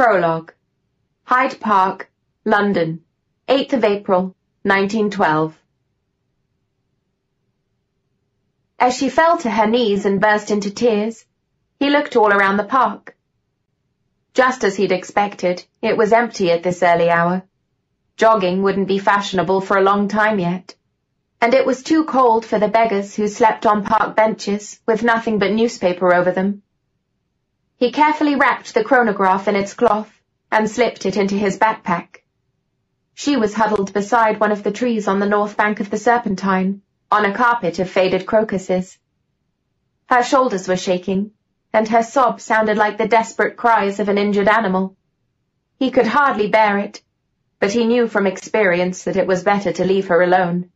Prologue Hyde Park, London, 8th of April, 1912 As she fell to her knees and burst into tears, he looked all around the park. Just as he'd expected, it was empty at this early hour. Jogging wouldn't be fashionable for a long time yet, and it was too cold for the beggars who slept on park benches with nothing but newspaper over them. He carefully wrapped the chronograph in its cloth and slipped it into his backpack. She was huddled beside one of the trees on the north bank of the Serpentine, on a carpet of faded crocuses. Her shoulders were shaking, and her sobs sounded like the desperate cries of an injured animal. He could hardly bear it, but he knew from experience that it was better to leave her alone.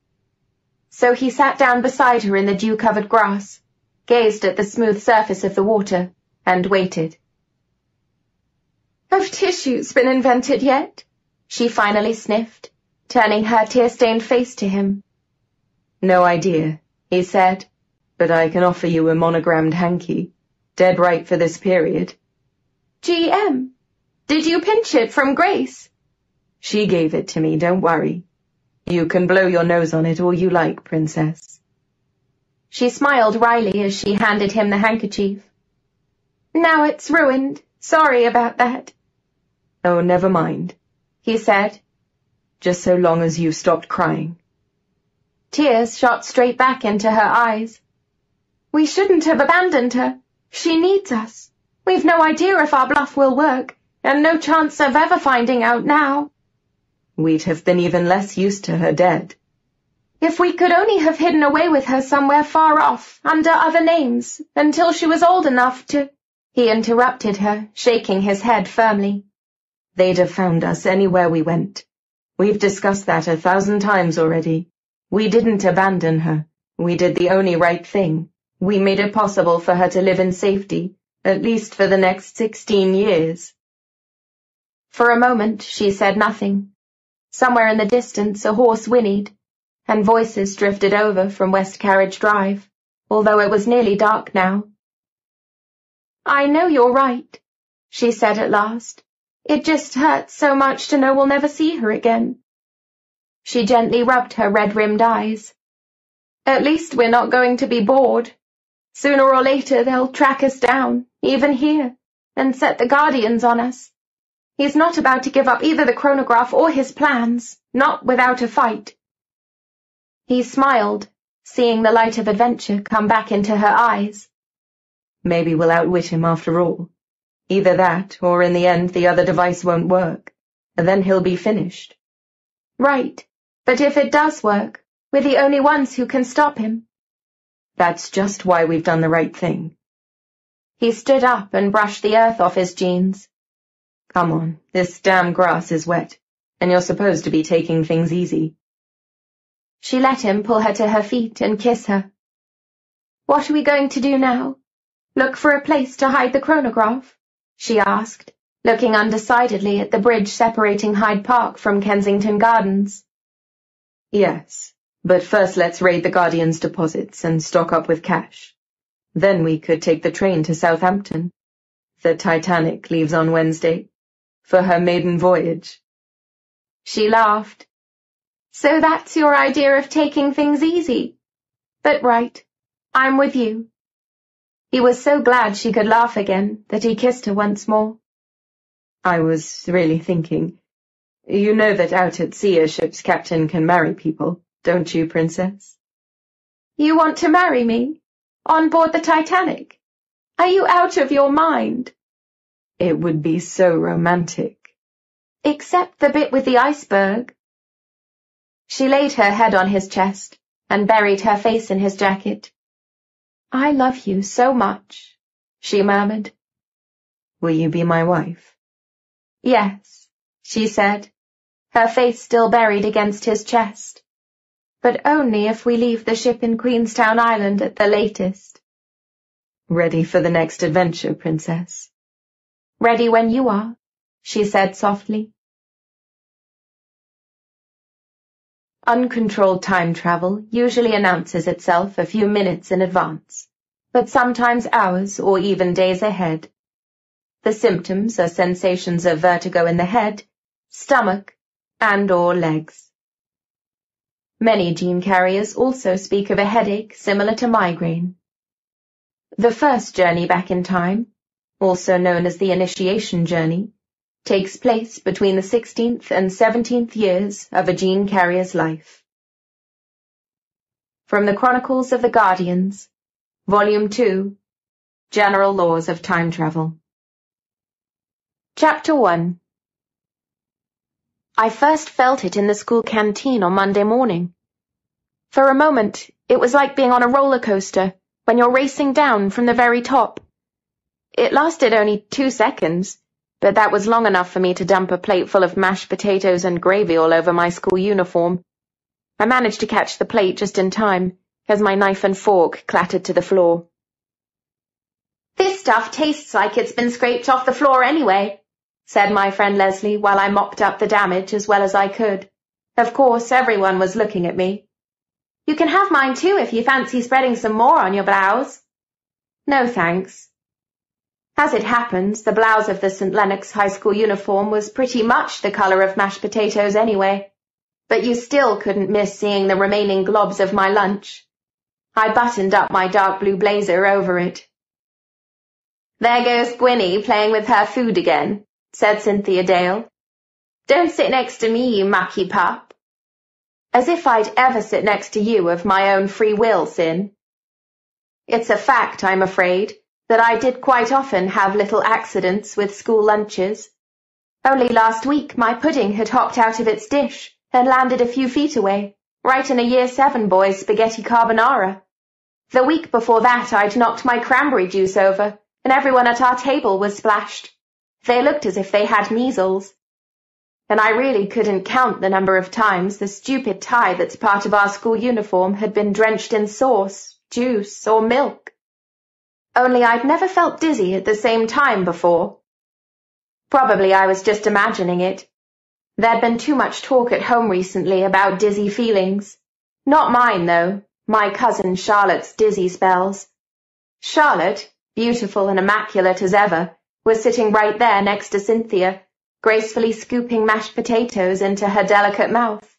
So he sat down beside her in the dew-covered grass, gazed at the smooth surface of the water, and waited. Have tissues been invented yet? She finally sniffed, turning her tear-stained face to him. No idea, he said, but I can offer you a monogrammed hanky. Dead right for this period. GM, did you pinch it from Grace? She gave it to me, don't worry. You can blow your nose on it all you like, Princess. She smiled wryly as she handed him the handkerchief. Now it's ruined. Sorry about that. Oh, never mind, he said. Just so long as you stopped crying. Tears shot straight back into her eyes. We shouldn't have abandoned her. She needs us. We've no idea if our bluff will work, and no chance of ever finding out now. We'd have been even less used to her dead. If we could only have hidden away with her somewhere far off, under other names, until she was old enough to— He interrupted her, shaking his head firmly. They'd have found us anywhere we went. We've discussed that a thousand times already. We didn't abandon her. We did the only right thing. We made it possible for her to live in safety, at least for the next sixteen years. For a moment she said nothing. Somewhere in the distance a horse whinnied, and voices drifted over from West Carriage Drive, although it was nearly dark now. I know you're right, she said at last. It just hurts so much to know we'll never see her again. She gently rubbed her red-rimmed eyes. At least we're not going to be bored. Sooner or later they'll track us down, even here, and set the Guardians on us. He's not about to give up either the chronograph or his plans, not without a fight. He smiled, seeing the light of adventure come back into her eyes. Maybe we'll outwit him after all. Either that, or in the end the other device won't work, and then he'll be finished. Right. But if it does work, we're the only ones who can stop him. That's just why we've done the right thing. He stood up and brushed the earth off his jeans. Come on, this damn grass is wet, and you're supposed to be taking things easy. She let him pull her to her feet and kiss her. What are we going to do now? Look for a place to hide the chronograph? she asked, looking undecidedly at the bridge separating Hyde Park from Kensington Gardens. Yes, but first let's raid the Guardian's deposits and stock up with cash. Then we could take the train to Southampton. The Titanic leaves on Wednesday, for her maiden voyage. She laughed. So that's your idea of taking things easy? But right, I'm with you. He was so glad she could laugh again that he kissed her once more. I was really thinking, you know that out at sea a ship's captain can marry people, don't you, Princess? You want to marry me? On board the Titanic? Are you out of your mind? It would be so romantic. Except the bit with the iceberg. She laid her head on his chest and buried her face in his jacket. I love you so much, she murmured. Will you be my wife? Yes, she said, her face still buried against his chest. But only if we leave the ship in Queenstown, Ireland at the latest. Ready for the next adventure, Princess? Ready when you are, she said softly. Uncontrolled time travel usually announces itself a few minutes in advance, but sometimes hours or even days ahead. The symptoms are sensations of vertigo in the head, stomach, and or legs. Many gene carriers also speak of a headache similar to migraine. The first journey back in time, also known as the initiation journey, takes place between the 16th and 17th years of a gene carrier's life. From the Chronicles of the Guardians, Volume 2, General Laws of Time Travel. Chapter 1 I first felt it in the school canteen on Monday morning. For a moment, it was like being on a roller coaster when you're racing down from the very top. It lasted only two seconds, but that was long enough for me to dump a plate full of mashed potatoes and gravy all over my school uniform. I managed to catch the plate just in time, as my knife and fork clattered to the floor. This stuff tastes like it's been scraped off the floor anyway, said my friend Leslie while I mopped up the damage as well as I could. Of course, everyone was looking at me. You can have mine too if you fancy spreading some more on your blouse. No thanks. As it happens, the blouse of the St. Lennox High School uniform was pretty much the colour of mashed potatoes anyway, but you still couldn't miss seeing the remaining globs of my lunch. I buttoned up my dark blue blazer over it. There goes Gwynnie playing with her food again, said Cynthia Dale. Don't sit next to me, you mucky pup. As if I'd ever sit next to you of my own free will, Sin. It's a fact, I'm afraid, that I did quite often have little accidents with school lunches. Only last week my pudding had hopped out of its dish and landed a few feet away, right in a year seven boy's spaghetti carbonara. The week before that I'd knocked my cranberry juice over, and everyone at our table was splashed. They looked as if they had measles. And I really couldn't count the number of times the stupid tie that's part of our school uniform had been drenched in sauce, juice, or milk. Only I'd never felt dizzy at the same time before. Probably I was just imagining it. There'd been too much talk at home recently about dizzy feelings. Not mine, though. My cousin Charlotte's dizzy spells. Charlotte, beautiful and immaculate as ever, was sitting right there next to Cynthia, gracefully scooping mashed potatoes into her delicate mouth.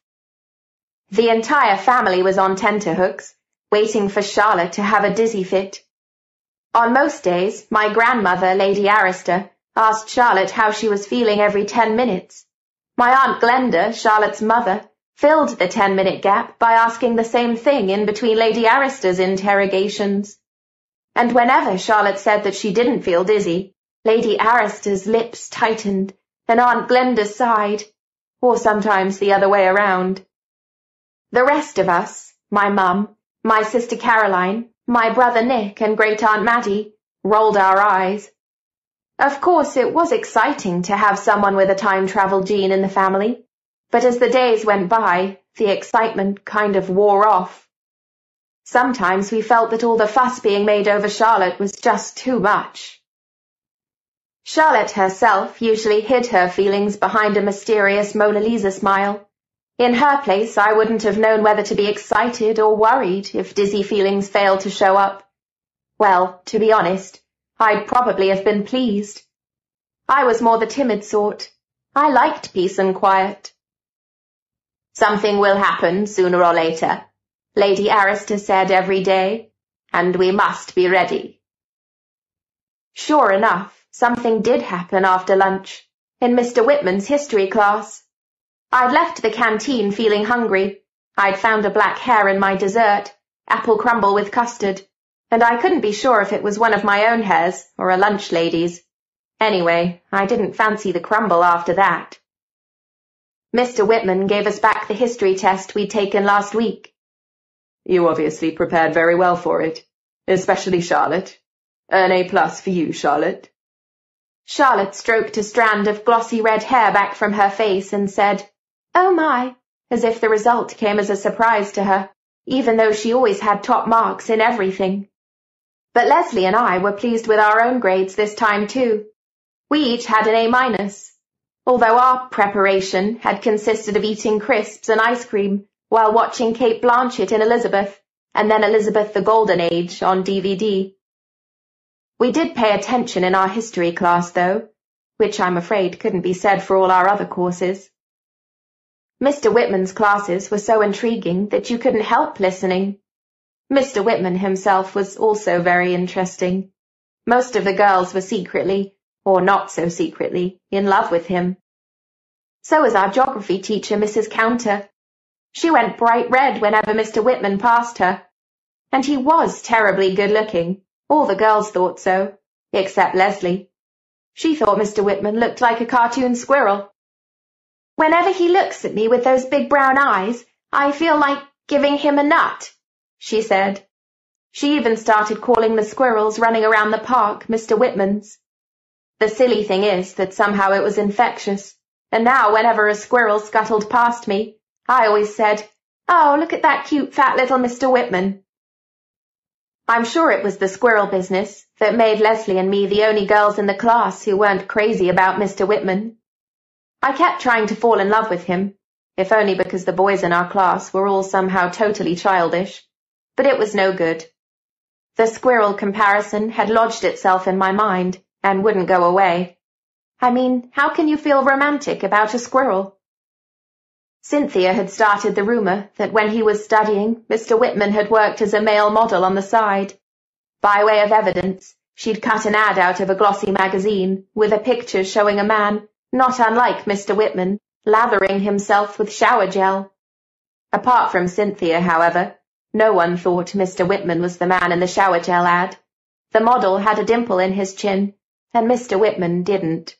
The entire family was on tenterhooks, waiting for Charlotte to have a dizzy fit. On most days, my grandmother, Lady Arista, asked Charlotte how she was feeling every ten minutes. My Aunt Glenda, Charlotte's mother, filled the ten-minute gap by asking the same thing in between Lady Arista's interrogations. And whenever Charlotte said that she didn't feel dizzy, Lady Arista's lips tightened, and Aunt Glenda sighed, or sometimes the other way around. The rest of us, my mum, my sister Caroline, my brother Nick, and Great Aunt Maddie, rolled our eyes. Of course, it was exciting to have someone with a time travel gene in the family, but as the days went by, the excitement kind of wore off. Sometimes we felt that all the fuss being made over Charlotte was just too much. Charlotte herself usually hid her feelings behind a mysterious Mona Lisa smile. In her place, I wouldn't have known whether to be excited or worried if dizzy feelings failed to show up. Well, to be honest, I'd probably have been pleased. I was more the timid sort. I liked peace and quiet. Something will happen sooner or later, Lady Arista said every day, and we must be ready. Sure enough, Something did happen after lunch, in Mr. Whitman's history class. I'd left the canteen feeling hungry. I'd found a black hair in my dessert, apple crumble with custard, and I couldn't be sure if it was one of my own hairs or a lunch lady's. Anyway, I didn't fancy the crumble after that. Mr. Whitman gave us back the history test we'd taken last week. You obviously prepared very well for it, especially Charlotte. An A plus for you, Charlotte. Charlotte stroked a strand of glossy red hair back from her face and said, Oh my, as if the result came as a surprise to her, even though she always had top marks in everything. But Leslie and I were pleased with our own grades this time too. We each had an A minus, although our preparation had consisted of eating crisps and ice cream while watching Cate Blanchett in Elizabeth and then Elizabeth the Golden Age on DVD. We did pay attention in our history class, though, which I'm afraid couldn't be said for all our other courses. Mr. Whitman's classes were so intriguing that you couldn't help listening. Mr. Whitman himself was also very interesting. Most of the girls were secretly, or not so secretly, in love with him. So was our geography teacher, Mrs. Counter. She went bright red whenever Mr. Whitman passed her. And he was terribly good-looking. All the girls thought so, except Leslie. She thought Mr. Whitman looked like a cartoon squirrel. Whenever he looks at me with those big brown eyes, I feel like giving him a nut, she said. She even started calling the squirrels running around the park Mr. Whitmans. The silly thing is that somehow it was infectious, and now whenever a squirrel scuttled past me, I always said, Oh, look at that cute fat little Mr. Whitman. I'm sure it was the squirrel business that made Leslie and me the only girls in the class who weren't crazy about Mr. Whitman. I kept trying to fall in love with him, if only because the boys in our class were all somehow totally childish, but it was no good. The squirrel comparison had lodged itself in my mind and wouldn't go away. I mean, how can you feel romantic about a squirrel? Cynthia had started the rumour that when he was studying, Mr. Whitman had worked as a male model on the side. By way of evidence, she'd cut an ad out of a glossy magazine with a picture showing a man not unlike Mr. Whitman, lathering himself with shower gel. Apart from Cynthia, however, no one thought Mr. Whitman was the man in the shower gel ad. The model had a dimple in his chin, and Mr. Whitman didn't.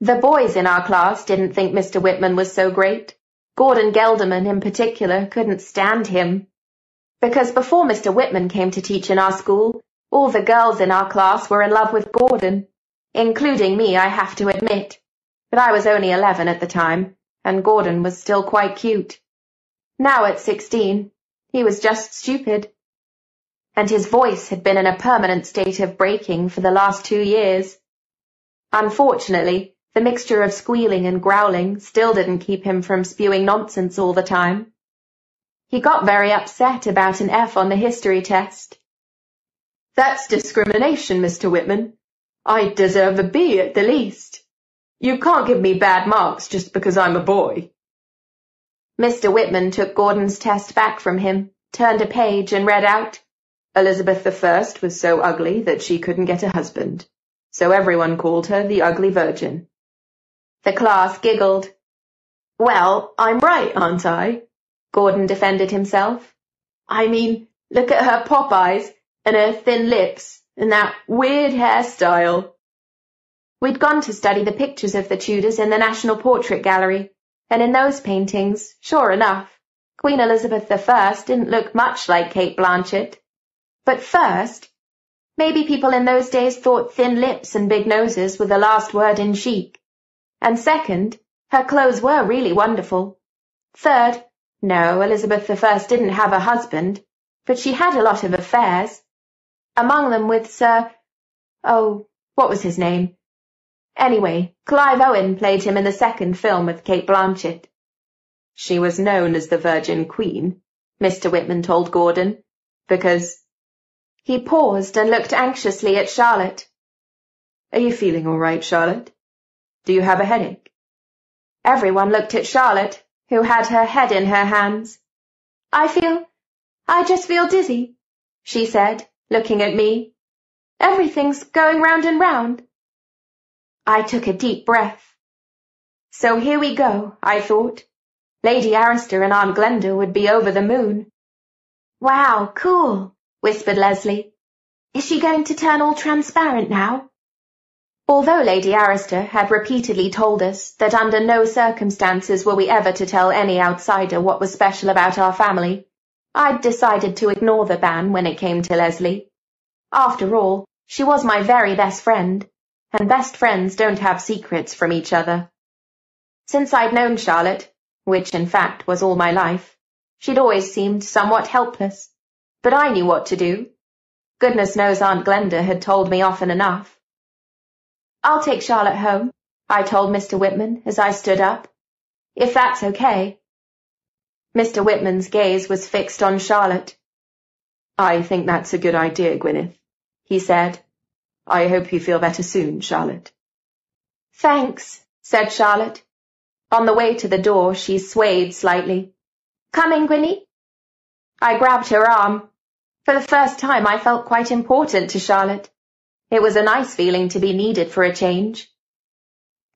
The boys in our class didn't think Mr. Whitman was so great. Gordon Gelderman, in particular, couldn't stand him. Because before Mr. Whitman came to teach in our school, all the girls in our class were in love with Gordon, including me, I have to admit. But I was only eleven at the time, and Gordon was still quite cute. Now at sixteen, he was just stupid. And his voice had been in a permanent state of breaking for the last two years. Unfortunately, the mixture of squealing and growling still didn't keep him from spewing nonsense all the time. He got very upset about an F on the history test. That's discrimination, Mr. Whitman, I deserve a B at the least. You can't give me bad marks just because I'm a boy. Mr. Whitman took Gordon's test back from him, turned a page, and read out, Elizabeth I was so ugly that she couldn't get a husband, so everyone called her the Ugly Virgin. The class giggled. Well, I'm right, aren't I? Gordon defended himself. I mean, look at her pop eyes and her thin lips and that weird hairstyle. We'd gone to study the pictures of the Tudors in the National Portrait Gallery, and in those paintings, sure enough, Queen Elizabeth I didn't look much like Cate Blanchett. But first, maybe people in those days thought thin lips and big noses were the last word in chic. And second, her clothes were really wonderful. Third, no, Elizabeth I didn't have a husband, but she had a lot of affairs among them with Sir... Oh, what was his name? Anyway, Clive Owen played him in the second film with Cate Blanchett. She was known as the Virgin Queen, Mr. Whitman told Gordon, because... He paused and looked anxiously at Charlotte. Are you feeling all right, Charlotte? Do you have a headache? Everyone looked at Charlotte, who had her head in her hands. I feel... I just feel dizzy, she said looking at me. Everything's going round and round. I took a deep breath. So here we go, I thought. Lady Arista and Aunt Glenda would be over the moon. Wow, cool, whispered Leslie. Is she going to turn all transparent now? Although Lady Arista had repeatedly told us that under no circumstances were we ever to tell any outsider what was special about our family, I'd decided to ignore the ban when it came to Leslie. After all, she was my very best friend, and best friends don't have secrets from each other. Since I'd known Charlotte, which in fact was all my life, she'd always seemed somewhat helpless, but I knew what to do. Goodness knows Aunt Glenda had told me often enough. I'll take Charlotte home, I told Mr. Whitman as I stood up, if that's okay. Mr. Whitman's gaze was fixed on Charlotte. I think that's a good idea, Gwyneth, he said. I hope you feel better soon, Charlotte. Thanks, said Charlotte. On the way to the door, she swayed slightly. Coming, Gwynnie? I grabbed her arm. For the first time, I felt quite important to Charlotte. It was a nice feeling to be needed for a change.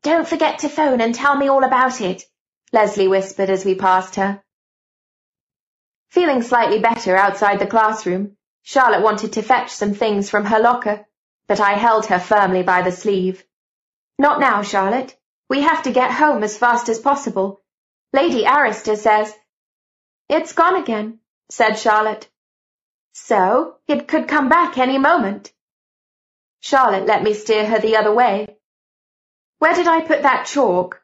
Don't forget to phone and tell me all about it, Leslie whispered as we passed her. Feeling slightly better outside the classroom, Charlotte wanted to fetch some things from her locker, but I held her firmly by the sleeve. Not now, Charlotte. We have to get home as fast as possible. Lady Arista says... It's gone again, said Charlotte. So, it could come back any moment. Charlotte let me steer her the other way. Where did I put that chalk?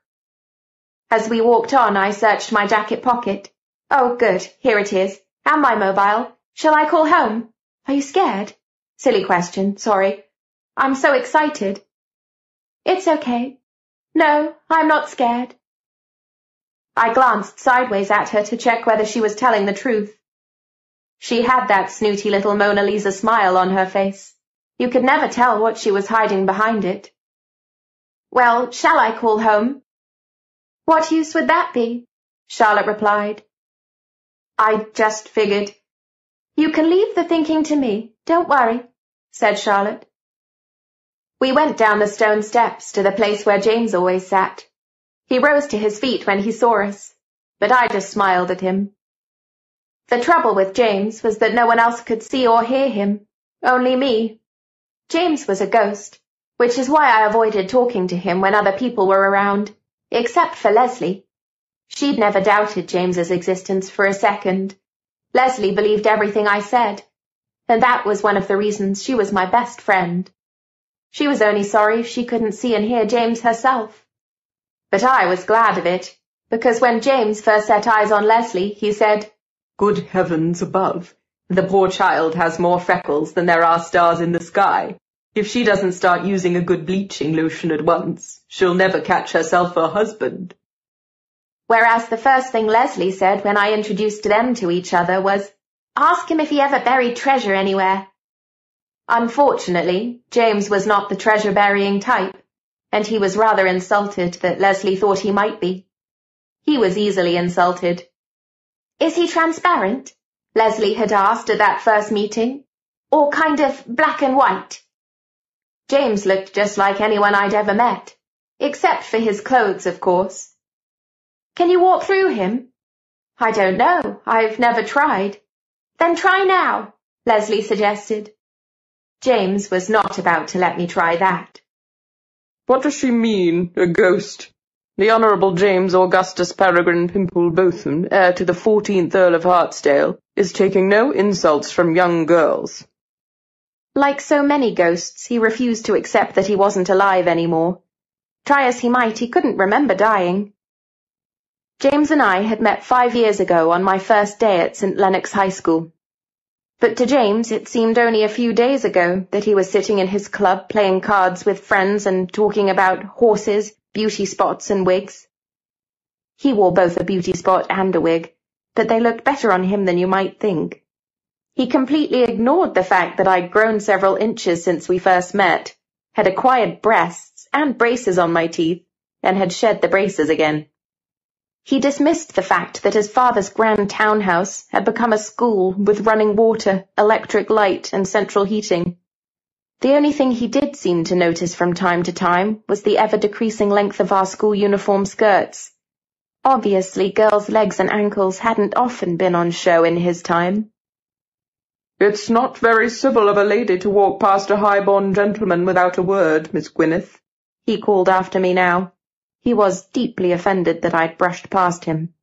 As we walked on, I searched my jacket pocket. Oh, good, here it is. And my mobile. Shall I call home? Are you scared? Silly question, sorry. I'm so excited. It's okay. No, I'm not scared. I glanced sideways at her to check whether she was telling the truth. She had that snooty little Mona Lisa smile on her face. You could never tell what she was hiding behind it. Well, shall I call home? What use would that be? Charlotte replied. I just figured. You can leave the thinking to me, don't worry, said Charlotte. We went down the stone steps to the place where James always sat. He rose to his feet when he saw us, but I just smiled at him. The trouble with James was that no one else could see or hear him, only me. James was a ghost, which is why I avoided talking to him when other people were around, except for Leslie. She'd never doubted James's existence for a second. Leslie believed everything I said, and that was one of the reasons she was my best friend. She was only sorry she couldn't see and hear James herself. But I was glad of it, because when James first set eyes on Leslie, he said, Good heavens above! The poor child has more freckles than there are stars in the sky. If she doesn't start using a good bleaching lotion at once, she'll never catch herself a husband. Whereas the first thing Leslie said when I introduced them to each other was, Ask him if he ever buried treasure anywhere. Unfortunately, James was not the treasure-burying type, and he was rather insulted that Leslie thought he might be. He was easily insulted. Is he transparent? Leslie had asked at that first meeting. Or kind of black and white? James looked just like anyone I'd ever met, except for his clothes, of course. Can you walk through him? I don't know. I've never tried. Then try now, Leslie suggested. James was not about to let me try that. What does she mean, a ghost? The Honourable James Augustus Peregrine Pimple Botham, heir to the fourteenth Earl of Hartsdale, is taking no insults from young girls. Like so many ghosts, he refused to accept that he wasn't alive any more. Try as he might, he couldn't remember dying. James and I had met five years ago on my first day at St. Lennox High School. But to James it seemed only a few days ago that he was sitting in his club playing cards with friends and talking about horses, beauty spots and wigs. He wore both a beauty spot and a wig, but they looked better on him than you might think. He completely ignored the fact that I'd grown several inches since we first met, had acquired breasts and braces on my teeth, and had shed the braces again. He dismissed the fact that his father's grand townhouse had become a school with running water, electric light, and central heating. The only thing he did seem to notice from time to time was the ever-decreasing length of our school uniform skirts. Obviously, girls' legs and ankles hadn't often been on show in his time. It's not very civil of a lady to walk past a high-born gentleman without a word, Miss Gwyneth, he called after me now. He was deeply offended that I'd brushed past him.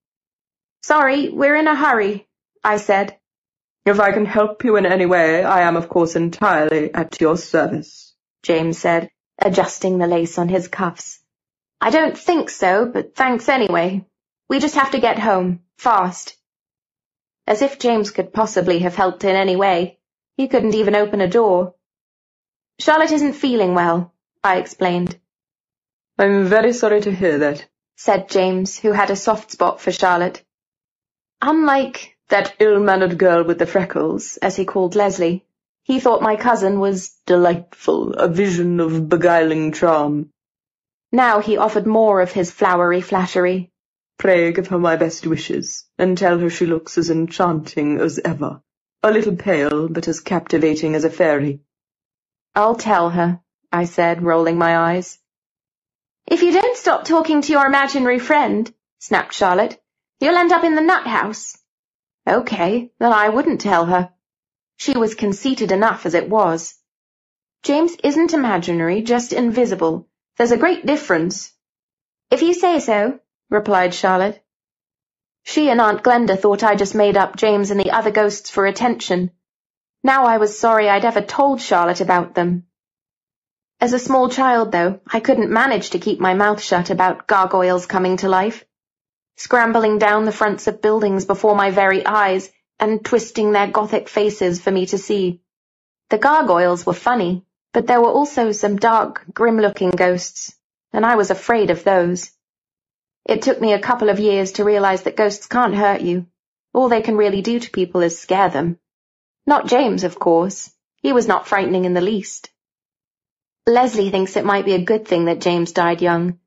Sorry, we're in a hurry, I said. If I can help you in any way, I am of course entirely at your service, James said, adjusting the lace on his cuffs. I don't think so, but thanks anyway. We just have to get home, fast. As if James could possibly have helped in any way. He couldn't even open a door. Charlotte isn't feeling well, I explained. I'm very sorry to hear that, said James, who had a soft spot for Charlotte. Unlike that ill-mannered girl with the freckles, as he called Leslie, He thought my cousin was delightful, a vision of beguiling charm. Now he offered more of his flowery flattery. Pray give her my best wishes, and tell her she looks as enchanting as ever. A little pale, but as captivating as a fairy. I'll tell her, I said, rolling my eyes. If you don't stop talking to your imaginary friend, snapped Charlotte, you'll end up in the nut house. Okay, then I wouldn't tell her. She was conceited enough as it was. James isn't imaginary, just invisible. There's a great difference. If you say so, replied Charlotte. She and Aunt Glenda thought I just made up James and the other ghosts for attention. Now I was sorry I'd ever told Charlotte about them. As a small child, though, I couldn't manage to keep my mouth shut about gargoyles coming to life, scrambling down the fronts of buildings before my very eyes and twisting their gothic faces for me to see. The gargoyles were funny, but there were also some dark, grim-looking ghosts, and I was afraid of those. It took me a couple of years to realize that ghosts can't hurt you. All they can really do to people is scare them. Not James, of course. He was not frightening in the least. Leslie thinks it might be a good thing that James died young.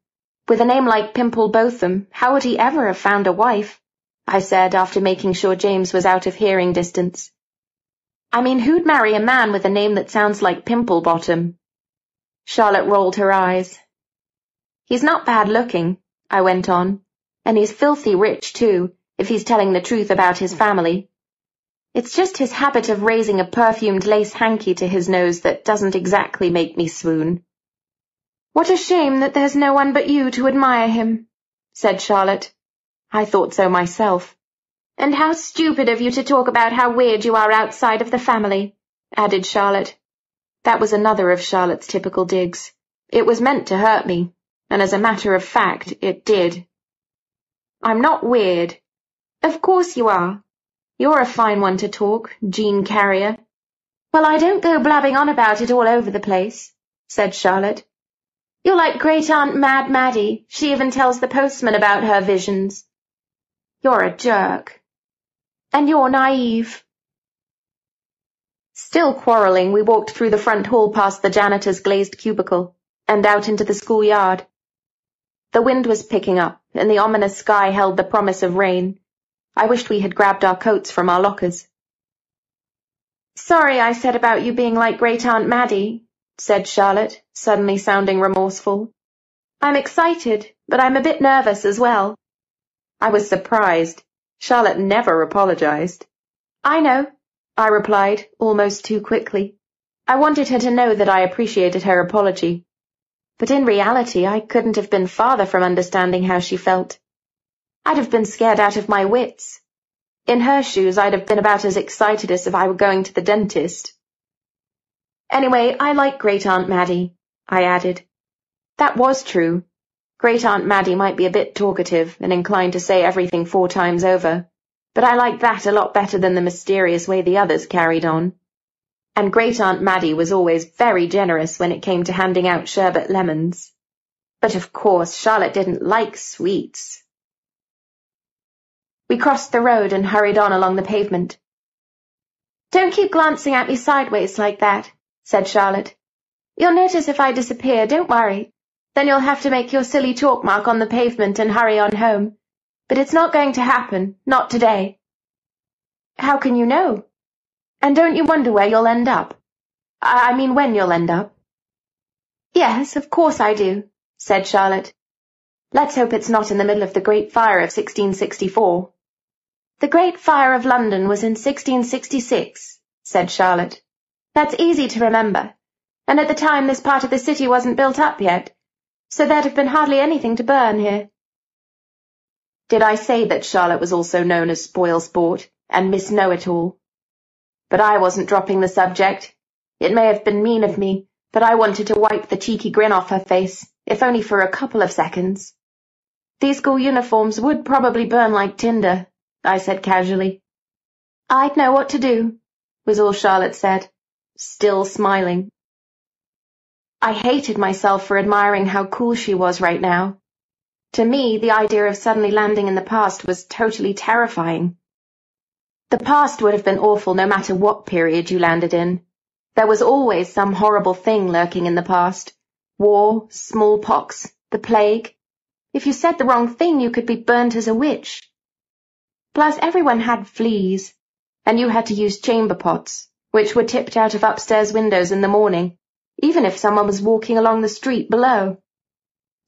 With a name like Pimple Botham, how would he ever have found a wife? I said after making sure James was out of hearing distance. I mean, who'd marry a man with a name that sounds like Pimple Bottom? Charlotte rolled her eyes. He's not bad looking, I went on, and he's filthy rich, too, if he's telling the truth about his family. It's just his habit of raising a perfumed lace hanky to his nose that doesn't exactly make me swoon. What a shame that there's no one but you to admire him, said Charlotte. I thought so myself. And how stupid of you to talk about how weird you are outside of the family, added Charlotte. That was another of Charlotte's typical digs. It was meant to hurt me, and as a matter of fact, it did. I'm not weird. Of course you are. You're a fine one to talk, gene carrier. Well, I don't go blabbing on about it all over the place, said Charlotte. You're like Great Aunt Mad Maddie. She even tells the postman about her visions. You're a jerk. And you're naive. Still quarrelling, we walked through the front hall past the janitor's glazed cubicle, and out into the schoolyard. The wind was picking up, and the ominous sky held the promise of rain. I wished we had grabbed our coats from our lockers. Sorry I said about you being like Great Aunt Maddie, said Charlotte, suddenly sounding remorseful. I'm excited, but I'm a bit nervous as well. I was surprised. Charlotte never apologized. I know, I replied, almost too quickly. I wanted her to know that I appreciated her apology. But in reality, I couldn't have been farther from understanding how she felt. I'd have been scared out of my wits. In her shoes, I'd have been about as excited as if I were going to the dentist. Anyway, I like Great Aunt Maddie, I added. That was true. Great Aunt Maddie might be a bit talkative and inclined to say everything four times over, but I liked that a lot better than the mysterious way the others carried on. And Great Aunt Maddie was always very generous when it came to handing out sherbet lemons. But of course Charlotte didn't like sweets. We crossed the road and hurried on along the pavement. Don't keep glancing at me sideways like that, said Charlotte. You'll notice if I disappear, don't worry. Then you'll have to make your silly chalk mark on the pavement and hurry on home. But it's not going to happen, not today. How can you know? And don't you wonder where you'll end up? I mean when you'll end up. Yes, of course I do, said Charlotte. Let's hope it's not in the middle of the Great Fire of 1664. The Great Fire of London was in 1666, said Charlotte. That's easy to remember. And at the time this part of the city wasn't built up yet, so there'd have been hardly anything to burn here. Did I say that Charlotte was also known as Spoil Sport and Miss Know-It-All? But I wasn't dropping the subject. It may have been mean of me, but I wanted to wipe the cheeky grin off her face, if only for a couple of seconds. These school uniforms would probably burn like tinder, I said casually. I'd know what to do, was all Charlotte said, still smiling. I hated myself for admiring how cool she was right now. To me, the idea of suddenly landing in the past was totally terrifying. The past would have been awful no matter what period you landed in. There was always some horrible thing lurking in the past. War, smallpox, the plague. If you said the wrong thing, you could be burnt as a witch. Plus, everyone had fleas, and you had to use chamber pots, which were tipped out of upstairs windows in the morning, even if someone was walking along the street below.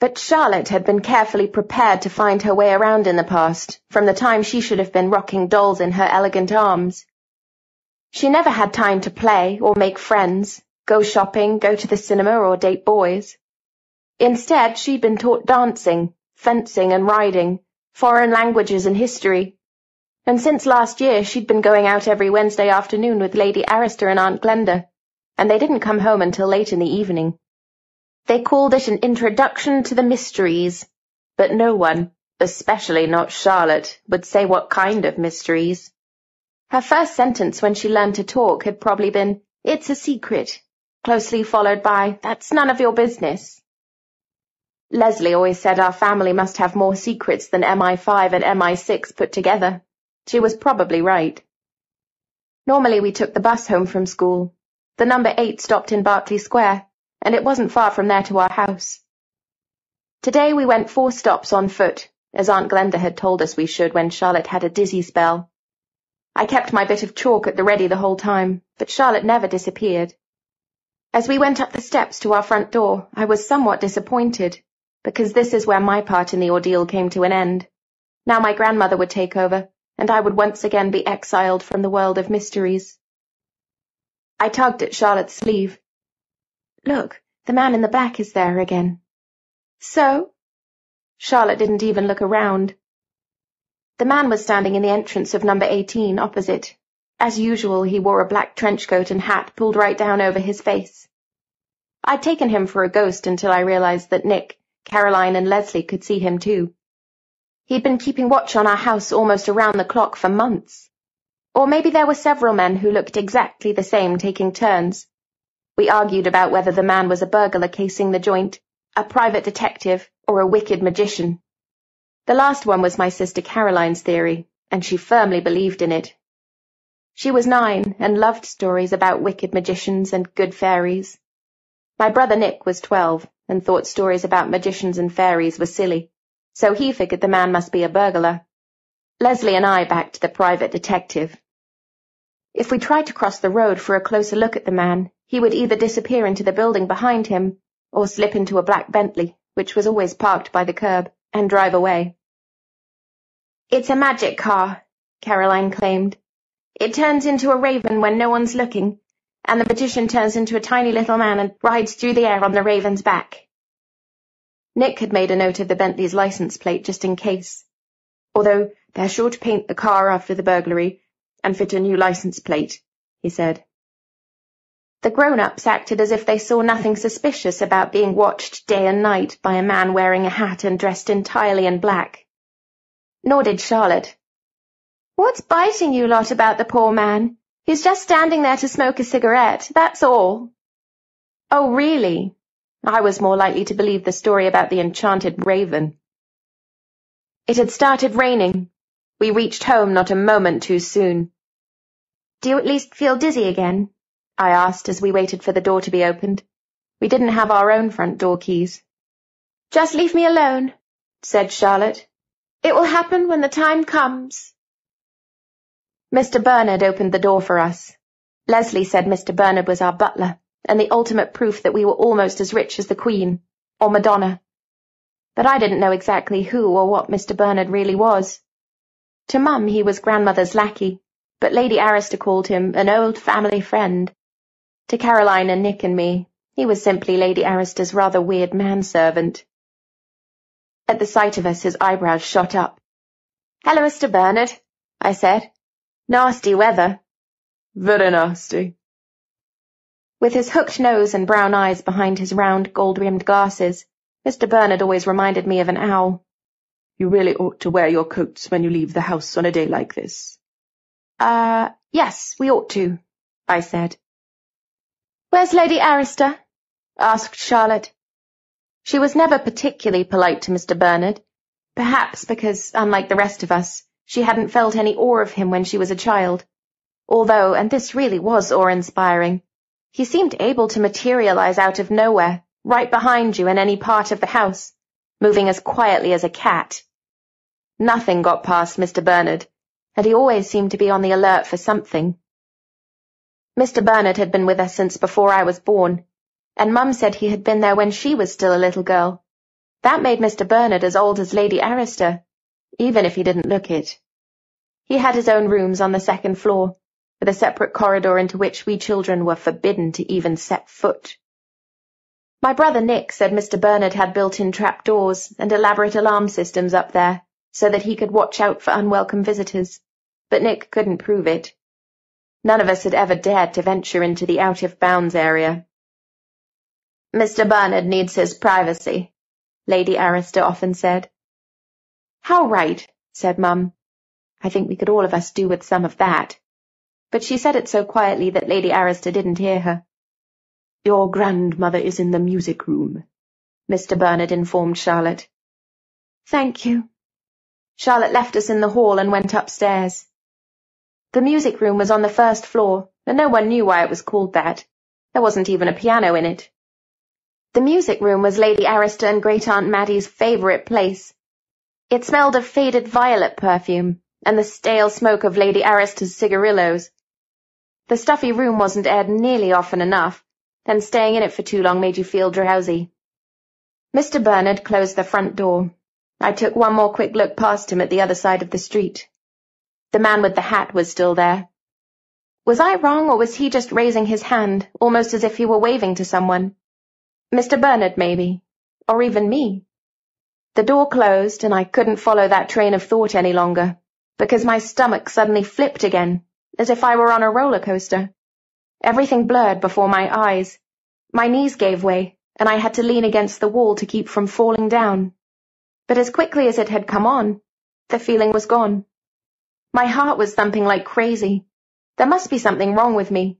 But Charlotte had been carefully prepared to find her way around in the past, from the time she should have been rocking dolls in her elegant arms. She never had time to play or make friends, go shopping, go to the cinema, or date boys. Instead, she'd been taught dancing, fencing and riding, foreign languages and history. And since last year, she'd been going out every Wednesday afternoon with Lady Arista and Aunt Glenda, and they didn't come home until late in the evening. They called it an introduction to the mysteries, but no one, especially not Charlotte, would say what kind of mysteries. Her first sentence when she learned to talk had probably been, It's a secret, closely followed by, That's none of your business. Leslie always said our family must have more secrets than MI5 and MI6 put together. She was probably right. Normally we took the bus home from school. The number eight stopped in Berkeley Square, and it wasn't far from there to our house. Today we went four stops on foot, as Aunt Glenda had told us we should when Charlotte had a dizzy spell. I kept my bit of chalk at the ready the whole time, but Charlotte never disappeared. As we went up the steps to our front door, I was somewhat disappointed, because this is where my part in the ordeal came to an end. Now my grandmother would take over, and I would once again be exiled from the world of mysteries. I tugged at Charlotte's sleeve. Look, the man in the back is there again. So? Charlotte didn't even look around. The man was standing in the entrance of number 18, opposite. As usual, he wore a black trench coat and hat pulled right down over his face. I'd taken him for a ghost until I realized that Nick, Caroline, and Leslie could see him too. He'd been keeping watch on our house almost around the clock for months. Or maybe there were several men who looked exactly the same taking turns. We argued about whether the man was a burglar casing the joint, a private detective, or a wicked magician. The last one was my sister Caroline's theory, and she firmly believed in it. She was nine and loved stories about wicked magicians and good fairies. My brother Nick was twelve and thought stories about magicians and fairies were silly, so he figured the man must be a burglar. Leslie and I backed the private detective. If we tried to cross the road for a closer look at the man, he would either disappear into the building behind him or slip into a black Bentley, which was always parked by the curb and drive away. It's a magic car, Caroline claimed. It turns into a raven when no one's looking, and the magician turns into a tiny little man and rides through the air on the raven's back. Nick had made a note of the Bentley's license plate just in case. Although they're sure to paint the car after the burglary and fit a new license plate, he said. The grown-ups acted as if they saw nothing suspicious about being watched day and night by a man wearing a hat and dressed entirely in black. Nor did Charlotte. What's biting you lot about the poor man? He's just standing there to smoke a cigarette, that's all. Oh, really? I was more likely to believe the story about the enchanted raven. It had started raining. We reached home not a moment too soon. Do you at least feel dizzy again? I asked as we waited for the door to be opened. We didn't have our own front door keys. Just leave me alone, said Charlotte. It will happen when the time comes. Mr. Bernard opened the door for us. Leslie said Mr. Bernard was our butler, and the ultimate proof that we were almost as rich as the Queen, or Madonna. But I didn't know exactly who or what Mr. Bernard really was. To Mum he was grandmother's lackey, but Lady Arista called him an old family friend. To Caroline and Nick and me, he was simply Lady Arista's rather weird manservant. At the sight of us, his eyebrows shot up. Hello, Mr. Bernard, I said. Nasty weather. Very nasty. With his hooked nose and brown eyes behind his round, gold-rimmed glasses, Mr. Bernard always reminded me of an owl. You really ought to wear your coats when you leave the house on a day like this. Uh, yes, we ought to, I said. Where's Lady Arista? asked Charlotte. She was never particularly polite to Mr. Bernard, perhaps because, unlike the rest of us, she hadn't felt any awe of him when she was a child. Although, and this really was awe-inspiring, He seemed able to materialize out of nowhere, right behind you in any part of the house, moving as quietly as a cat. Nothing got past Mr. Bernard, and he always seemed to be on the alert for something. Mr. Bernard had been with us since before I was born, and Mum said he had been there when she was still a little girl. That made Mr. Bernard as old as Lady Arista, even if he didn't look it. He had his own rooms on the second floor, with a separate corridor into which we children were forbidden to even set foot. My brother Nick said Mr. Bernard had built-in trapdoors and elaborate alarm systems up there, so that he could watch out for unwelcome visitors, but Nick couldn't prove it. None of us had ever dared to venture into the out-of-bounds area. Mr. Bernard needs his privacy, Lady Arista often said. How right, said Mum. I think we could all of us do with some of that. But she said it so quietly that Lady Arista didn't hear her. Your grandmother is in the music room, Mr. Bernard informed Charlotte. Thank you. Charlotte left us in the hall and went upstairs. The music room was on the first floor, and no one knew why it was called that. There wasn't even a piano in it. The music room was Lady Arista and Great Aunt Maddie's favourite place. It smelled of faded violet perfume and the stale smoke of Lady Arista's cigarillos. The stuffy room wasn't aired nearly often enough, and staying in it for too long made you feel drowsy. Mr. Bernard closed the front door. I took one more quick look past him at the other side of the street. The man with the hat was still there. Was I wrong, or was he just raising his hand, almost as if he were waving to someone? Mr. Bernard, maybe. Or even me. The door closed, and I couldn't follow that train of thought any longer, because my stomach suddenly flipped again, as if I were on a roller coaster. Everything blurred before my eyes. My knees gave way, and I had to lean against the wall to keep from falling down. But as quickly as it had come on, the feeling was gone. My heart was thumping like crazy. There must be something wrong with me.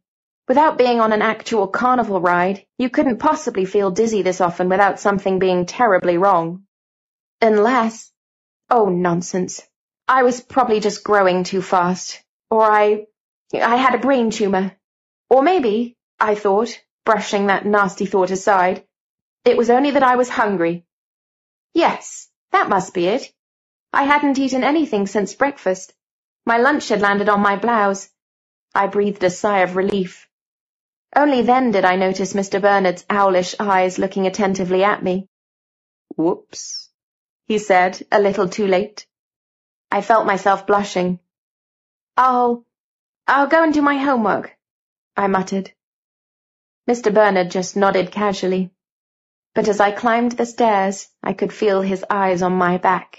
Without being on an actual carnival ride, you couldn't possibly feel dizzy this often without something being terribly wrong. Unless... Oh, nonsense. I was probably just growing too fast. Or I... I had a brain tumor. Or maybe, I thought, brushing that nasty thought aside, it was only that I was hungry. Yes, that must be it. I hadn't eaten anything since breakfast. My lunch had landed on my blouse. I breathed a sigh of relief. Only then did I notice Mr. Bernard's owlish eyes looking attentively at me. Whoops, he said, a little too late. I felt myself blushing. I'll... I'll go and do my homework, I muttered. Mr. Bernard just nodded casually. But as I climbed the stairs, I could feel his eyes on my back.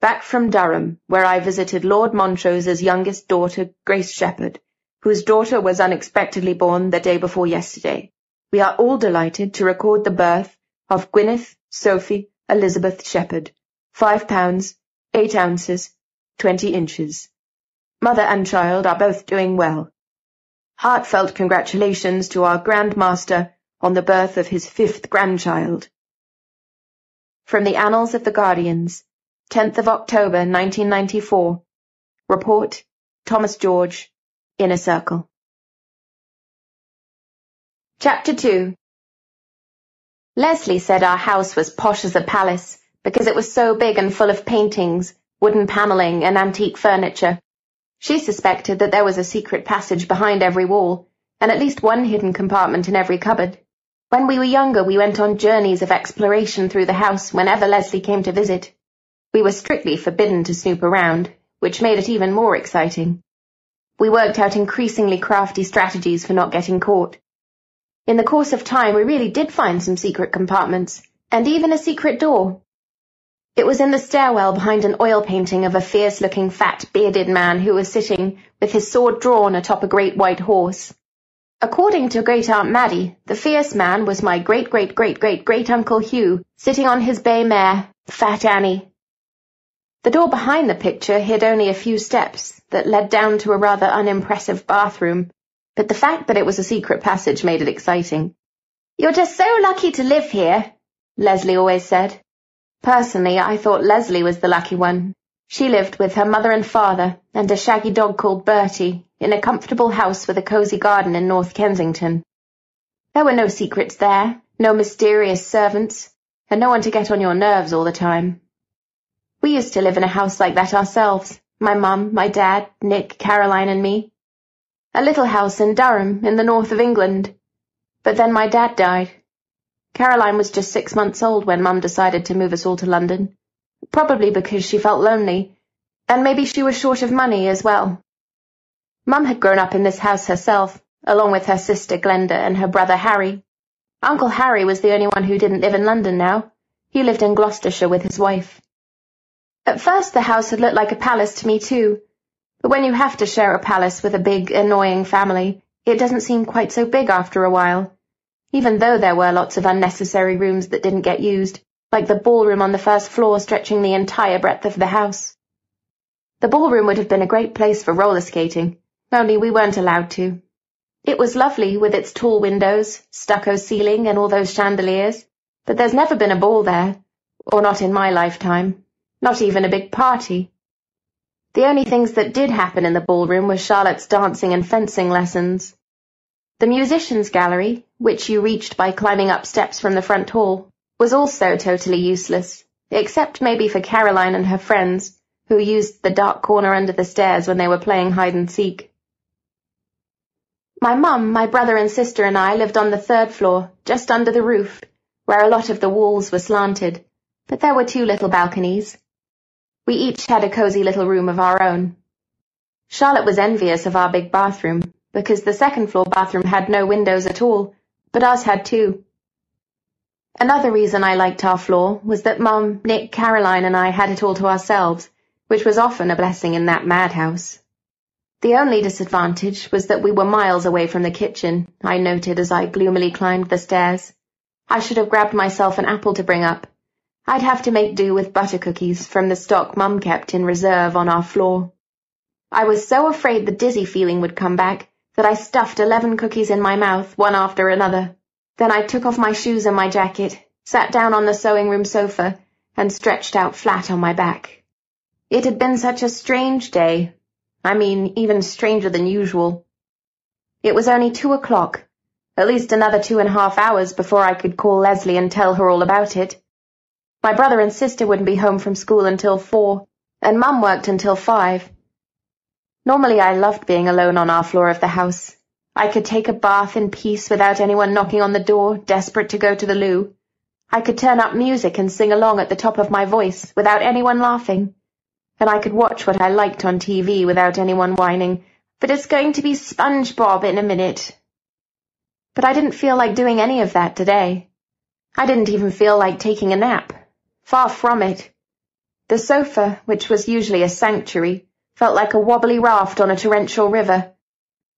back from Durham, where I visited Lord Montrose's youngest daughter, Grace Shepherd, whose daughter was unexpectedly born the day before yesterday. We are all delighted to record the birth of Gwyneth Sophie Elizabeth Shepherd, five pounds, eight ounces, twenty inches. Mother and child are both doing well. Heartfelt congratulations to our Grand Master on the birth of his fifth grandchild. From the Annals of the Guardians, 10th of October, 1994. Report, Thomas George, Inner Circle. Chapter 2 Leslie said our house was posh as a palace because it was so big and full of paintings, wooden panelling, and antique furniture. She suspected that there was a secret passage behind every wall, and at least one hidden compartment in every cupboard. When we were younger, we went on journeys of exploration through the house whenever Leslie came to visit. We were strictly forbidden to snoop around, which made it even more exciting. We worked out increasingly crafty strategies for not getting caught. In the course of time, we really did find some secret compartments, and even a secret door. It was in the stairwell behind an oil painting of a fierce-looking fat bearded man who was sitting, with his sword drawn atop a great white horse. According to Great Aunt Maddie, the fierce man was my great-great-great-great-great-uncle Hugh, sitting on his bay mare, Fat Annie. The door behind the picture hid only a few steps that led down to a rather unimpressive bathroom, but the fact that it was a secret passage made it exciting. You're just so lucky to live here, Leslie always said. Personally, I thought Leslie was the lucky one. She lived with her mother and father and a shaggy dog called Bertie, in a comfortable house with a cosy garden in North Kensington. There were no secrets there, no mysterious servants, and no one to get on your nerves all the time. We used to live in a house like that ourselves, my mum, my dad, Nick, Caroline and me. A little house in Durham, in the north of England. But then my dad died. Caroline was just six months old when Mum decided to move us all to London, probably because she felt lonely, and maybe she was short of money as well. Mum had grown up in this house herself, along with her sister Glenda and her brother Harry. Uncle Harry was the only one who didn't live in London now. He lived in Gloucestershire with his wife. At first the house had looked like a palace to me too, but when you have to share a palace with a big, annoying family, it doesn't seem quite so big after a while even though there were lots of unnecessary rooms that didn't get used, like the ballroom on the first floor stretching the entire breadth of the house. The ballroom would have been a great place for roller skating, only we weren't allowed to. It was lovely with its tall windows, stucco ceiling, and all those chandeliers, but there's never been a ball there, or not in my lifetime, not even a big party. The only things that did happen in the ballroom were Charlotte's dancing and fencing lessons. The musicians' gallery, which you reached by climbing up steps from the front hall, was also totally useless, except maybe for Caroline and her friends, who used the dark corner under the stairs when they were playing hide and seek. My mum, my brother and sister and I lived on the third floor, just under the roof, where a lot of the walls were slanted, but there were two little balconies. We each had a cosy little room of our own. Charlotte was envious of our big bathroom, because the second floor bathroom had no windows at all, but ours had two. Another reason I liked our floor was that Mum, Nick, Caroline and I had it all to ourselves, which was often a blessing in that madhouse. The only disadvantage was that we were miles away from the kitchen, I noted as I gloomily climbed the stairs. I should have grabbed myself an apple to bring up. I'd have to make do with butter cookies from the stock Mum kept in reserve on our floor. I was so afraid the dizzy feeling would come back that I stuffed eleven cookies in my mouth, one after another. Then I took off my shoes and my jacket, sat down on the sewing room sofa, and stretched out flat on my back. It had been such a strange day. I mean, even stranger than usual. It was only two o'clock, at least another two and a half hours before I could call Leslie and tell her all about it. My brother and sister wouldn't be home from school until four, and Mum worked until five. Normally I loved being alone on our floor of the house. I could take a bath in peace without anyone knocking on the door, desperate to go to the loo. I could turn up music and sing along at the top of my voice without anyone laughing. And I could watch what I liked on TV without anyone whining, but it's going to be SpongeBob in a minute. But I didn't feel like doing any of that today. I didn't even feel like taking a nap. Far from it. The sofa, which was usually a sanctuary, felt like a wobbly raft on a torrential river.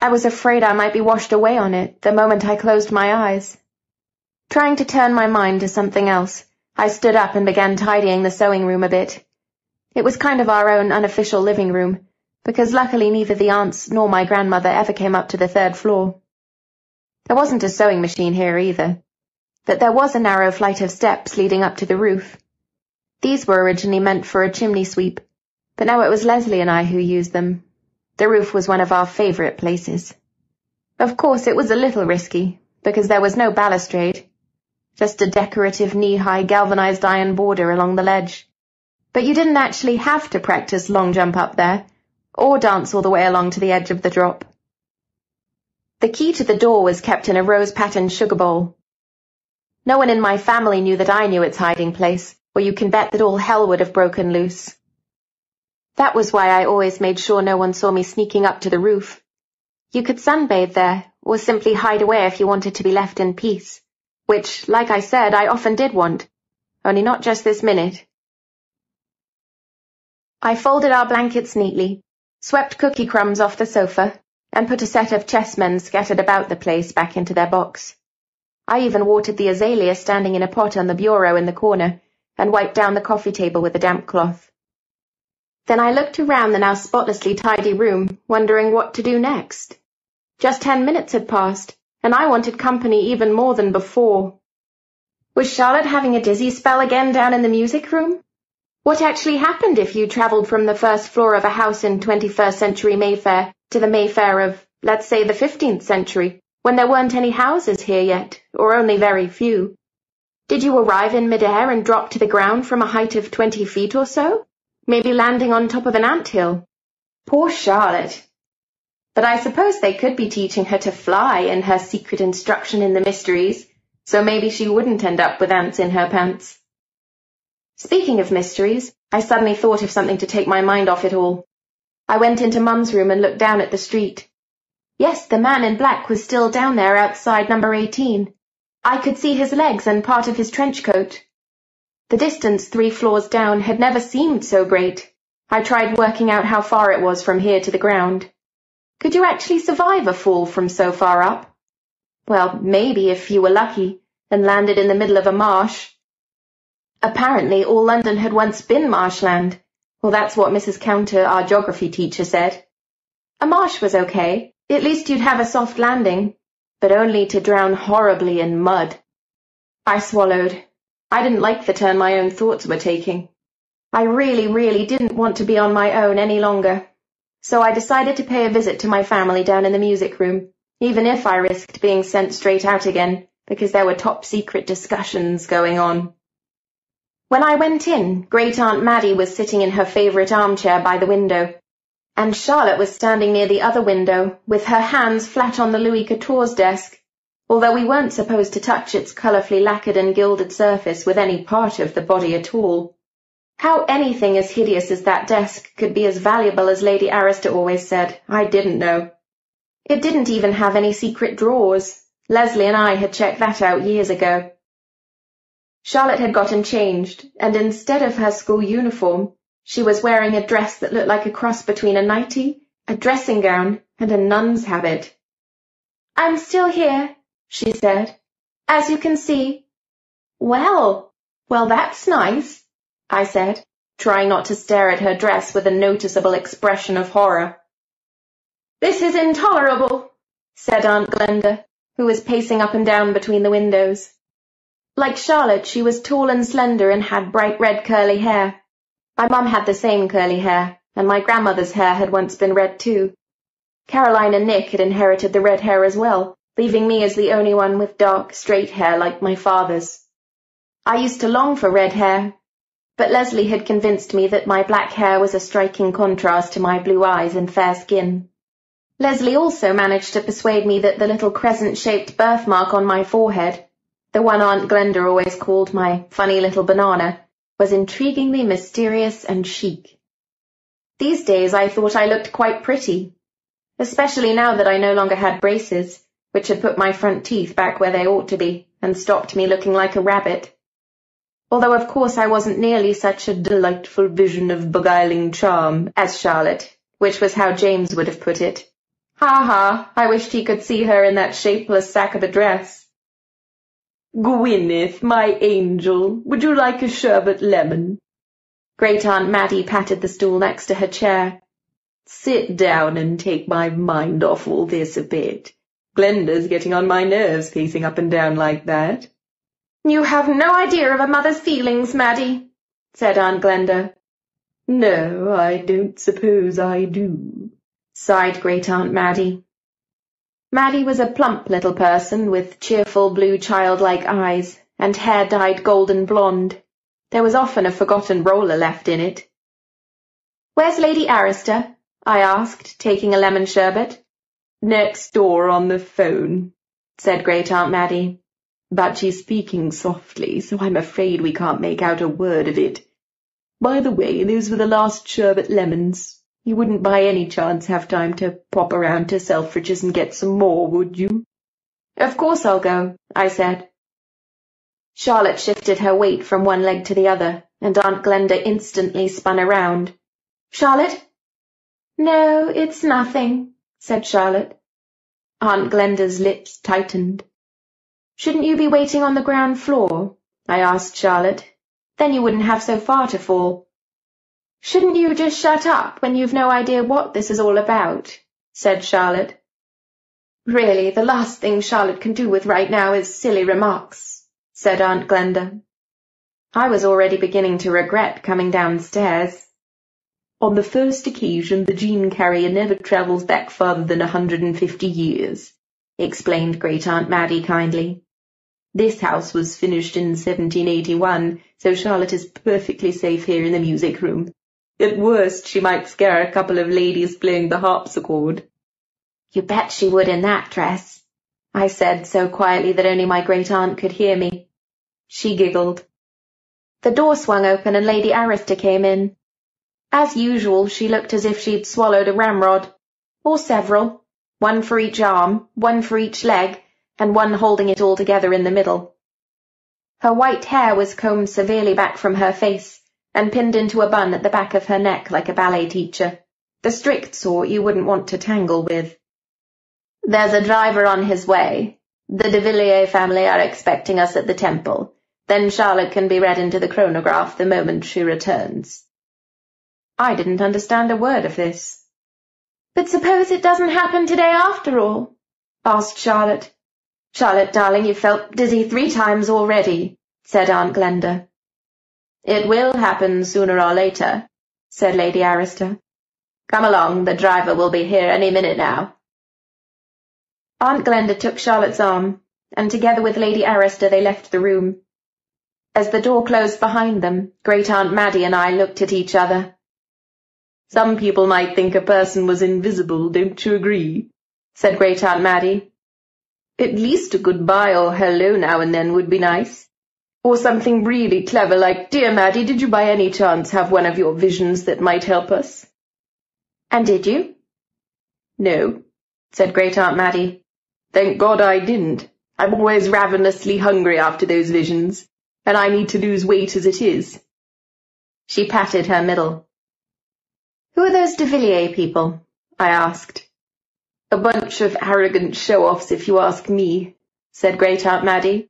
I was afraid I might be washed away on it the moment I closed my eyes. Trying to turn my mind to something else, I stood up and began tidying the sewing room a bit. It was kind of our own unofficial living room, because luckily neither the aunts nor my grandmother ever came up to the third floor. There wasn't a sewing machine here either, but there was a narrow flight of steps leading up to the roof. These were originally meant for a chimney sweep, but now it was Leslie and I who used them. The roof was one of our favourite places. Of course, it was a little risky, because there was no balustrade, just a decorative knee-high galvanized iron border along the ledge. But you didn't actually have to practice long jump up there, or dance all the way along to the edge of the drop. The key to the door was kept in a rose-patterned sugar bowl. No one in my family knew that I knew its hiding place, or you can bet that all hell would have broken loose. That was why I always made sure no one saw me sneaking up to the roof. You could sunbathe there, or simply hide away if you wanted to be left in peace, which, like I said, I often did want, only not just this minute. I folded our blankets neatly, swept cookie crumbs off the sofa, and put a set of chessmen scattered about the place back into their box. I even watered the azalea standing in a pot on the bureau in the corner, and wiped down the coffee table with a damp cloth. Then I looked around the now spotlessly tidy room, wondering what to do next. Just ten minutes had passed, and I wanted company even more than before. Was Charlotte having a dizzy spell again down in the music room? What actually happened if you travelled from the first floor of a house in 21st century Mayfair to the Mayfair of, let's say, the 15th century, when there weren't any houses here yet, or only very few? Did you arrive in midair and drop to the ground from a height of 20 feet or so? Maybe landing on top of an ant hill? Poor Charlotte. But I suppose they could be teaching her to fly in her secret instruction in the mysteries, so maybe she wouldn't end up with ants in her pants. Speaking of mysteries, I suddenly thought of something to take my mind off it all. I went into Mum's room and looked down at the street. Yes, the man in black was still down there outside number 18. I could see his legs and part of his trench coat. The distance three floors down had never seemed so great. I tried working out how far it was from here to the ground. Could you actually survive a fall from so far up? Well, maybe if you were lucky and landed in the middle of a marsh. Apparently all London had once been marshland. Well, that's what Mrs. Counter, our geography teacher, said. A marsh was okay. At least you'd have a soft landing, but only to drown horribly in mud. I swallowed. I didn't like the turn my own thoughts were taking. I really, really didn't want to be on my own any longer. So I decided to pay a visit to my family down in the music room, even if I risked being sent straight out again, because there were top secret discussions going on. When I went in, Great Aunt Maddie was sitting in her favourite armchair by the window, and Charlotte was standing near the other window, with her hands flat on the Louis Quatorze desk, although we weren't supposed to touch its colourfully lacquered and gilded surface with any part of the body at all. How anything as hideous as that desk could be as valuable as Lady Arista always said, I didn't know. It didn't even have any secret drawers. Leslie and I had checked that out years ago. Charlotte had gotten changed, and instead of her school uniform, she was wearing a dress that looked like a cross between a nightie, a dressing gown, and a nun's habit. I'm still here, she said, as you can see. Well, well, that's nice, I said, trying not to stare at her dress with a noticeable expression of horror. This is intolerable, said Aunt Glenda, who was pacing up and down between the windows. Like Charlotte, she was tall and slender and had bright red curly hair. My mum had the same curly hair, and my grandmother's hair had once been red too. Caroline and Nick had inherited the red hair as well, leaving me as the only one with dark, straight hair like my father's. I used to long for red hair, but Leslie had convinced me that my black hair was a striking contrast to my blue eyes and fair skin. Leslie also managed to persuade me that the little crescent-shaped birthmark on my forehead the one Aunt Glenda always called my funny little banana, was intriguingly mysterious and chic. These days I thought I looked quite pretty, especially now that I no longer had braces, which had put my front teeth back where they ought to be and stopped me looking like a rabbit. Although of course I wasn't nearly such a delightful vision of beguiling charm as Charlotte, which was how James would have put it. Ha ha, I wished he could see her in that shapeless sack of a dress. Gwyneth, my angel, would you like a sherbet lemon? Great Aunt Maddie patted the stool next to her chair. Sit down and take my mind off all this a bit. Glenda's getting on my nerves pacing up and down like that. You have no idea of a mother's feelings, Maddie, said Aunt Glenda. No, I don't suppose I do, sighed Great Aunt Maddie. Maddie was a plump little person with cheerful blue childlike eyes and hair dyed golden blonde. There was often a forgotten roller left in it. Where's Lady Arista? I asked, taking a lemon sherbet. Next door on the phone, said Great Aunt Maddie. But she's speaking softly, so I'm afraid we can't make out a word of it. By the way, those were the last sherbet lemons. You wouldn't by any chance have time to pop around to Selfridge's and get some more, would you? Of course I'll go, I said. Charlotte shifted her weight from one leg to the other, and Aunt Glenda instantly spun around. Charlotte? No, it's nothing, said Charlotte. Aunt Glenda's lips tightened. Shouldn't you be waiting on the ground floor? I asked Charlotte. Then you wouldn't have so far to fall. Shouldn't you just shut up when you've no idea what this is all about? said Charlotte. Really, the last thing Charlotte can do with right now is silly remarks, said Aunt Glenda. I was already beginning to regret coming downstairs. On the first occasion, the gene carrier never travels back farther than a hundred and fifty years, explained Great Aunt Maddie kindly. This house was finished in 1781, so Charlotte is perfectly safe here in the music room. At worst, she might scare a couple of ladies playing the harpsichord. You bet she would in that dress, I said so quietly that only my great aunt could hear me. She giggled. The door swung open and Lady Arista came in. As usual, she looked as if she'd swallowed a ramrod, or several, one for each arm, one for each leg, and one holding it all together in the middle. Her white hair was combed severely back from her face, and pinned into a bun at the back of her neck like a ballet teacher, the strict sort you wouldn't want to tangle with. There's a driver on his way. The de Villiers family are expecting us at the temple. Then Charlotte can be read into the chronograph the moment she returns. I didn't understand a word of this. But suppose it doesn't happen today after all? asked Charlotte. Charlotte, darling, you've felt dizzy three times already, said Aunt Glenda. It will happen sooner or later, said Lady Arista. Come along, the driver will be here any minute now. Aunt Glenda took Charlotte's arm, and together with Lady Arista they left the room. As the door closed behind them, Great Aunt Maddie and I looked at each other. Some people might think a person was invisible, don't you agree? said Great Aunt Maddie. At least a goodbye or hello now and then would be nice. Or something really clever like, Dear Maddie, did you by any chance have one of your visions that might help us? And did you? No, said Great Aunt Maddie. Thank God I didn't. I'm always ravenously hungry after those visions, and I need to lose weight as it is. She patted her middle. Who are those de Villiers people? I asked. A bunch of arrogant show-offs, if you ask me, said Great Aunt Maddie.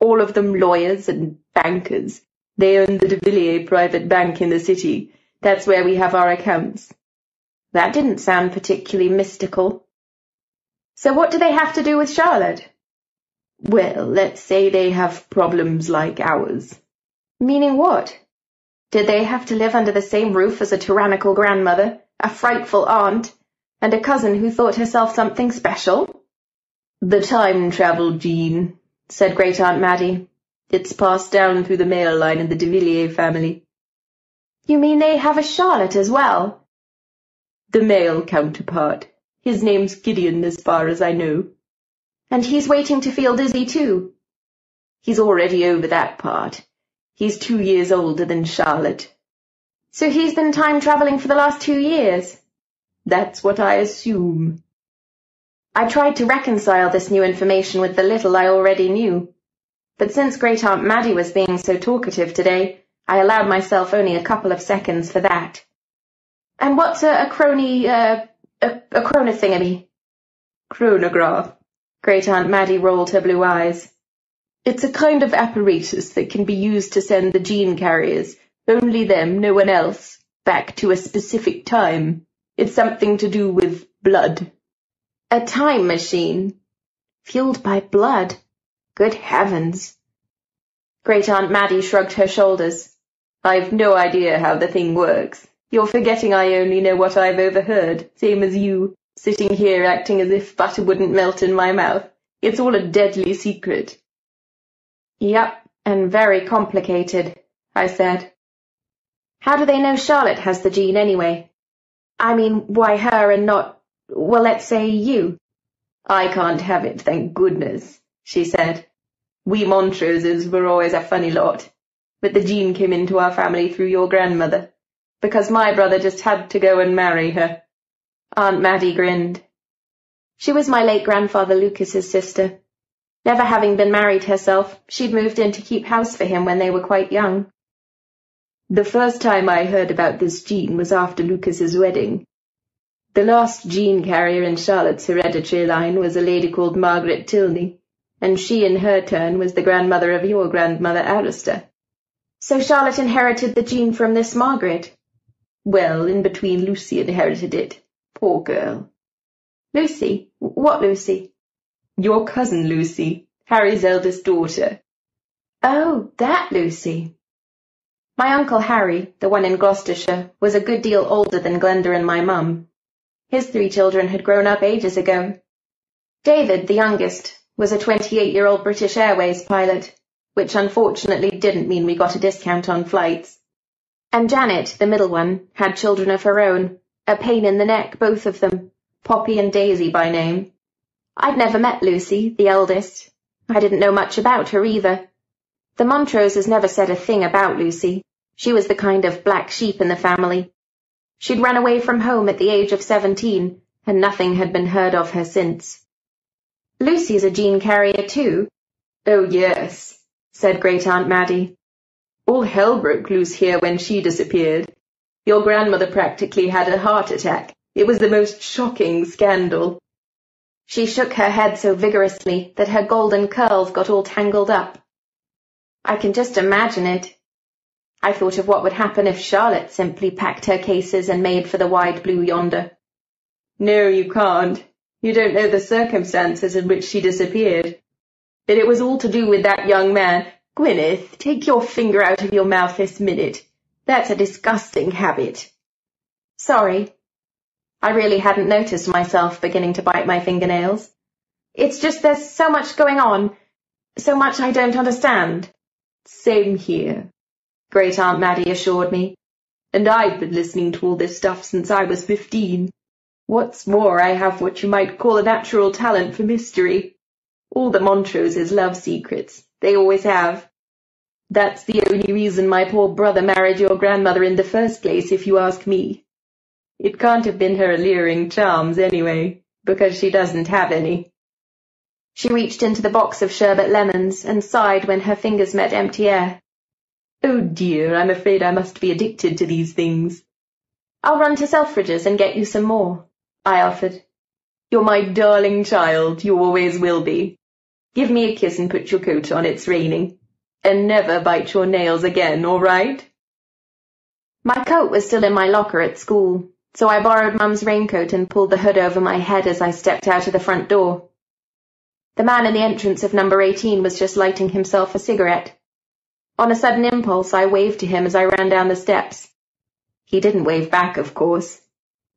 All of them lawyers and bankers. They own the de Villiers private bank in the city. That's where we have our accounts. That didn't sound particularly mystical. So what do they have to do with Charlotte? Well, let's say they have problems like ours. Meaning what? Did they have to live under the same roof as a tyrannical grandmother, a frightful aunt, and a cousin who thought herself something special? The time travel gene, said Great Aunt Maddie. It's passed down through the male line in the de Villiers family. You mean they have a Charlotte as well? The male counterpart. His name's Gideon, as far as I know. And he's waiting to feel dizzy too. He's already over that part. He's two years older than Charlotte. So he's been time-travelling for the last two years? That's what I assume. I tried to reconcile this new information with the little I already knew. But since Great Aunt Maddie was being so talkative today, I allowed myself only a couple of seconds for that. And what's a, a crony, uh, a, a chronothingy. Chronograph. Great Aunt Maddie rolled her blue eyes. It's a kind of apparatus that can be used to send the gene carriers, only them, no one else, back to a specific time. It's something to do with blood. A time machine. Fueled by blood. Good heavens. Great Aunt Maddie shrugged her shoulders. I've no idea how the thing works. You're forgetting I only know what I've overheard, same as you, sitting here acting as if butter wouldn't melt in my mouth. It's all a deadly secret. Yep, and very complicated, I said. How do they know Charlotte has the gene anyway? I mean, why her and not, well, let's say you? I can't have it, thank goodness, she said. We Montroses were always a funny lot, but the gene came into our family through your grandmother because my brother just had to go and marry her. Aunt Maddie grinned. She was my late grandfather Lucas's sister. Never having been married herself, she'd moved in to keep house for him when they were quite young. The first time I heard about this gene was after Lucas's wedding. The last gene carrier in Charlotte's hereditary line was a lady called Margaret Tilney, and she in her turn was the grandmother of your grandmother Arista. So Charlotte inherited the gene from this Margaret? Well, in between Lucy inherited it. Poor girl. Lucy? What Lucy? Your cousin Lucy, Harry's eldest daughter. Oh, that Lucy. My Uncle Harry, the one in Gloucestershire, was a good deal older than Glenda and my mum. His three children had grown up ages ago. David, the youngest, was a 28-year-old British Airways pilot, which unfortunately didn't mean we got a discount on flights. And Janet, the middle one, had children of her own, a pain in the neck, both of them, Poppy and Daisy by name. I'd never met Lucy, the eldest. I didn't know much about her either. The Montroses has never said a thing about Lucy. She was the kind of black sheep in the family. She'd run away from home at the age of seventeen, and nothing had been heard of her since. Lucy's a gene carrier too. Oh yes, said Great Aunt Maddie. All hell broke loose here when she disappeared. Your grandmother practically had a heart attack. It was the most shocking scandal. She shook her head so vigorously that her golden curls got all tangled up. I can just imagine it. I thought of what would happen if Charlotte simply packed her cases and made for the wide blue yonder. No, you can't. You don't know the circumstances in which she disappeared. But it was all to do with that young man. Gwyneth, take your finger out of your mouth this minute. That's a disgusting habit. Sorry. I really hadn't noticed myself beginning to bite my fingernails. It's just there's so much going on, so much I don't understand. Same here, Great Aunt Maddie assured me. And I've been listening to all this stuff since I was fifteen. What's more, I have what you might call a natural talent for mystery. All the Montroses love secrets. They always have. That's the only reason my poor brother married your grandmother in the first place, if you ask me. It can't have been her alluring charms, anyway, because she doesn't have any. She reached into the box of sherbet lemons and sighed when her fingers met empty air. Oh dear, I'm afraid I must be addicted to these things. I'll run to Selfridge's and get you some more, I offered. You're my darling child, you always will be. Give me a kiss and put your coat on, it's raining. And never bite your nails again, all right? My coat was still in my locker at school, so I borrowed Mum's raincoat and pulled the hood over my head as I stepped out of the front door. The man in the entrance of number 18 was just lighting himself a cigarette. On a sudden impulse, I waved to him as I ran down the steps. He didn't wave back, of course.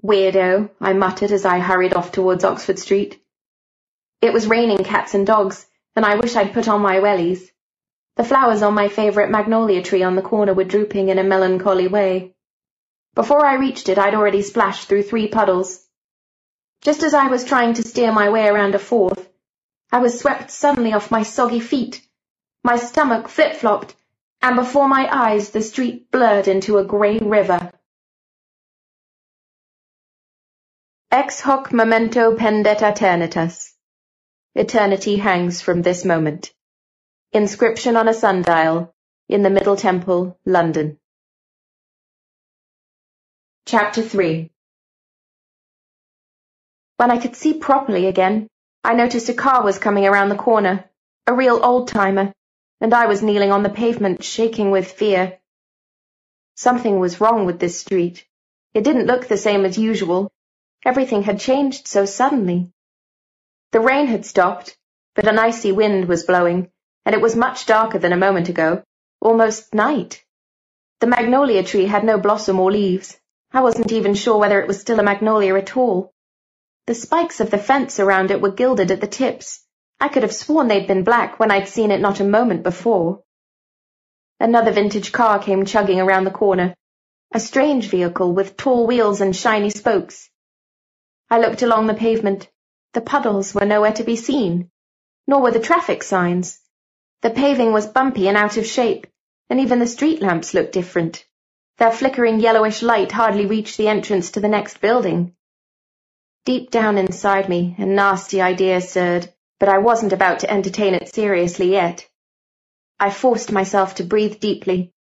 Weirdo, I muttered as I hurried off towards Oxford Street. It was raining cats and dogs, and I wish I'd put on my wellies. The flowers on my favourite magnolia tree on the corner were drooping in a melancholy way. Before I reached it, I'd already splashed through three puddles. Just as I was trying to steer my way around a fourth, I was swept suddenly off my soggy feet. My stomach flip-flopped, and before my eyes the street blurred into a grey river. Ex hoc momento pendet aeternitas. Eternity hangs from this moment. Inscription on a sundial, in the Middle Temple, London. Chapter 3 When I could see properly again, I noticed a car was coming around the corner, a real old-timer, and I was kneeling on the pavement, shaking with fear. Something was wrong with this street. It didn't look the same as usual. Everything had changed so suddenly. The rain had stopped, but an icy wind was blowing, and it was much darker than a moment ago, almost night. The magnolia tree had no blossom or leaves. I wasn't even sure whether it was still a magnolia at all. The spikes of the fence around it were gilded at the tips. I could have sworn they'd been black when I'd seen it not a moment before. Another vintage car came chugging around the corner, a strange vehicle with tall wheels and shiny spokes. I looked along the pavement. The puddles were nowhere to be seen, nor were the traffic signs. The paving was bumpy and out of shape, and even the street lamps looked different. Their flickering yellowish light hardly reached the entrance to the next building. Deep down inside me, a nasty idea stirred, but I wasn't about to entertain it seriously yet. I forced myself to breathe deeply.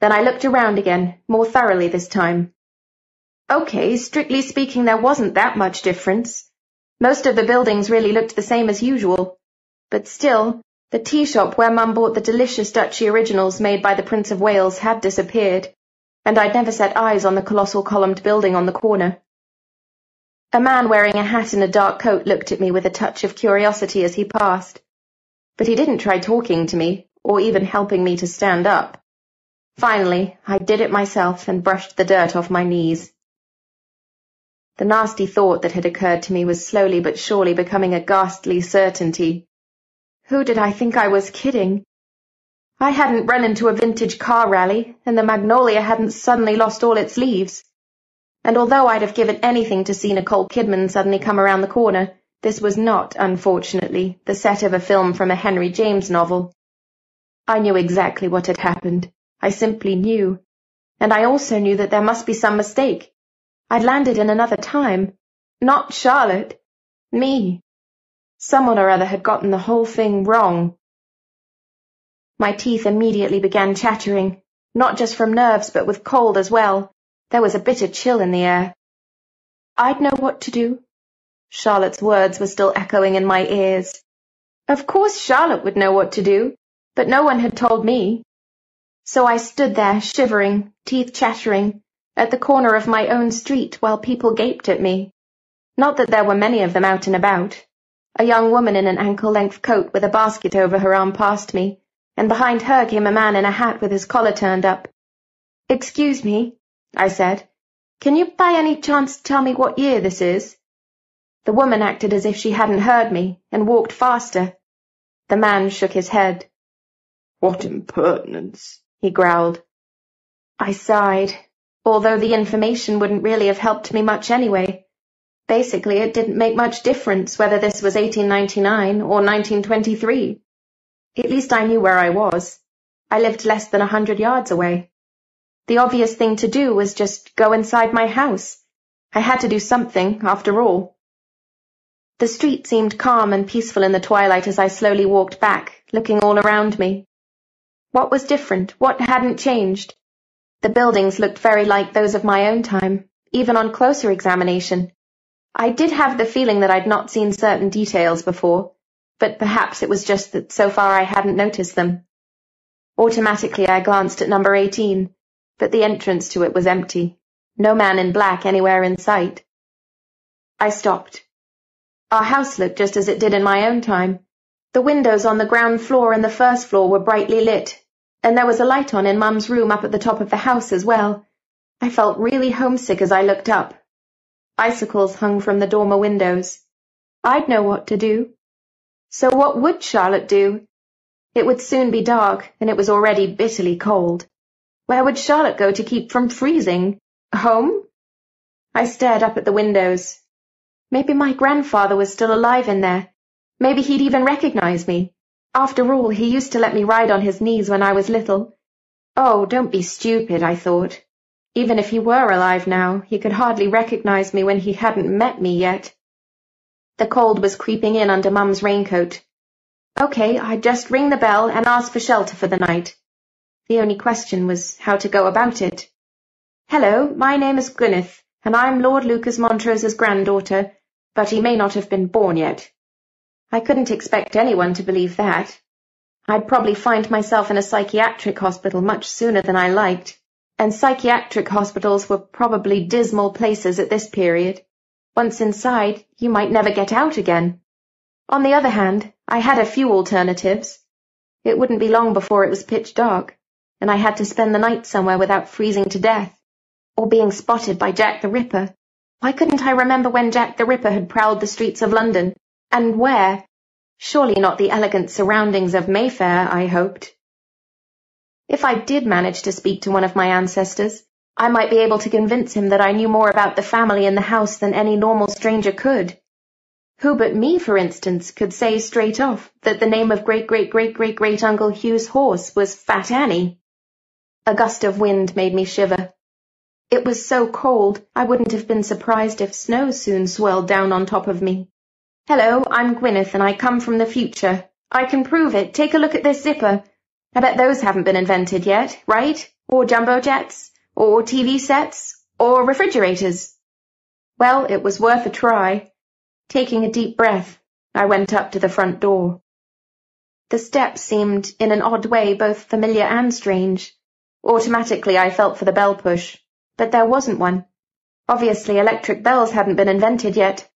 Then I looked around again, more thoroughly this time. Okay, strictly speaking, there wasn't that much difference. Most of the buildings really looked the same as usual. But still, the tea shop where Mum bought the delicious Duchy originals made by the Prince of Wales had disappeared, and I'd never set eyes on the colossal columned building on the corner. A man wearing a hat and a dark coat looked at me with a touch of curiosity as he passed. But he didn't try talking to me, or even helping me to stand up. Finally, I did it myself and brushed the dirt off my knees. The nasty thought that had occurred to me was slowly but surely becoming a ghastly certainty. Who did I think I was kidding? I hadn't run into a vintage car rally, and the magnolia hadn't suddenly lost all its leaves. And although I'd have given anything to see Nicole Kidman suddenly come around the corner, this was not, unfortunately, the set of a film from a Henry James novel. I knew exactly what had happened. I simply knew. And I also knew that there must be some mistake. I'd landed in another time. Not Charlotte. Me. Someone or other had gotten the whole thing wrong. My teeth immediately began chattering, not just from nerves but with cold as well. There was a bitter chill in the air. I'd know what to do. Charlotte's words were still echoing in my ears. Of course Charlotte would know what to do, but no one had told me. So I stood there, shivering, teeth chattering, at the corner of my own street while people gaped at me. Not that there were many of them out and about. A young woman in an ankle-length coat with a basket over her arm passed me, and behind her came a man in a hat with his collar turned up. Excuse me, I said. Can you by any chance tell me what year this is? The woman acted as if she hadn't heard me, and walked faster. The man shook his head. What impertinence! he growled. I sighed, although the information wouldn't really have helped me much anyway. Basically, it didn't make much difference whether this was 1899 or 1923. At least I knew where I was. I lived less than a hundred yards away. The obvious thing to do was just go inside my house. I had to do something, after all. The street seemed calm and peaceful in the twilight as I slowly walked back, looking all around me. What was different? What hadn't changed? The buildings looked very like those of my own time, even on closer examination. I did have the feeling that I'd not seen certain details before, but perhaps it was just that so far I hadn't noticed them. Automatically I glanced at number 18, but the entrance to it was empty. No man in black anywhere in sight. I stopped. Our house looked just as it did in my own time, the windows on the ground floor and the first floor were brightly lit, and there was a light on in Mum's room up at the top of the house as well. I felt really homesick as I looked up. Icicles hung from the dormer windows. I'd know what to do. So what would Charlotte do? It would soon be dark, and it was already bitterly cold. Where would Charlotte go to keep from freezing? Home? I stared up at the windows. Maybe my grandfather was still alive in there, Maybe he'd even recognize me. After all, he used to let me ride on his knees when I was little. Oh, don't be stupid, I thought. Even if he were alive now, he could hardly recognize me when he hadn't met me yet. The cold was creeping in under Mum's raincoat. Okay, I'd just ring the bell and ask for shelter for the night. The only question was how to go about it. Hello, my name is Gwyneth, and I'm Lord Lucas Montrose's granddaughter, but he may not have been born yet. I couldn't expect anyone to believe that. I'd probably find myself in a psychiatric hospital much sooner than I liked, and psychiatric hospitals were probably dismal places at this period. Once inside, you might never get out again. On the other hand, I had a few alternatives. It wouldn't be long before it was pitch dark, and I had to spend the night somewhere without freezing to death, or being spotted by Jack the Ripper. Why couldn't I remember when Jack the Ripper had prowled the streets of London and where? Surely not the elegant surroundings of Mayfair, I hoped. If I did manage to speak to one of my ancestors, I might be able to convince him that I knew more about the family in the house than any normal stranger could. Who but me, for instance, could say straight off that the name of great-great-great-great-great-uncle Hugh's horse was Fat Annie? A gust of wind made me shiver. It was so cold, I wouldn't have been surprised if snow soon swirled down on top of me. Hello, I'm Gwyneth and I come from the future. I can prove it. Take a look at this zipper. I bet those haven't been invented yet, right? Or jumbo jets? Or TV sets? Or refrigerators? Well, it was worth a try. Taking a deep breath, I went up to the front door. The steps seemed, in an odd way, both familiar and strange. Automatically I felt for the bell push, but there wasn't one. Obviously electric bells hadn't been invented yet.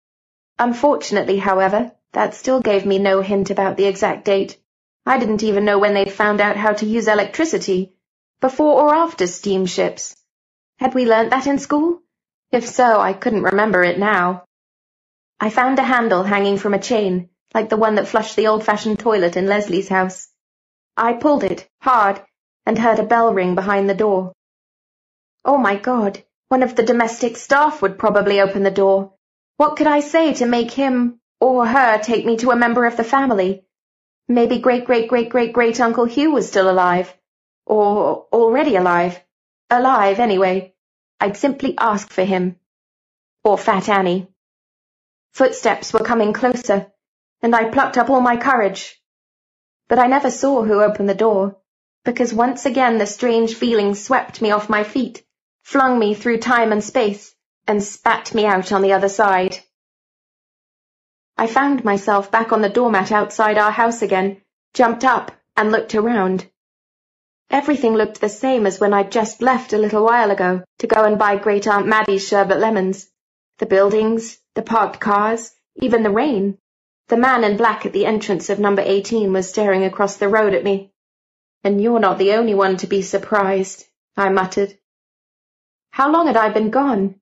Unfortunately, however, that still gave me no hint about the exact date. I didn't even know when they'd found out how to use electricity. Before or after steamships? Had we learnt that in school? If so, I couldn't remember it now. I found a handle hanging from a chain, like the one that flushed the old-fashioned toilet in Leslie's house. I pulled it, hard, and heard a bell ring behind the door. Oh my God, one of the domestic staff would probably open the door. What could I say to make him, or her, take me to a member of the family? Maybe great-great-great-great-great-Uncle Hugh was still alive. Or already alive. Alive, anyway. I'd simply ask for him. Or Fat Annie. Footsteps were coming closer, and I plucked up all my courage. But I never saw who opened the door, because once again the strange feeling swept me off my feet, flung me through time and space, and spat me out on the other side. I found myself back on the doormat outside our house again, jumped up, and looked around. Everything looked the same as when I'd just left a little while ago to go and buy Great Aunt Maddie's sherbet lemons. The buildings, the parked cars, even the rain. The man in black at the entrance of number 18 was staring across the road at me. And you're not the only one to be surprised, I muttered. How long had I been gone?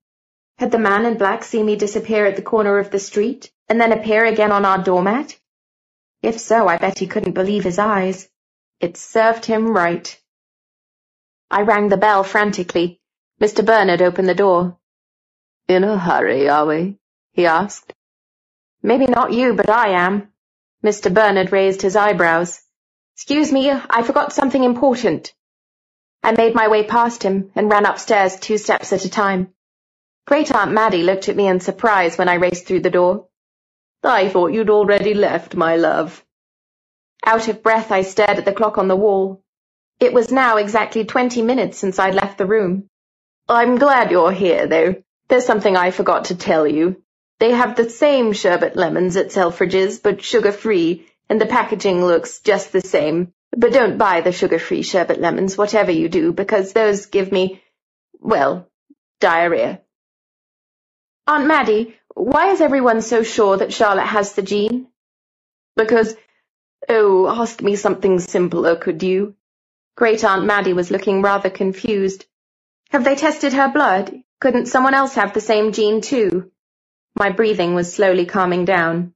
Had the man in black seen me disappear at the corner of the street, and then appear again on our doormat? If so, I bet he couldn't believe his eyes. It served him right. I rang the bell frantically. Mr. Bernard opened the door. In a hurry, are we? he asked. Maybe not you, but I am. Mr. Bernard raised his eyebrows. Excuse me, I forgot something important. I made my way past him and ran upstairs two steps at a time. Great Aunt Maddie looked at me in surprise when I raced through the door. I thought you'd already left, my love. Out of breath, I stared at the clock on the wall. It was now exactly twenty minutes since I'd left the room. I'm glad you're here, though. There's something I forgot to tell you. They have the same sherbet lemons at Selfridge's, but sugar-free, and the packaging looks just the same. But don't buy the sugar-free sherbet lemons, whatever you do, because those give me, well, diarrhea. Aunt Maddie, why is everyone so sure that Charlotte has the gene? Because, oh, ask me something simpler, could you? Great Aunt Maddie was looking rather confused. Have they tested her blood? Couldn't someone else have the same gene too? My breathing was slowly calming down.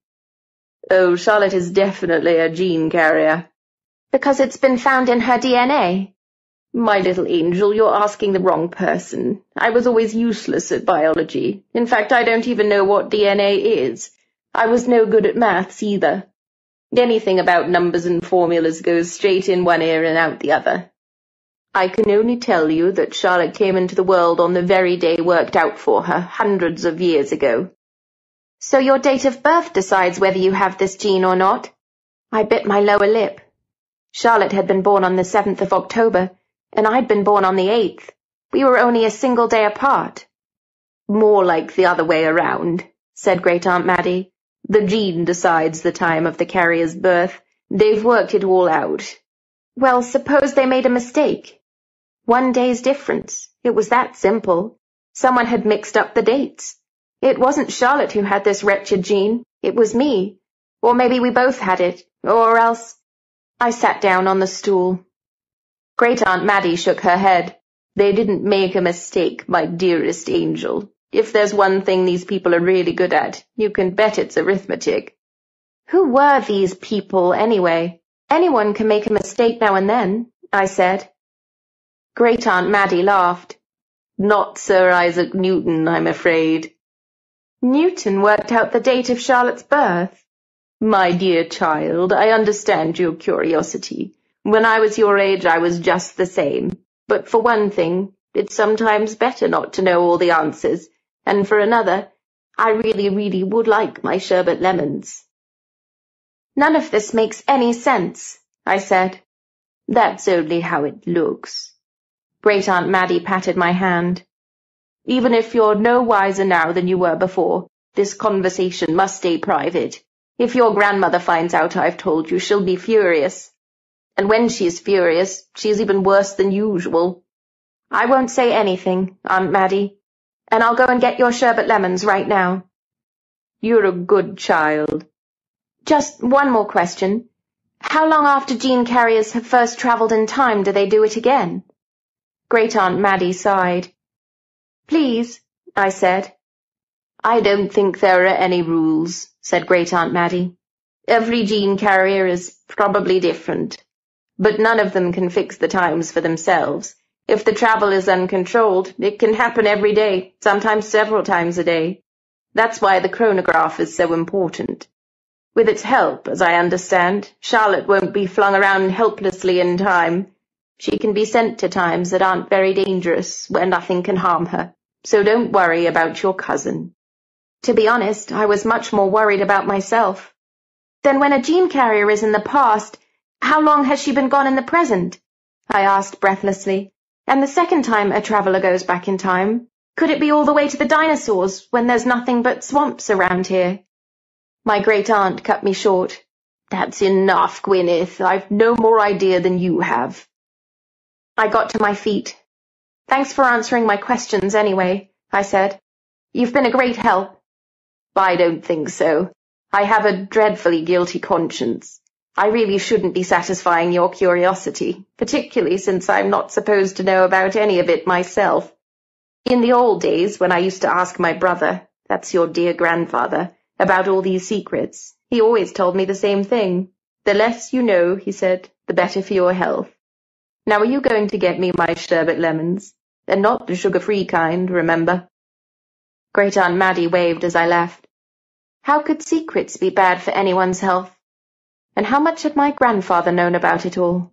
Oh, Charlotte is definitely a gene carrier. Because it's been found in her DNA? My little angel, you're asking the wrong person. I was always useless at biology. In fact, I don't even know what DNA is. I was no good at maths either. Anything about numbers and formulas goes straight in one ear and out the other. I can only tell you that Charlotte came into the world on the very day worked out for her, hundreds of years ago. So your date of birth decides whether you have this gene or not? I bit my lower lip. Charlotte had been born on the 7th of October, and I'd been born on the 8th. We were only a single day apart. More like the other way around, said Great Aunt Maddie. The gene decides the time of the carrier's birth. They've worked it all out. Well, suppose they made a mistake. One day's difference. It was that simple. Someone had mixed up the dates. It wasn't Charlotte who had this wretched gene. It was me. Or maybe we both had it. Or else... I sat down on the stool. Great Aunt Maddie shook her head. They didn't make a mistake, my dearest angel. If there's one thing these people are really good at, you can bet it's arithmetic. Who were these people, anyway? Anyone can make a mistake now and then, I said. Great Aunt Maddie laughed. Not Sir Isaac Newton, I'm afraid. Newton worked out the date of Charlotte's birth. My dear child, I understand your curiosity. When I was your age, I was just the same. But for one thing, it's sometimes better not to know all the answers, and for another, I really, really would like my sherbet lemons. None of this makes any sense, I said. That's only how it looks. Great Aunt Maddie patted my hand. Even if you're no wiser now than you were before, this conversation must stay private. If your grandmother finds out I've told you, she'll be furious. And when she's furious, she's even worse than usual. I won't say anything, Aunt Maddie and I'll go and get your sherbet lemons right now. You're a good child. Just one more question. How long after gene carriers have first travelled in time do they do it again? Great Aunt Maddie sighed. Please, I said. I don't think there are any rules, said Great Aunt Maddie. Every gene carrier is probably different, but none of them can fix the times for themselves. If the travel is uncontrolled, it can happen every day, sometimes several times a day. That's why the chronograph is so important. With its help, as I understand, Charlotte won't be flung around helplessly in time. She can be sent to times that aren't very dangerous, where nothing can harm her. So don't worry about your cousin. To be honest, I was much more worried about myself. Then when a gene carrier is in the past, how long has she been gone in the present? I asked breathlessly. And the second time a traveller goes back in time, could it be all the way to the dinosaurs, when there's nothing but swamps around here? My great-aunt cut me short. That's enough, Gwyneth. I've no more idea than you have. I got to my feet. Thanks for answering my questions anyway, I said. You've been a great help. I don't think so. I have a dreadfully guilty conscience. I really shouldn't be satisfying your curiosity, particularly since I'm not supposed to know about any of it myself. In the old days, when I used to ask my brother, that's your dear grandfather, about all these secrets, he always told me the same thing. The less you know, he said, the better for your health. Now are you going to get me my sherbet lemons? And not the sugar-free kind, remember? Great Aunt Maddie waved as I left. How could secrets be bad for anyone's health? And how much had my grandfather known about it all?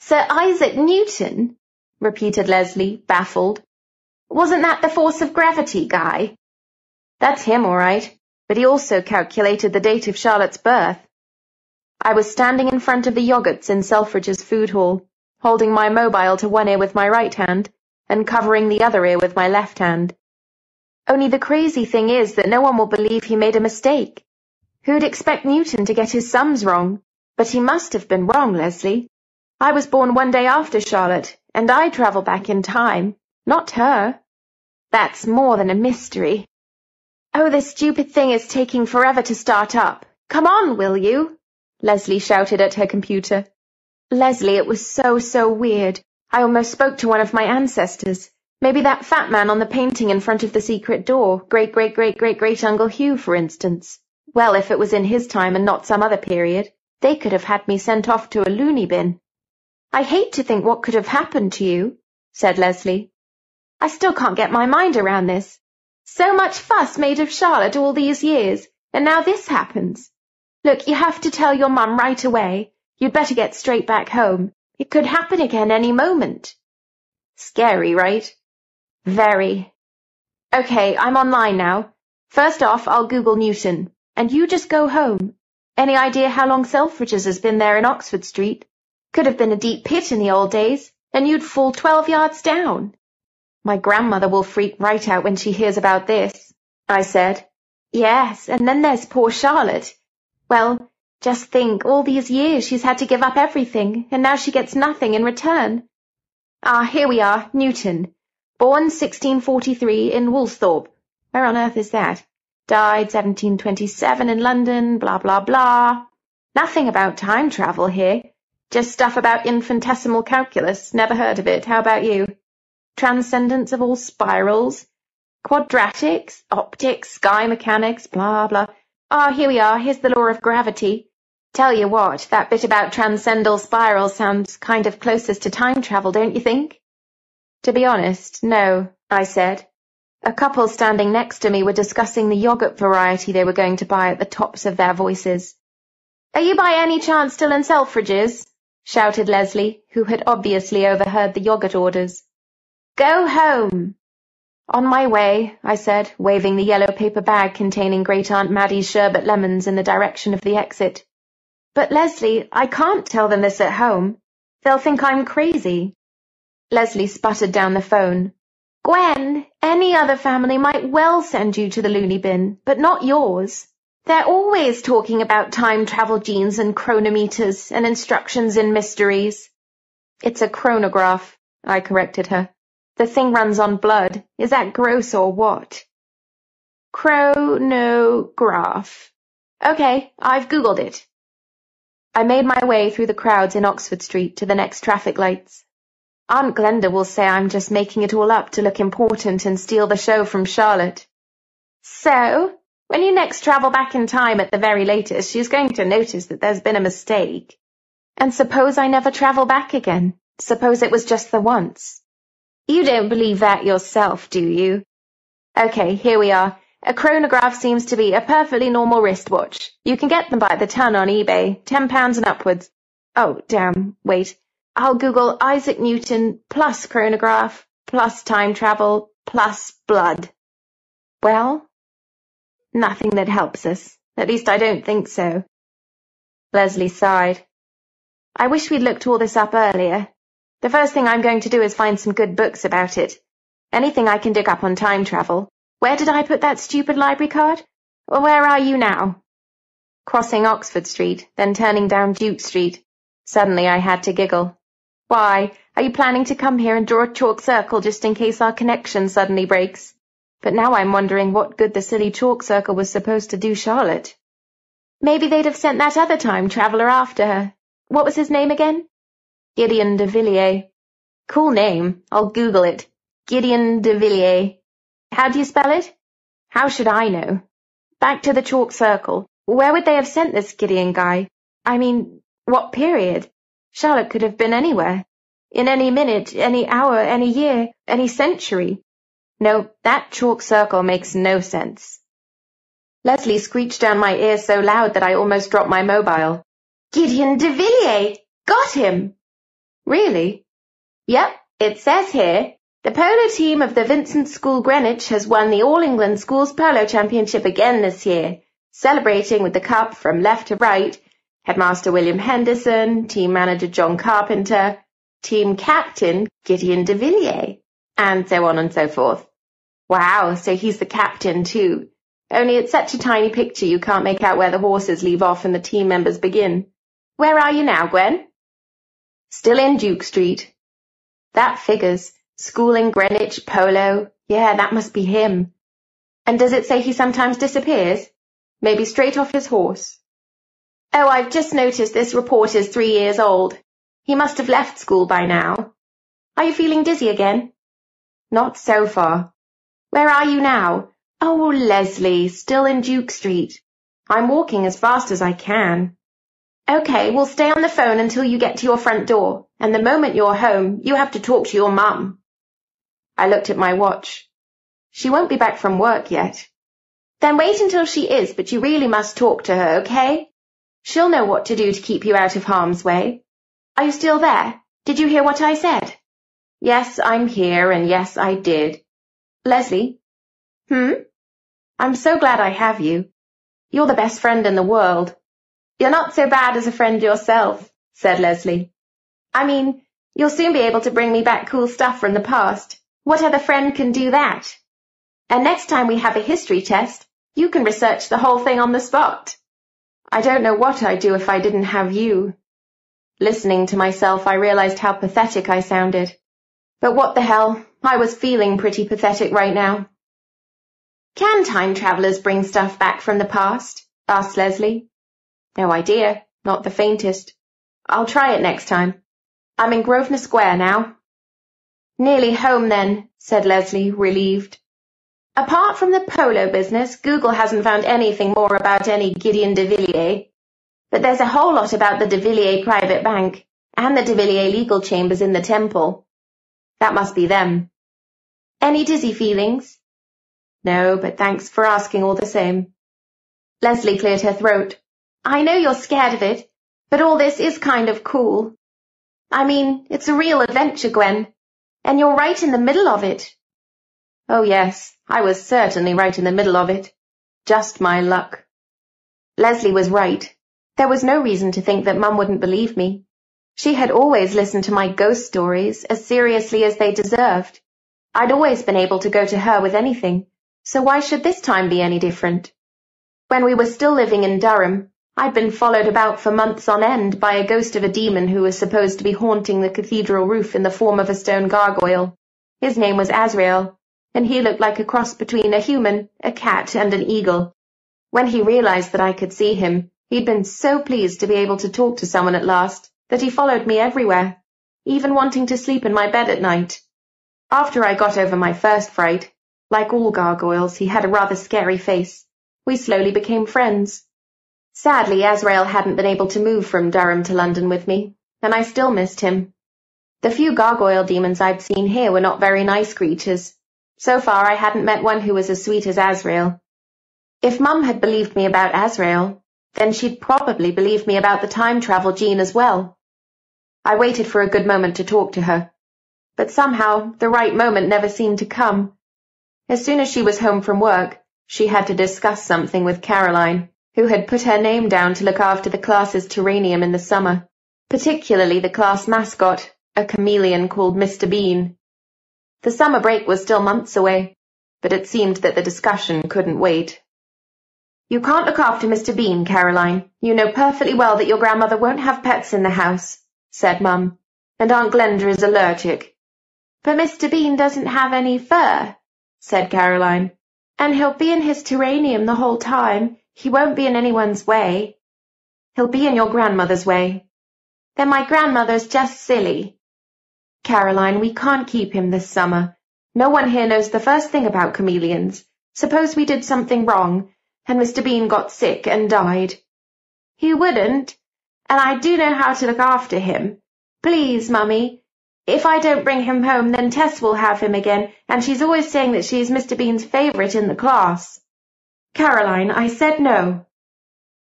Sir Isaac Newton? repeated Leslie, baffled. Wasn't that the force of gravity guy? That's him, all right, but he also calculated the date of Charlotte's birth. I was standing in front of the yogurts in Selfridge's food hall, holding my mobile to one ear with my right hand and covering the other ear with my left hand. Only the crazy thing is that no one will believe he made a mistake. Who'd expect Newton to get his sums wrong? But he must have been wrong, Leslie. I was born one day after Charlotte, and I travel back in time, not her. That's more than a mystery. Oh, this stupid thing is taking forever to start up. Come on, will you? Leslie shouted at her computer. Leslie, it was so, so weird. I almost spoke to one of my ancestors. Maybe that fat man on the painting in front of the secret door, great-great-great-great-great-uncle Hugh, for instance. Well, if it was in his time and not some other period, they could have had me sent off to a loony bin. I hate to think what could have happened to you, said Leslie. I still can't get my mind around this. So much fuss made of Charlotte all these years, and now this happens. Look, you have to tell your mum right away. You'd better get straight back home. It could happen again any moment. Scary, right? Very. Okay, I'm online now. First off, I'll Google Newton, and you just go home. Any idea how long Selfridge's has been there in Oxford Street? Could have been a deep pit in the old days, and you'd fall twelve yards down. My grandmother will freak right out when she hears about this, I said. Yes, and then there's poor Charlotte. Well, just think, all these years she's had to give up everything, and now she gets nothing in return. Ah, here we are, Newton. Born 1643 in Woolsthorpe. Where on earth is that? Died 1727 in London, blah, blah, blah. Nothing about time travel here. Just stuff about infinitesimal calculus. Never heard of it. How about you? Transcendence of all spirals. Quadratics, optics, sky mechanics, blah, blah. Ah, here we are. Here's the law of gravity. Tell you what, that bit about transcendal spirals sounds kind of closest to time travel, don't you think? To be honest, no, I said. A couple standing next to me were discussing the yogurt variety they were going to buy at the tops of their voices. Are you by any chance still in Selfridge's? shouted Leslie, who had obviously overheard the yogurt orders. Go home! On my way, I said, waving the yellow paper bag containing Great Aunt Maddie's sherbet lemons in the direction of the exit. But Leslie, I can't tell them this at home. They'll think I'm crazy. Leslie sputtered down the phone. Gwen, any other family might well send you to the loony bin, but not yours. They're always talking about time travel genes and chronometers and instructions in mysteries. It's a chronograph, I corrected her. The thing runs on blood. Is that gross or what? Chronograph. Okay, I've googled it. I made my way through the crowds in Oxford Street to the next traffic lights. Aunt Glenda will say I'm just making it all up to look important and steal the show from Charlotte. So, when you next travel back in time at the very latest, she's going to notice that there's been a mistake. And suppose I never travel back again? Suppose it was just the once? You don't believe that yourself, do you? Okay, here we are. A chronograph seems to be a perfectly normal wristwatch. You can get them by the ton on eBay, ten pounds and upwards. Oh, damn, wait. I'll Google Isaac Newton plus chronograph plus time travel plus blood. Well, nothing that helps us. At least I don't think so. Leslie sighed. I wish we'd looked all this up earlier. The first thing I'm going to do is find some good books about it. Anything I can dig up on time travel. Where did I put that stupid library card? Where are you now? Crossing Oxford Street, then turning down Duke Street. Suddenly I had to giggle. Why, are you planning to come here and draw a chalk circle just in case our connection suddenly breaks? But now I'm wondering what good the silly chalk circle was supposed to do Charlotte. Maybe they'd have sent that other time traveller after her. What was his name again? Gideon de Villiers. Cool name. I'll Google it. Gideon de Villiers. How do you spell it? How should I know? Back to the chalk circle. Where would they have sent this Gideon guy? I mean, what period? Charlotte could have been anywhere. In any minute, any hour, any year, any century. No, that chalk circle makes no sense. Leslie screeched down my ear so loud that I almost dropped my mobile. Gideon de Villiers! Got him! Really? Yep, it says here, the polo team of the Vincent School Greenwich has won the All England Schools Polo Championship again this year, celebrating with the cup from left to right, Headmaster William Henderson, team manager John Carpenter, team captain Gideon de Villiers, and so on and so forth. Wow, so he's the captain too. Only it's such a tiny picture you can't make out where the horses leave off and the team members begin. Where are you now, Gwen? Still in Duke Street. That figures. School in Greenwich, polo. Yeah, that must be him. And does it say he sometimes disappears? Maybe straight off his horse. Oh, I've just noticed this report is three years old. He must have left school by now. Are you feeling dizzy again? Not so far. Where are you now? Oh, Leslie, still in Duke Street. I'm walking as fast as I can. Okay, we'll stay on the phone until you get to your front door, and the moment you're home, you have to talk to your mum. I looked at my watch. She won't be back from work yet. Then wait until she is, but you really must talk to her, okay? She'll know what to do to keep you out of harm's way. Are you still there? Did you hear what I said? Yes, I'm here, and yes, I did. Leslie? Hmm? I'm so glad I have you. You're the best friend in the world. You're not so bad as a friend yourself, said Leslie. I mean, you'll soon be able to bring me back cool stuff from the past. What other friend can do that? And next time we have a history test, you can research the whole thing on the spot. I don't know what I'd do if I didn't have you. Listening to myself, I realized how pathetic I sounded. But what the hell, I was feeling pretty pathetic right now. Can time travelers bring stuff back from the past? asked Leslie. No idea, not the faintest. I'll try it next time. I'm in Grosvenor Square now. Nearly home then, said Leslie, relieved. Apart from the polo business, Google hasn't found anything more about any Gideon de Villiers. But there's a whole lot about the de Villiers private bank and the de Villiers legal chambers in the temple. That must be them. Any dizzy feelings? No, but thanks for asking all the same. Leslie cleared her throat. I know you're scared of it, but all this is kind of cool. I mean, it's a real adventure, Gwen. And you're right in the middle of it. Oh yes, I was certainly right in the middle of it. Just my luck. Leslie was right. There was no reason to think that Mum wouldn't believe me. She had always listened to my ghost stories as seriously as they deserved. I'd always been able to go to her with anything, so why should this time be any different? When we were still living in Durham, I'd been followed about for months on end by a ghost of a demon who was supposed to be haunting the cathedral roof in the form of a stone gargoyle. His name was Azrael, and he looked like a cross between a human, a cat, and an eagle. When he realized that I could see him, He'd been so pleased to be able to talk to someone at last that he followed me everywhere, even wanting to sleep in my bed at night. After I got over my first fright, like all gargoyles, he had a rather scary face. We slowly became friends. Sadly, Azrael hadn't been able to move from Durham to London with me, and I still missed him. The few gargoyle demons I'd seen here were not very nice creatures. So far I hadn't met one who was as sweet as Azrael. If Mum had believed me about Azrael, then she'd probably believe me about the time travel gene as well. I waited for a good moment to talk to her, but somehow the right moment never seemed to come. As soon as she was home from work, she had to discuss something with Caroline, who had put her name down to look after the class's terrarium in the summer, particularly the class mascot, a chameleon called Mr. Bean. The summer break was still months away, but it seemed that the discussion couldn't wait. You can't look after Mr. Bean, Caroline. You know perfectly well that your grandmother won't have pets in the house, said Mum, and Aunt Glenda is allergic. But Mr. Bean doesn't have any fur, said Caroline, and he'll be in his terrarium the whole time. He won't be in anyone's way. He'll be in your grandmother's way. Then my grandmother's just silly. Caroline, we can't keep him this summer. No one here knows the first thing about chameleons. Suppose we did something wrong, and Mr. Bean got sick and died. He wouldn't, and I do know how to look after him. Please, Mummy, if I don't bring him home, then Tess will have him again, and she's always saying that she is Mr. Bean's favourite in the class. Caroline, I said no.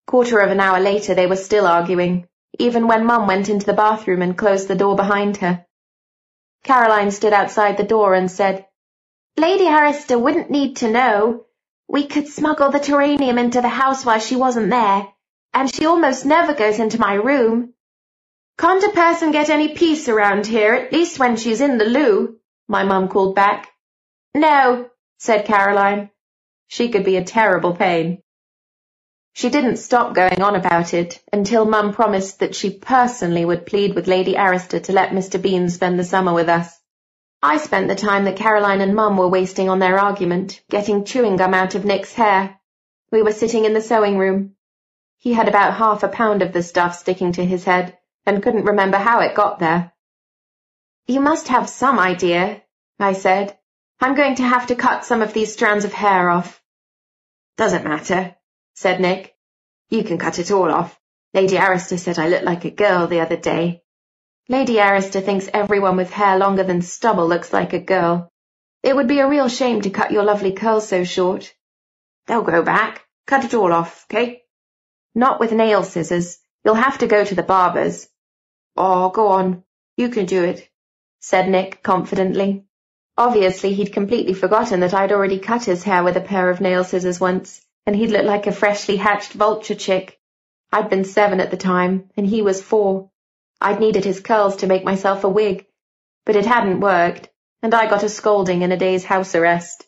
Quarter of an hour later they were still arguing, even when Mum went into the bathroom and closed the door behind her. Caroline stood outside the door and said, Lady Arista wouldn't need to know. We could smuggle the terrarium into the house while she wasn't there, and she almost never goes into my room. Can't a person get any peace around here, at least when she's in the loo? my mum called back. No, said Caroline. She could be a terrible pain. She didn't stop going on about it until Mum promised that she personally would plead with Lady Arista to let Mr. Bean spend the summer with us. I spent the time that Caroline and Mum were wasting on their argument, getting chewing gum out of Nick's hair. We were sitting in the sewing room. He had about half a pound of the stuff sticking to his head, and couldn't remember how it got there. You must have some idea, I said. I'm going to have to cut some of these strands of hair off. Doesn't matter, said Nick. You can cut it all off. Lady Arista said I looked like a girl the other day. Lady Arista thinks everyone with hair longer than stubble looks like a girl. It would be a real shame to cut your lovely curls so short. They'll grow back. Cut it all off, okay? Not with nail scissors. You'll have to go to the barber's. Oh, go on. You can do it, said Nick confidently. Obviously, he'd completely forgotten that I'd already cut his hair with a pair of nail scissors once, and he'd looked like a freshly hatched vulture chick. I'd been seven at the time, and he was four. I'd needed his curls to make myself a wig, but it hadn't worked, and I got a scolding and a day's house arrest.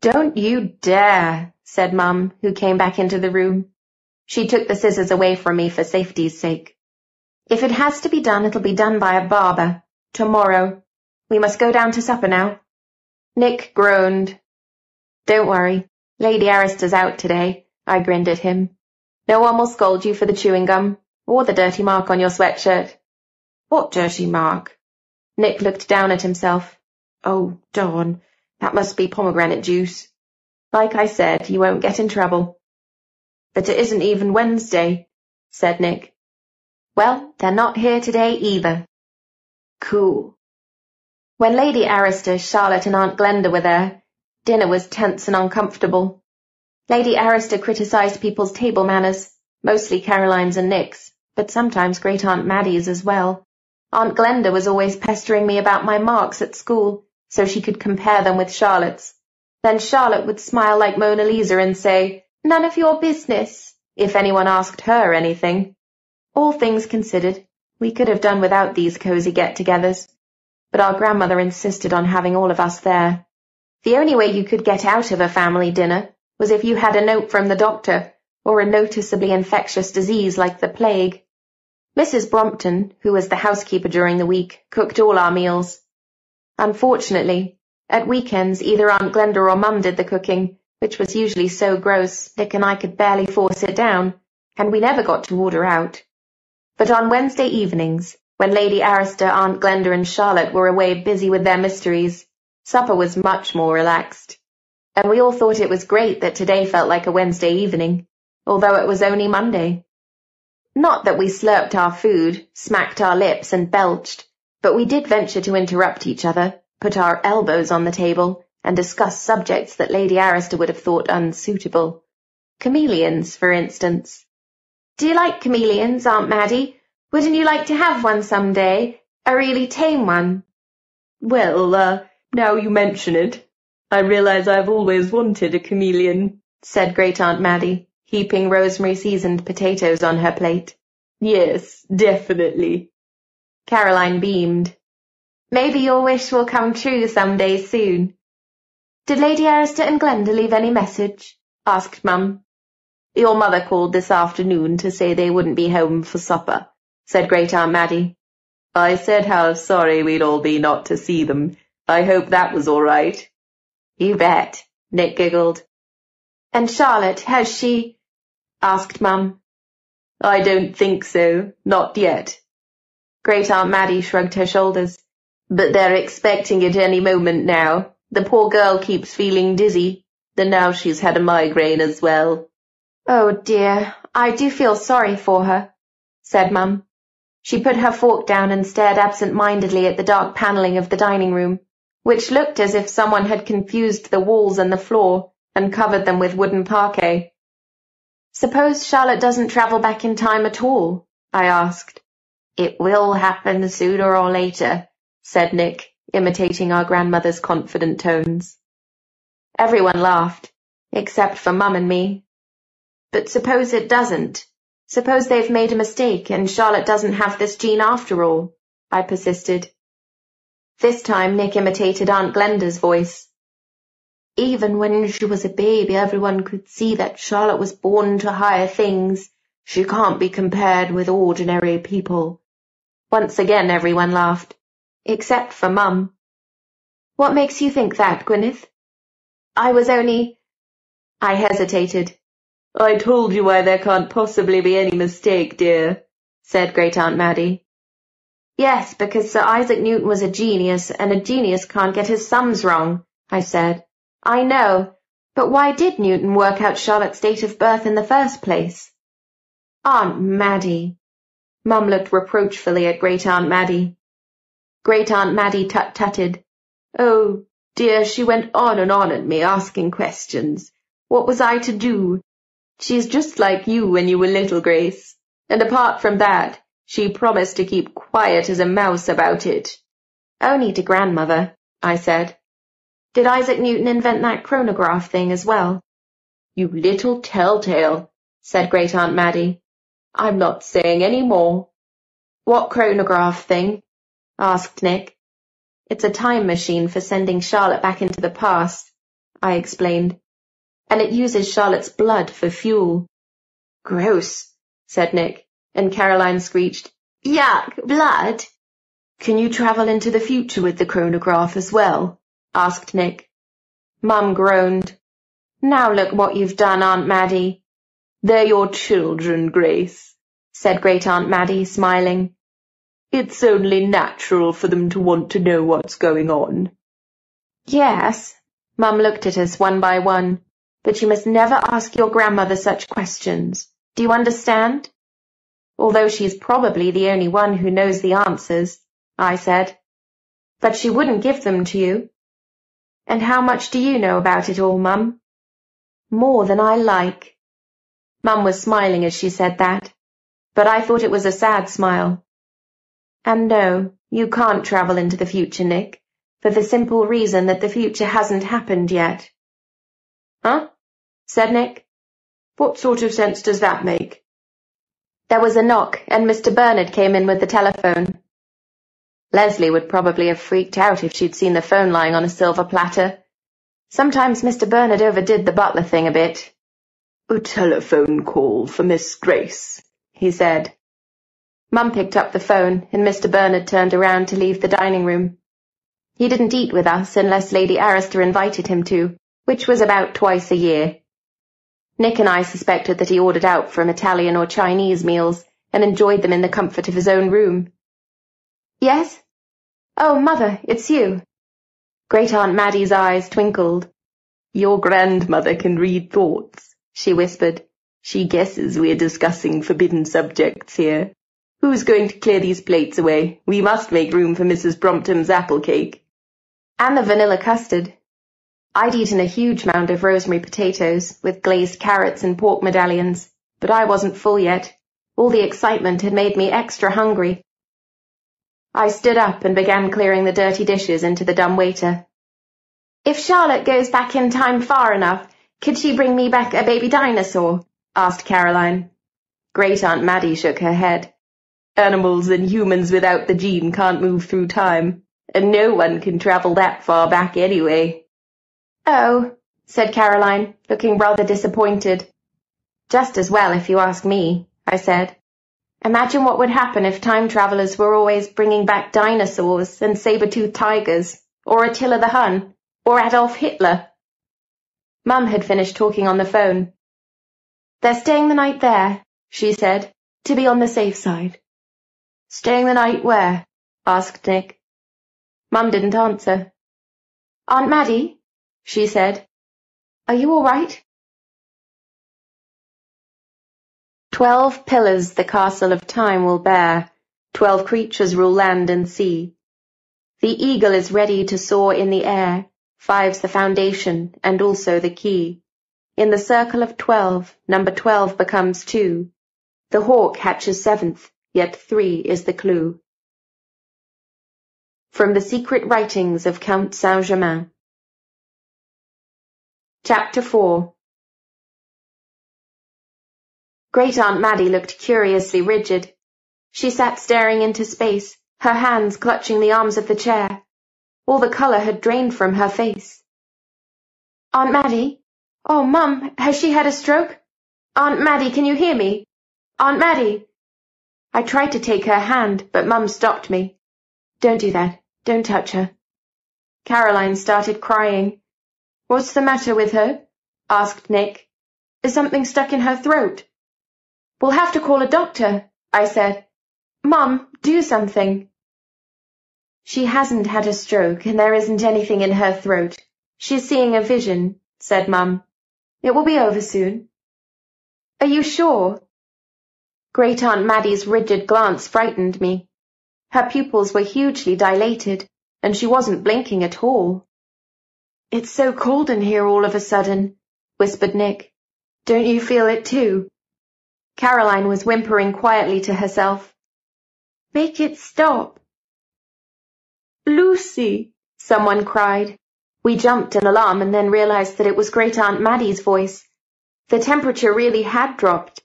Don't you dare, said Mum, who came back into the room. She took the scissors away from me for safety's sake. If it has to be done, it'll be done by a barber. Tomorrow. We must go down to supper now. Nick groaned. Don't worry. Lady Arista's out today. I grinned at him. No one will scold you for the chewing gum, or the dirty mark on your sweatshirt. What dirty mark? Nick looked down at himself. Oh, darn. That must be pomegranate juice. Like I said, you won't get in trouble. But it isn't even Wednesday, said Nick. Well, they're not here today either. Cool. When Lady Arista, Charlotte and Aunt Glenda were there, dinner was tense and uncomfortable. Lady Arista criticised people's table manners, mostly Caroline's and Nick's, but sometimes Great Aunt Maddie's as well. Aunt Glenda was always pestering me about my marks at school, so she could compare them with Charlotte's. Then Charlotte would smile like Mona Lisa and say, none of your business, if anyone asked her anything. All things considered, we could have done without these cosy get-togethers, but our grandmother insisted on having all of us there. The only way you could get out of a family dinner was if you had a note from the doctor or a noticeably infectious disease like the plague. Mrs. Brompton, who was the housekeeper during the week, cooked all our meals. Unfortunately, at weekends either Aunt Glenda or Mum did the cooking, which was usually so gross Nick and I could barely force it down, and we never got to order out. But on Wednesday evenings, when Lady Arista, Aunt Glenda and Charlotte were away busy with their mysteries, supper was much more relaxed. And we all thought it was great that today felt like a Wednesday evening, although it was only Monday. Not that we slurped our food, smacked our lips and belched, but we did venture to interrupt each other, put our elbows on the table, and discuss subjects that Lady Arista would have thought unsuitable. Chameleons, for instance. Do you like chameleons, Aunt Maddie? Wouldn't you like to have one some day? A really tame one? Well, uh, now you mention it, I realize I've always wanted a chameleon, said Great Aunt Maddie, heaping rosemary-seasoned potatoes on her plate. Yes, definitely. Caroline beamed. Maybe your wish will come true some day soon. Did Lady Arista and Glenda leave any message? asked Mum. Your mother called this afternoon to say they wouldn't be home for supper, said Great Aunt Maddie. I said how sorry we'd all be not to see them. I hope that was all right. You bet, Nick giggled. And Charlotte, has she? asked Mum. I don't think so, not yet. Great Aunt Maddie shrugged her shoulders. But they're expecting it any moment now. The poor girl keeps feeling dizzy, and now she's had a migraine as well. Oh dear, I do feel sorry for her, said Mum. She put her fork down and stared absent-mindedly at the dark panelling of the dining room, which looked as if someone had confused the walls and the floor and covered them with wooden parquet. Suppose Charlotte doesn't travel back in time at all? I asked. It will happen sooner or later, said Nick, imitating our grandmother's confident tones. Everyone laughed, except for Mum and me. But suppose it doesn't, Suppose they've made a mistake and Charlotte doesn't have this gene after all, I persisted. This time Nick imitated Aunt Glenda's voice. Even when she was a baby, everyone could see that Charlotte was born to higher things. She can't be compared with ordinary people. Once again everyone laughed, except for Mum. What makes you think that, Gwyneth? I was only... I hesitated. I told you why there can't possibly be any mistake, dear, said Great Aunt Maddie. Yes, because Sir Isaac Newton was a genius, and a genius can't get his sums wrong, I said. I know, but why did Newton work out Charlotte's date of birth in the first place? Aunt Maddie. Mum looked reproachfully at Great Aunt Maddie. Great Aunt Maddie tut-tutted. Oh, dear, she went on and on at me, asking questions. What was I to do? She's just like you when you were little, Grace. And apart from that, she promised to keep quiet as a mouse about it. Only to grandmother, I said. Did Isaac Newton invent that chronograph thing as well? You little telltale, said Great Aunt Maddie. I'm not saying any more. What chronograph thing? asked Nick. It's a time machine for sending Charlotte back into the past, I explained and it uses Charlotte's blood for fuel. Gross, said Nick, and Caroline screeched, Yuck, blood! Can you travel into the future with the chronograph as well? asked Nick. Mum groaned. Now look what you've done, Aunt Maddie. They're your children, Grace, said Great Aunt Maddie, smiling. It's only natural for them to want to know what's going on. Yes. Mum looked at us one by one but you must never ask your grandmother such questions. Do you understand? Although she's probably the only one who knows the answers, I said. But she wouldn't give them to you. And how much do you know about it all, Mum? More than I like. Mum was smiling as she said that, but I thought it was a sad smile. And no, you can't travel into the future, Nick, for the simple reason that the future hasn't happened yet. Huh? said Nick. What sort of sense does that make? There was a knock, and Mr. Bernard came in with the telephone. Leslie would probably have freaked out if she'd seen the phone lying on a silver platter. Sometimes Mr. Bernard overdid the butler thing a bit. A telephone call for Miss Grace, he said. Mum picked up the phone, and Mr. Bernard turned around to leave the dining room. He didn't eat with us unless Lady Arista invited him to, which was about twice a year. Nick and I suspected that he ordered out from Italian or Chinese meals and enjoyed them in the comfort of his own room. Yes? Oh, Mother, it's you. Great Aunt Maddie's eyes twinkled. Your grandmother can read thoughts, she whispered. She guesses we're discussing forbidden subjects here. Who's going to clear these plates away? We must make room for Mrs. Brompton's apple cake. And the vanilla custard. I'd eaten a huge mound of rosemary potatoes with glazed carrots and pork medallions, but I wasn't full yet. All the excitement had made me extra hungry. I stood up and began clearing the dirty dishes into the dumb waiter. If Charlotte goes back in time far enough, could she bring me back a baby dinosaur? asked Caroline. Great Aunt Maddie shook her head. Animals and humans without the gene can't move through time, and no one can travel that far back anyway. Oh, said Caroline, looking rather disappointed. Just as well, if you ask me, I said. Imagine what would happen if time travelers were always bringing back dinosaurs and saber-toothed tigers, or Attila the Hun, or Adolf Hitler. Mum had finished talking on the phone. They're staying the night there, she said, to be on the safe side. Staying the night where? asked Nick. Mum didn't answer. Aunt Maddie, she said, are you all right? Twelve pillars the castle of time will bear, twelve creatures rule land and sea. The eagle is ready to soar in the air, five's the foundation and also the key. In the circle of twelve, number twelve becomes two. The hawk hatches seventh, yet three is the clue. From the Secret Writings of Count Saint-Germain Chapter 4 Great Aunt Maddie looked curiously rigid. She sat staring into space, her hands clutching the arms of the chair. All the colour had drained from her face. Aunt Maddie? Oh, Mum, has she had a stroke? Aunt Maddie, can you hear me? Aunt Maddie! I tried to take her hand, but Mum stopped me. Don't do that. Don't touch her. Caroline started crying. What's the matter with her? asked Nick. Is something stuck in her throat? We'll have to call a doctor, I said. Mum, do something. She hasn't had a stroke and there isn't anything in her throat. She's seeing a vision, said Mum. It will be over soon. Are you sure? Great Aunt Maddie's rigid glance frightened me. Her pupils were hugely dilated, and she wasn't blinking at all. It's so cold in here all of a sudden, whispered Nick. Don't you feel it too? Caroline was whimpering quietly to herself. Make it stop. Lucy, someone cried. We jumped in alarm and then realized that it was Great Aunt Maddie's voice. The temperature really had dropped.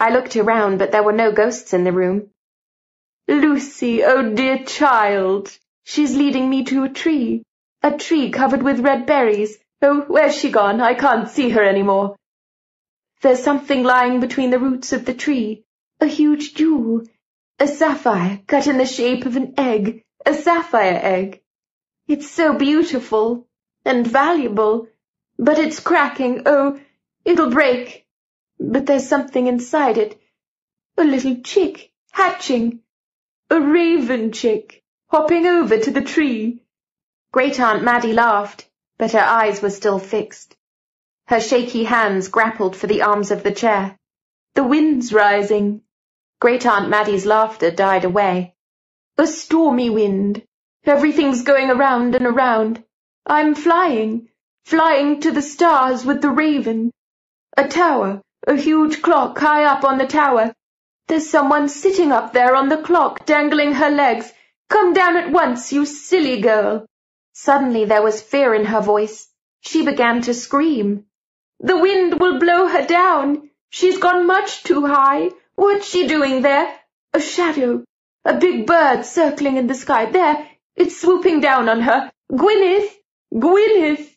I looked around, but there were no ghosts in the room. Lucy, oh dear child, she's leading me to a tree. A tree covered with red berries. Oh, where's she gone? I can't see her any more. There's something lying between the roots of the tree. A huge jewel. A sapphire cut in the shape of an egg. A sapphire egg. It's so beautiful and valuable, but it's cracking. Oh, it'll break. But there's something inside it. A little chick hatching. A raven chick hopping over to the tree. Great Aunt Maddie laughed, but her eyes were still fixed. Her shaky hands grappled for the arms of the chair. The wind's rising. Great Aunt Maddie's laughter died away. A stormy wind. Everything's going around and around. I'm flying, flying to the stars with the raven. A tower, a huge clock high up on the tower. There's someone sitting up there on the clock, dangling her legs. Come down at once, you silly girl. Suddenly there was fear in her voice. She began to scream. The wind will blow her down. She's gone much too high. What's she doing there? A shadow. A big bird circling in the sky. There, it's swooping down on her. Gwyneth! Gwyneth!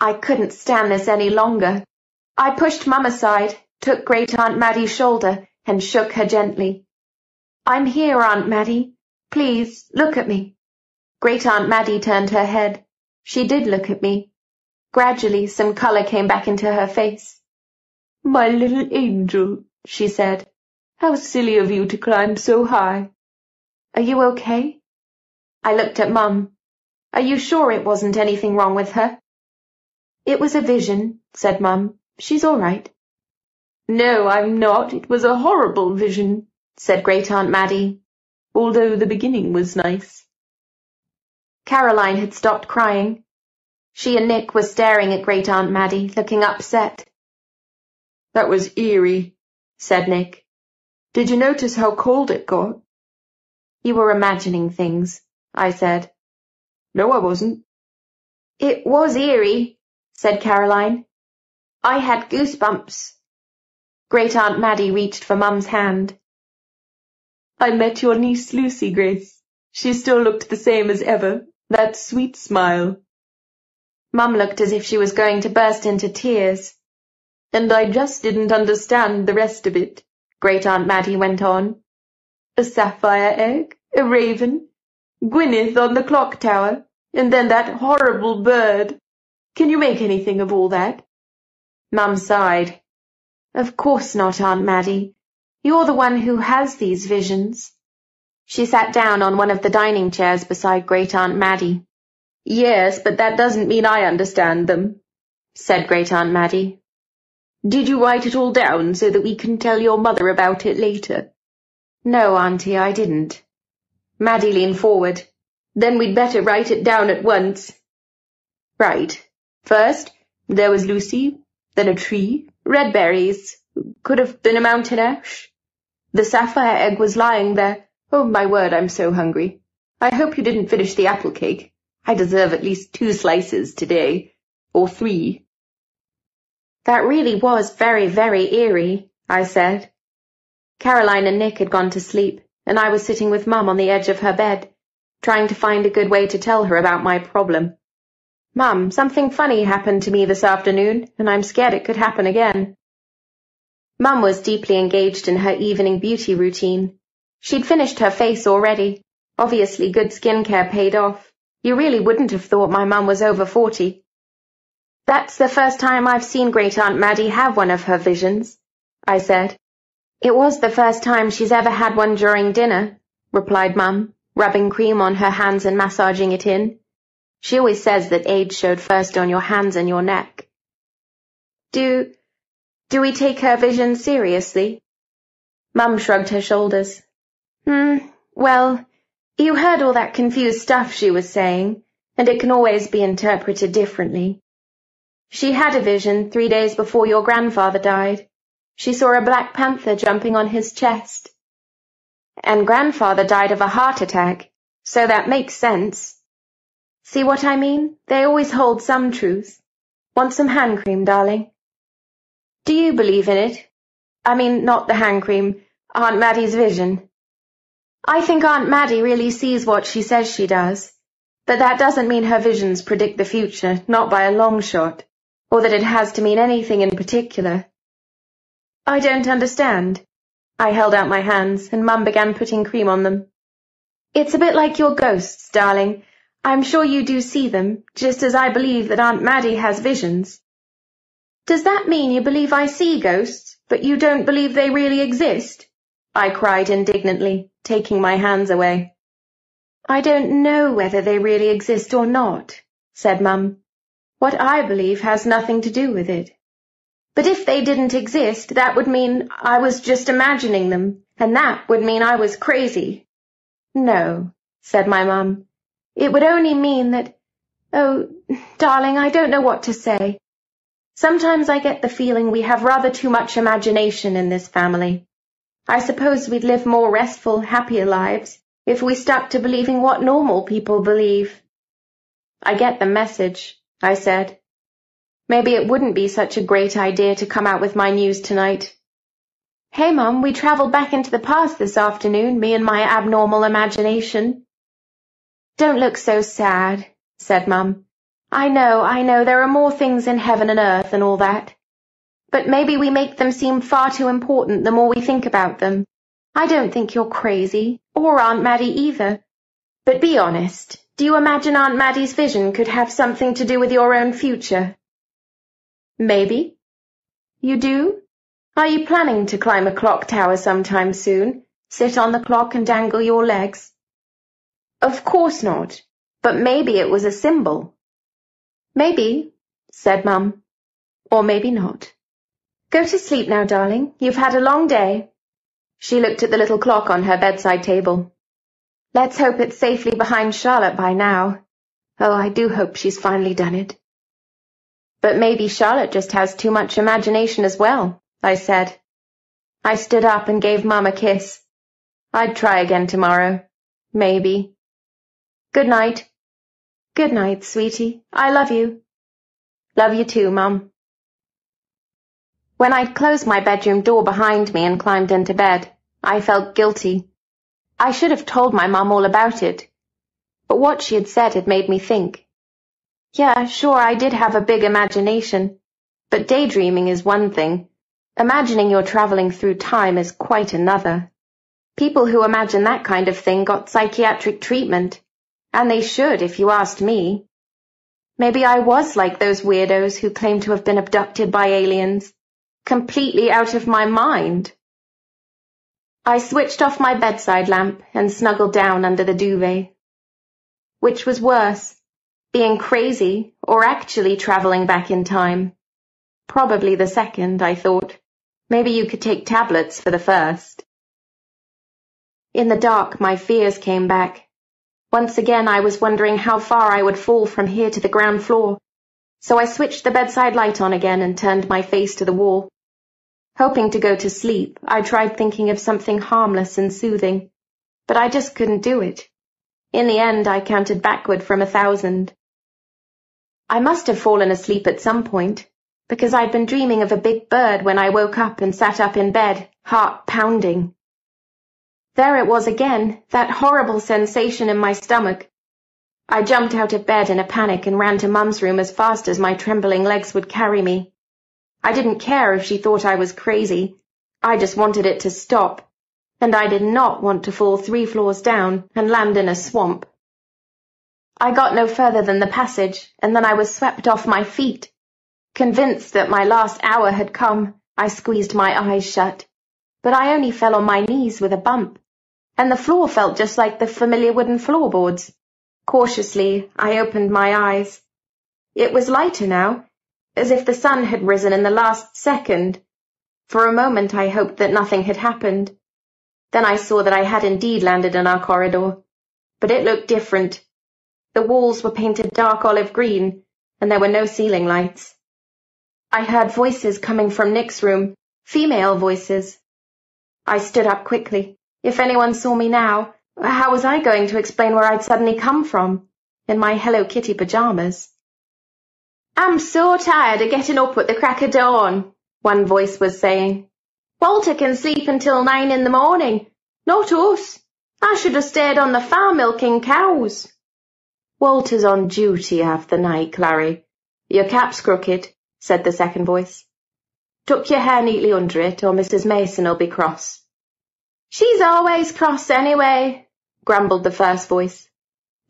I couldn't stand this any longer. I pushed Mum aside, took Great Aunt Maddie's shoulder, and shook her gently. I'm here, Aunt Maddie. Please, look at me. Great Aunt Maddie turned her head. She did look at me. Gradually, some colour came back into her face. My little angel, she said. How silly of you to climb so high. Are you okay? I looked at Mum. Are you sure it wasn't anything wrong with her? It was a vision, said Mum. She's all right. No, I'm not. It was a horrible vision, said Great Aunt Maddie, although the beginning was nice. Caroline had stopped crying. She and Nick were staring at Great Aunt Maddie, looking upset. That was eerie, said Nick. Did you notice how cold it got? You were imagining things, I said. No, I wasn't. It was eerie, said Caroline. I had goosebumps. Great Aunt Maddie reached for Mum's hand. I met your niece Lucy, Grace. She still looked the same as ever, that sweet smile. Mum looked as if she was going to burst into tears. And I just didn't understand the rest of it, Great Aunt Maddie went on. A sapphire egg, a raven, Gwyneth on the clock tower, and then that horrible bird. Can you make anything of all that? Mum sighed. Of course not, Aunt Maddie. You're the one who has these visions. She sat down on one of the dining chairs beside Great Aunt Maddie. Yes, but that doesn't mean I understand them, said Great Aunt Maddie. Did you write it all down so that we can tell your mother about it later? No, Auntie, I didn't. Maddie leaned forward. Then we'd better write it down at once. Right. First, there was Lucy, then a tree, red berries, could have been a mountain ash. The sapphire egg was lying there. Oh, my word, I'm so hungry. I hope you didn't finish the apple cake. I deserve at least two slices today. Or three. That really was very, very eerie, I said. Caroline and Nick had gone to sleep, and I was sitting with Mum on the edge of her bed, trying to find a good way to tell her about my problem. Mum, something funny happened to me this afternoon, and I'm scared it could happen again. Mum was deeply engaged in her evening beauty routine. She'd finished her face already. Obviously good skincare paid off. You really wouldn't have thought my mum was over forty. That's the first time I've seen Great Aunt Maddie have one of her visions, I said. It was the first time she's ever had one during dinner, replied Mum, rubbing cream on her hands and massaging it in. She always says that age showed first on your hands and your neck. Do, do we take her vision seriously? Mum shrugged her shoulders. Hmm, well, you heard all that confused stuff she was saying, and it can always be interpreted differently. She had a vision three days before your grandfather died. She saw a black panther jumping on his chest. And grandfather died of a heart attack, so that makes sense. See what I mean? They always hold some truth. Want some hand cream, darling? Do you believe in it? I mean, not the hand cream, Aunt Maddie's vision. I think Aunt Maddie really sees what she says she does, but that doesn't mean her visions predict the future, not by a long shot, or that it has to mean anything in particular. I don't understand. I held out my hands, and Mum began putting cream on them. It's a bit like your ghosts, darling. I'm sure you do see them, just as I believe that Aunt Maddie has visions. Does that mean you believe I see ghosts, but you don't believe they really exist? I cried indignantly, taking my hands away. I don't know whether they really exist or not, said Mum. What I believe has nothing to do with it. But if they didn't exist, that would mean I was just imagining them, and that would mean I was crazy. No, said my mum. It would only mean that... Oh, darling, I don't know what to say. Sometimes I get the feeling we have rather too much imagination in this family. I suppose we'd live more restful, happier lives if we stuck to believing what normal people believe. I get the message, I said. Maybe it wouldn't be such a great idea to come out with my news tonight. Hey, Mum, we travelled back into the past this afternoon, me and my abnormal imagination. Don't look so sad, said Mum. I know, I know, there are more things in heaven and earth and all that. But maybe we make them seem far too important the more we think about them. I don't think you're crazy, or Aunt Maddie either. But be honest, do you imagine Aunt Maddie's vision could have something to do with your own future? Maybe. You do? Are you planning to climb a clock tower sometime soon? Sit on the clock and dangle your legs? Of course not, but maybe it was a symbol. Maybe, said Mum, or maybe not. Go to sleep now, darling. You've had a long day. She looked at the little clock on her bedside table. Let's hope it's safely behind Charlotte by now. Oh, I do hope she's finally done it. But maybe Charlotte just has too much imagination as well, I said. I stood up and gave Mum a kiss. I'd try again tomorrow. Maybe. Good night. Good night, sweetie. I love you. Love you too, Mum. When I'd closed my bedroom door behind me and climbed into bed, I felt guilty. I should have told my mum all about it. But what she had said had made me think. Yeah, sure, I did have a big imagination. But daydreaming is one thing. Imagining you're traveling through time is quite another. People who imagine that kind of thing got psychiatric treatment. And they should, if you asked me. Maybe I was like those weirdos who claim to have been abducted by aliens completely out of my mind. I switched off my bedside lamp and snuggled down under the duvet. Which was worse, being crazy or actually travelling back in time? Probably the second, I thought. Maybe you could take tablets for the first. In the dark, my fears came back. Once again, I was wondering how far I would fall from here to the ground floor, so I switched the bedside light on again and turned my face to the wall. Hoping to go to sleep, I tried thinking of something harmless and soothing, but I just couldn't do it. In the end, I counted backward from a thousand. I must have fallen asleep at some point, because I'd been dreaming of a big bird when I woke up and sat up in bed, heart pounding. There it was again, that horrible sensation in my stomach. I jumped out of bed in a panic and ran to Mum's room as fast as my trembling legs would carry me. I didn't care if she thought I was crazy. I just wanted it to stop. And I did not want to fall three floors down and land in a swamp. I got no further than the passage, and then I was swept off my feet. Convinced that my last hour had come, I squeezed my eyes shut. But I only fell on my knees with a bump, and the floor felt just like the familiar wooden floorboards. Cautiously, I opened my eyes. It was lighter now, as if the sun had risen in the last second. For a moment I hoped that nothing had happened. Then I saw that I had indeed landed in our corridor. But it looked different. The walls were painted dark olive green, and there were no ceiling lights. I heard voices coming from Nick's room, female voices. I stood up quickly. If anyone saw me now, how was I going to explain where I'd suddenly come from, in my Hello Kitty pyjamas? I'm so tired of getting up at the crack of dawn, one voice was saying. Walter can sleep until nine in the morning. Not us. I should have stayed on the farm milking cows. Walter's on duty half the night, Clary. Your cap's crooked, said the second voice. Tuck your hair neatly under it, or Mrs. Mason'll be cross. She's always cross anyway, grumbled the first voice.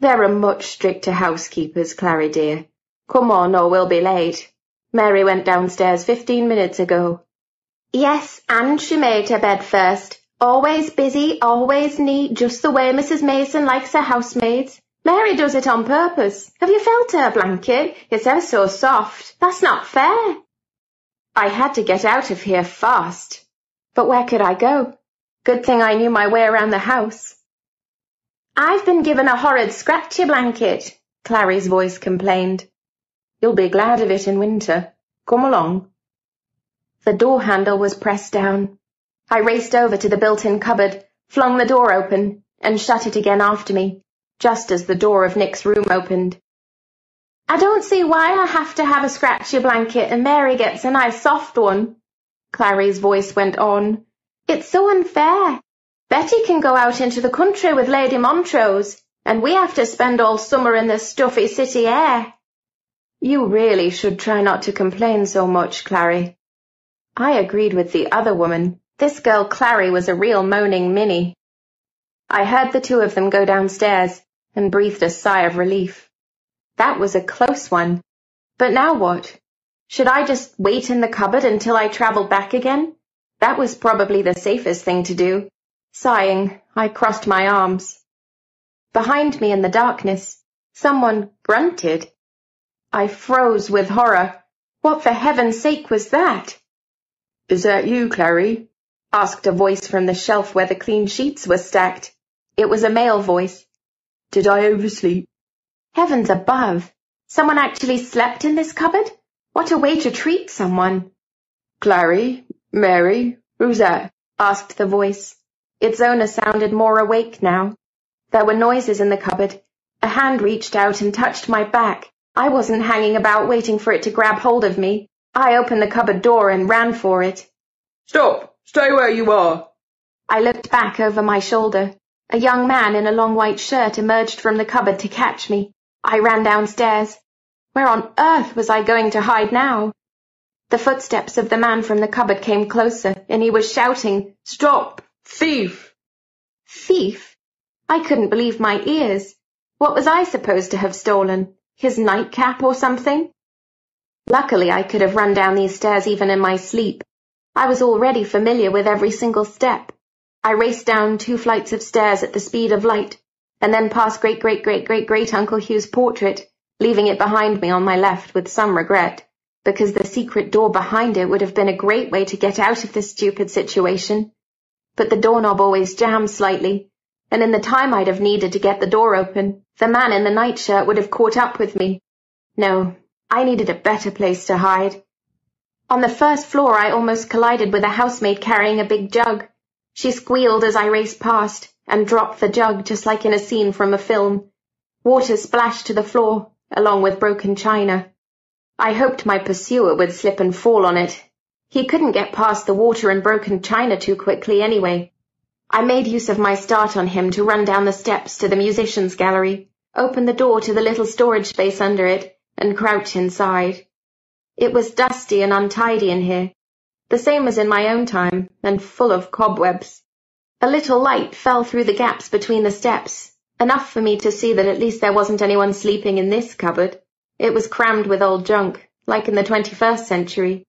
There are much stricter housekeepers, Clary dear. Come on, or we'll be late. Mary went downstairs fifteen minutes ago. Yes, and she made her bed first. Always busy, always neat, just the way Mrs. Mason likes her housemaids. Mary does it on purpose. Have you felt her blanket? It's ever so soft. That's not fair. I had to get out of here fast. But where could I go? Good thing I knew my way around the house. I've been given a horrid scratchy blanket, Clary's voice complained. You'll be glad of it in winter. Come along. The door handle was pressed down. I raced over to the built-in cupboard, flung the door open, and shut it again after me, just as the door of Nick's room opened. I don't see why I have to have a scratchy blanket and Mary gets a nice soft one. Clary's voice went on. It's so unfair. Betty can go out into the country with Lady Montrose, and we have to spend all summer in the stuffy city air. You really should try not to complain so much, Clary. I agreed with the other woman. This girl Clary was a real moaning Minnie. I heard the two of them go downstairs and breathed a sigh of relief. That was a close one. But now what? Should I just wait in the cupboard until I travelled back again? That was probably the safest thing to do. Sighing, I crossed my arms. Behind me in the darkness, someone grunted. I froze with horror. What for heaven's sake was that? Is that you, Clary? asked a voice from the shelf where the clean sheets were stacked. It was a male voice. Did I oversleep? Heavens above! Someone actually slept in this cupboard? What a way to treat someone! Clary? Mary? Who's that? asked the voice. Its owner sounded more awake now. There were noises in the cupboard. A hand reached out and touched my back. I wasn't hanging about waiting for it to grab hold of me. I opened the cupboard door and ran for it. Stop! Stay where you are! I looked back over my shoulder. A young man in a long white shirt emerged from the cupboard to catch me. I ran downstairs. Where on earth was I going to hide now? The footsteps of the man from the cupboard came closer, and he was shouting, Stop! Thief! Thief? I couldn't believe my ears. What was I supposed to have stolen? His nightcap or something? Luckily, I could have run down these stairs even in my sleep. I was already familiar with every single step. I raced down two flights of stairs at the speed of light, and then past great-great-great-great-great-Uncle Hugh's portrait, leaving it behind me on my left with some regret, because the secret door behind it would have been a great way to get out of this stupid situation. But the doorknob always jammed slightly, and in the time I'd have needed to get the door open, the man in the nightshirt would have caught up with me. No, I needed a better place to hide. On the first floor I almost collided with a housemaid carrying a big jug. She squealed as I raced past, and dropped the jug just like in a scene from a film. Water splashed to the floor, along with broken china. I hoped my pursuer would slip and fall on it. He couldn't get past the water and broken china too quickly anyway. I made use of my start on him to run down the steps to the musicians' gallery, open the door to the little storage space under it, and crouch inside. It was dusty and untidy in here, the same as in my own time, and full of cobwebs. A little light fell through the gaps between the steps, enough for me to see that at least there wasn't anyone sleeping in this cupboard. It was crammed with old junk, like in the twenty-first century.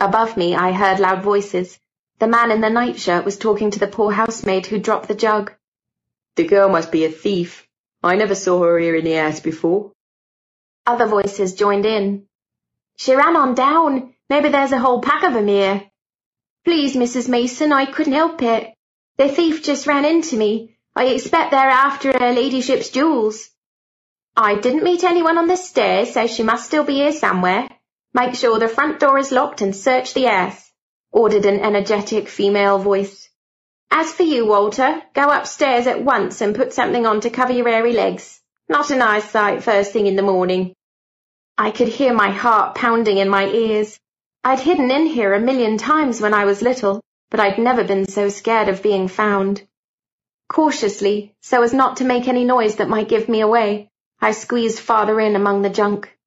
Above me I heard loud voices, the man in the nightshirt was talking to the poor housemaid who dropped the jug. The girl must be a thief. I never saw her here in the house before. Other voices joined in. She ran on down. Maybe there's a whole pack of 'em here. Please, Mrs. Mason, I couldn't help it. The thief just ran into me. I expect they're after her ladyship's jewels. I didn't meet anyone on the stairs, so she must still be here somewhere. Make sure the front door is locked and search the house ordered an energetic female voice. As for you, Walter, go upstairs at once and put something on to cover your hairy legs. Not a nice sight first thing in the morning. I could hear my heart pounding in my ears. I'd hidden in here a million times when I was little, but I'd never been so scared of being found. Cautiously, so as not to make any noise that might give me away, I squeezed farther in among the junk.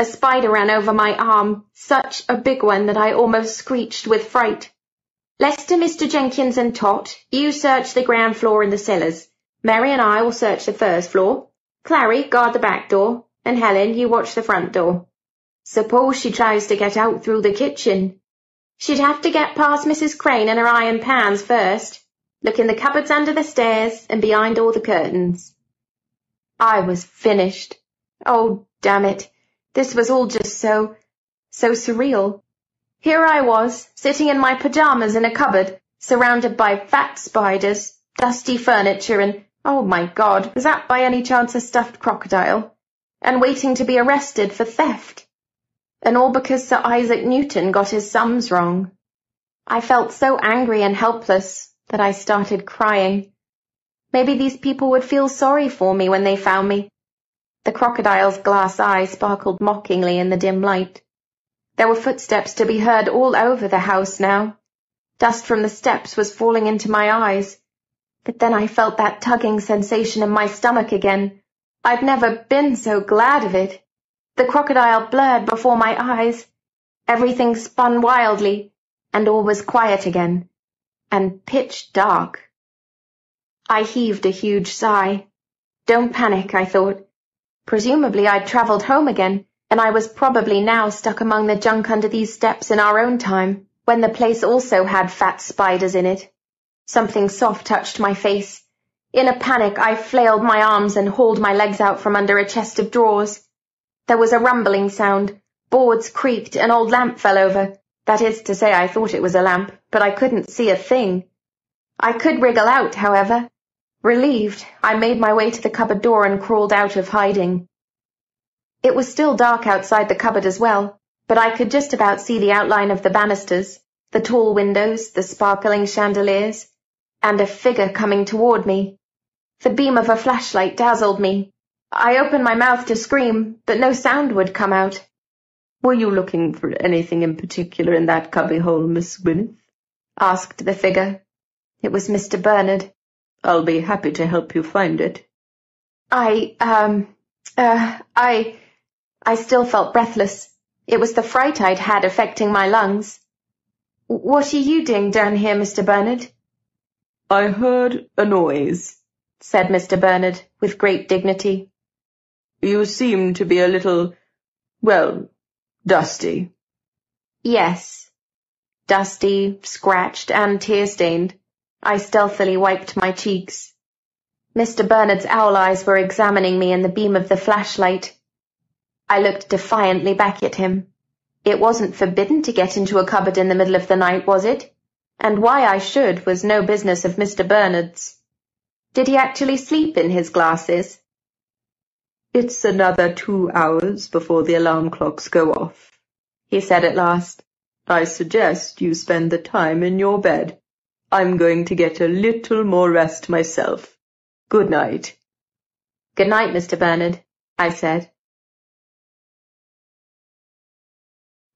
A spider ran over my arm, such a big one that I almost screeched with fright. Lester, Mr. Jenkins and Tot, you search the ground floor and the cellars. Mary and I will search the first floor. Clary, guard the back door. And Helen, you watch the front door. Suppose she tries to get out through the kitchen. She'd have to get past Mrs. Crane and her iron pans first. Look in the cupboards under the stairs and behind all the curtains. I was finished. Oh, damn it. This was all just so, so surreal. Here I was, sitting in my pyjamas in a cupboard, surrounded by fat spiders, dusty furniture, and, oh my god, was that by any chance a stuffed crocodile? And waiting to be arrested for theft. And all because Sir Isaac Newton got his sums wrong. I felt so angry and helpless that I started crying. Maybe these people would feel sorry for me when they found me, the crocodile's glass eye sparkled mockingly in the dim light. There were footsteps to be heard all over the house now. Dust from the steps was falling into my eyes. But then I felt that tugging sensation in my stomach again. I'd never been so glad of it. The crocodile blurred before my eyes. Everything spun wildly, and all was quiet again, and pitch dark. I heaved a huge sigh. Don't panic, I thought. Presumably I'd travelled home again, and I was probably now stuck among the junk under these steps in our own time, when the place also had fat spiders in it. Something soft touched my face. In a panic, I flailed my arms and hauled my legs out from under a chest of drawers. There was a rumbling sound. Boards creaked, an old lamp fell over. That is to say, I thought it was a lamp, but I couldn't see a thing. I could wriggle out, however. Relieved, I made my way to the cupboard door and crawled out of hiding. It was still dark outside the cupboard as well, but I could just about see the outline of the banisters, the tall windows, the sparkling chandeliers, and a figure coming toward me. The beam of a flashlight dazzled me. I opened my mouth to scream, but no sound would come out. Were you looking for anything in particular in that cubbyhole, Miss Gwyneth? asked the figure. It was Mr. Bernard. I'll be happy to help you find it. I, um, uh, I, I still felt breathless. It was the fright I'd had affecting my lungs. What are you doing down here, Mr. Bernard? I heard a noise, said Mr. Bernard with great dignity. You seem to be a little, well, dusty. Yes. Dusty, scratched, and tear-stained. I stealthily wiped my cheeks. Mr. Bernard's owl eyes were examining me in the beam of the flashlight. I looked defiantly back at him. It wasn't forbidden to get into a cupboard in the middle of the night, was it? And why I should was no business of Mr. Bernard's. Did he actually sleep in his glasses? It's another two hours before the alarm clocks go off, he said at last. I suggest you spend the time in your bed. I'm going to get a little more rest myself. Good night. Good night, Mr. Bernard, I said.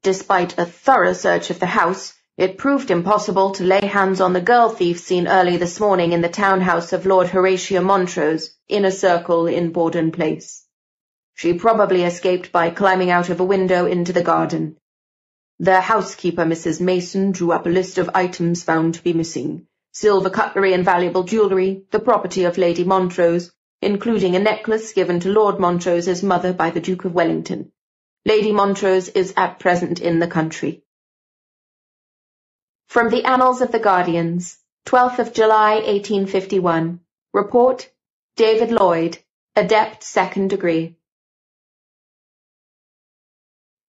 Despite a thorough search of the house, it proved impossible to lay hands on the girl thief seen early this morning in the townhouse of Lord Horatio Montrose, in a circle in Borden Place. She probably escaped by climbing out of a window into the garden. The housekeeper, Mrs. Mason, drew up a list of items found to be missing. Silver cutlery and valuable jewellery, the property of Lady Montrose, including a necklace given to Lord Montrose's mother by the Duke of Wellington. Lady Montrose is at present in the country. From the Annals of the Guardians, 12th of July, 1851. Report, David Lloyd, Adept Second Degree.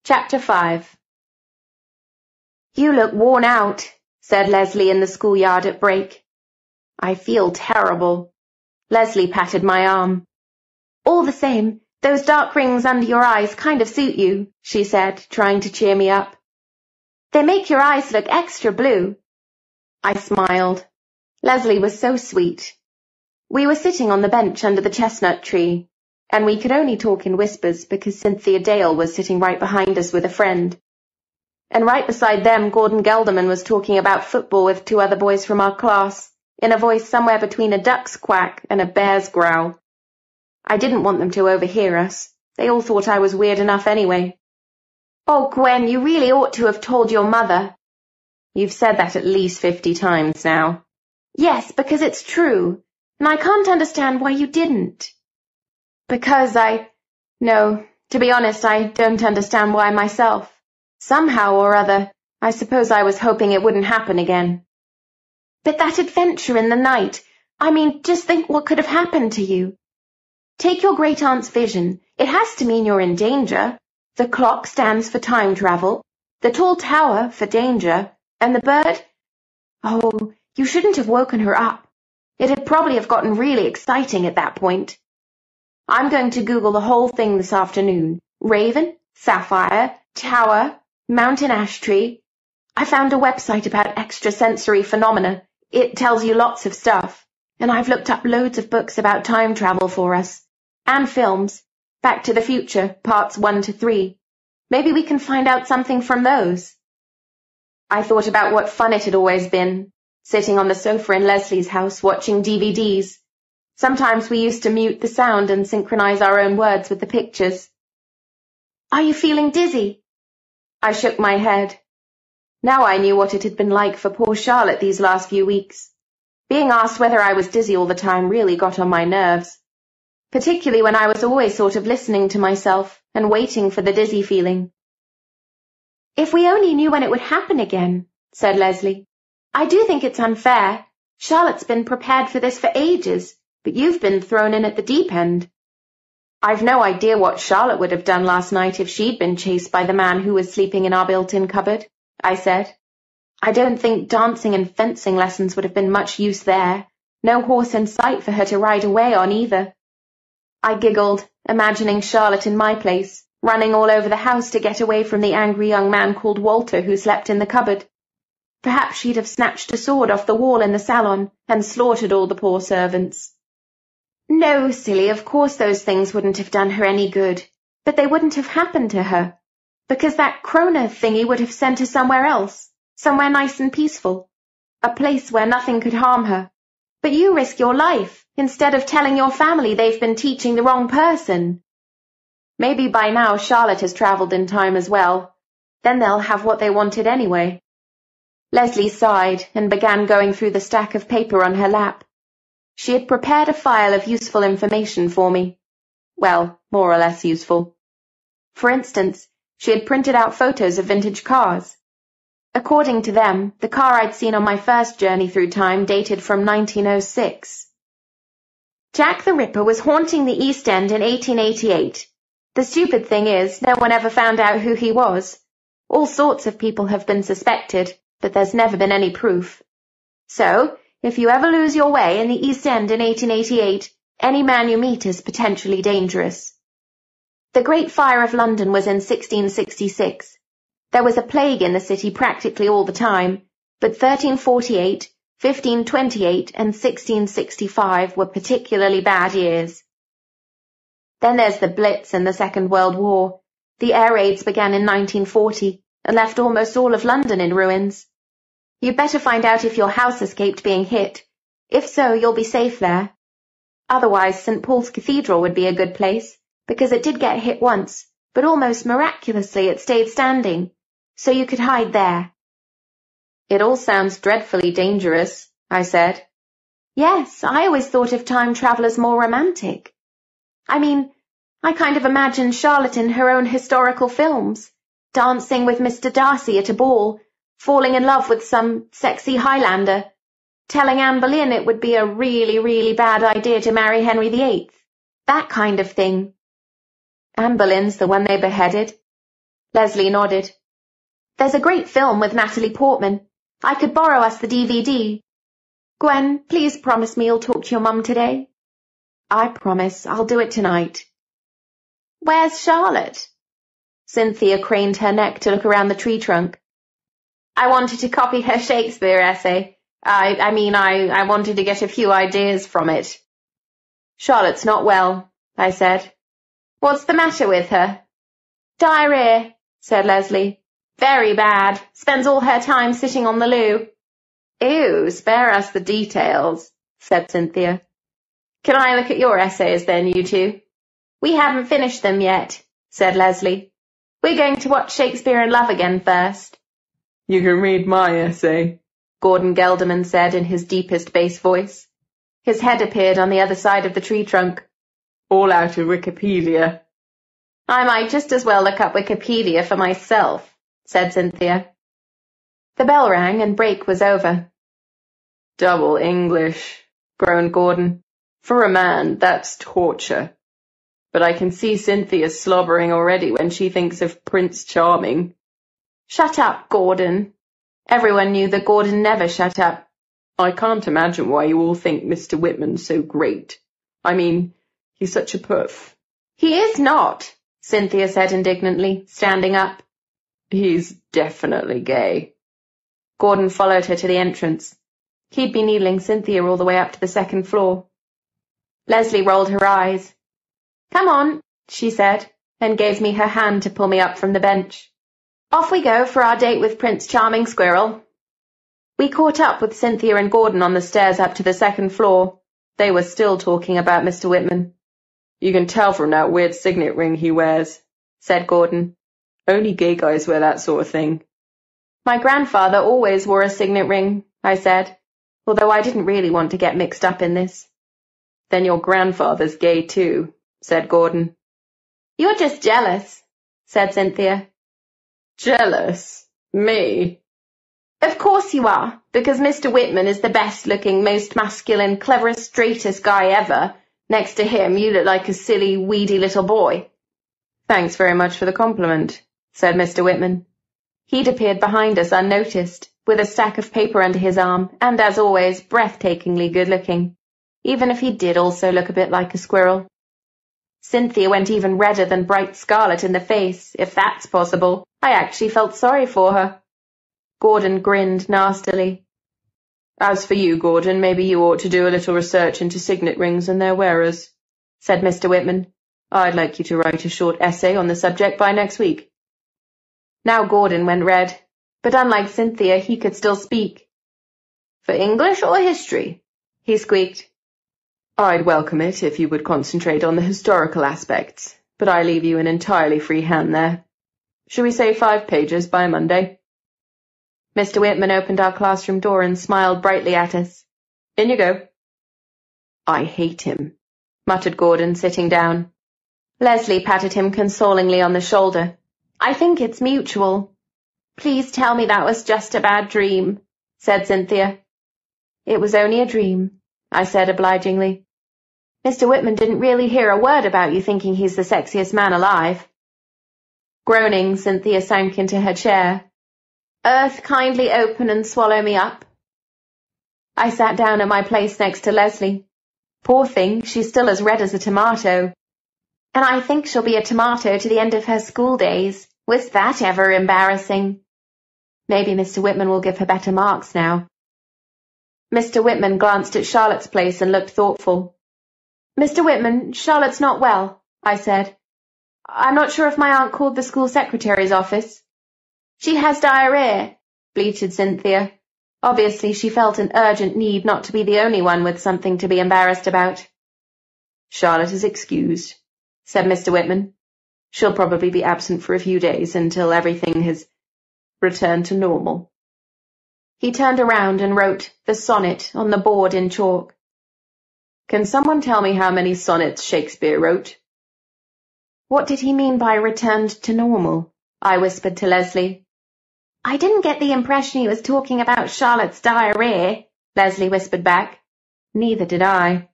Chapter 5 You look worn out, said Leslie in the schoolyard at break. I feel terrible. Leslie patted my arm. All the same, those dark rings under your eyes kind of suit you, she said, trying to cheer me up. They make your eyes look extra blue. I smiled. Leslie was so sweet. We were sitting on the bench under the chestnut tree, and we could only talk in whispers because Cynthia Dale was sitting right behind us with a friend. And right beside them, Gordon Gelderman was talking about football with two other boys from our class, in a voice somewhere between a duck's quack and a bear's growl. I didn't want them to overhear us. They all thought I was weird enough anyway. Oh, Gwen, you really ought to have told your mother. You've said that at least fifty times now. Yes, because it's true, and I can't understand why you didn't. Because I... No, to be honest, I don't understand why myself. Somehow or other, I suppose I was hoping it wouldn't happen again. But that adventure in the night, I mean, just think what could have happened to you. Take your great-aunt's vision. It has to mean you're in danger. The clock stands for time travel, the tall tower for danger, and the bird... Oh, you shouldn't have woken her up. It'd probably have gotten really exciting at that point. I'm going to Google the whole thing this afternoon. Raven, Sapphire, Tower, Mountain Ash Tree. I found a website about extrasensory phenomena. It tells you lots of stuff. And I've looked up loads of books about time travel for us. And films. Back to the Future, parts one to three. Maybe we can find out something from those. I thought about what fun it had always been, sitting on the sofa in Leslie's house watching DVDs. Sometimes we used to mute the sound and synchronize our own words with the pictures. Are you feeling dizzy? I shook my head. Now I knew what it had been like for poor Charlotte these last few weeks. Being asked whether I was dizzy all the time really got on my nerves particularly when I was always sort of listening to myself and waiting for the dizzy feeling. If we only knew when it would happen again, said Leslie. I do think it's unfair. Charlotte's been prepared for this for ages, but you've been thrown in at the deep end. I've no idea what Charlotte would have done last night if she'd been chased by the man who was sleeping in our built-in cupboard, I said. I don't think dancing and fencing lessons would have been much use there. No horse in sight for her to ride away on either. I giggled, imagining Charlotte in my place, running all over the house to get away from the angry young man called Walter who slept in the cupboard. Perhaps she'd have snatched a sword off the wall in the salon and slaughtered all the poor servants. No, silly, of course those things wouldn't have done her any good, but they wouldn't have happened to her, because that Kroner thingy would have sent her somewhere else, somewhere nice and peaceful, a place where nothing could harm her. But you risk your life, instead of telling your family they've been teaching the wrong person. Maybe by now Charlotte has travelled in time as well. Then they'll have what they wanted anyway. Leslie sighed and began going through the stack of paper on her lap. She had prepared a file of useful information for me. Well, more or less useful. For instance, she had printed out photos of vintage cars. According to them, the car I'd seen on my first journey through time dated from 1906. Jack the Ripper was haunting the East End in 1888. The stupid thing is, no one ever found out who he was. All sorts of people have been suspected, but there's never been any proof. So, if you ever lose your way in the East End in 1888, any man you meet is potentially dangerous. The Great Fire of London was in 1666. There was a plague in the city practically all the time, but 1348, 1528 and 1665 were particularly bad years. Then there's the Blitz and the Second World War. The air raids began in 1940 and left almost all of London in ruins. You'd better find out if your house escaped being hit. If so, you'll be safe there. Otherwise, St. Paul's Cathedral would be a good place, because it did get hit once, but almost miraculously it stayed standing, so you could hide there. It all sounds dreadfully dangerous, I said. Yes, I always thought of time travel as more romantic. I mean, I kind of imagine Charlotte in her own historical films, dancing with Mr. Darcy at a ball, falling in love with some sexy Highlander, telling Anne Boleyn it would be a really, really bad idea to marry Henry VIII. That kind of thing. Anne Boleyn's the one they beheaded. Leslie nodded. There's a great film with Natalie Portman. I could borrow us the DVD. Gwen, please promise me you'll talk to your mum today. I promise. I'll do it tonight. Where's Charlotte? Cynthia craned her neck to look around the tree trunk. I wanted to copy her Shakespeare essay. I, I mean, I, I wanted to get a few ideas from it. Charlotte's not well, I said. What's the matter with her? Diarrhea, said Leslie. Very bad. Spends all her time sitting on the loo. Ew, spare us the details, said Cynthia. Can I look at your essays then, you two? We haven't finished them yet, said Leslie. We're going to watch Shakespeare in Love again first. You can read my essay, Gordon Gelderman said in his deepest bass voice. His head appeared on the other side of the tree trunk. All out of Wikipedia. I might just as well look up Wikipedia for myself, said Cynthia. The bell rang and break was over. Double English, groaned Gordon. For a man, that's torture. But I can see Cynthia slobbering already when she thinks of Prince Charming. Shut up, Gordon. Everyone knew that Gordon never shut up. I can't imagine why you all think Mr. Whitman's so great. I mean, he's such a puff. He is not, Cynthia said indignantly, standing up. He's definitely gay. Gordon followed her to the entrance. He'd been needling Cynthia all the way up to the second floor. Leslie rolled her eyes. Come on, she said, and gave me her hand to pull me up from the bench. Off we go for our date with Prince Charming Squirrel. We caught up with Cynthia and Gordon on the stairs up to the second floor. They were still talking about Mr. Whitman. You can tell from that weird signet ring he wears, said Gordon. Only gay guys wear that sort of thing. My grandfather always wore a signet ring, I said, although I didn't really want to get mixed up in this. Then your grandfather's gay too, said Gordon. You're just jealous, said Cynthia. Jealous? Me? Of course you are, because Mr. Whitman is the best-looking, most masculine, cleverest, straightest guy ever. Next to him, you look like a silly, weedy little boy. Thanks very much for the compliment, said Mr. Whitman. He'd appeared behind us unnoticed, with a stack of paper under his arm, and as always, breathtakingly good-looking, even if he did also look a bit like a squirrel. Cynthia went even redder than bright scarlet in the face, if that's possible. I actually felt sorry for her. Gordon grinned nastily. As for you, Gordon, maybe you ought to do a little research into signet rings and their wearers, said Mr. Whitman. I'd like you to write a short essay on the subject by next week. Now Gordon went red, but unlike Cynthia, he could still speak. For English or history? he squeaked. I'd welcome it if you would concentrate on the historical aspects, but I leave you an entirely free hand there. Shall we say five pages by Monday? Mr. Whitman opened our classroom door and smiled brightly at us. In you go. I hate him, muttered Gordon, sitting down. Leslie patted him consolingly on the shoulder. I think it's mutual. Please tell me that was just a bad dream, said Cynthia. It was only a dream, I said obligingly. Mr. Whitman didn't really hear a word about you thinking he's the sexiest man alive. Groaning, Cynthia sank into her chair. Earth, kindly open and swallow me up. I sat down at my place next to Leslie. Poor thing, she's still as red as a tomato. And I think she'll be a tomato to the end of her school days. Was that ever embarrassing? Maybe Mr. Whitman will give her better marks now. Mr. Whitman glanced at Charlotte's place and looked thoughtful. Mr. Whitman, Charlotte's not well, I said. I'm not sure if my aunt called the school secretary's office. She has diarrhea, bleated Cynthia. Obviously she felt an urgent need not to be the only one with something to be embarrassed about. Charlotte is excused, said Mr. Whitman. She'll probably be absent for a few days until everything has returned to normal. He turned around and wrote the sonnet on the board in chalk. Can someone tell me how many sonnets Shakespeare wrote? What did he mean by returned to normal? I whispered to Leslie. I didn't get the impression he was talking about Charlotte's diarrhea, Leslie whispered back. Neither did I.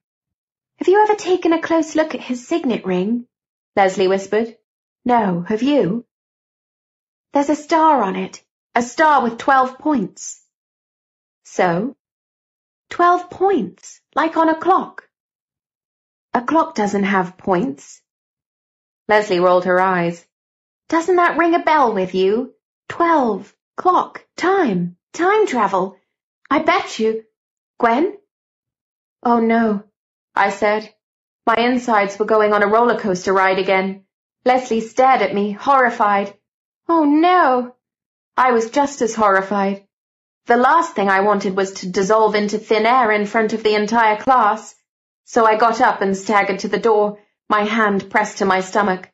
Have you ever taken a close look at his signet ring? Leslie whispered. No, have you? There's a star on it, a star with twelve points. So? Twelve points, like on a clock. A clock doesn't have points. Leslie rolled her eyes. Doesn't that ring a bell with you? Twelve, clock, time, time travel. I bet you. Gwen? Oh no, I said. My insides were going on a roller coaster ride again. Leslie stared at me, horrified. Oh no! I was just as horrified. The last thing I wanted was to dissolve into thin air in front of the entire class, so I got up and staggered to the door, my hand pressed to my stomach.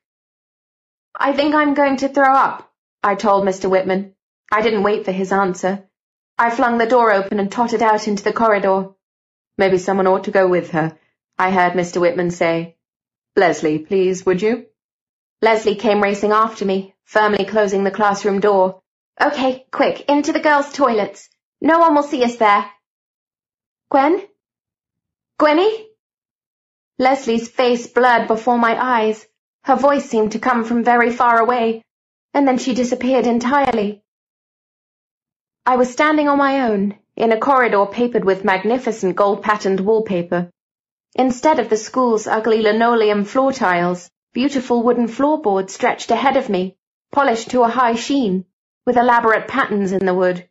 I think I'm going to throw up, I told Mr. Whitman. I didn't wait for his answer. I flung the door open and tottered out into the corridor. Maybe someone ought to go with her, I heard Mr. Whitman say. Leslie, please, would you? Leslie came racing after me, firmly closing the classroom door. Okay, quick, into the girls' toilets. No one will see us there. Gwen? Gwenny? Leslie's face blurred before my eyes. Her voice seemed to come from very far away, and then she disappeared entirely. I was standing on my own, in a corridor papered with magnificent gold-patterned wallpaper. Instead of the school's ugly linoleum floor tiles, beautiful wooden floorboards stretched ahead of me, polished to a high sheen with elaborate patterns in the wood.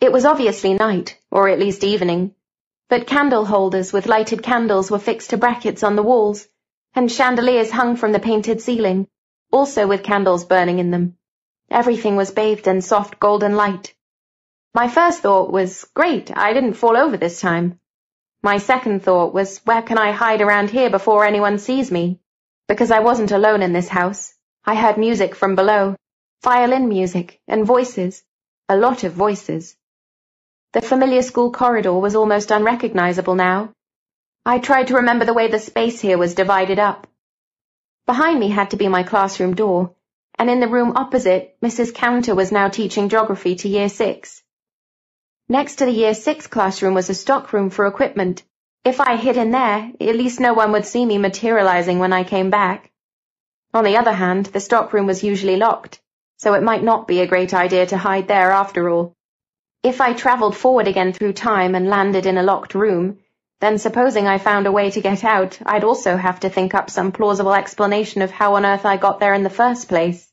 It was obviously night, or at least evening, but candle holders with lighted candles were fixed to brackets on the walls, and chandeliers hung from the painted ceiling, also with candles burning in them. Everything was bathed in soft golden light. My first thought was, great, I didn't fall over this time. My second thought was, where can I hide around here before anyone sees me? Because I wasn't alone in this house. I heard music from below, violin music, and voices. A lot of voices. The familiar school corridor was almost unrecognizable now. I tried to remember the way the space here was divided up. Behind me had to be my classroom door, and in the room opposite, Mrs. Counter was now teaching geography to Year Six. Next to the Year 6 classroom was a stockroom for equipment. If I hid in there, at least no one would see me materializing when I came back. On the other hand, the stockroom was usually locked, so it might not be a great idea to hide there after all. If I travelled forward again through time and landed in a locked room, then supposing I found a way to get out, I'd also have to think up some plausible explanation of how on earth I got there in the first place.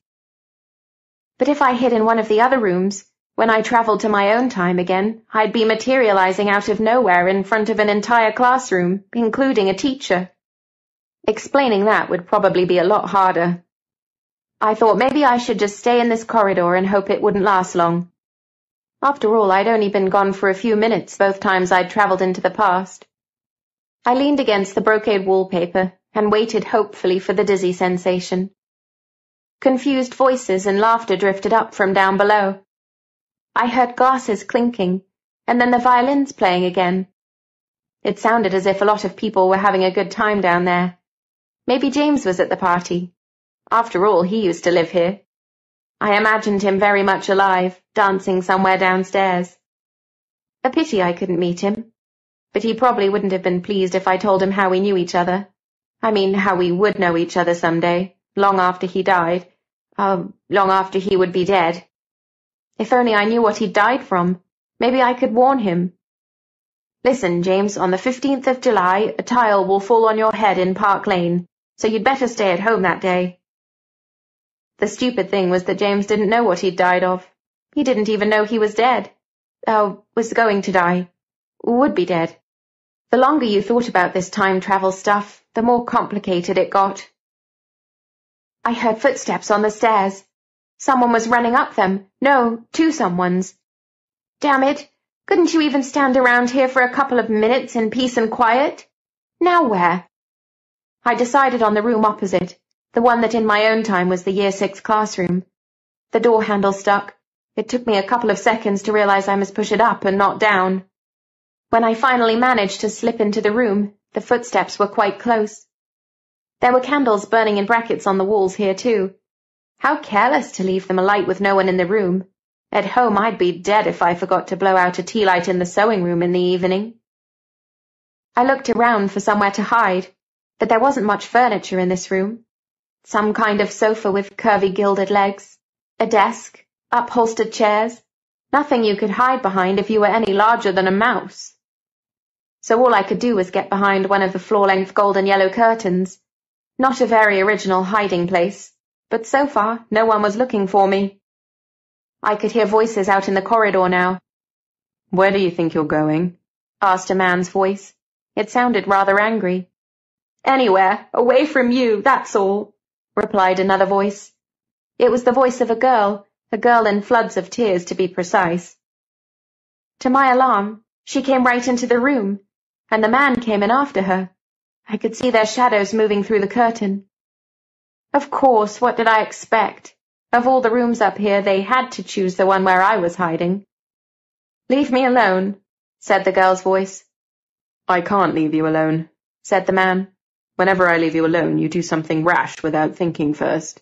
But if I hid in one of the other rooms, when I travelled to my own time again, I'd be materializing out of nowhere in front of an entire classroom, including a teacher. Explaining that would probably be a lot harder. I thought maybe I should just stay in this corridor and hope it wouldn't last long. After all, I'd only been gone for a few minutes both times I'd travelled into the past. I leaned against the brocade wallpaper and waited hopefully for the dizzy sensation. Confused voices and laughter drifted up from down below. I heard glasses clinking, and then the violins playing again. It sounded as if a lot of people were having a good time down there. Maybe James was at the party. After all, he used to live here. I imagined him very much alive, dancing somewhere downstairs. A pity I couldn't meet him, but he probably wouldn't have been pleased if I told him how we knew each other. I mean, how we would know each other some day, long after he died. Oh, long after he would be dead. If only I knew what he'd died from. Maybe I could warn him. Listen, James, on the 15th of July, a tile will fall on your head in Park Lane, so you'd better stay at home that day. The stupid thing was that James didn't know what he'd died of. He didn't even know he was dead. Oh, was going to die. Would be dead. The longer you thought about this time travel stuff, the more complicated it got. I heard footsteps on the stairs. Someone was running up them. No, two someones. Damn it! Couldn't you even stand around here for a couple of minutes in peace and quiet? Now where? I decided on the room opposite, the one that in my own time was the Year Six classroom. The door handle stuck. It took me a couple of seconds to realize I must push it up and not down. When I finally managed to slip into the room, the footsteps were quite close. There were candles burning in brackets on the walls here too, how careless to leave them alight with no one in the room. At home I'd be dead if I forgot to blow out a tea light in the sewing room in the evening. I looked around for somewhere to hide, but there wasn't much furniture in this room. Some kind of sofa with curvy gilded legs, a desk, upholstered chairs, nothing you could hide behind if you were any larger than a mouse. So all I could do was get behind one of the floor-length golden yellow curtains. Not a very original hiding place but so far no one was looking for me. I could hear voices out in the corridor now. Where do you think you're going? asked a man's voice. It sounded rather angry. Anywhere, away from you, that's all, replied another voice. It was the voice of a girl, a girl in floods of tears to be precise. To my alarm, she came right into the room, and the man came in after her. I could see their shadows moving through the curtain. Of course, what did I expect? Of all the rooms up here, they had to choose the one where I was hiding. Leave me alone, said the girl's voice. I can't leave you alone, said the man. Whenever I leave you alone, you do something rash without thinking first.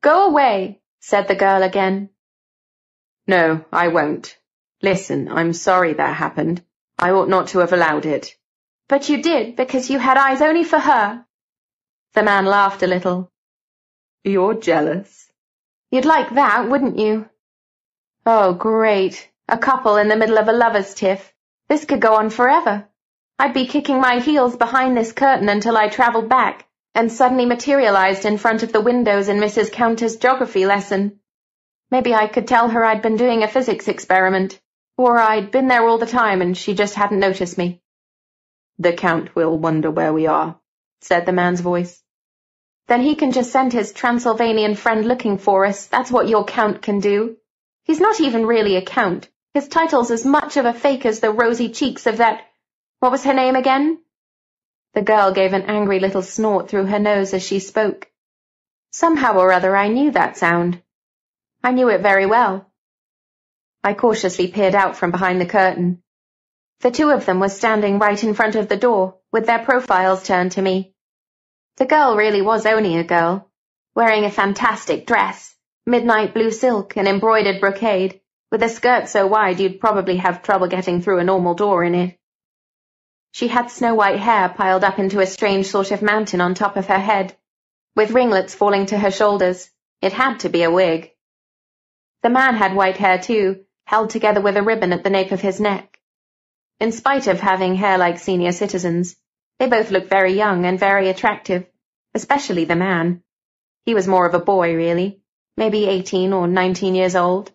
Go away, said the girl again. No, I won't. Listen, I'm sorry that happened. I ought not to have allowed it. But you did, because you had eyes only for her. The man laughed a little. You're jealous. You'd like that, wouldn't you? Oh, great. A couple in the middle of a lover's tiff. This could go on forever. I'd be kicking my heels behind this curtain until I travelled back and suddenly materialized in front of the windows in Mrs. Counter's geography lesson. Maybe I could tell her I'd been doing a physics experiment, or I'd been there all the time and she just hadn't noticed me. The Count will wonder where we are, said the man's voice. Then he can just send his Transylvanian friend looking for us. That's what your Count can do. He's not even really a Count. His title's as much of a fake as the rosy cheeks of that... What was her name again? The girl gave an angry little snort through her nose as she spoke. Somehow or other I knew that sound. I knew it very well. I cautiously peered out from behind the curtain. The two of them were standing right in front of the door, with their profiles turned to me. The girl really was only a girl, wearing a fantastic dress, midnight blue silk and embroidered brocade, With a skirt so wide you'd probably have trouble getting through a normal door in it. She had snow-white hair piled up into a strange sort of mountain on top of her head, with ringlets falling to her shoulders. It had to be a wig. The man had white hair too, held together with a ribbon at the nape of his neck. In spite of having hair like senior citizens, they both looked very young and very attractive, especially the man. He was more of a boy, really, maybe eighteen or nineteen years old,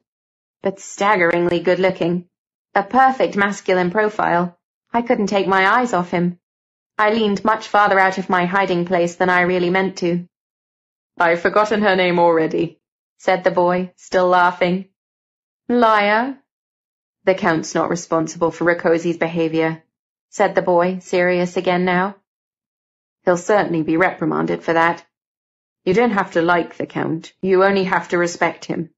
but staggeringly good-looking. A perfect masculine profile. I couldn't take my eyes off him. I leaned much farther out of my hiding place than I really meant to. I've forgotten her name already, said the boy, still laughing. Liar. The Count's not responsible for Rakoczy's behaviour, said the boy, serious again now. He'll certainly be reprimanded for that. You don't have to like the Count, you only have to respect him.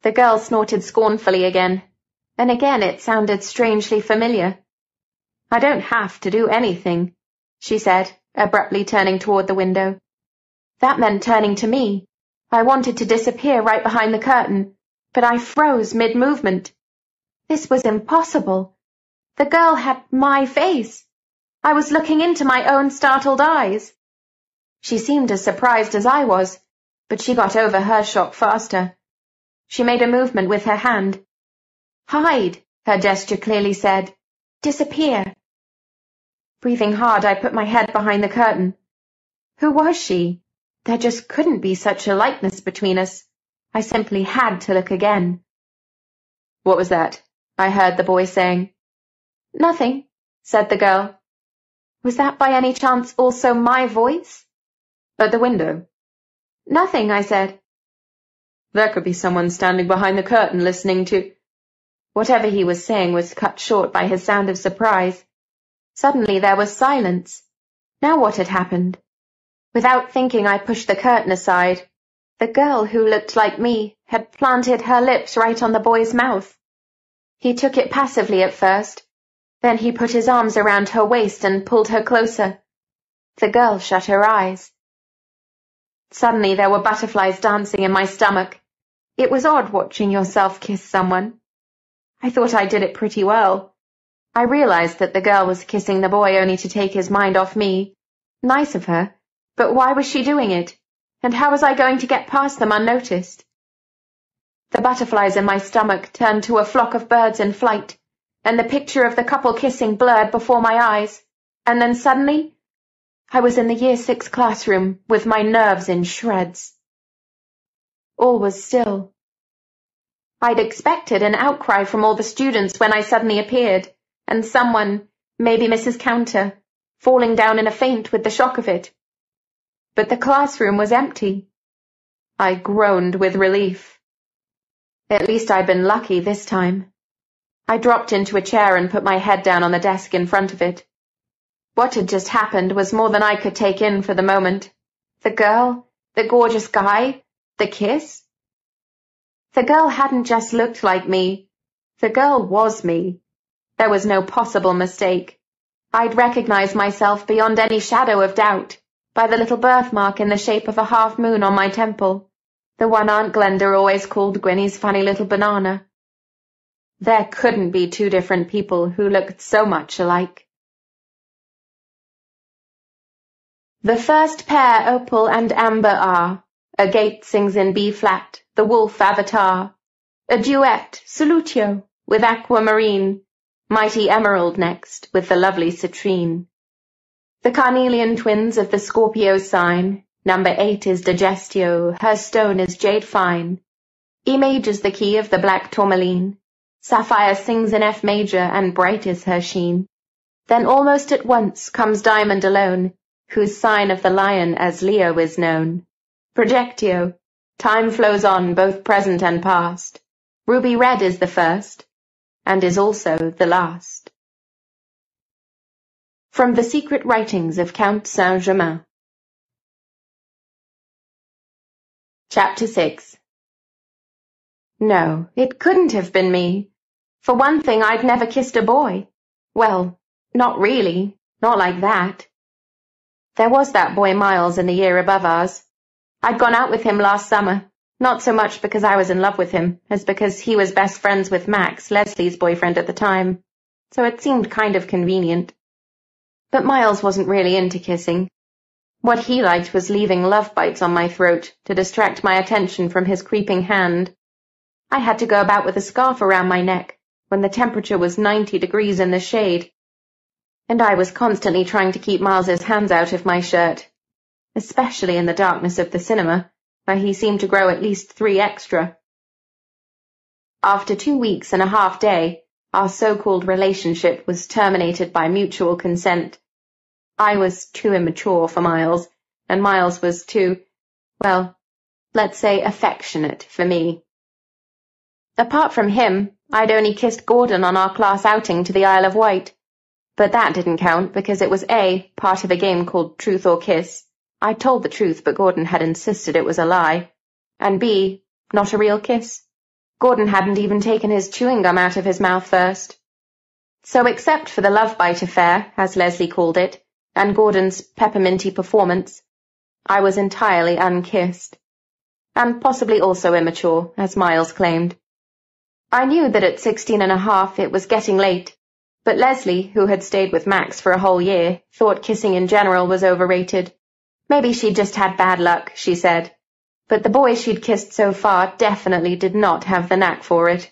The girl snorted scornfully again, and again it sounded strangely familiar. I don't have to do anything, she said, abruptly turning toward the window. That meant turning to me. I wanted to disappear right behind the curtain, but I froze mid-movement. This was impossible. The girl had my face. I was looking into my own startled eyes. She seemed as surprised as I was, but she got over her shock faster. She made a movement with her hand. Hide, her gesture clearly said. Disappear. Breathing hard, I put my head behind the curtain. Who was she? There just couldn't be such a likeness between us. I simply had to look again. What was that? I heard the boy saying. Nothing, said the girl. Was that by any chance also my voice? At the window. Nothing, I said. There could be someone standing behind the curtain listening to... Whatever he was saying was cut short by his sound of surprise. Suddenly there was silence. Now what had happened? Without thinking, I pushed the curtain aside. The girl who looked like me had planted her lips right on the boy's mouth. He took it passively at first. Then he put his arms around her waist and pulled her closer. The girl shut her eyes. Suddenly there were butterflies dancing in my stomach. It was odd watching yourself kiss someone. I thought I did it pretty well. I realized that the girl was kissing the boy only to take his mind off me. Nice of her, but why was she doing it? And how was I going to get past them unnoticed? The butterflies in my stomach turned to a flock of birds in flight, and the picture of the couple kissing blurred before my eyes, and then suddenly I was in the year six classroom with my nerves in shreds. All was still. I'd expected an outcry from all the students when I suddenly appeared, and someone, maybe Mrs. Counter, falling down in a faint with the shock of it. But the classroom was empty. I groaned with relief. At least I'd been lucky this time. I dropped into a chair and put my head down on the desk in front of it. What had just happened was more than I could take in for the moment. The girl, the gorgeous guy, the kiss? The girl hadn't just looked like me. The girl was me. There was no possible mistake. I'd recognize myself beyond any shadow of doubt by the little birthmark in the shape of a half moon on my temple, the one Aunt Glenda always called Gwynnie's funny little banana. There couldn't be two different people who looked so much alike. The first pair opal and amber are, Agate sings in B-flat, the wolf avatar. A duet, Solutio, with aquamarine. Mighty emerald next, with the lovely citrine. The carnelian twins of the Scorpio sign. Number eight is Digestio, her stone is jade fine. E major's is the key of the black tourmaline. Sapphire sings in F major, and bright is her sheen. Then almost at once comes Diamond alone, whose sign of the lion as Leo is known. Projectio. Time flows on, both present and past. Ruby red is the first, and is also the last. From the Secret Writings of Count Saint-Germain Chapter 6 No, it couldn't have been me. For one thing, I'd never kissed a boy. Well, not really, not like that. There was that boy Miles in the year above ours. I'd gone out with him last summer. Not so much because I was in love with him, as because he was best friends with Max, Leslie's boyfriend at the time, so it seemed kind of convenient. But Miles wasn't really into kissing. What he liked was leaving love bites on my throat to distract my attention from his creeping hand. I had to go about with a scarf around my neck when the temperature was ninety degrees in the shade, and I was constantly trying to keep Miles's hands out of my shirt, especially in the darkness of the cinema, where he seemed to grow at least three extra. After two weeks and a half day, our so-called relationship was terminated by mutual consent. I was too immature for Miles, and Miles was too, well, let's say affectionate for me. Apart from him, I'd only kissed Gordon on our class outing to the Isle of Wight. But that didn't count because it was A, part of a game called Truth or Kiss. I told the truth, but Gordon had insisted it was a lie. And B, not a real kiss. Gordon hadn't even taken his chewing gum out of his mouth first. So except for the love bite affair, as Leslie called it, and Gordon's pepperminty performance, I was entirely unkissed. And possibly also immature, as Miles claimed. I knew that at sixteen and a half it was getting late, but Leslie, who had stayed with Max for a whole year, thought kissing in general was overrated. Maybe she'd just had bad luck, she said. But the boys she'd kissed so far definitely did not have the knack for it.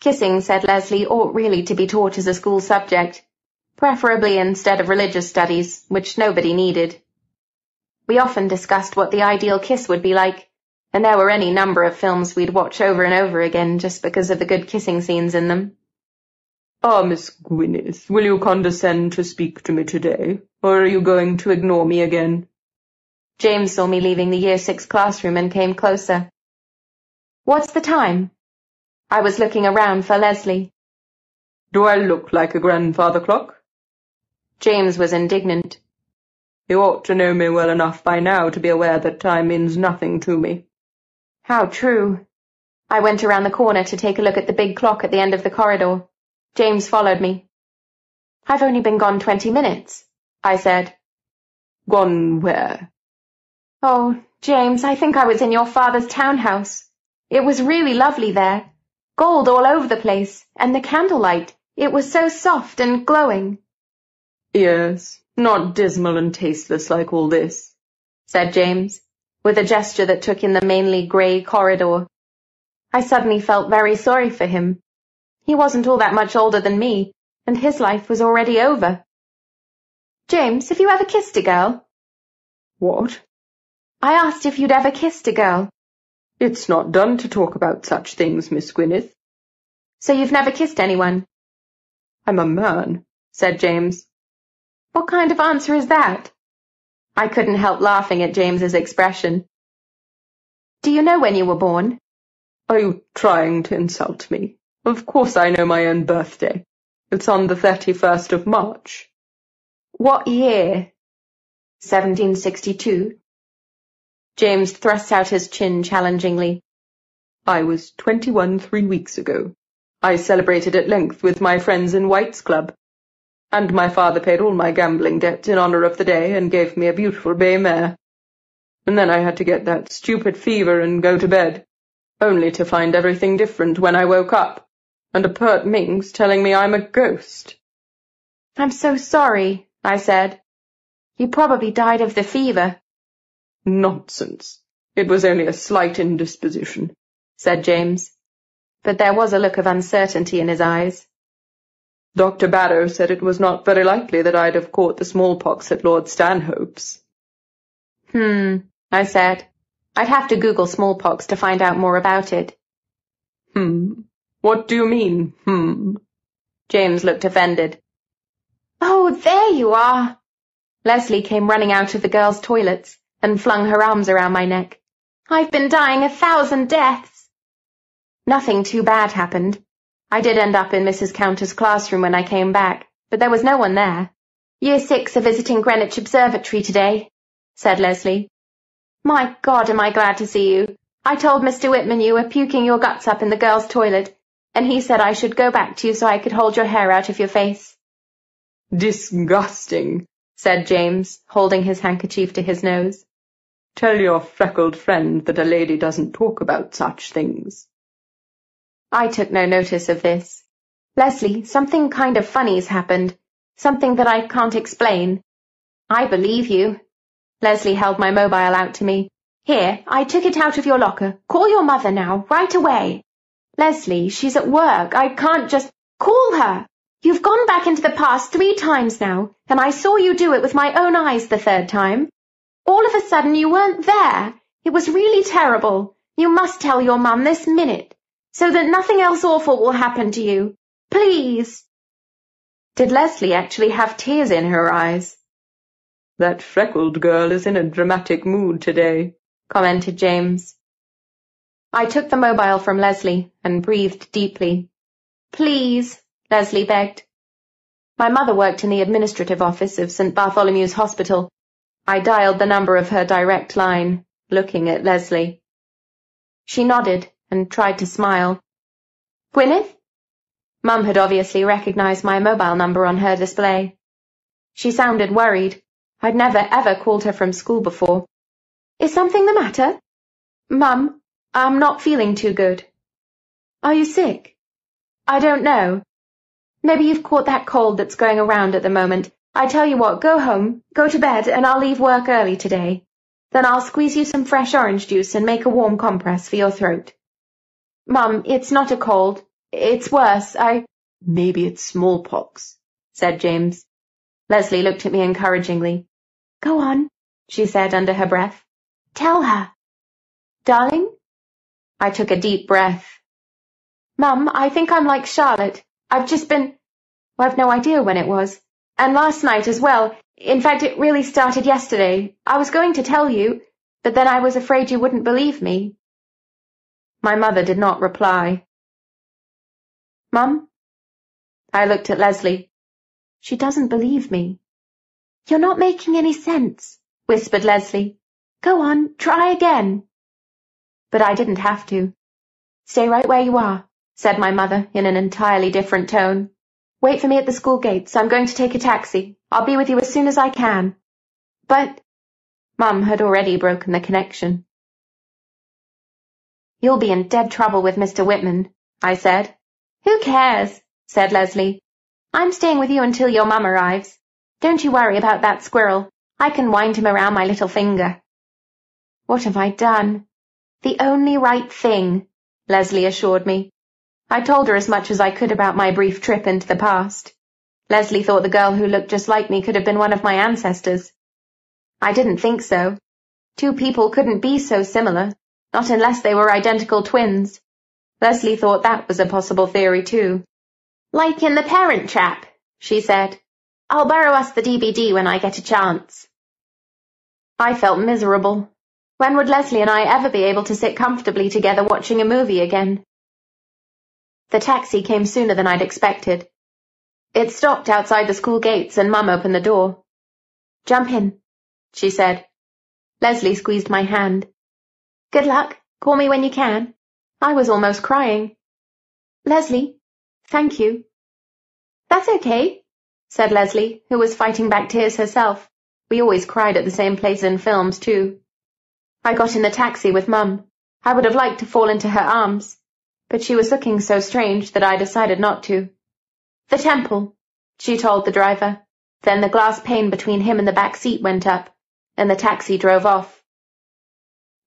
Kissing, said Leslie, ought really to be taught as a school subject, preferably instead of religious studies, which nobody needed. We often discussed what the ideal kiss would be like, and there were any number of films we'd watch over and over again just because of the good kissing scenes in them. Ah, Miss Gwyneth, will you condescend to speak to me today, or are you going to ignore me again? James saw me leaving the Year Six classroom and came closer. What's the time? I was looking around for Leslie. Do I look like a grandfather clock? James was indignant. You ought to know me well enough by now to be aware that time means nothing to me. How true. I went around the corner to take a look at the big clock at the end of the corridor. James followed me. I've only been gone twenty minutes, I said. Gone where? Oh, James, I think I was in your father's townhouse. It was really lovely there. Gold all over the place, and the candlelight. It was so soft and glowing. Yes, not dismal and tasteless like all this, said James, with a gesture that took in the mainly grey corridor. I suddenly felt very sorry for him. He wasn't all that much older than me, and his life was already over. James, have you ever kissed a girl? What? I asked if you'd ever kissed a girl. It's not done to talk about such things, Miss Gwyneth. So you've never kissed anyone? I'm a man, said James. What kind of answer is that? I couldn't help laughing at James's expression. Do you know when you were born? Are you trying to insult me? Of course I know my own birthday. It's on the 31st of March. What year? 1762. James thrust out his chin challengingly. I was twenty-one three weeks ago. I celebrated at length with my friends in White's Club. And my father paid all my gambling debts in honour of the day and gave me a beautiful bay mare. And then I had to get that stupid fever and go to bed, only to find everything different when I woke up, and a pert minx telling me I'm a ghost. I'm so sorry, I said. You probably died of the fever. Nonsense. It was only a slight indisposition, said James. But there was a look of uncertainty in his eyes. Dr. Barrow said it was not very likely that I'd have caught the smallpox at Lord Stanhope's. Hmm, I said. I'd have to Google smallpox to find out more about it. Hmm. What do you mean, hmm? James looked offended. Oh, there you are! Leslie came running out of the girls' toilets and flung her arms around my neck. I've been dying a thousand deaths. Nothing too bad happened. I did end up in Mrs. Counter's classroom when I came back, but there was no one there. Year six are visiting Greenwich Observatory today, said Leslie. My God, am I glad to see you. I told Mr. Whitman you were puking your guts up in the girls' toilet, and he said I should go back to you so I could hold your hair out of your face. Disgusting, said James, holding his handkerchief to his nose. Tell your freckled friend that a lady doesn't talk about such things. I took no notice of this. Leslie, something kind of funny's happened. Something that I can't explain. I believe you. Leslie held my mobile out to me. Here, I took it out of your locker. Call your mother now, right away. Leslie, she's at work. I can't just... Call her! You've gone back into the past three times now, and I saw you do it with my own eyes the third time. All of a sudden you weren't there. It was really terrible. You must tell your mum this minute, so that nothing else awful will happen to you. Please. Did Leslie actually have tears in her eyes? That freckled girl is in a dramatic mood today, commented James. I took the mobile from Leslie and breathed deeply. Please, Leslie begged. My mother worked in the administrative office of St. Bartholomew's Hospital. I dialed the number of her direct line, looking at Leslie. She nodded and tried to smile. Gwyneth? Mum had obviously recognized my mobile number on her display. She sounded worried. I'd never ever called her from school before. Is something the matter? Mum, I'm not feeling too good. Are you sick? I don't know. Maybe you've caught that cold that's going around at the moment. I tell you what, go home, go to bed, and I'll leave work early today. Then I'll squeeze you some fresh orange juice and make a warm compress for your throat. Mum, it's not a cold. It's worse. I... Maybe it's smallpox, said James. Leslie looked at me encouragingly. Go on, she said under her breath. Tell her. Darling? I took a deep breath. Mum, I think I'm like Charlotte. I've just been... Well, I've no idea when it was. And last night as well. In fact, it really started yesterday. I was going to tell you, but then I was afraid you wouldn't believe me. My mother did not reply. Mum? I looked at Leslie. She doesn't believe me. You're not making any sense, whispered Leslie. Go on, try again. But I didn't have to. Stay right where you are, said my mother in an entirely different tone. Wait for me at the school gates. I'm going to take a taxi. I'll be with you as soon as I can. But... Mum had already broken the connection. You'll be in dead trouble with Mr. Whitman, I said. Who cares? said Leslie. I'm staying with you until your mum arrives. Don't you worry about that squirrel. I can wind him around my little finger. What have I done? The only right thing, Leslie assured me. I told her as much as I could about my brief trip into the past. Leslie thought the girl who looked just like me could have been one of my ancestors. I didn't think so. Two people couldn't be so similar, not unless they were identical twins. Leslie thought that was a possible theory, too. Like in The Parent Trap, she said. I'll borrow us the DVD when I get a chance. I felt miserable. When would Leslie and I ever be able to sit comfortably together watching a movie again? The taxi came sooner than I'd expected. It stopped outside the school gates and Mum opened the door. Jump in, she said. Leslie squeezed my hand. Good luck. Call me when you can. I was almost crying. Leslie, thank you. That's okay, said Leslie, who was fighting back tears herself. We always cried at the same place in films, too. I got in the taxi with Mum. I would have liked to fall into her arms, but she was looking so strange that I decided not to. The temple, she told the driver. Then the glass pane between him and the back seat went up, and the taxi drove off.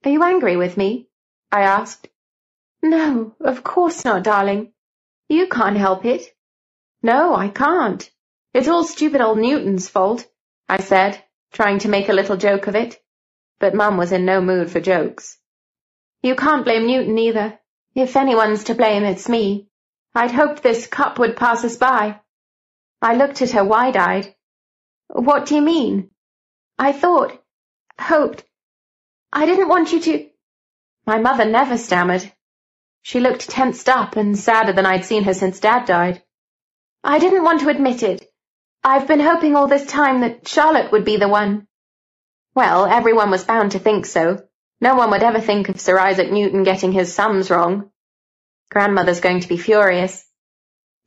Are you angry with me? I asked. No, of course not, darling. You can't help it. No, I can't. It's all stupid old Newton's fault, I said, trying to make a little joke of it. But Mum was in no mood for jokes. You can't blame Newton either. If anyone's to blame, it's me. I'd hoped this cup would pass us by. I looked at her wide-eyed. What do you mean? I thought, hoped. I didn't want you to... My mother never stammered. She looked tensed up and sadder than I'd seen her since Dad died. I didn't want to admit it. I've been hoping all this time that Charlotte would be the one. Well, everyone was bound to think so. No one would ever think of Sir Isaac Newton getting his sums wrong. Grandmother's going to be furious.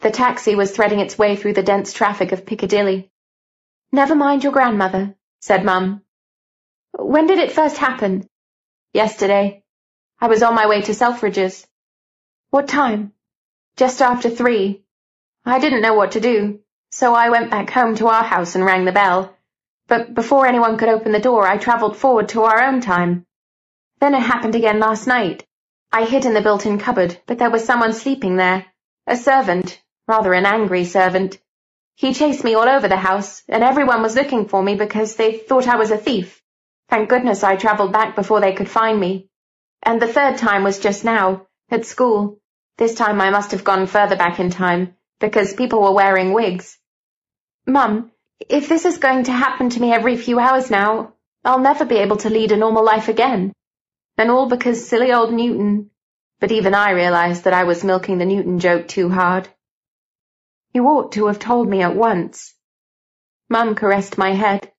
The taxi was threading its way through the dense traffic of Piccadilly. Never mind your grandmother, said Mum. When did it first happen? Yesterday. I was on my way to Selfridge's. What time? Just after three. I didn't know what to do, so I went back home to our house and rang the bell. But before anyone could open the door, I travelled forward to our own time. Then it happened again last night. I hid in the built-in cupboard, but there was someone sleeping there. A servant, rather an angry servant. He chased me all over the house, and everyone was looking for me because they thought I was a thief. Thank goodness I travelled back before they could find me. And the third time was just now, at school. This time I must have gone further back in time, because people were wearing wigs. Mum, if this is going to happen to me every few hours now, I'll never be able to lead a normal life again. And all because silly old Newton. But even I realized that I was milking the Newton joke too hard. You ought to have told me at once. Mum caressed my head.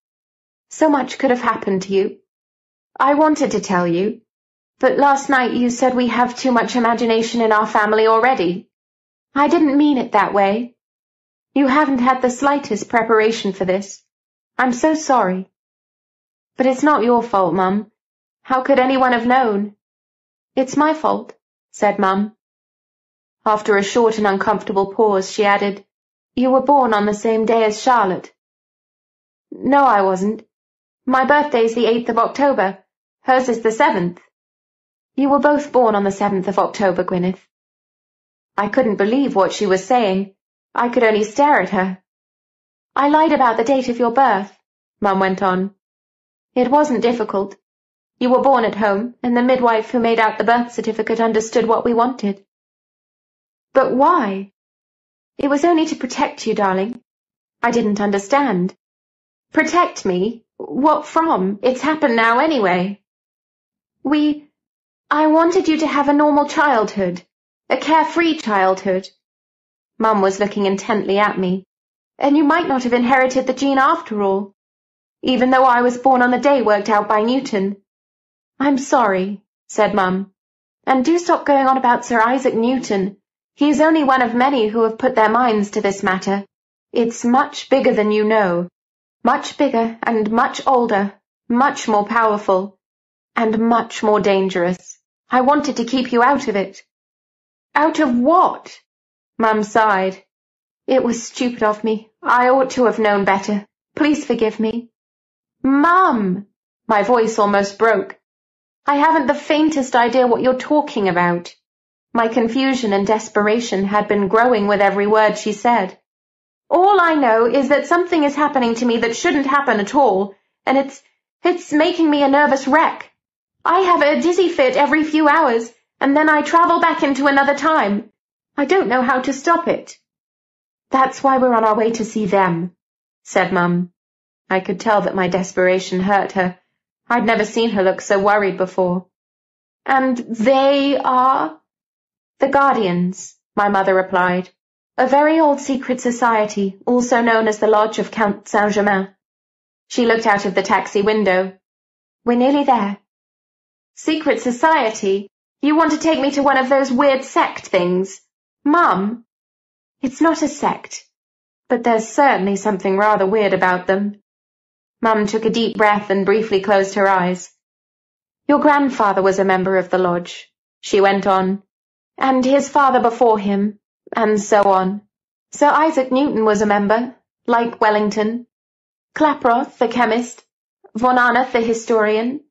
So much could have happened to you. I wanted to tell you, but last night you said we have too much imagination in our family already. I didn't mean it that way. You haven't had the slightest preparation for this. I'm so sorry. But it's not your fault, Mum. How could anyone have known? It's my fault, said Mum. After a short and uncomfortable pause, she added, You were born on the same day as Charlotte. No, I wasn't. My birthday's the 8th of October. Hers is the 7th. You were both born on the 7th of October, Gwyneth. I couldn't believe what she was saying. I could only stare at her. I lied about the date of your birth, Mum went on. It wasn't difficult. You were born at home, and the midwife who made out the birth certificate understood what we wanted. But why? It was only to protect you, darling. I didn't understand. Protect me? What from? It's happened now anyway. We... I wanted you to have a normal childhood. A carefree childhood. Mum was looking intently at me. And you might not have inherited the gene after all. Even though I was born on the day worked out by Newton. I'm sorry, said Mum. And do stop going on about Sir Isaac Newton. He is only one of many who have put their minds to this matter. It's much bigger than you know. Much bigger and much older, much more powerful, and much more dangerous. I wanted to keep you out of it. Out of what? Mum sighed. It was stupid of me. I ought to have known better. Please forgive me. Mum! My voice almost broke. I haven't the faintest idea what you're talking about. My confusion and desperation had been growing with every word she said. All I know is that something is happening to me that shouldn't happen at all, and it's, it's making me a nervous wreck. I have a dizzy fit every few hours, and then I travel back into another time. I don't know how to stop it. That's why we're on our way to see them, said Mum. I could tell that my desperation hurt her. I'd never seen her look so worried before. And they are? The Guardians, my mother replied. A very old secret society, also known as the Lodge of Count Saint-Germain. She looked out of the taxi window. We're nearly there. Secret society? You want to take me to one of those weird sect things? Mum? It's not a sect, but there's certainly something rather weird about them. Mum took a deep breath and briefly closed her eyes. Your grandfather was a member of the lodge, she went on, and his father before him, and so on. Sir Isaac Newton was a member, like Wellington. Klaproth, the chemist. Von Arnulf, the historian.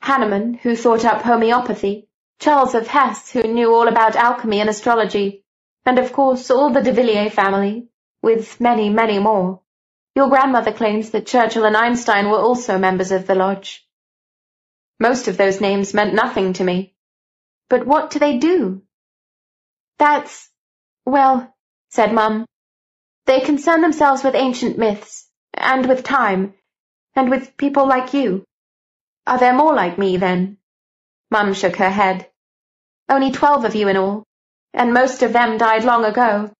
Hahnemann, who thought up homeopathy. Charles of Hesse, who knew all about alchemy and astrology. And of course all the de Villiers family, with many, many more. Your grandmother claims that Churchill and Einstein were also members of the lodge. Most of those names meant nothing to me. But what do they do? That's well, said Mum, they concern themselves with ancient myths, and with time, and with people like you. Are there more like me, then? Mum shook her head. Only twelve of you in all, and most of them died long ago.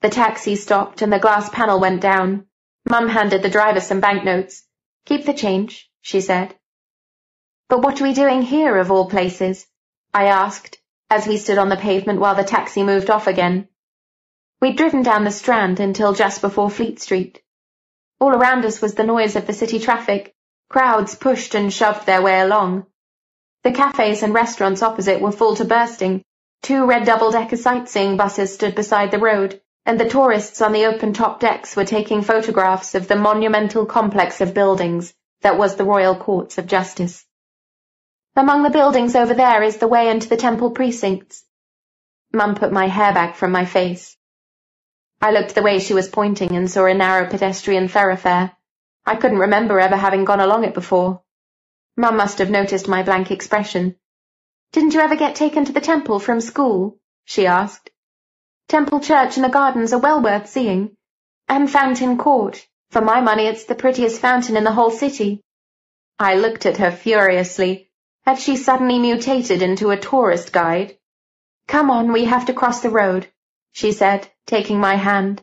The taxi stopped and the glass panel went down. Mum handed the driver some banknotes. Keep the change, she said. But what are we doing here, of all places? I asked, as we stood on the pavement while the taxi moved off again. We'd driven down the Strand until just before Fleet Street. All around us was the noise of the city traffic, Crowds pushed and shoved their way along. The cafes and restaurants opposite were full to bursting. Two red double-decker sightseeing buses stood beside the road, and the tourists on the open-top decks were taking photographs of the monumental complex of buildings that was the Royal Courts of Justice. Among the buildings over there is the way into the temple precincts. Mum put my hair back from my face. I looked the way she was pointing and saw a narrow pedestrian thoroughfare. I couldn't remember ever having gone along it before. Mum must have noticed my blank expression. Didn't you ever get taken to the temple from school? she asked. Temple Church and the gardens are well worth seeing. And Fountain Court. For my money, it's the prettiest fountain in the whole city. I looked at her furiously. Had she suddenly mutated into a tourist guide? Come on, we have to cross the road, she said, taking my hand.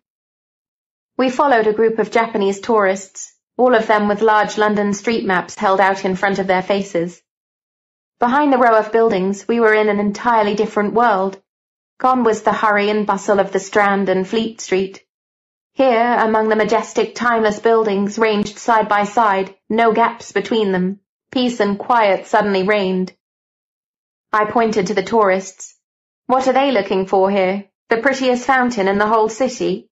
We followed a group of Japanese tourists, all of them with large London street maps held out in front of their faces. Behind the row of buildings, we were in an entirely different world. Gone was the hurry and bustle of the Strand and Fleet Street. Here, among the majestic, timeless buildings ranged side by side, no gaps between them, peace and quiet suddenly reigned. I pointed to the tourists. What are they looking for here? The prettiest fountain in the whole city?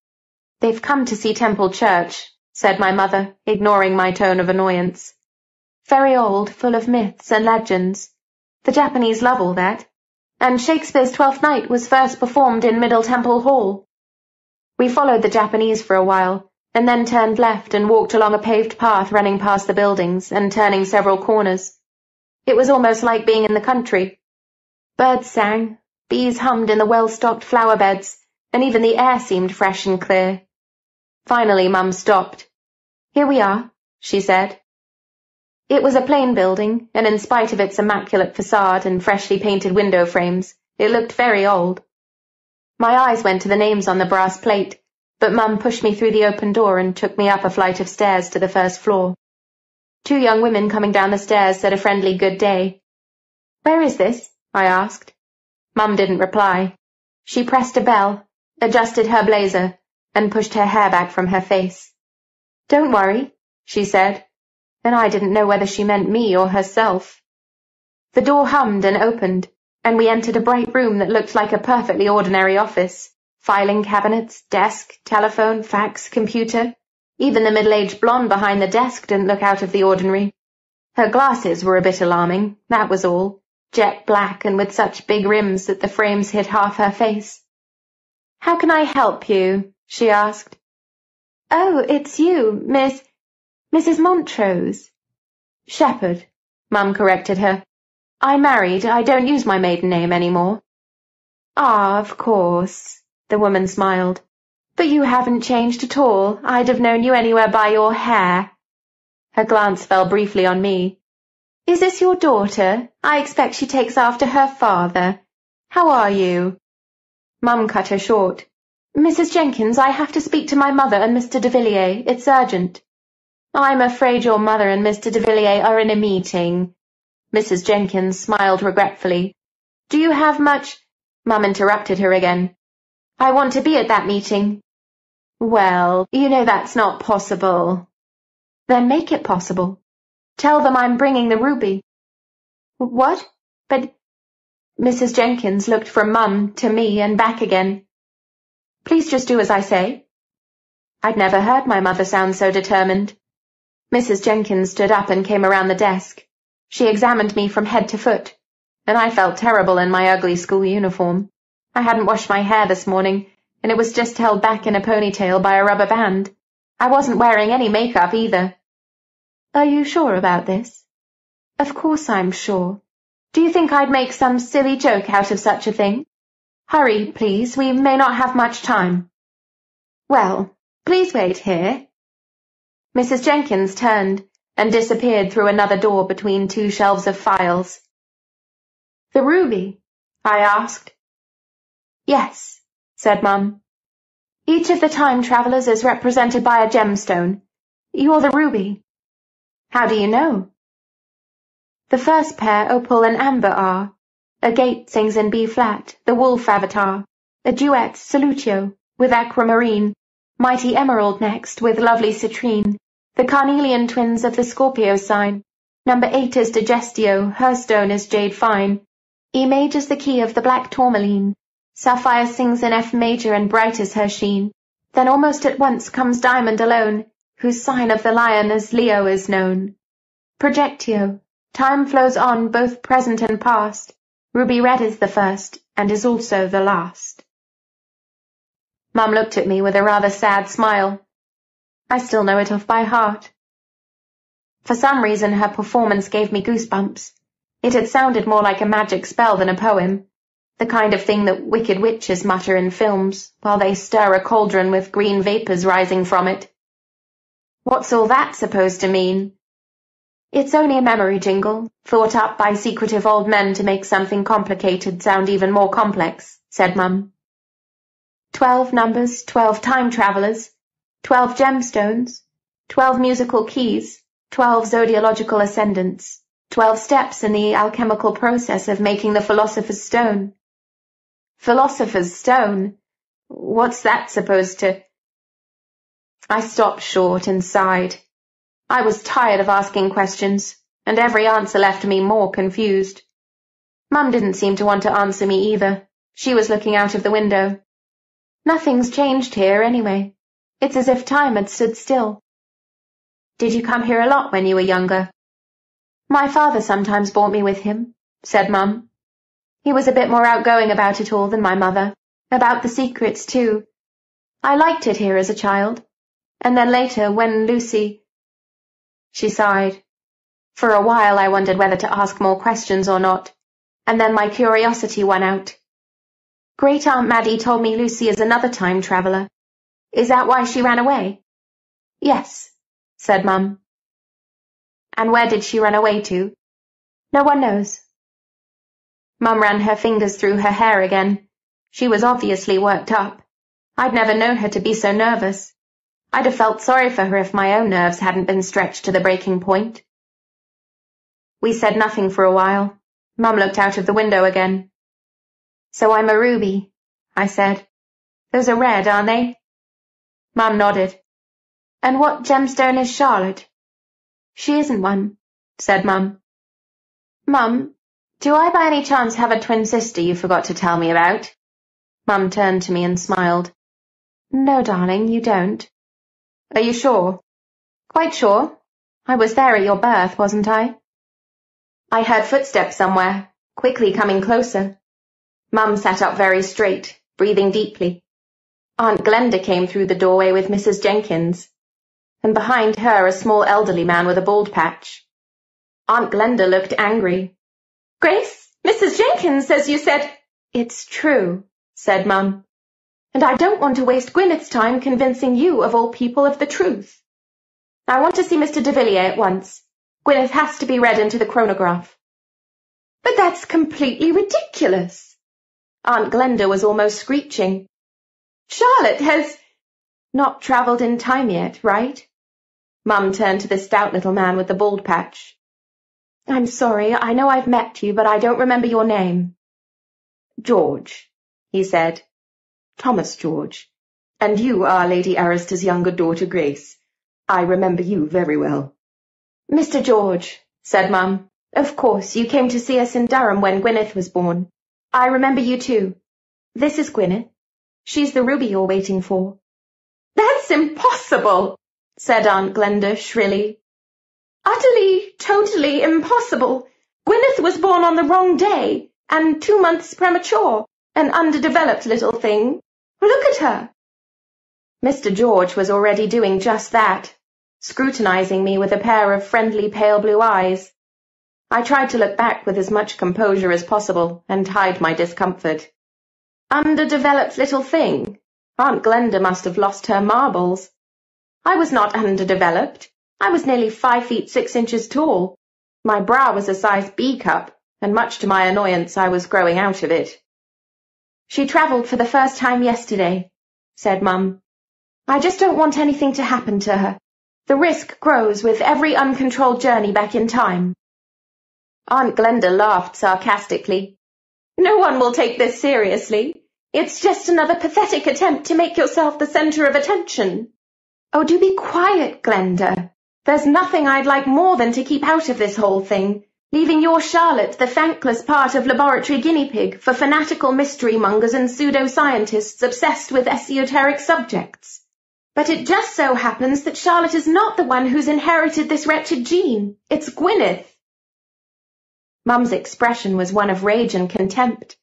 They've come to see Temple Church, said my mother, ignoring my tone of annoyance. Very old, full of myths and legends. The Japanese love all that and Shakespeare's Twelfth Night was first performed in Middle Temple Hall. We followed the Japanese for a while, and then turned left and walked along a paved path running past the buildings and turning several corners. It was almost like being in the country. Birds sang, bees hummed in the well-stocked flower beds, and even the air seemed fresh and clear. Finally, Mum stopped. Here we are, she said. It was a plain building, and in spite of its immaculate facade and freshly painted window frames, it looked very old. My eyes went to the names on the brass plate, but Mum pushed me through the open door and took me up a flight of stairs to the first floor. Two young women coming down the stairs said a friendly good day. Where is this? I asked. Mum didn't reply. She pressed a bell, adjusted her blazer, and pushed her hair back from her face. Don't worry, she said, and I didn't know whether she meant me or herself. The door hummed and opened, and we entered a bright room that looked like a perfectly ordinary office. Filing cabinets, desk, telephone, fax, computer. Even the middle-aged blonde behind the desk didn't look out of the ordinary. Her glasses were a bit alarming, that was all. Jet black and with such big rims that the frames hid half her face. How can I help you? she asked. Oh, it's you, Miss... Mrs. Montrose. Shepherd, Mum corrected her. I married. I don't use my maiden name any more. Ah, of course, the woman smiled. But you haven't changed at all. I'd have known you anywhere by your hair. Her glance fell briefly on me. Is this your daughter? I expect she takes after her father. How are you? Mum cut her short. Mrs. Jenkins, I have to speak to my mother and Mr. de Villiers. It's urgent. I'm afraid your mother and Mr. de Villiers are in a meeting. Mrs. Jenkins smiled regretfully. Do you have much— Mum interrupted her again. I want to be at that meeting. Well, you know that's not possible. Then make it possible. Tell them I'm bringing the ruby. What? But... Mrs. Jenkins looked from Mum to me and back again. Please just do as I say. I'd never heard my mother sound so determined. Mrs. Jenkins stood up and came around the desk. She examined me from head to foot, and I felt terrible in my ugly school uniform. I hadn't washed my hair this morning, and it was just held back in a ponytail by a rubber band. I wasn't wearing any makeup either. Are you sure about this? Of course I'm sure. Do you think I'd make some silly joke out of such a thing? Hurry, please, we may not have much time. Well, please wait here, Mrs. Jenkins turned and disappeared through another door between two shelves of files. The ruby? I asked. Yes, said Mum. Each of the time travellers is represented by a gemstone. You're the ruby. How do you know? The first pair, opal and amber, are. Agate sings in B-flat, the wolf avatar. A duet, Solutio, with aquamarine. Mighty emerald next, with lovely citrine The carnelian twins of the Scorpio sign. Number eight is Digestio, her stone is jade fine. E major is the key of the black tourmaline. Sapphire sings in F major and bright is her sheen. Then almost at once comes diamond alone, whose sign of the lion as Leo is known. Projectio. Time flows on, both present and past. Ruby red is the first, and is also the last. Mum looked at me with a rather sad smile. I still know it off by heart. For some reason her performance gave me goosebumps. It had sounded more like a magic spell than a poem, the kind of thing that wicked witches mutter in films, while they stir a cauldron with green vapours rising from it. What's all that supposed to mean? It's only a memory jingle, thought up by secretive old men to make something complicated sound even more complex, said Mum. Twelve numbers, twelve time travellers, twelve gemstones, twelve musical keys, twelve zodiological ascendants, twelve steps in the alchemical process of making the philosopher's stone. Philosopher's Stone? What's that supposed to... I stopped short and sighed. I was tired of asking questions, and every answer left me more confused. Mum didn't seem to want to answer me either. She was looking out of the window. Nothing's changed here, anyway. It's as if time had stood still. Did you come here a lot when you were younger? My father sometimes brought me with him, said Mum. He was a bit more outgoing about it all than my mother. About the secrets, too. I liked it here as a child. And then later, when Lucy... She sighed. For a while I wondered whether to ask more questions or not, and then my curiosity won out. Great Aunt Maddie told me Lucy is another time traveller. Is that why she ran away? Yes, said Mum. And where did she run away to? No one knows. Mum ran her fingers through her hair again. She was obviously worked up. I'd never known her to be so nervous. I'd have felt sorry for her if my own nerves hadn't been stretched to the breaking point. We said nothing for a while. Mum looked out of the window again. So I'm a ruby, I said. Those are red, aren't they? Mum nodded. And what gemstone is Charlotte? She isn't one, said Mum. Mum, do I by any chance have a twin sister you forgot to tell me about? Mum turned to me and smiled. No, darling, you don't. Are you sure? Quite sure. I was there at your birth, wasn't I? I heard footsteps somewhere, quickly coming closer. Mum sat up very straight, breathing deeply. Aunt Glenda came through the doorway with Mrs. Jenkins, and behind her a small elderly man with a bald patch. Aunt Glenda looked angry, Grace, Mrs. Jenkins says you said... It's true, said Mum. And I don't want to waste Gwyneth's time convincing you, of all people, of the truth. I want to see Mr. de Villiers at once. Gwyneth has to be read into the chronograph. But that's completely ridiculous. Aunt Glenda was almost screeching. Charlotte has not travelled in time yet, right? Mum turned to the stout little man with the bald patch. I'm sorry, I know I've met you, but I don't remember your name. George, he said. Thomas George. And you are Lady Arista's younger daughter, Grace. I remember you very well. Mr. George, said Mum. Of course, you came to see us in Durham when Gwyneth was born. I remember you too. This is Gwyneth. She's the ruby you're waiting for. That's impossible, said Aunt Glenda shrilly. Utterly, totally impossible. Gwyneth was born on the wrong day, and two months premature, an underdeveloped little thing. Look at her. Mr. George was already doing just that, scrutinizing me with a pair of friendly pale blue eyes. I tried to look back with as much composure as possible and hide my discomfort. Underdeveloped little thing. Aunt Glenda must have lost her marbles. I was not underdeveloped. I was nearly five feet six inches tall. My brow was a size B cup, and much to my annoyance I was growing out of it. She travelled for the first time yesterday, said Mum. I just don't want anything to happen to her. The risk grows with every uncontrolled journey back in time. Aunt Glenda laughed sarcastically. No one will take this seriously. It's just another pathetic attempt to make yourself the centre of attention. Oh, do be quiet, Glenda, There's nothing I'd like more than to keep out of this whole thing, leaving your Charlotte the thankless part of laboratory guinea pig for fanatical mystery mongers and pseudo-scientists obsessed with esoteric subjects. But it just so happens that Charlotte is not the one who's inherited this wretched gene. It's Gwyneth. Mum's expression was one of rage and contempt.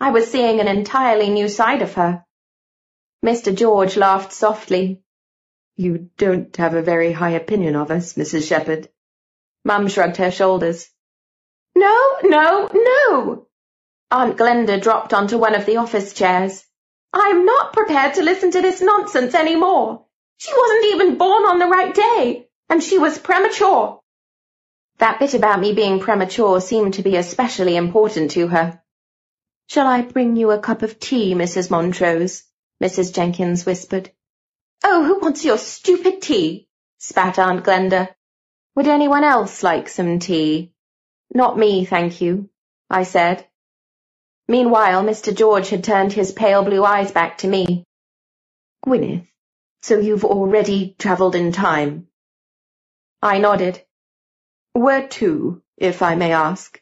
I was seeing an entirely new side of her. Mr. George laughed softly. You don't have a very high opinion of us, Mrs. Shepherd. Mum shrugged her shoulders. No, no, no! Aunt Glenda dropped onto one of the office chairs. I'm not prepared to listen to this nonsense any more. She wasn't even born on the right day, and she was premature. That bit about me being premature seemed to be especially important to her. Shall I bring you a cup of tea, Mrs. Montrose? Mrs. Jenkins whispered. Oh, who wants your stupid tea? spat Aunt Glenda. Would anyone else like some tea? Not me, thank you, I said. Meanwhile, Mr. George had turned his pale blue eyes back to me. Gwyneth, so you've already travelled in time? I nodded. Where to, if I may ask?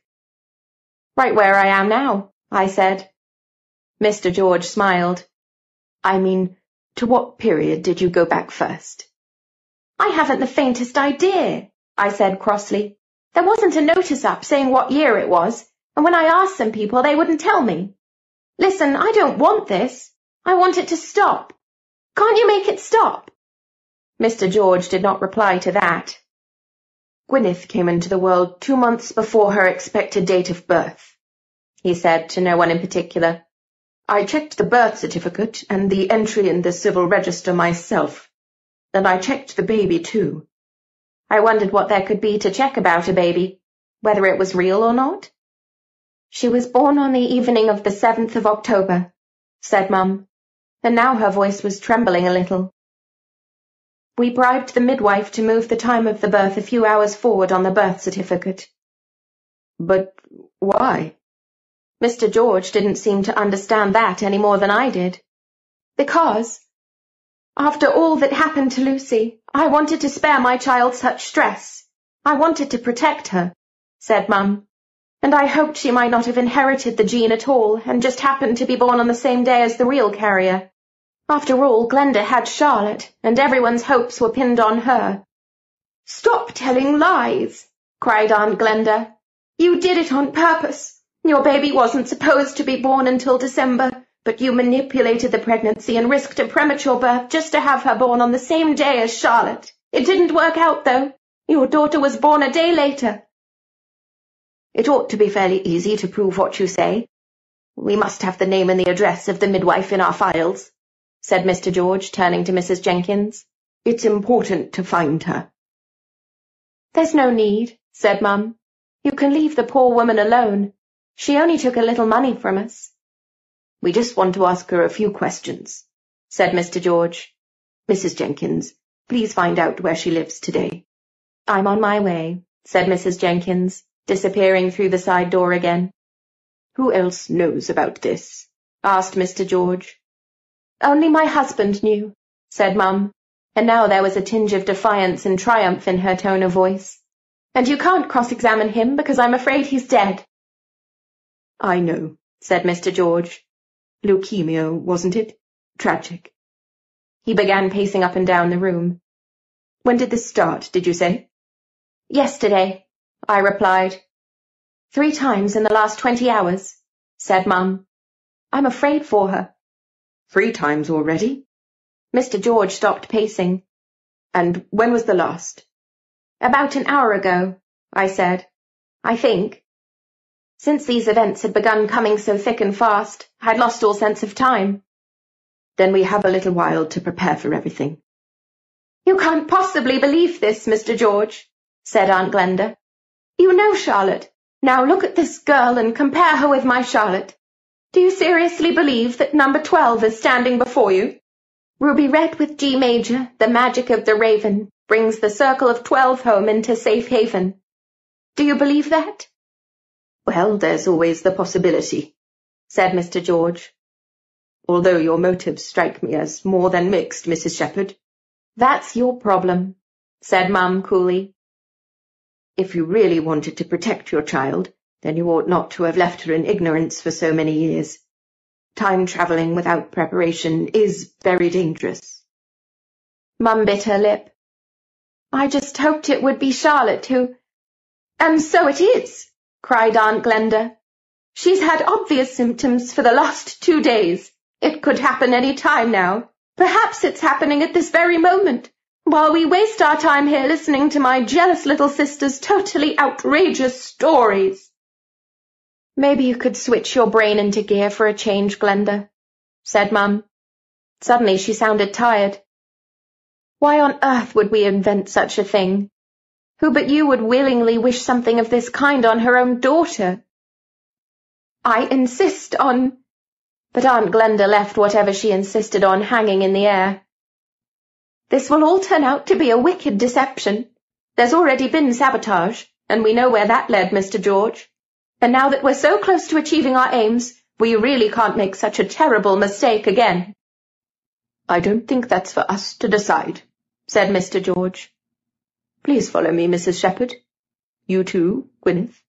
Right where I am now, I said. Mr. George smiled. I mean, to what period did you go back first? I haven't the faintest idea, I said crossly. There wasn't a notice up saying what year it was, and when I asked some people, they wouldn't tell me. Listen, I don't want this. I want it to stop. Can't you make it stop? Mr. George did not reply to that. Gwyneth came into the world two months before her expected date of birth, he said to no one in particular. I checked the birth certificate and the entry in the civil register myself. Then I checked the baby too. I wondered what there could be to check about a baby, whether it was real or not. She was born on the evening of the 7th of October, said Mum, and now her voice was trembling a little. We bribed the midwife to move the time of the birth a few hours forward on the birth certificate. But why? Mr. George didn't seem to understand that any more than I did. Because, after all that happened to Lucy, I wanted to spare my child such stress. I wanted to protect her, said Mum, and I hoped she might not have inherited the gene at all and just happened to be born on the same day as the real carrier. After all, Glenda had Charlotte, and everyone's hopes were pinned on her. Stop telling lies, cried Aunt Glenda. You did it on purpose. Your baby wasn't supposed to be born until December, but you manipulated the pregnancy and risked a premature birth just to have her born on the same day as Charlotte. It didn't work out, though. Your daughter was born a day later. It ought to be fairly easy to prove what you say. We must have the name and the address of the midwife in our files, said Mr. George, turning to Mrs. Jenkins. It's important to find her. There's no need, said Mum. You can leave the poor woman alone. She only took a little money from us. We just want to ask her a few questions, said Mr. George. Mrs. Jenkins, please find out where she lives today. I'm on my way, said Mrs. Jenkins, disappearing through the side door again. Who else knows about this? asked Mr. George. Only my husband knew, said Mum, and now there was a tinge of defiance and triumph in her tone of voice. And you can't cross-examine him because I'm afraid he's dead. I know, said Mr. George. Leukemia, wasn't it? Tragic. He began pacing up and down the room. When did this start, did you say? Yesterday, I replied. Three times in the last twenty hours, said Mum. I'm afraid for her. Three times already? Mr. George stopped pacing. And when was the last? About an hour ago, I said. I think. Since these events had begun coming so thick and fast, I'd lost all sense of time. Then we have a little while to prepare for everything. You can't possibly believe this, Mr. George, said Aunt Glenda. You know Charlotte. Now look at this girl and compare her with my Charlotte. Do you seriously believe that number twelve is standing before you? Ruby Red with G major, the magic of the raven, brings the circle of twelve home into safe haven. Do you believe that? Well, there's always the possibility, said Mr. George. Although your motives strike me as more than mixed, Mrs. Shepherd. That's your problem, said Mum coolly. If you really wanted to protect your child, then you ought not to have left her in ignorance for so many years. Time travelling without preparation is very dangerous. Mum bit her lip. I just hoped it would be Charlotte who... And so it is, cried Aunt Glenda. She's had obvious symptoms for the last two days. It could happen any time now. Perhaps it's happening at this very moment, while we waste our time here listening to my jealous little sister's totally outrageous stories. Maybe you could switch your brain into gear for a change, Glenda, said Mum. Suddenly she sounded tired. Why on earth would we invent such a thing? Who but you would willingly wish something of this kind on her own daughter? I insist on... But Aunt Glenda left whatever she insisted on hanging in the air. This will all turn out to be a wicked deception. There's already been sabotage, and we know where that led, Mr. George. And now that we're so close to achieving our aims, we really can't make such a terrible mistake again. I don't think that's for us to decide, said Mr. George. Please follow me, Mrs. Shepherd. You too, Gwyneth.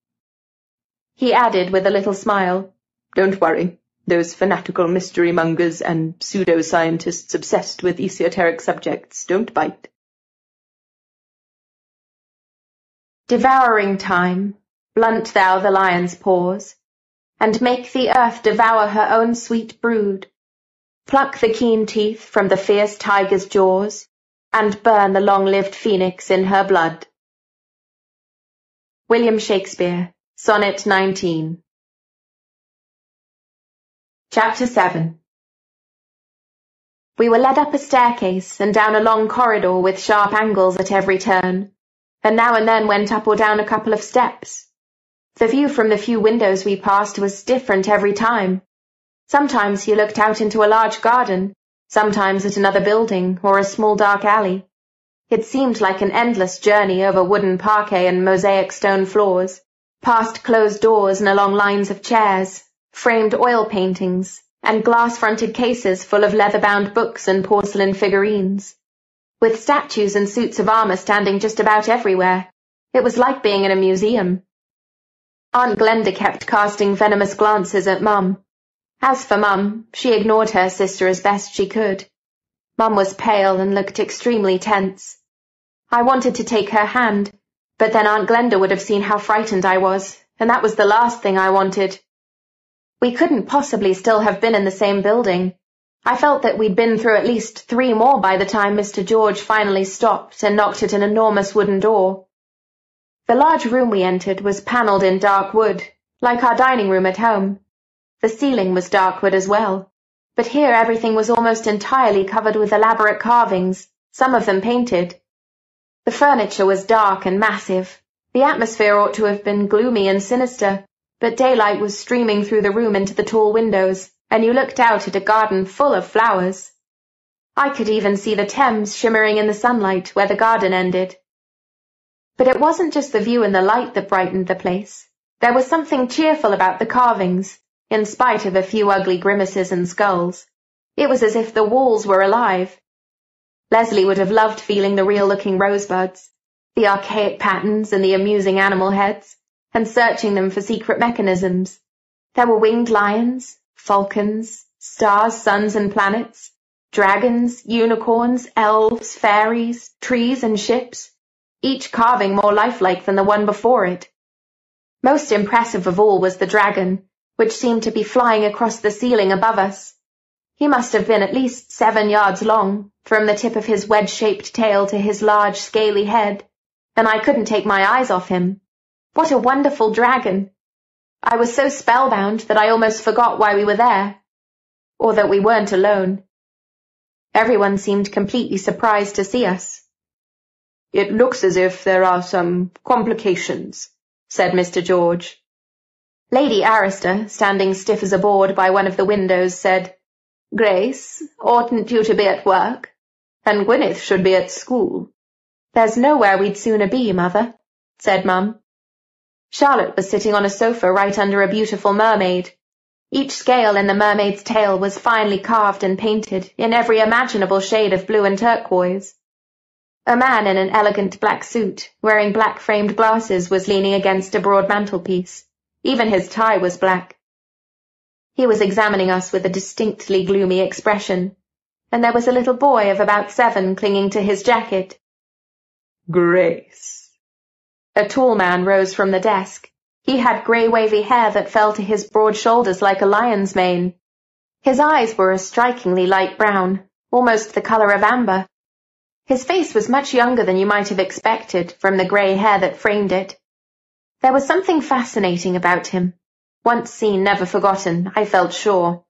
He added with a little smile, Don't worry. Those fanatical mystery mongers and pseudo-scientists obsessed with esoteric subjects don't bite. Devouring time, blunt thou the lion's paws, and make the earth devour her own sweet brood. Pluck the keen teeth from the fierce tiger's jaws, and burn the long-lived phoenix in her blood. William Shakespeare, Sonnet 19 Chapter 7 We were led up a staircase and down a long corridor with sharp angles at every turn, and now and then went up or down a couple of steps. The view from the few windows we passed was different every time. Sometimes you looked out into a large garden, sometimes at another building or a small dark alley. It seemed like an endless journey over wooden parquet and mosaic stone floors, past closed doors and along lines of chairs, framed oil paintings, and glass-fronted cases full of leather-bound books and porcelain figurines. With statues and suits of armour standing just about everywhere, it was like being in a museum. Aunt Glenda kept casting venomous glances at Mum, as for Mum, she ignored her sister as best she could. Mum was pale and looked extremely tense. I wanted to take her hand, but then Aunt Glenda would have seen how frightened I was, and that was the last thing I wanted. We couldn't possibly still have been in the same building. I felt that we'd been through at least three more by the time Mr. George finally stopped and knocked at an enormous wooden door. The large room we entered was panelled in dark wood, like our dining room at home. The ceiling was dark wood as well, but here everything was almost entirely covered with elaborate carvings, some of them painted. The furniture was dark and massive. The atmosphere ought to have been gloomy and sinister, but daylight was streaming through the room into the tall windows, and you looked out at a garden full of flowers. I could even see the Thames shimmering in the sunlight where the garden ended. But it wasn't just the view and the light that brightened the place. There was something cheerful about the carvings, in spite of a few ugly grimaces and skulls. It was as if the walls were alive. Leslie would have loved feeling the real-looking rosebuds, the archaic patterns and the amusing animal heads, and searching them for secret mechanisms. There were winged lions, falcons, stars, suns, and planets, dragons, unicorns, elves, fairies, trees, and ships, each carving more lifelike than the one before it. Most impressive of all was the dragon, which seemed to be flying across the ceiling above us. He must have been at least seven yards long, from the tip of his wedge-shaped tail to his large, scaly head, and I couldn't take my eyes off him. What a wonderful dragon! I was so spellbound that I almost forgot why we were there, or that we weren't alone. Everyone seemed completely surprised to see us. It looks as if there are some complications, said Mr. George. Lady Arista, standing stiff as a board by one of the windows, said, Grace, oughtn't you to be at work? And Gwyneth should be at school. There's nowhere we'd sooner be, Mother, said Mum. Charlotte was sitting on a sofa right under a beautiful mermaid. Each scale in the mermaid's tail was finely carved and painted in every imaginable shade of blue and turquoise. A man in an elegant black suit, wearing black framed glasses, was leaning against a broad mantelpiece. Even his tie was black. He was examining us with a distinctly gloomy expression, and there was a little boy of about seven clinging to his jacket. Grace. A tall man rose from the desk. He had grey wavy hair that fell to his broad shoulders like a lion's mane. His eyes were a strikingly light brown, almost the colour of amber. His face was much younger than you might have expected from the grey hair that framed it. There was something fascinating about him. Once seen, never forgotten, I felt sure.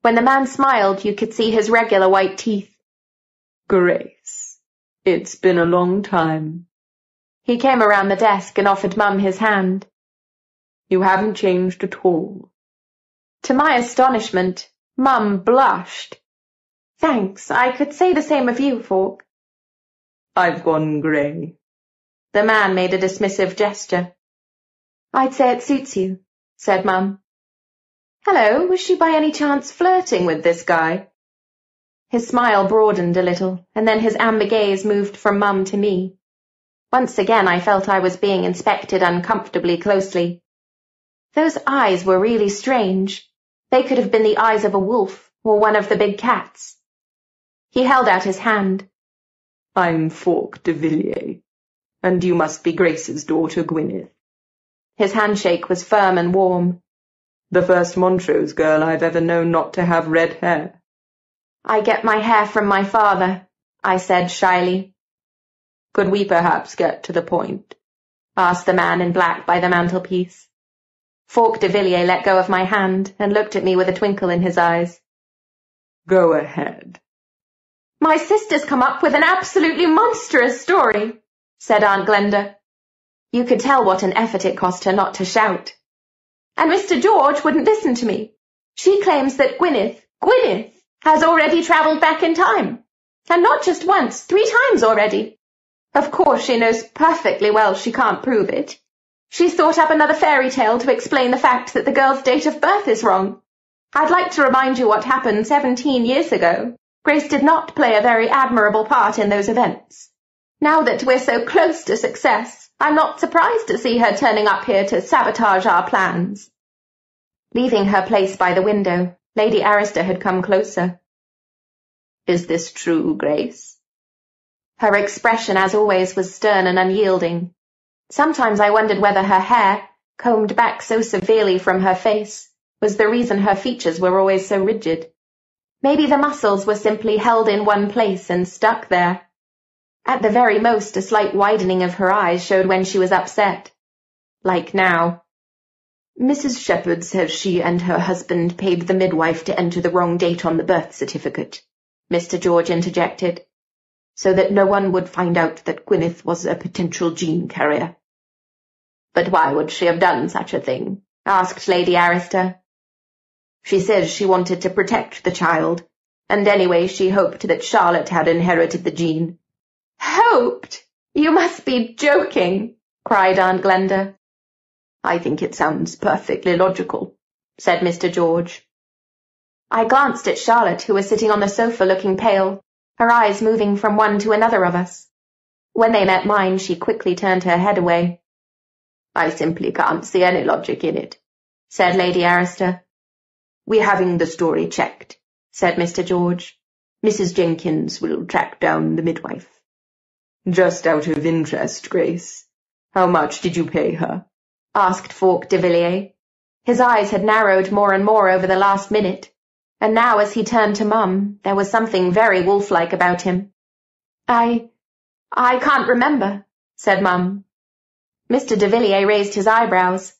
When the man smiled, you could see his regular white teeth. Grace, it's been a long time. He came around the desk and offered Mum his hand. You haven't changed at all. To my astonishment, Mum blushed. Thanks, I could say the same of you, Falk. I've gone grey. The man made a dismissive gesture. I'd say it suits you, said Mum. Hello, was she by any chance flirting with this guy? His smile broadened a little, and then his amber gaze moved from Mum to me. Once again I felt I was being inspected uncomfortably closely. Those eyes were really strange. They could have been the eyes of a wolf or one of the big cats. He held out his hand. I'm Falk de Villiers, and you must be Grace's daughter Gwyneth. His handshake was firm and warm. The first Montrose girl I've ever known not to have red hair. I get my hair from my father, I said shyly. Could we perhaps get to the point? asked the man in black by the mantelpiece. Falk de Villiers let go of my hand and looked at me with a twinkle in his eyes. Go ahead. My sister's come up with an absolutely monstrous story, said Aunt Glenda. You could tell what an effort it cost her not to shout. And Mr. George wouldn't listen to me. She claims that Gwyneth, Gwyneth, has already travelled back in time. And not just once, three times already. Of course she knows perfectly well she can't prove it. She's thought up another fairy tale to explain the fact that the girl's date of birth is wrong. I'd like to remind you what happened seventeen years ago. Grace did not play a very admirable part in those events. Now that we're so close to success, I'm not surprised to see her turning up here to sabotage our plans. Leaving her place by the window, Lady Arista had come closer. Is this true, Grace? Her expression, as always, was stern and unyielding. Sometimes I wondered whether her hair, combed back so severely from her face, was the reason her features were always so rigid. Maybe the muscles were simply held in one place and stuck there. At the very most, a slight widening of her eyes showed when she was upset. Like now. Mrs. Shepherd says she and her husband paid the midwife to enter the wrong date on the birth certificate, Mr. George interjected, so that no one would find out that Gwyneth was a potential gene carrier. But why would she have done such a thing? asked Lady Arista. She says she wanted to protect the child, and anyway she hoped that Charlotte had inherited the gene. Hoped? You must be joking, cried Aunt Glenda. I think it sounds perfectly logical, said Mr. George. I glanced at Charlotte, who was sitting on the sofa looking pale, her eyes moving from one to another of us. When they met mine, she quickly turned her head away. I simply can't see any logic in it, said Lady Arista. We're having the story checked, said Mr. George. Mrs. Jenkins will track down the midwife. Just out of interest, Grace, how much did you pay her? asked Falk de Villiers. His eyes had narrowed more and more over the last minute, and now as he turned to Mum, there was something very wolf-like about him. I... I can't remember, said Mum. Mr. de Villiers raised his eyebrows.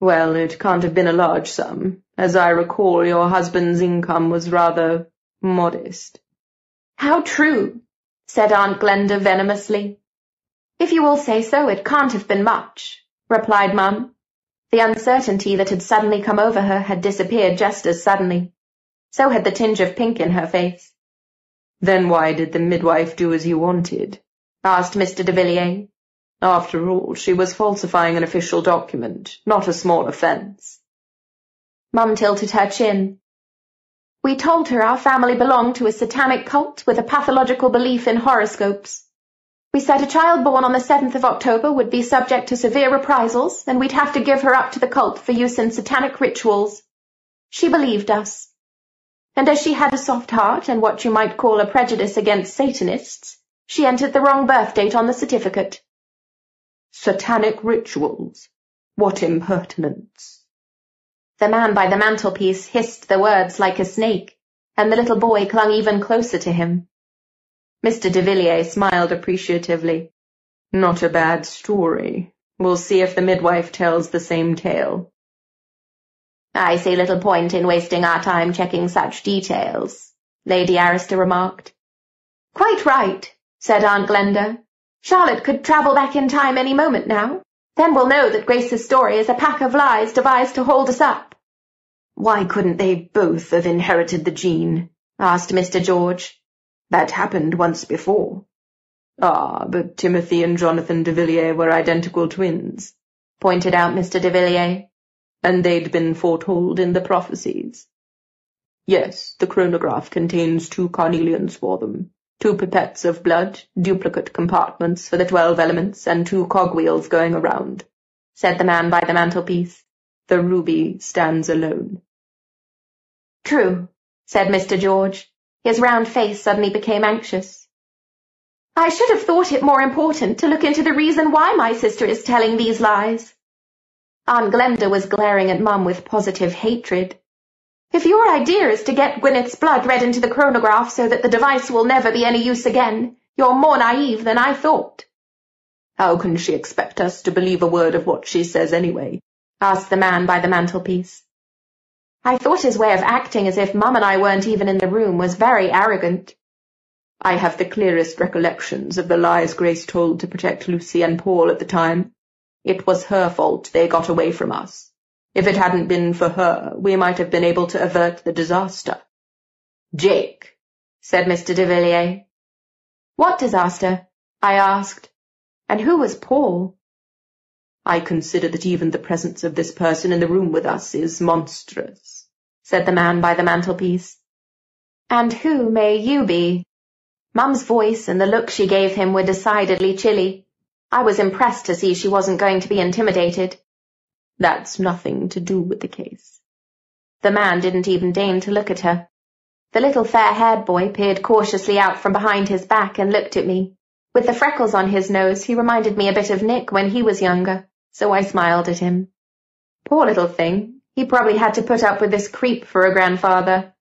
Well, it can't have been a large sum. As I recall, your husband's income was rather modest. How true, said Aunt Glenda venomously. If you all say so, it can't have been much, replied Mum. The uncertainty that had suddenly come over her had disappeared just as suddenly. So had the tinge of pink in her face. Then why did the midwife do as you wanted? asked Mr. de Villiers. After all, she was falsifying an official document, not a small offence. Mum tilted her chin. We told her our family belonged to a satanic cult with a pathological belief in horoscopes. We said a child born on the 7th of October would be subject to severe reprisals, and we'd have to give her up to the cult for use in satanic rituals. She believed us. And as she had a soft heart and what you might call a prejudice against Satanists, she entered the wrong birth date on the certificate. Satanic rituals? What impertinence! The man by the mantelpiece hissed the words like a snake, and the little boy clung even closer to him. Mr. de Villiers smiled appreciatively. Not a bad story. We'll see if the midwife tells the same tale. I see little point in wasting our time checking such details, Lady Arista remarked. Quite right, said Aunt Glenda. Charlotte could travel back in time any moment now. Then we'll know that Grace's story is a pack of lies devised to hold us up. Why couldn't they both have inherited the gene? asked Mr. George. That happened once before. Ah, but Timothy and Jonathan de Villiers were identical twins, pointed out Mr. de Villiers. And they'd been foretold in the prophecies. Yes, the chronograph contains two carnelians for them, two pipettes of blood, duplicate compartments for the twelve elements, and two cogwheels going around, said the man by the mantelpiece. The ruby stands alone. True, said Mr. George. His round face suddenly became anxious. I should have thought it more important to look into the reason why my sister is telling these lies. Aunt Glenda was glaring at Mum with positive hatred. If your idea is to get Gwyneth's blood read into the chronograph so that the device will never be any use again, you're more naive than I thought. How can she expect us to believe a word of what she says anyway? asked the man by the mantelpiece. I thought his way of acting as if Mum and I weren't even in the room was very arrogant. I have the clearest recollections of the lies Grace told to protect Lucy and Paul at the time. It was her fault they got away from us. If it hadn't been for her, we might have been able to avert the disaster. Jake, said Mr. de Villiers. What disaster? I asked. And who was Paul? I consider that even the presence of this person in the room with us is monstrous, said the man by the mantelpiece. And who may you be? Mum's voice and the look she gave him were decidedly chilly. I was impressed to see she wasn't going to be intimidated. That's nothing to do with the case. The man didn't even deign to look at her. The little fair-haired boy peered cautiously out from behind his back and looked at me. With the freckles on his nose, he reminded me a bit of Nick when he was younger so I smiled at him. Poor little thing, he probably had to put up with this creep for a grandfather.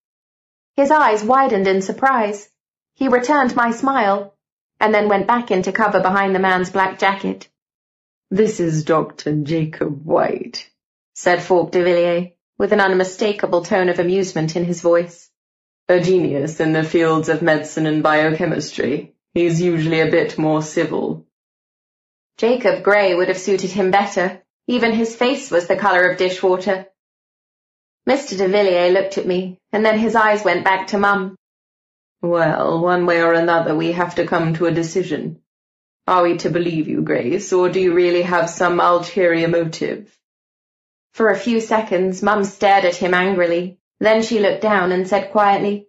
His eyes widened in surprise. He returned my smile, and then went back into cover behind the man's black jacket. This is Dr. Jacob White, said Falk de Villiers, with an unmistakable tone of amusement in his voice. A genius in the fields of medicine and biochemistry. He's usually a bit more civil. Jacob Grey would have suited him better. Even his face was the colour of dishwater. Mr. de Villiers looked at me, and then his eyes went back to Mum. Well, one way or another we have to come to a decision. Are we to believe you, Grace, or do you really have some ulterior motive? For a few seconds, Mum stared at him angrily. Then she looked down and said quietly,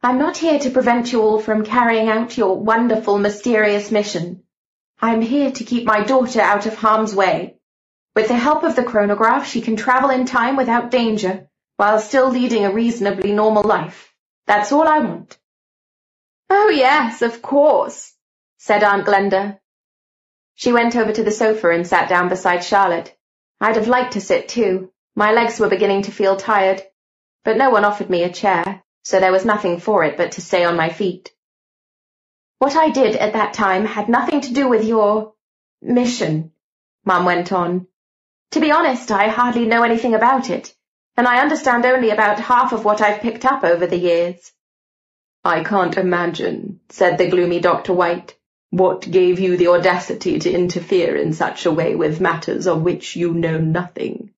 I'm not here to prevent you all from carrying out your wonderful, mysterious mission. I am here to keep my daughter out of harm's way. With the help of the chronograph, she can travel in time without danger, while still leading a reasonably normal life. That's all I want. Oh, yes, of course, said Aunt Glenda. She went over to the sofa and sat down beside Charlotte. I'd have liked to sit too. My legs were beginning to feel tired, but no one offered me a chair, so there was nothing for it but to stay on my feet. What I did at that time had nothing to do with your mission, Mum went on. To be honest, I hardly know anything about it, and I understand only about half of what I've picked up over the years. I can't imagine, said the gloomy Dr. White, what gave you the audacity to interfere in such a way with matters of which you know nothing.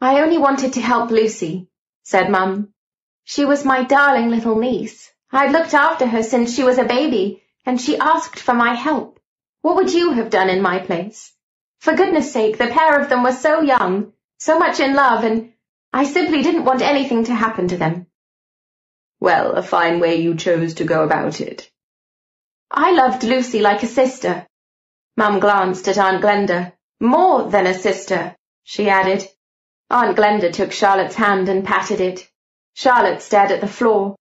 I only wanted to help Lucy, said Mum. She was my darling little niece. I'd looked after her since she was a baby, and she asked for my help. What would you have done in my place? For goodness sake, the pair of them were so young, so much in love, and I simply didn't want anything to happen to them. Well, a fine way you chose to go about it. I loved Lucy like a sister. Mum glanced at Aunt Glenda. More than a sister, she added. Aunt Glenda took Charlotte's hand and patted it. Charlotte stared at the floor.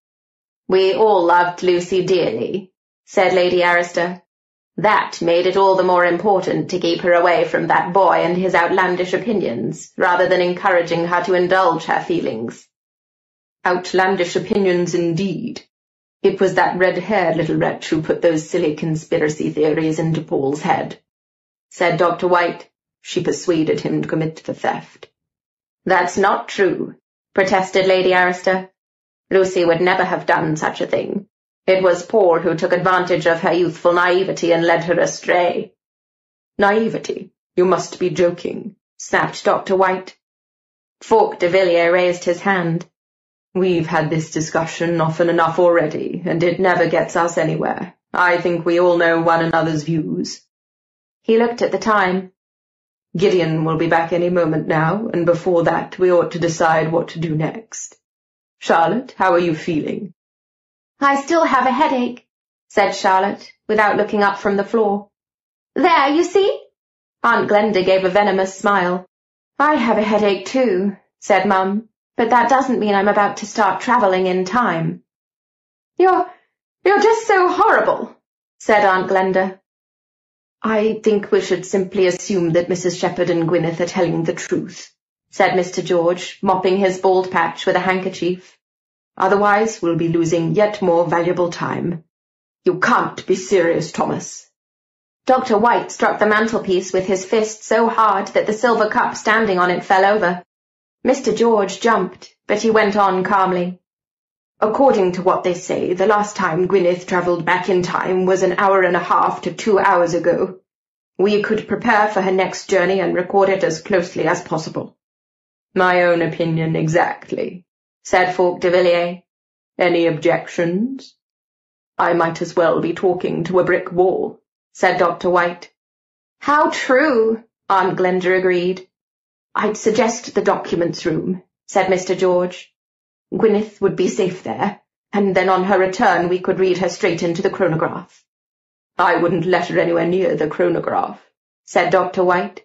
We all loved Lucy dearly, said Lady Arista. That made it all the more important to keep her away from that boy and his outlandish opinions, rather than encouraging her to indulge her feelings. Outlandish opinions indeed. It was that red-haired little wretch who put those silly conspiracy theories into Paul's head, said Dr. White. She persuaded him to commit the theft. That's not true, protested Lady Arista. Lucy would never have done such a thing. It was Paul who took advantage of her youthful naivety and led her astray. Naivety? You must be joking, snapped Dr. White. Falk de Villiers raised his hand. We've had this discussion often enough already, and it never gets us anywhere. I think we all know one another's views. He looked at the time. Gideon will be back any moment now, and before that we ought to decide what to do next. Charlotte, how are you feeling? I still have a headache, said Charlotte, without looking up from the floor. There, you see? Aunt Glenda gave a venomous smile. I have a headache too, said Mum, but that doesn't mean I'm about to start travelling in time. You're, you're just so horrible, said Aunt Glenda. I think we should simply assume that Mrs. Shepherd and Gwyneth are telling the truth, said Mr. George, mopping his bald patch with a handkerchief. Otherwise we'll be losing yet more valuable time. You can't be serious, Thomas. Dr. White struck the mantelpiece with his fist so hard that the silver cup standing on it fell over. Mr. George jumped, but he went on calmly. According to what they say, the last time Gwyneth travelled back in time was an hour and a half to two hours ago. We could prepare for her next journey and record it as closely as possible. My own opinion exactly, said Falk de Villiers. Any objections? I might as well be talking to a brick wall, said Dr. White. How true, Aunt Glenda agreed. I'd suggest the documents room, said Mr. George. Gwyneth would be safe there, and then on her return we could read her straight into the chronograph. I wouldn't let her anywhere near the chronograph, said Dr. White.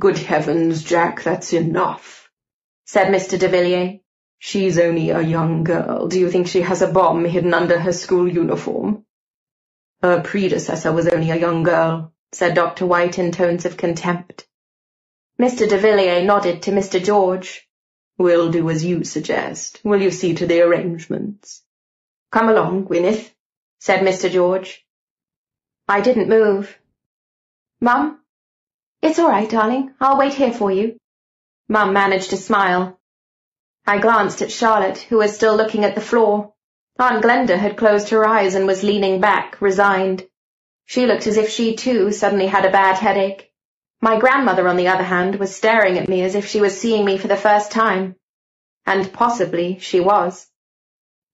Good heavens, Jack, that's enough, said Mr. de Villiers. She's only a young girl. Do you think she has a bomb hidden under her school uniform? Her predecessor was only a young girl, said Dr. White in tones of contempt. Mr. de Villiers nodded to Mr. George. We'll do as you suggest. Will you see to the arrangements? Come along, Gwyneth, said Mr. George. I didn't move. Mum? It's all right, darling. I'll wait here for you. Mum managed to smile. I glanced at Charlotte, who was still looking at the floor. Aunt Glenda had closed her eyes and was leaning back, resigned. She looked as if she, too, suddenly had a bad headache. My grandmother, on the other hand, was staring at me as if she was seeing me for the first time. And possibly she was.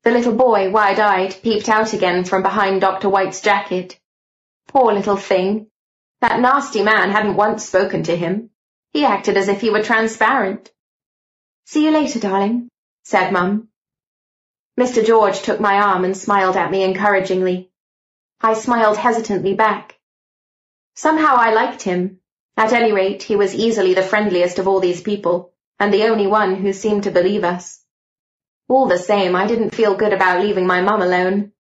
The little boy, wide-eyed, peeped out again from behind Dr. White's jacket. Poor little thing. That nasty man hadn't once spoken to him. He acted as if he were transparent. See you later, darling, said Mum. Mr. George took my arm and smiled at me encouragingly. I smiled hesitantly back. Somehow I liked him. At any rate, he was easily the friendliest of all these people, and the only one who seemed to believe us. All the same, I didn't feel good about leaving my mum alone.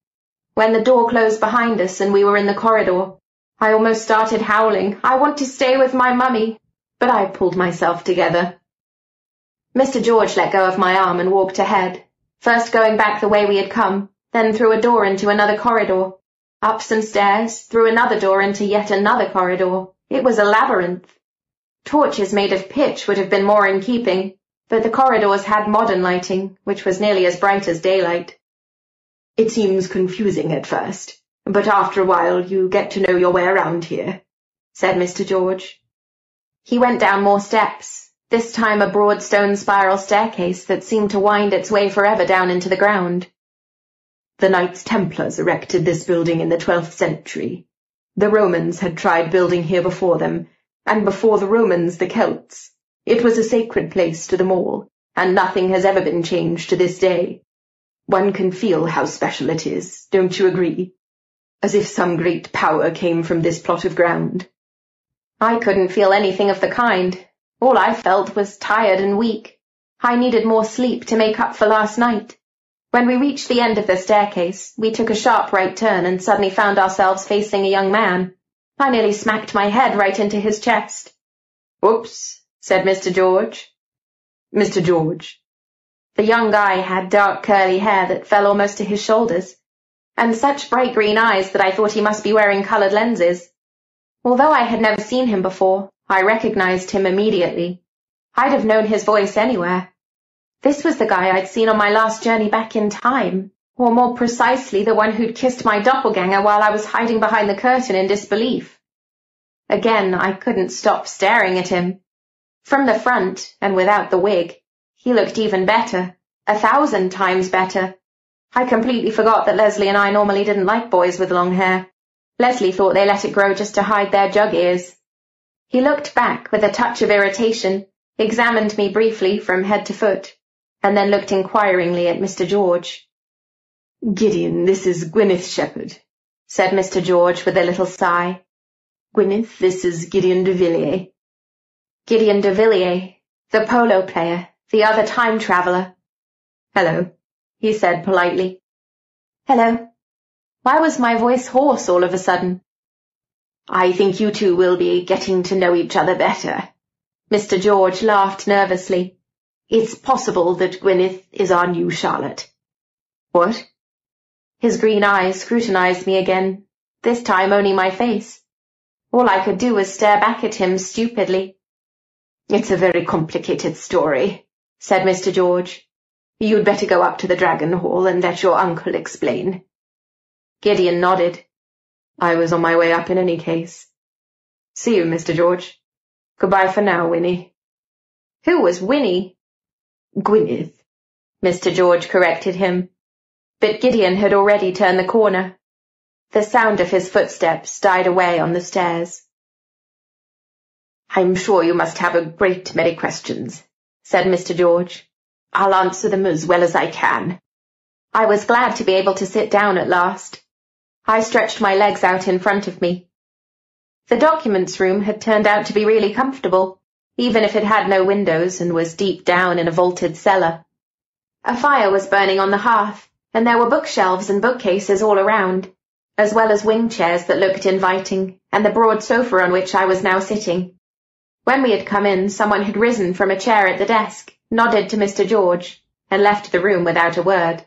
When the door closed behind us and we were in the corridor, I almost started howling, I want to stay with my mummy, but I pulled myself together. Mr. George let go of my arm and walked ahead, first going back the way we had come, then through a door into another corridor, up some stairs, through another door into yet another corridor. It was a labyrinth. Torches made of pitch would have been more in keeping, but the corridors had modern lighting, which was nearly as bright as daylight. It seems confusing at first, but after a while you get to know your way around here, said Mr. George. He went down more steps, this time a broad stone spiral staircase that seemed to wind its way forever down into the ground. The Knights Templars erected this building in the twelfth century. The Romans had tried building here before them, and before the Romans the Celts. It was a sacred place to them all, and nothing has ever been changed to this day. One can feel how special it is, don't you agree? As if some great power came from this plot of ground. I couldn't feel anything of the kind. All I felt was tired and weak. I needed more sleep to make up for last night. When we reached the end of the staircase, we took a sharp right turn and suddenly found ourselves facing a young man. I nearly smacked my head right into his chest. Oops, said Mr. George. Mr. George. The young guy had dark curly hair that fell almost to his shoulders, and such bright green eyes that I thought he must be wearing coloured lenses. Although I had never seen him before, I recognized him immediately. I'd have known his voice anywhere. This was the guy I'd seen on my last journey back in time, or more precisely the one who'd kissed my doppelganger while I was hiding behind the curtain in disbelief. Again, I couldn't stop staring at him. From the front, and without the wig, he looked even better, a thousand times better. I completely forgot that Leslie and I normally didn't like boys with long hair. Leslie thought they let it grow just to hide their jug ears. He looked back with a touch of irritation, examined me briefly from head to foot, and then looked inquiringly at Mr. George. Gideon, this is Gwyneth Shepherd, said Mr. George with a little sigh. Gwyneth, this is Gideon de Villiers. Gideon de Villiers, the polo player, the other time traveller. Hello, he said politely. Hello. Why was my voice hoarse all of a sudden? I think you two will be getting to know each other better. Mr. George laughed nervously. It's possible that Gwyneth is our new Charlotte. What? His green eyes scrutinized me again, this time only my face. All I could do was stare back at him stupidly. It's a very complicated story, said Mr. George. You'd better go up to the Dragon Hall and let your uncle explain. Gideon nodded. I was on my way up in any case. See you, Mr. George. Goodbye for now, Winnie. Who was Winnie? Gwyneth, Mr. George corrected him. But Gideon had already turned the corner. The sound of his footsteps died away on the stairs. I'm sure you must have a great many questions, said Mr. George. I'll answer them as well as I can. I was glad to be able to sit down at last. I stretched my legs out in front of me. The documents room had turned out to be really comfortable even if it had no windows and was deep down in a vaulted cellar. A fire was burning on the hearth, and there were bookshelves and bookcases all around, as well as wing chairs that looked inviting, and the broad sofa on which I was now sitting. When we had come in, someone had risen from a chair at the desk, nodded to Mr. George, and left the room without a word.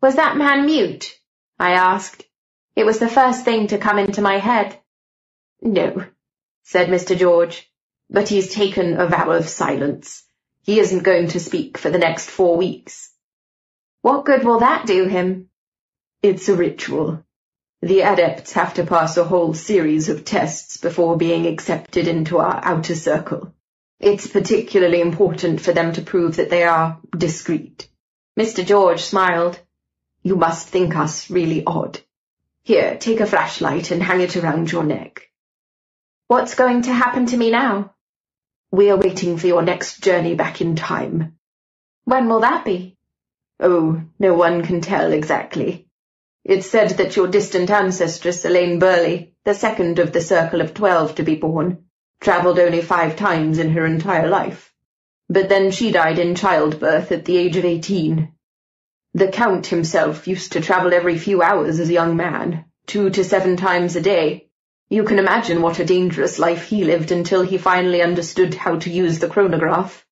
Was that man mute? I asked. It was the first thing to come into my head. No, said Mr. George but he's taken a vow of silence. He isn't going to speak for the next four weeks. What good will that do him? It's a ritual. The adepts have to pass a whole series of tests before being accepted into our outer circle. It's particularly important for them to prove that they are discreet. Mr. George smiled. You must think us really odd. Here, take a flashlight and hang it around your neck. What's going to happen to me now? We are waiting for your next journey back in time. When will that be? Oh, no one can tell exactly. It's said that your distant ancestress, Elaine Burley, the second of the Circle of Twelve to be born, travelled only five times in her entire life. But then she died in childbirth at the age of eighteen. The Count himself used to travel every few hours as a young man, two to seven times a day, you can imagine what a dangerous life he lived until he finally understood how to use the chronograph.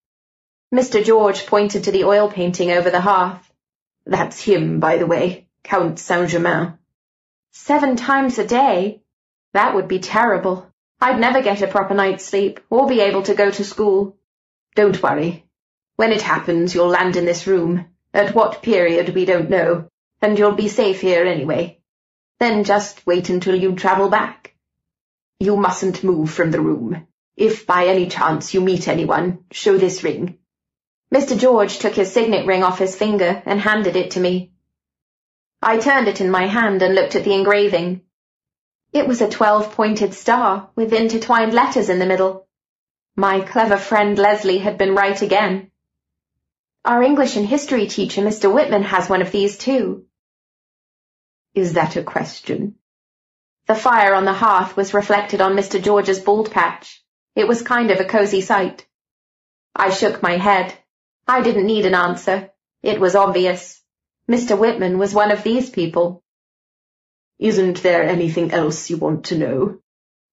Mr. George pointed to the oil painting over the hearth. That's him, by the way, Count Saint-Germain. Seven times a day? That would be terrible. I'd never get a proper night's sleep, or be able to go to school. Don't worry. When it happens, you'll land in this room. At what period, we don't know, and you'll be safe here anyway. Then just wait until you travel back. You mustn't move from the room. If by any chance you meet anyone, show this ring. Mr. George took his signet ring off his finger and handed it to me. I turned it in my hand and looked at the engraving. It was a twelve-pointed star with intertwined letters in the middle. My clever friend Leslie had been right again. Our English and history teacher, Mr. Whitman, has one of these too. Is that a question? The fire on the hearth was reflected on Mr. George's bald patch. It was kind of a cosy sight. I shook my head. I didn't need an answer. It was obvious. Mr. Whitman was one of these people. Isn't there anything else you want to know?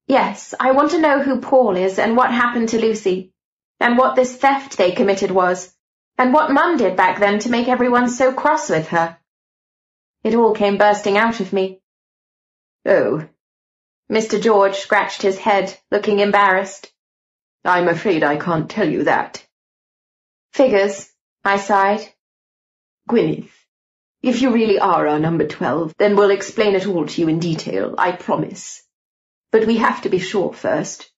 Yes, I want to know who Paul is and what happened to Lucy, and what this theft they committed was, and what Mum did back then to make everyone so cross with her. It all came bursting out of me. Oh. Mr. George scratched his head, looking embarrassed. I'm afraid I can't tell you that. Figures, I sighed. Gwyneth, if you really are our number twelve, then we'll explain it all to you in detail, I promise. But we have to be sure first.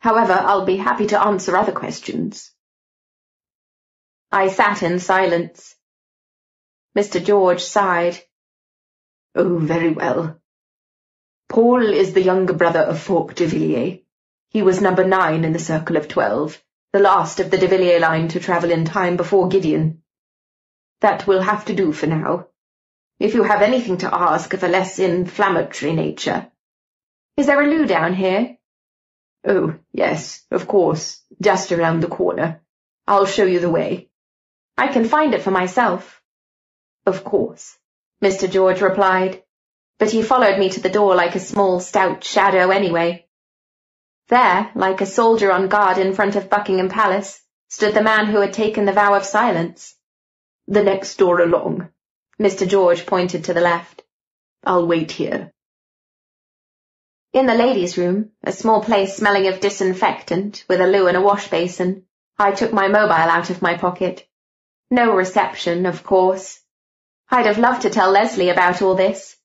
However, I'll be happy to answer other questions. I sat in silence. Mr. George sighed. Oh, very well. Paul is the younger brother of Falk de Villiers. He was number nine in the Circle of Twelve, the last of the de Villiers line to travel in time before Gideon. That will have to do for now. If you have anything to ask of a less inflammatory nature. Is there a loo down here? Oh, yes, of course, just around the corner. I'll show you the way. I can find it for myself. Of course, Mr. George replied, but he followed me to the door like a small, stout shadow anyway. There, like a soldier on guard in front of Buckingham Palace, stood the man who had taken the vow of silence. The next door along. Mr. George pointed to the left. I'll wait here. In the ladies' room, a small place smelling of disinfectant, with a loo and a wash basin, I took my mobile out of my pocket. No reception, of course. I'd have loved to tell Leslie about all this.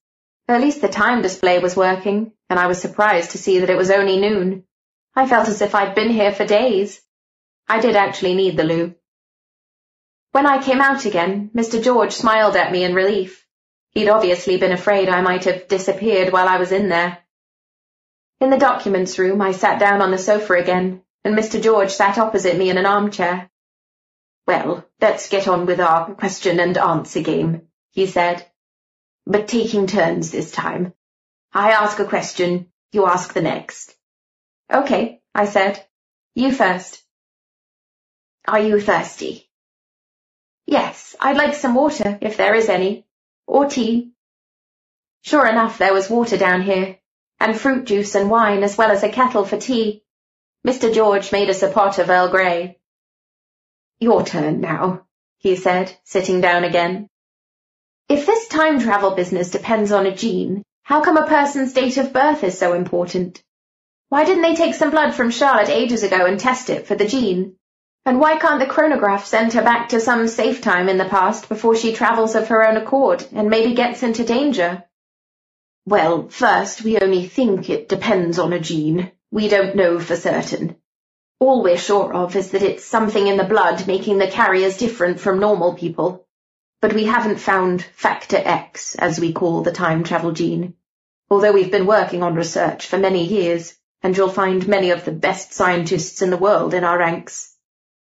At least the time display was working, and I was surprised to see that it was only noon. I felt as if I'd been here for days. I did actually need the loo. When I came out again, Mr. George smiled at me in relief. He'd obviously been afraid I might have disappeared while I was in there. In the documents room, I sat down on the sofa again, and Mr. George sat opposite me in an armchair. Well, let's get on with our question and answer game, he said. But taking turns this time. I ask a question, you ask the next. Okay, I said. You first. Are you thirsty? Yes, I'd like some water, if there is any. Or tea. Sure enough, there was water down here, and fruit juice and wine, as well as a kettle for tea. Mr. George made us a pot of Earl Grey. Your turn now, he said, sitting down again. If this time travel business depends on a gene, how come a person's date of birth is so important? Why didn't they take some blood from Charlotte ages ago and test it for the gene? And why can't the chronograph send her back to some safe time in the past before she travels of her own accord and maybe gets into danger? Well, first, we only think it depends on a gene. We don't know for certain. All we're sure of is that it's something in the blood making the carriers different from normal people. But we haven't found Factor X, as we call the time travel gene, although we've been working on research for many years, and you'll find many of the best scientists in the world in our ranks.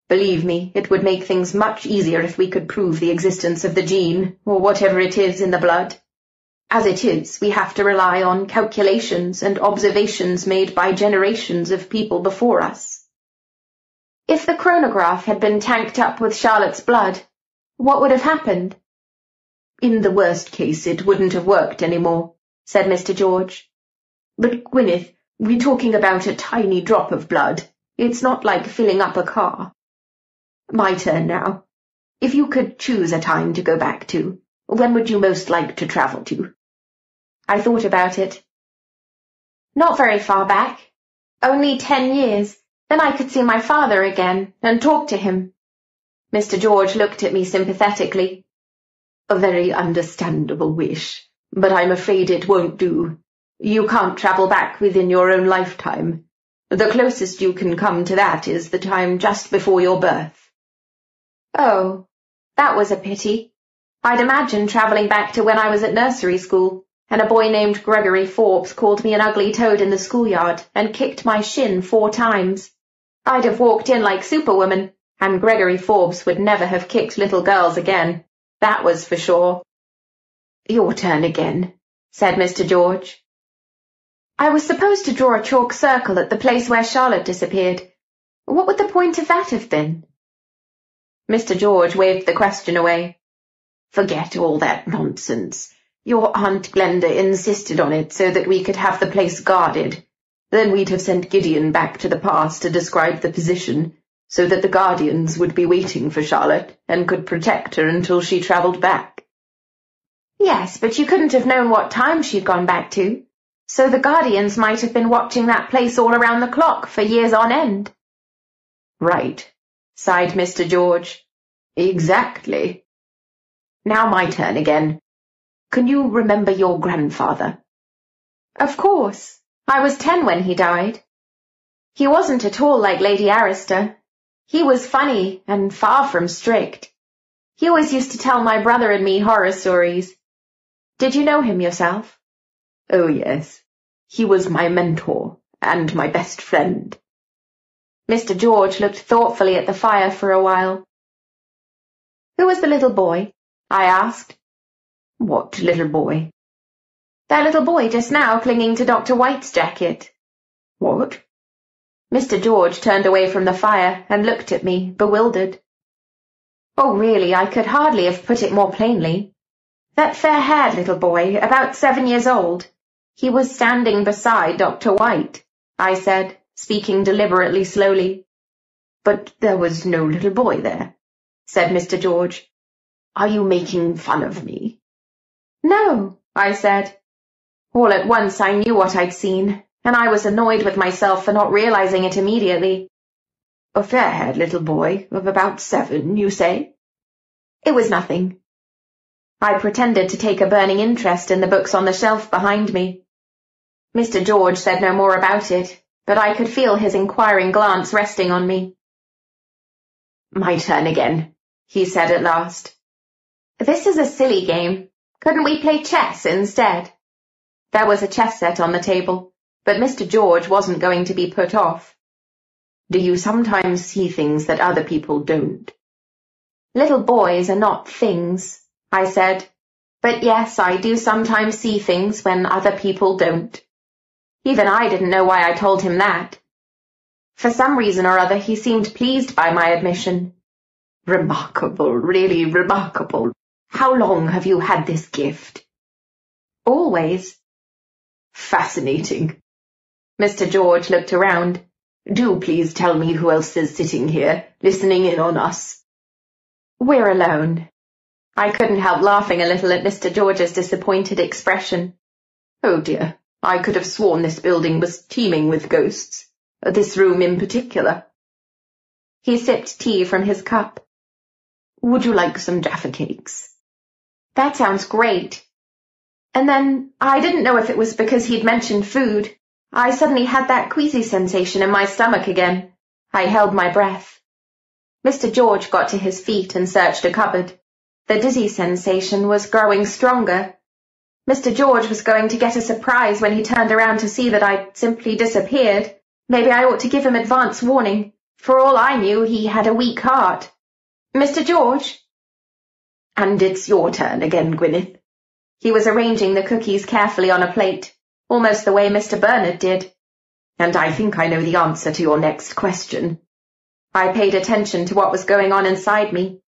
Believe me, it would make things much easier if we could prove the existence of the gene, or whatever it is in the blood. As it is, we have to rely on calculations and observations made by generations of people before us. If the chronograph had been tanked up with Charlotte's blood, what would have happened? In the worst case, it wouldn't have worked any more, said Mr. George. But, Gwyneth, we're talking about a tiny drop of blood. It's not like filling up a car. My turn now. If you could choose a time to go back to, when would you most like to travel to? I thought about it. Not very far back. Only ten years. Then I could see my father again and talk to him. Mr. George looked at me sympathetically. A very understandable wish, but I'm afraid it won't do. You can't travel back within your own lifetime. The closest you can come to that is the time just before your birth. Oh, that was a pity. I'd imagined travelling back to when I was at nursery school, and a boy named Gregory Forbes called me an ugly toad in the schoolyard and kicked my shin four times. I'd have walked in like Superwoman, and Gregory Forbes would never have kicked little girls again. That was for sure. Your turn again, said Mr. George. I was supposed to draw a chalk circle at the place where Charlotte disappeared. What would the point of that have been? Mr. George waved the question away. Forget all that nonsense. Your Aunt Glenda insisted on it so that we could have the place guarded. Then we'd have sent Gideon back to the past to describe the position, so that the Guardians would be waiting for Charlotte and could protect her until she travelled back. Yes, but you couldn't have known what time she'd gone back to, so the Guardians might have been watching that place all around the clock for years on end. Right, sighed Mr. George. Exactly. Now my turn again. Can you remember your grandfather? Of course. I was ten when he died. He wasn't at all like Lady Arista. He was funny and far from strict. He always used to tell my brother and me horror stories. Did you know him yourself? Oh, yes. He was my mentor and my best friend. Mr. George looked thoughtfully at the fire for a while. Who was the little boy? I asked. What little boy? That little boy just now clinging to Dr. White's jacket. What? Mr. George turned away from the fire and looked at me, bewildered. Oh, really, I could hardly have put it more plainly. That fair-haired little boy, about seven years old. He was standing beside Dr. White, I said, speaking deliberately slowly. But there was no little boy there, said Mr. George. Are you making fun of me? No, I said. All at once I knew what I'd seen, and I was annoyed with myself for not realizing it immediately. A fair-haired little boy of about seven, you say? It was nothing. I pretended to take a burning interest in the books on the shelf behind me. Mr. George said no more about it, but I could feel his inquiring glance resting on me. My turn again, he said at last. This is a silly game. Couldn't we play chess instead? There was a chess set on the table, but Mr. George wasn't going to be put off. Do you sometimes see things that other people don't? Little boys are not things, I said. But yes, I do sometimes see things when other people don't. Even I didn't know why I told him that. For some reason or other, he seemed pleased by my admission. Remarkable, really remarkable. How long have you had this gift? Always. Fascinating. Mr. George looked around. Do please tell me who else is sitting here, listening in on us. We're alone. I couldn't help laughing a little at Mr. George's disappointed expression. Oh dear, I could have sworn this building was teeming with ghosts. This room in particular. He sipped tea from his cup. Would you like some Jaffa cakes? That sounds great. And then, I didn't know if it was because he'd mentioned food. I suddenly had that queasy sensation in my stomach again. I held my breath. Mr. George got to his feet and searched a cupboard. The dizzy sensation was growing stronger. Mr. George was going to get a surprise when he turned around to see that I'd simply disappeared. Maybe I ought to give him advance warning. For all I knew, he had a weak heart. Mr. George? And it's your turn again, Gwyneth. He was arranging the cookies carefully on a plate, almost the way Mr. Bernard did. And I think I know the answer to your next question. I paid attention to what was going on inside me.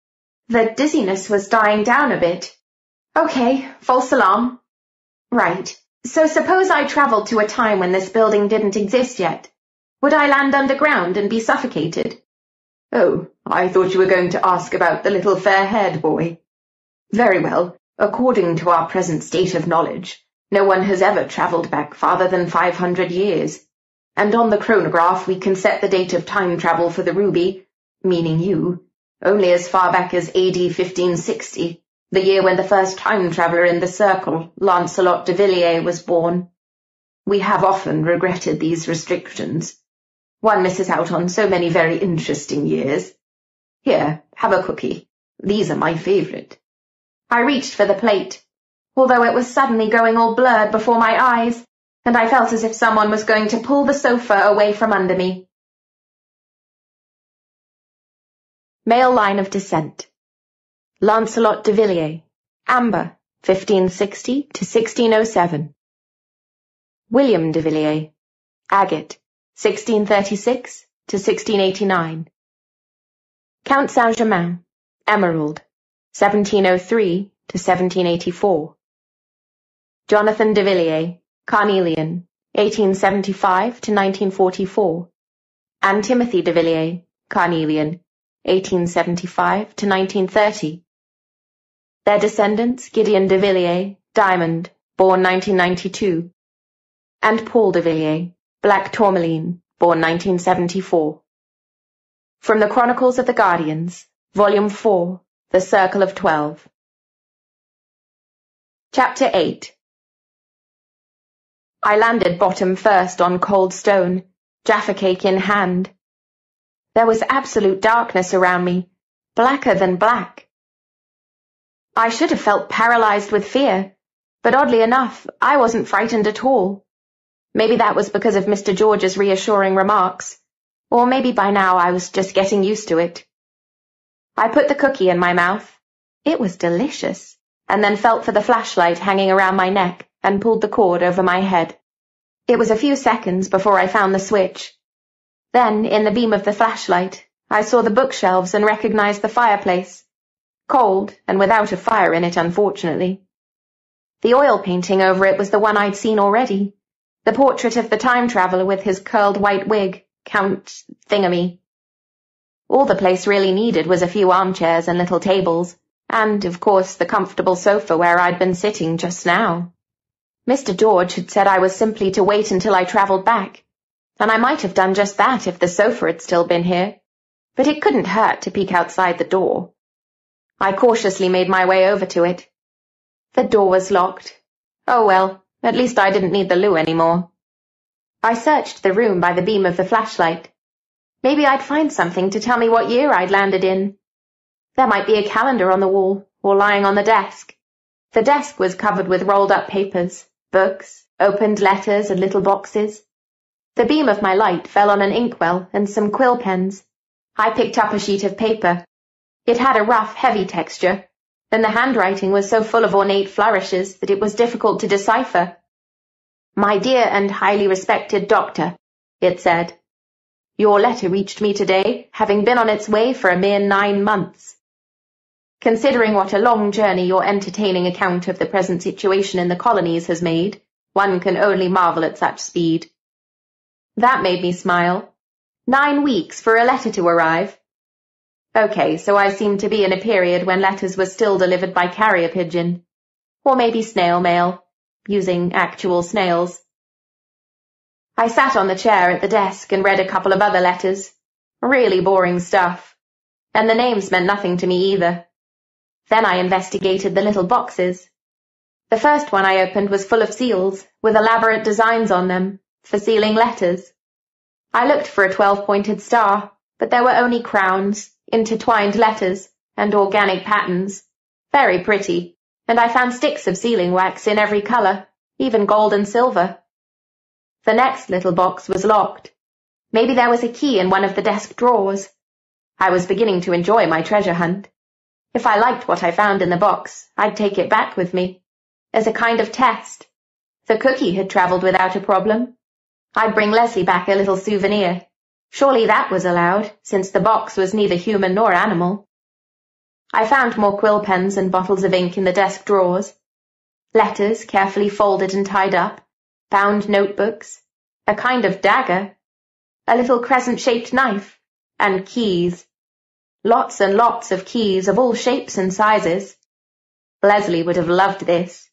The dizziness was dying down a bit. Okay, false alarm. Right, so suppose I travelled to a time when this building didn't exist yet. Would I land underground and be suffocated? Oh, I thought you were going to ask about the little fair-haired boy. Very well. According to our present state of knowledge, no one has ever travelled back farther than five hundred years. And on the chronograph we can set the date of time travel for the ruby, meaning you, only as far back as AD 1560, the year when the first time traveller in the circle, Lancelot de Villiers, was born. We have often regretted these restrictions. One misses out on so many very interesting years. Here, have a cookie. These are my favourite. I reached for the plate, although it was suddenly going all blurred before my eyes, and I felt as if someone was going to pull the sofa away from under me. Male line of descent. Lancelot de Villiers, Amber, 1560 to 1607. William de Villiers, Agate, 1636 to 1689. Count Saint-Germain, Emerald, 1703 to 1784. Jonathan de Villiers, Carnelian, 1875 to 1944. Anne Timothy de Villiers, Carnelian, 1875 to 1930. Their descendants Gideon de Villiers, Diamond, born 1992, and Paul de Villiers, Black Tourmaline, born 1974. From the Chronicles of the Guardians, Volume 4, The Circle of Twelve. Chapter 8 I landed bottom first on cold stone, Jaffa cake in hand. There was absolute darkness around me, blacker than black. I should have felt paralyzed with fear, but oddly enough, I wasn't frightened at all. Maybe that was because of Mr. George's reassuring remarks, or maybe by now I was just getting used to it. I put the cookie in my mouth. It was delicious, and then felt for the flashlight hanging around my neck and pulled the cord over my head. It was a few seconds before I found the switch, then, in the beam of the flashlight, I saw the bookshelves and recognized the fireplace. Cold, and without a fire in it, unfortunately. The oil painting over it was the one I'd seen already. The portrait of the time traveller with his curled white wig, Count Thingamy. All the place really needed was a few armchairs and little tables, and, of course, the comfortable sofa where I'd been sitting just now. Mr. George had said I was simply to wait until I travelled back, and I might have done just that if the sofa had still been here, but it couldn't hurt to peek outside the door. I cautiously made my way over to it. The door was locked. Oh well, at least I didn't need the loo anymore. I searched the room by the beam of the flashlight. Maybe I'd find something to tell me what year I'd landed in. There might be a calendar on the wall, or lying on the desk. The desk was covered with rolled-up papers, books, opened letters and little boxes. The beam of my light fell on an inkwell and some quill pens. I picked up a sheet of paper. It had a rough, heavy texture, and the handwriting was so full of ornate flourishes that it was difficult to decipher. My dear and highly respected doctor, it said. Your letter reached me today, having been on its way for a mere nine months. Considering what a long journey your entertaining account of the present situation in the colonies has made, one can only marvel at such speed. That made me smile. Nine weeks for a letter to arrive. Okay, so I seem to be in a period when letters were still delivered by carrier pigeon. Or maybe snail mail, using actual snails. I sat on the chair at the desk and read a couple of other letters. Really boring stuff. And the names meant nothing to me either. Then I investigated the little boxes. The first one I opened was full of seals, with elaborate designs on them, for sealing letters. I looked for a twelve-pointed star, but there were only crowns, intertwined letters, and organic patterns. Very pretty, and I found sticks of sealing wax in every colour, even gold and silver. The next little box was locked. Maybe there was a key in one of the desk drawers. I was beginning to enjoy my treasure hunt. If I liked what I found in the box, I'd take it back with me, as a kind of test. The cookie had travelled without a problem, I'd bring Leslie back a little souvenir. Surely that was allowed, since the box was neither human nor animal. I found more quill pens and bottles of ink in the desk drawers. Letters carefully folded and tied up, bound notebooks, a kind of dagger, a little crescent-shaped knife, and keys. Lots and lots of keys of all shapes and sizes. Leslie would have loved this.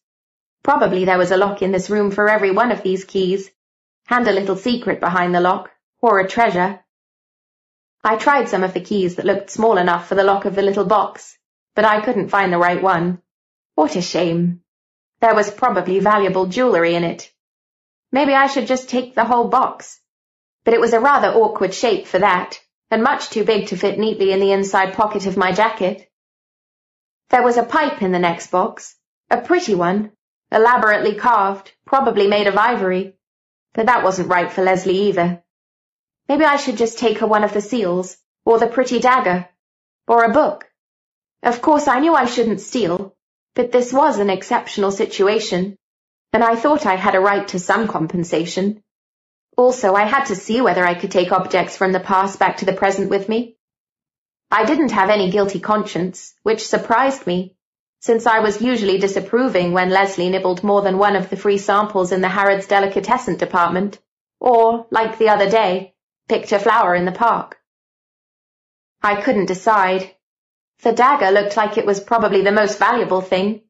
Probably there was a lock in this room for every one of these keys, and a little secret behind the lock, or a treasure. I tried some of the keys that looked small enough for the lock of the little box, but I couldn't find the right one. What a shame. There was probably valuable jewellery in it. Maybe I should just take the whole box. But it was a rather awkward shape for that, and much too big to fit neatly in the inside pocket of my jacket. There was a pipe in the next box, a pretty one, elaborately carved, probably made of ivory, but that wasn't right for Leslie either. Maybe I should just take her one of the seals, or the pretty dagger. Or a book. Of course I knew I shouldn't steal, but this was an exceptional situation, and I thought I had a right to some compensation. Also, I had to see whether I could take objects from the past back to the present with me. I didn't have any guilty conscience, which surprised me, since I was usually disapproving when Leslie nibbled more than one of the free samples in the Harrods delicatessen department, or, like the other day, picked a flower in the park. I couldn't decide. The dagger looked like it was probably the most valuable thing.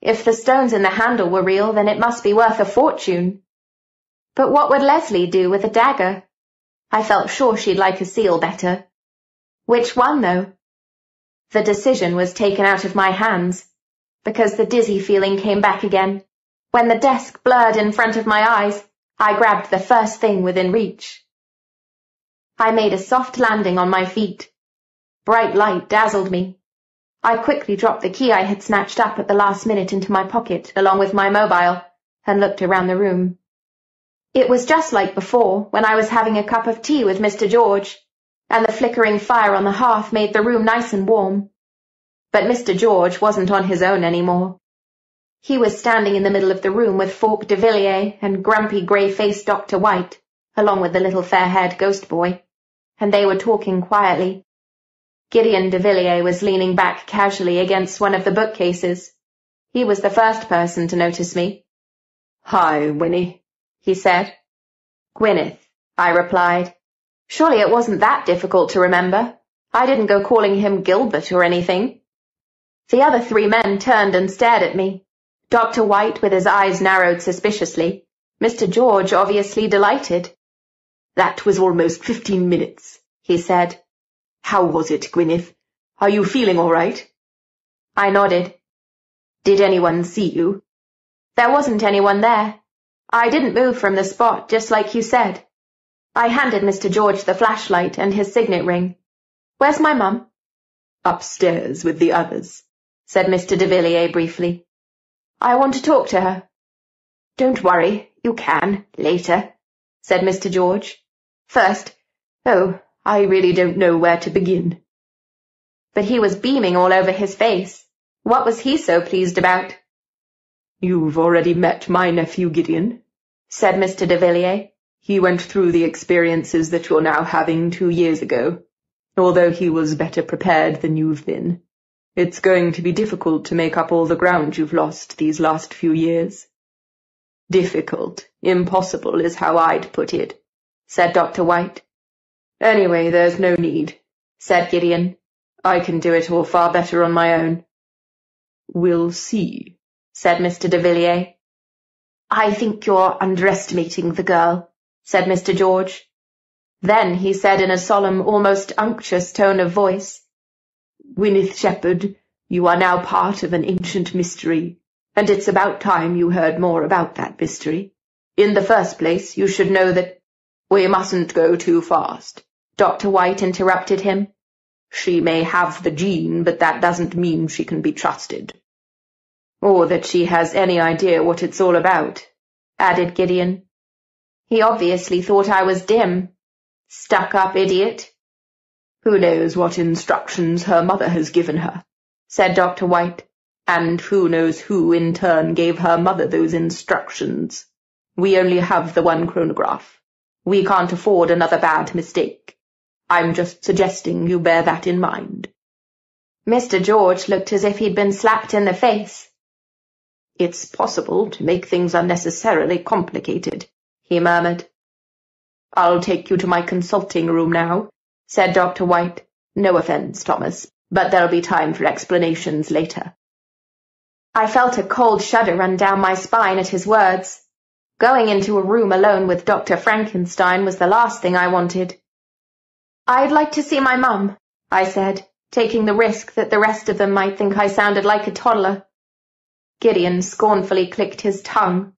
If the stones in the handle were real, then it must be worth a fortune. But what would Leslie do with a dagger? I felt sure she'd like a seal better. Which one, though? The decision was taken out of my hands, because the dizzy feeling came back again. When the desk blurred in front of my eyes, I grabbed the first thing within reach. I made a soft landing on my feet. Bright light dazzled me. I quickly dropped the key I had snatched up at the last minute into my pocket, along with my mobile, and looked around the room. It was just like before, when I was having a cup of tea with Mr. George, and the flickering fire on the hearth made the room nice and warm. But Mr. George wasn't on his own any more. He was standing in the middle of the room with Falk de Villiers and grumpy grey-faced Dr. White, along with the little fair-haired ghost boy, and they were talking quietly. Gideon de Villiers was leaning back casually against one of the bookcases. He was the first person to notice me. Hi, Winnie, he said. Gwyneth, I replied. Surely it wasn't that difficult to remember. I didn't go calling him Gilbert or anything. The other three men turned and stared at me. Dr. White with his eyes narrowed suspiciously. Mr. George obviously delighted. That was almost fifteen minutes, he said. How was it, Gwyneth? Are you feeling all right? I nodded. Did anyone see you? There wasn't anyone there. I didn't move from the spot, just like you said. I handed Mr. George the flashlight and his signet ring. Where's my mum? Upstairs with the others, said Mr. de Villiers briefly. I want to talk to her. Don't worry, you can, later, said Mr. George. First, oh, I really don't know where to begin. But he was beaming all over his face. What was he so pleased about? You've already met my nephew Gideon, said Mr. de Villiers. He went through the experiences that you're now having two years ago, although he was better prepared than you've been. It's going to be difficult to make up all the ground you've lost these last few years. Difficult, impossible is how I'd put it, said Dr. White. Anyway, there's no need, said Gideon. I can do it all far better on my own. We'll see, said Mr. de Villiers. I think you're underestimating the girl, said Mr. George. Then he said in a solemn, almost unctuous tone of voice, Gwyneth Shepherd, you are now part of an ancient mystery, and it's about time you heard more about that mystery. In the first place, you should know that we mustn't go too fast, Dr. White interrupted him. She may have the gene, but that doesn't mean she can be trusted. Or that she has any idea what it's all about, added Gideon. He obviously thought I was dim. Stuck-up idiot. Who knows what instructions her mother has given her, said Dr. White, and who knows who in turn gave her mother those instructions. We only have the one chronograph. We can't afford another bad mistake. I'm just suggesting you bear that in mind. Mr. George looked as if he'd been slapped in the face. It's possible to make things unnecessarily complicated, he murmured. I'll take you to my consulting room now, said Dr. White. No offence, Thomas, but there'll be time for explanations later. I felt a cold shudder run down my spine at his words. Going into a room alone with Dr. Frankenstein was the last thing I wanted. I'd like to see my mum, I said, taking the risk that the rest of them might think I sounded like a toddler. Gideon scornfully clicked his tongue.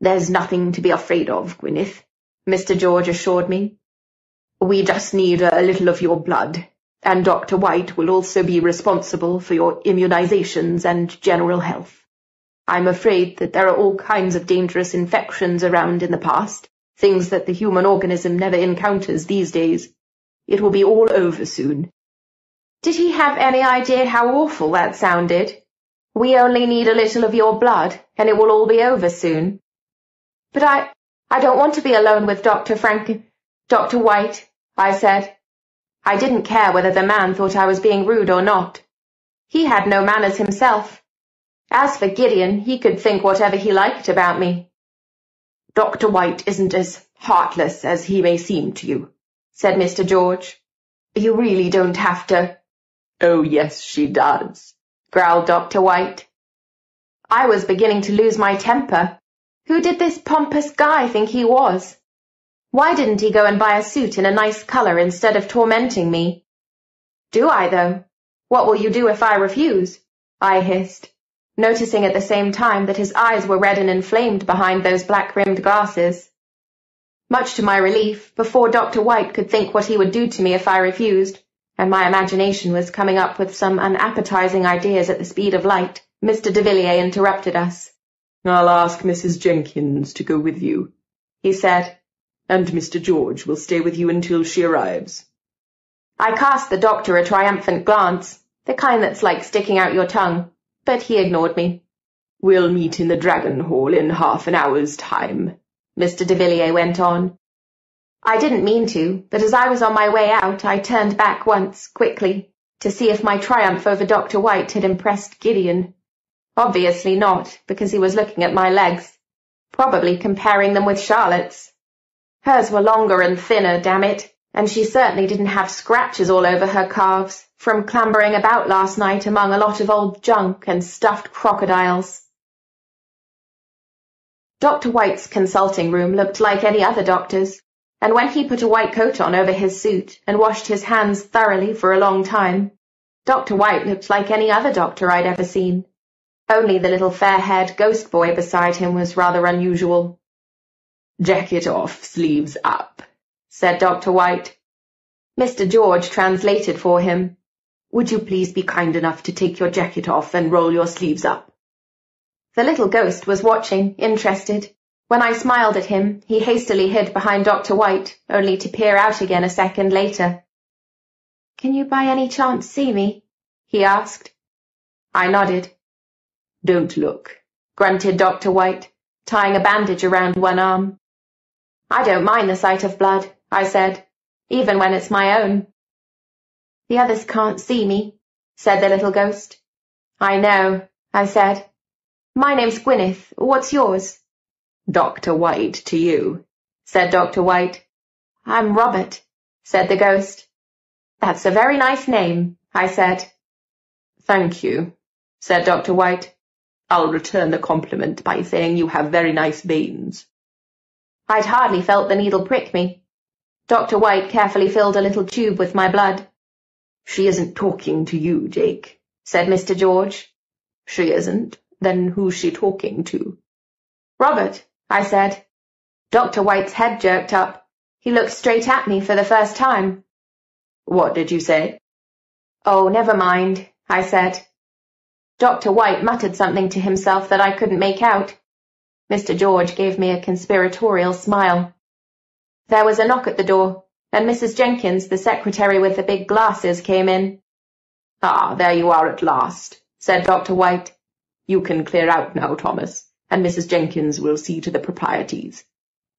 There's nothing to be afraid of, Gwyneth, Mr. George assured me. We just need a little of your blood, and Dr. White will also be responsible for your immunizations and general health. I'm afraid that there are all kinds of dangerous infections around in the past, things that the human organism never encounters these days. It will be all over soon. Did he have any idea how awful that sounded? We only need a little of your blood, and it will all be over soon. But I, I don't want to be alone with Dr. Frank, Dr. White, I said. I didn't care whether the man thought I was being rude or not. He had no manners himself. As for Gideon, he could think whatever he liked about me. Dr. White isn't as heartless as he may seem to you, said Mr. George. You really don't have to. Oh, yes, she does, growled Dr. White. I was beginning to lose my temper. Who did this pompous guy think he was? Why didn't he go and buy a suit in a nice colour instead of tormenting me? Do I, though? What will you do if I refuse? I hissed, noticing at the same time that his eyes were red and inflamed behind those black-rimmed glasses. Much to my relief, before Dr. White could think what he would do to me if I refused, and my imagination was coming up with some unappetizing ideas at the speed of light, Mr. de Villiers interrupted us. I'll ask Mrs. Jenkins to go with you, he said, and Mr. George will stay with you until she arrives. I cast the doctor a triumphant glance, the kind that's like sticking out your tongue, but he ignored me. We'll meet in the Dragon Hall in half an hour's time, Mr. de Villiers went on, I didn't mean to, but as I was on my way out, I turned back once, quickly, to see if my triumph over Dr. White had impressed Gideon. Obviously not, because he was looking at my legs, probably comparing them with Charlotte's. Hers were longer and thinner, damn it, and she certainly didn't have scratches all over her calves, from clambering about last night among a lot of old junk and stuffed crocodiles. Dr. White's consulting room looked like any other doctor's, and when he put a white coat on over his suit and washed his hands thoroughly for a long time, Dr. White looked like any other doctor I'd ever seen. Only the little fair-haired ghost boy beside him was rather unusual. Jacket off, sleeves up, said Dr. White. Mr. George translated for him. Would you please be kind enough to take your jacket off and roll your sleeves up? The little ghost was watching, interested. When I smiled at him, he hastily hid behind Dr. White, only to peer out again a second later. Can you by any chance see me? he asked. I nodded. Don't look, grunted Dr. White, tying a bandage around one arm. I don't mind the sight of blood, I said, even when it's my own. The others can't see me, said the little ghost. I know, I said. My name's Gwyneth. What's yours? Dr. White to you, said Dr. White. I'm Robert, said the ghost. That's a very nice name, I said. Thank you, said Dr. White. I'll return the compliment by saying you have very nice veins. I'd hardly felt the needle prick me. Dr. White carefully filled a little tube with my blood. She isn't talking to you, Jake, said Mr. George. She isn't? Then who's she talking to? Robert, I said. Dr. White's head jerked up. He looked straight at me for the first time. What did you say? Oh, never mind, I said. Dr. White muttered something to himself that I couldn't make out. Mr. George gave me a conspiratorial smile. There was a knock at the door, and Mrs. Jenkins, the secretary with the big glasses, came in. Ah, there you are at last, said Dr. White. You can clear out now, Thomas and Mrs. Jenkins will see to the proprieties.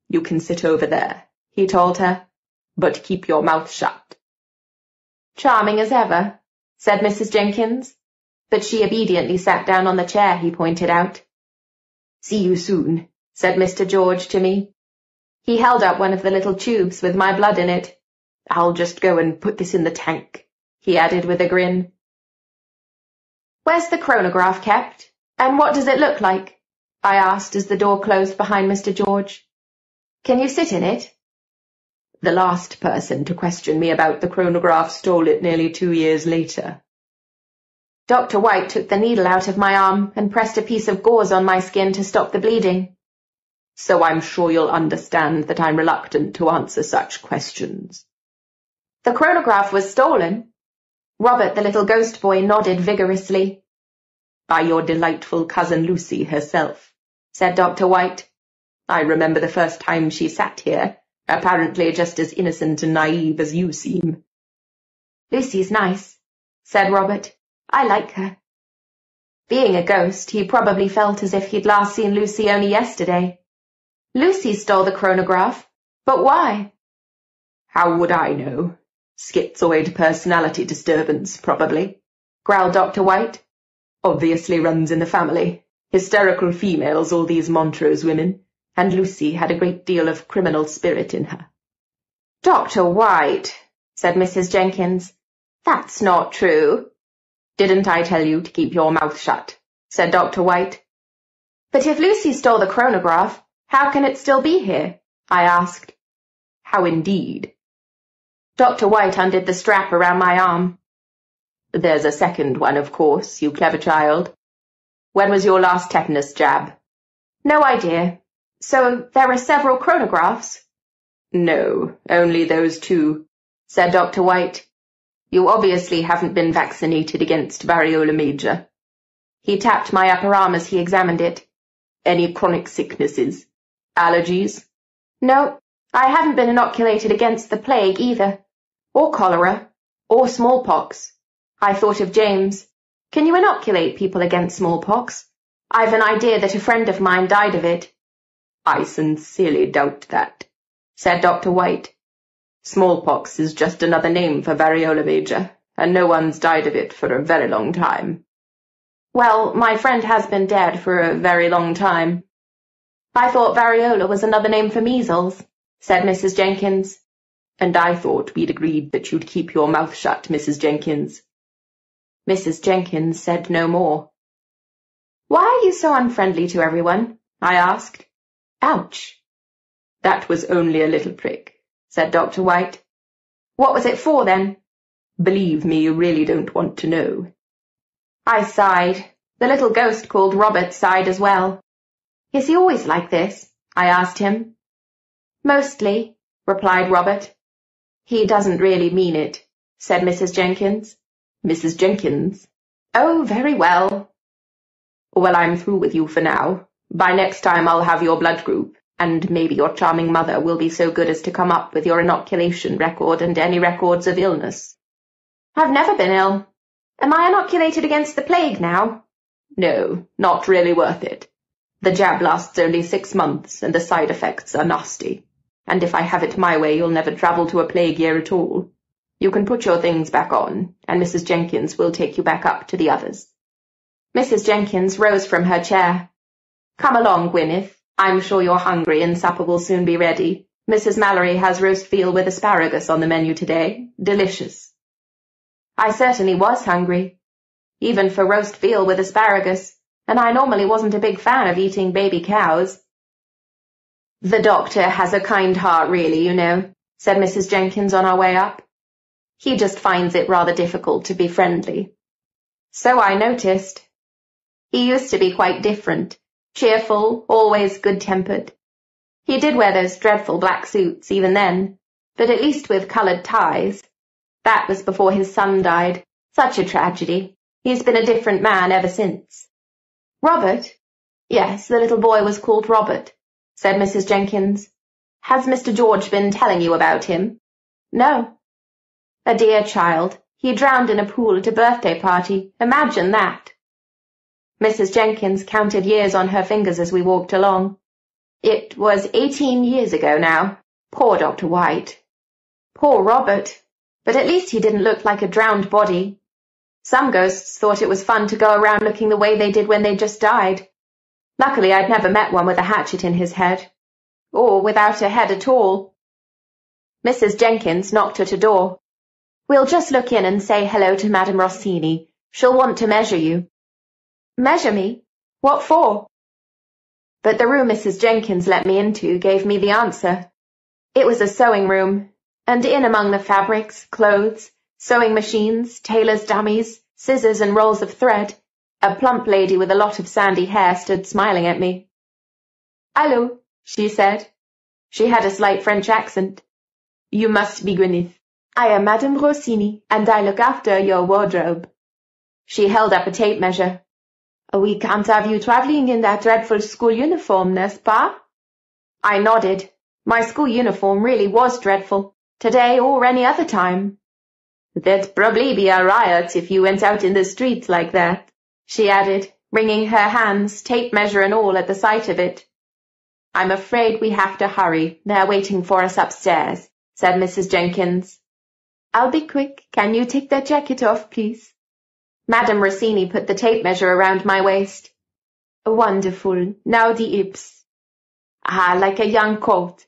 You can sit over there, he told her, but keep your mouth shut. Charming as ever, said Mrs. Jenkins, but she obediently sat down on the chair he pointed out. See you soon, said Mr. George to me. He held up one of the little tubes with my blood in it. I'll just go and put this in the tank, he added with a grin. Where's the chronograph kept, and what does it look like? I asked as the door closed behind Mr. George. Can you sit in it? The last person to question me about the chronograph stole it nearly two years later. Dr. White took the needle out of my arm and pressed a piece of gauze on my skin to stop the bleeding. So I'm sure you'll understand that I'm reluctant to answer such questions. The chronograph was stolen. Robert, the little ghost boy, nodded vigorously. By your delightful cousin Lucy herself said Dr. White. I remember the first time she sat here, apparently just as innocent and naive as you seem. Lucy's nice, said Robert. I like her. Being a ghost, he probably felt as if he'd last seen Lucy only yesterday. Lucy stole the chronograph, but why? How would I know? Schizoid personality disturbance, probably, growled Dr. White. Obviously runs in the family. Hysterical females, all these Montrose women, and Lucy had a great deal of criminal spirit in her. Dr. White, said Mrs. Jenkins, that's not true. Didn't I tell you to keep your mouth shut? said Dr. White. But if Lucy stole the chronograph, how can it still be here? I asked. How indeed? Dr. White undid the strap around my arm. There's a second one, of course, you clever child. When was your last tetanus jab? No idea. So there are several chronographs? No, only those two, said Dr. White. You obviously haven't been vaccinated against variola major. He tapped my upper arm as he examined it. Any chronic sicknesses? Allergies? No, I haven't been inoculated against the plague either. Or cholera. Or smallpox. I thought of James. Can you inoculate people against smallpox? I've an idea that a friend of mine died of it. I sincerely doubt that, said Dr. White. Smallpox is just another name for variola major, and no one's died of it for a very long time. Well, my friend has been dead for a very long time. I thought variola was another name for measles, said Mrs. Jenkins. And I thought we'd agreed that you'd keep your mouth shut, Mrs. Jenkins. Mrs. Jenkins said no more. Why are you so unfriendly to everyone? I asked. Ouch. That was only a little prick said Dr. White. What was it for, then? Believe me, you really don't want to know. I sighed. The little ghost called Robert sighed as well. Is he always like this? I asked him. Mostly, replied Robert. He doesn't really mean it, said Mrs. Jenkins. Mrs. Jenkins? Oh, very well. Well, I'm through with you for now. By next time I'll have your blood group, and maybe your charming mother will be so good as to come up with your inoculation record and any records of illness. I've never been ill. Am I inoculated against the plague now? No, not really worth it. The jab lasts only six months, and the side effects are nasty. And if I have it my way, you'll never travel to a plague year at all. You can put your things back on, and Mrs. Jenkins will take you back up to the others. Mrs. Jenkins rose from her chair. Come along, Gwyneth. I'm sure you're hungry and supper will soon be ready. Mrs. Mallory has roast veal with asparagus on the menu today. Delicious. I certainly was hungry, even for roast veal with asparagus, and I normally wasn't a big fan of eating baby cows. The doctor has a kind heart, really, you know, said Mrs. Jenkins on our way up. He just finds it rather difficult to be friendly. So I noticed. He used to be quite different cheerful, always good-tempered. He did wear those dreadful black suits even then, but at least with coloured ties. That was before his son died. Such a tragedy. He's been a different man ever since. Robert? Yes, the little boy was called Robert, said Mrs. Jenkins. Has Mr. George been telling you about him? No. A dear child. He drowned in a pool at a birthday party. Imagine that. Mrs. Jenkins counted years on her fingers as we walked along. It was eighteen years ago now. Poor Dr. White. Poor Robert. But at least he didn't look like a drowned body. Some ghosts thought it was fun to go around looking the way they did when they just died. Luckily, I'd never met one with a hatchet in his head. Or without a head at all. Mrs. Jenkins knocked at a door. We'll just look in and say hello to Madame Rossini. She'll want to measure you. Measure me? What for? But the room Mrs. Jenkins let me into gave me the answer. It was a sewing room, and in among the fabrics, clothes, sewing machines, tailor's dummies, scissors and rolls of thread, a plump lady with a lot of sandy hair stood smiling at me. Allô, she said. She had a slight French accent. You must be Gwyneth. I am Madame Rossini, and I look after your wardrobe. She held up a tape measure. We can't have you travelling in that dreadful school uniform, n'est-ce pas? I nodded. My school uniform really was dreadful, today or any other time. There'd probably be a riot if you went out in the street like that, she added, wringing her hands, tape measure and all, at the sight of it. I'm afraid we have to hurry. They're waiting for us upstairs, said Mrs. Jenkins. I'll be quick. Can you take that jacket off, please? Madame Rossini put the tape measure around my waist. Wonderful. Now the hips. Ah, like a young coat.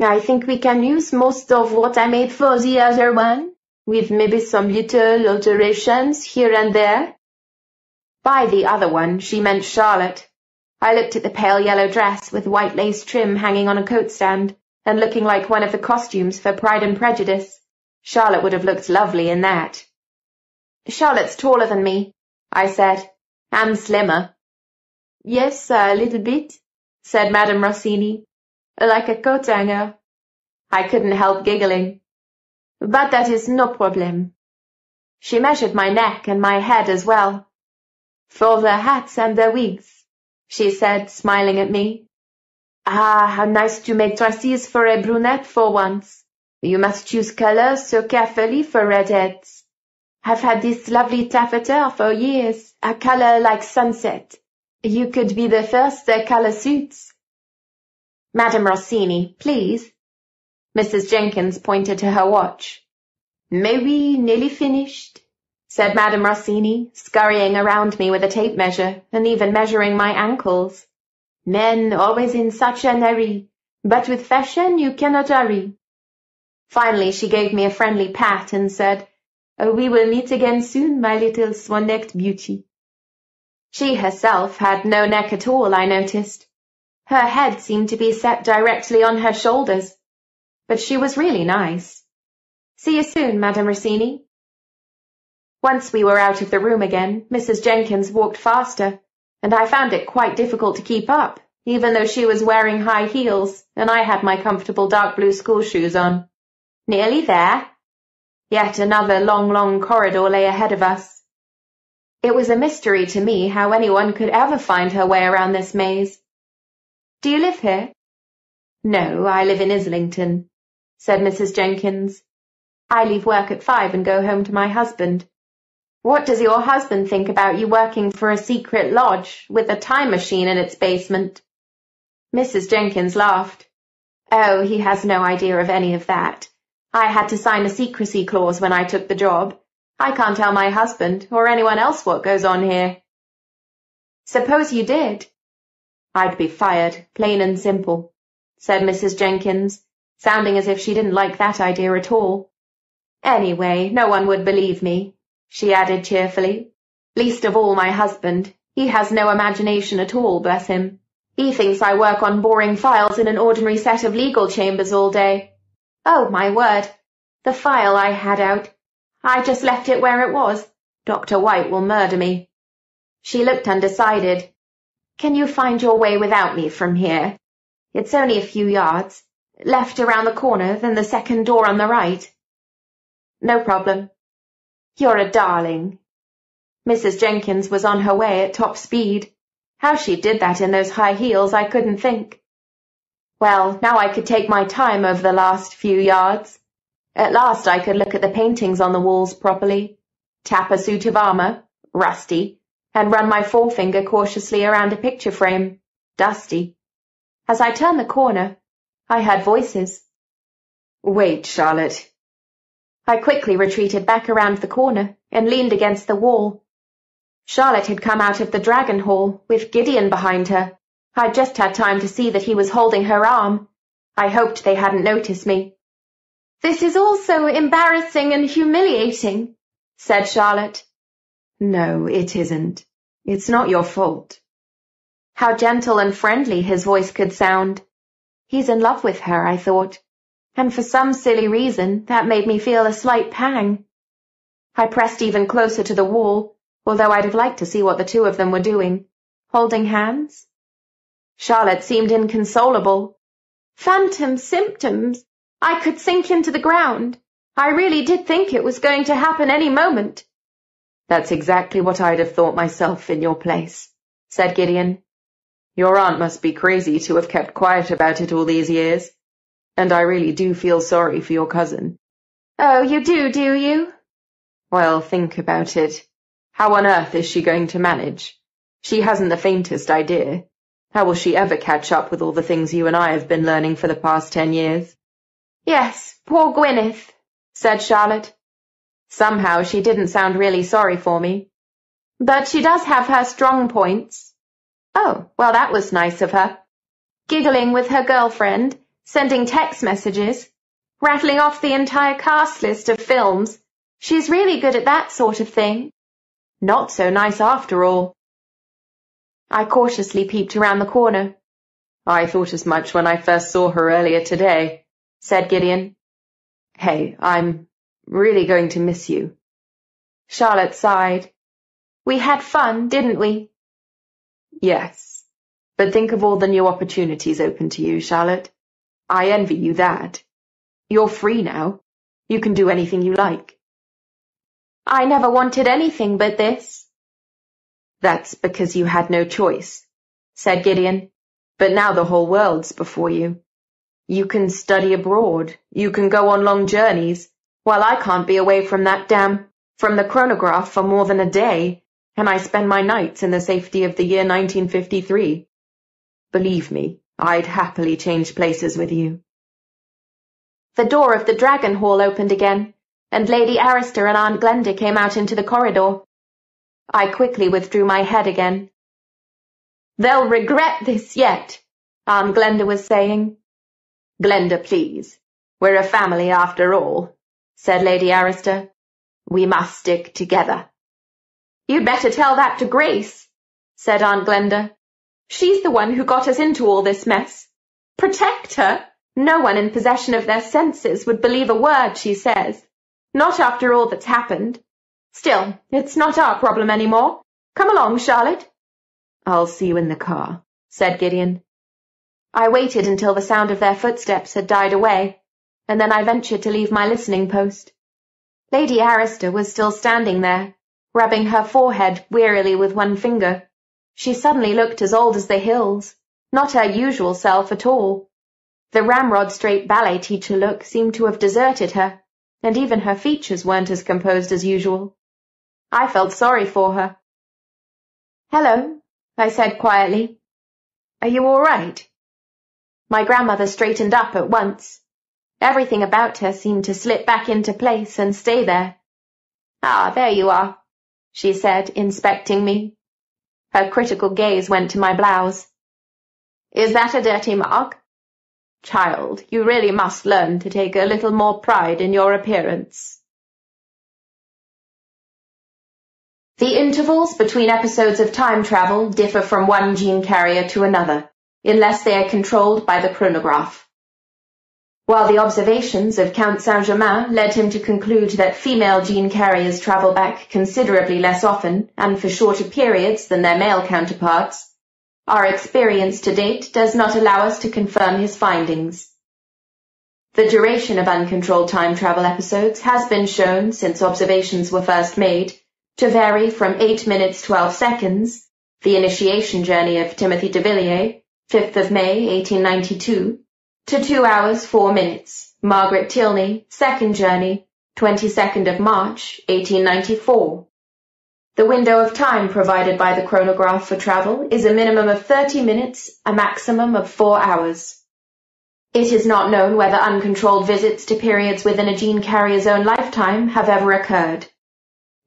I think we can use most of what I made for the other one, with maybe some little alterations here and there. By the other one, she meant Charlotte. I looked at the pale yellow dress with white lace trim hanging on a coat stand and looking like one of the costumes for Pride and Prejudice. Charlotte would have looked lovely in that. Charlotte's taller than me, I said, and slimmer. Yes, a little bit, said Madame Rossini, like a coat hanger. I couldn't help giggling. But that is no problem. She measured my neck and my head as well. For the hats and the wigs, she said, smiling at me. Ah, how nice to make dresses for a brunette for once. You must choose colors so carefully for redheads. I've had this lovely taffeta for years, a color like sunset. You could be the first the color suits. Madame Rossini, please. Mrs. Jenkins pointed to her watch. "May Maybe nearly finished said Madame Rossini, scurrying around me with a tape measure, and even measuring my ankles. Men always in such an hurry, but with fashion you cannot hurry. Finally she gave me a friendly pat and said, oh, We will meet again soon, my little swan-necked beauty. She herself had no neck at all, I noticed. Her head seemed to be set directly on her shoulders, but she was really nice. See you soon, Madame Rossini. Once we were out of the room again, Mrs. Jenkins walked faster, and I found it quite difficult to keep up, even though she was wearing high heels and I had my comfortable dark blue school shoes on. Nearly there. Yet another long, long corridor lay ahead of us. It was a mystery to me how anyone could ever find her way around this maze. Do you live here? No, I live in Islington, said Mrs. Jenkins. I leave work at five and go home to my husband. What does your husband think about you working for a secret lodge with a time machine in its basement? Mrs. Jenkins laughed. Oh, he has no idea of any of that. I had to sign a secrecy clause when I took the job. I can't tell my husband or anyone else what goes on here. Suppose you did. I'd be fired, plain and simple, said Mrs. Jenkins, sounding as if she didn't like that idea at all. Anyway, no one would believe me, she added cheerfully. Least of all my husband. He has no imagination at all, bless him. He thinks I work on boring files in an ordinary set of legal chambers all day. Oh, my word. The file I had out. I just left it where it was. Dr. White will murder me. She looked undecided. Can you find your way without me from here? It's only a few yards. Left around the corner, then the second door on the right. No problem. You're a darling. Mrs. Jenkins was on her way at top speed. How she did that in those high heels I couldn't think. Well, now I could take my time over the last few yards. At last I could look at the paintings on the walls properly, tap a suit of armour, rusty, and run my forefinger cautiously around a picture frame, dusty. As I turned the corner, I heard voices. Wait, Charlotte, I quickly retreated back around the corner and leaned against the wall. Charlotte had come out of the dragon hall with Gideon behind her. I'd just had time to see that he was holding her arm. I hoped they hadn't noticed me. This is all so embarrassing and humiliating, said Charlotte. No, it isn't. It's not your fault. How gentle and friendly his voice could sound. He's in love with her, I thought and for some silly reason that made me feel a slight pang. I pressed even closer to the wall, although I'd have liked to see what the two of them were doing. Holding hands? Charlotte seemed inconsolable. Phantom symptoms! I could sink into the ground. I really did think it was going to happen any moment. That's exactly what I'd have thought myself in your place, said Gideon. Your aunt must be crazy to have kept quiet about it all these years and I really do feel sorry for your cousin. Oh, you do, do you? Well, think about it. How on earth is she going to manage? She hasn't the faintest idea. How will she ever catch up with all the things you and I have been learning for the past ten years? Yes, poor Gwyneth, said Charlotte. Somehow she didn't sound really sorry for me. But she does have her strong points. Oh, well that was nice of her. Giggling with her girlfriend, sending text messages, rattling off the entire cast list of films. She's really good at that sort of thing. Not so nice after all. I cautiously peeped around the corner. I thought as much when I first saw her earlier today, said Gideon. Hey, I'm really going to miss you. Charlotte sighed. We had fun, didn't we? Yes, but think of all the new opportunities open to you, Charlotte. I envy you that. You're free now. You can do anything you like. I never wanted anything but this. That's because you had no choice, said Gideon. But now the whole world's before you. You can study abroad. You can go on long journeys. While I can't be away from that damn, from the chronograph for more than a day, and I spend my nights in the safety of the year 1953. Believe me, I'd happily change places with you. The door of the Dragon Hall opened again, and Lady Arista and Aunt Glenda came out into the corridor. I quickly withdrew my head again. They'll regret this yet, Aunt Glenda was saying. Glenda, please. We're a family after all, said Lady Arista. We must stick together. You'd better tell that to Grace, said Aunt Glenda. She's the one who got us into all this mess. Protect her. No one in possession of their senses would believe a word she says. Not after all that's happened. Still, it's not our problem any more. Come along, Charlotte. I'll see you in the car, said Gideon. I waited until the sound of their footsteps had died away, and then I ventured to leave my listening post. Lady Arista was still standing there, rubbing her forehead wearily with one finger. She suddenly looked as old as the hills, not her usual self at all. The Ramrod Straight ballet teacher look seemed to have deserted her, and even her features weren't as composed as usual. I felt sorry for her. Hello, I said quietly. Are you all right? My grandmother straightened up at once. Everything about her seemed to slip back into place and stay there. Ah, there you are, she said, inspecting me. Her critical gaze went to my blouse. Is that a dirty mark? Child, you really must learn to take a little more pride in your appearance. The intervals between episodes of time travel differ from one gene carrier to another, unless they are controlled by the chronograph. While the observations of Count Saint-Germain led him to conclude that female gene carriers travel back considerably less often and for shorter periods than their male counterparts, our experience to date does not allow us to confirm his findings. The duration of uncontrolled time travel episodes has been shown since observations were first made to vary from 8 minutes 12 seconds, the initiation journey of Timothy de Villiers, 5th of May 1892, to 2 hours 4 minutes, Margaret Tilney, second journey, 22nd of March 1894. The window of time provided by the chronograph for travel is a minimum of 30 minutes, a maximum of 4 hours. It is not known whether uncontrolled visits to periods within a gene carrier's own lifetime have ever occurred.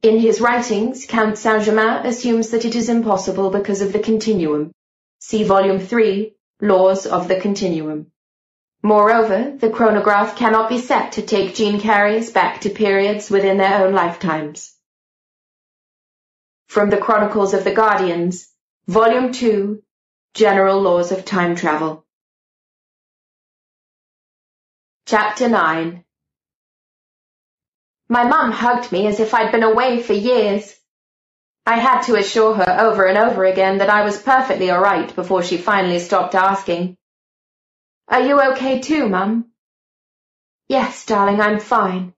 In his writings, Count Saint-Germain assumes that it is impossible because of the continuum. See Volume 3, Laws of the Continuum. Moreover, the chronograph cannot be set to take gene carriers back to periods within their own lifetimes. From the Chronicles of the Guardians, Volume 2, General Laws of Time Travel. Chapter 9 my mum hugged me as if I'd been away for years. I had to assure her over and over again that I was perfectly all right before she finally stopped asking. Are you okay too, Mum? Yes, darling, I'm fine.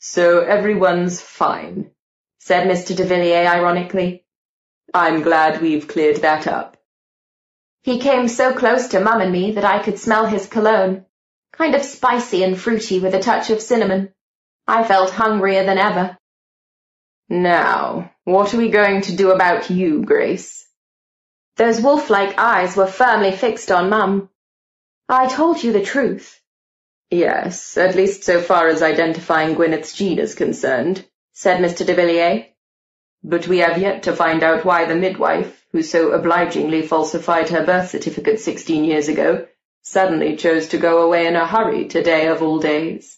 So everyone's fine, said Mr. de Villiers ironically. I'm glad we've cleared that up. He came so close to Mum and me that I could smell his cologne, kind of spicy and fruity with a touch of cinnamon. I felt hungrier than ever. Now, what are we going to do about you, Grace? Those wolf-like eyes were firmly fixed on Mum. I told you the truth. Yes, at least so far as identifying Gwyneth's gene is concerned, said Mr. de Villiers. But we have yet to find out why the midwife, who so obligingly falsified her birth certificate sixteen years ago, suddenly chose to go away in a hurry today of all days.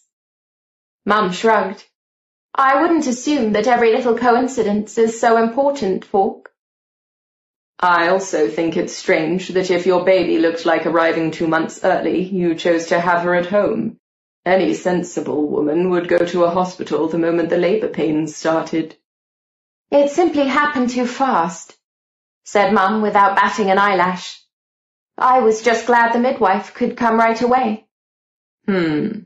Mum shrugged. I wouldn't assume that every little coincidence is so important, Falk. I also think it's strange that if your baby looked like arriving two months early, you chose to have her at home. Any sensible woman would go to a hospital the moment the labour pains started. It simply happened too fast, said Mum without batting an eyelash. I was just glad the midwife could come right away. Hmm.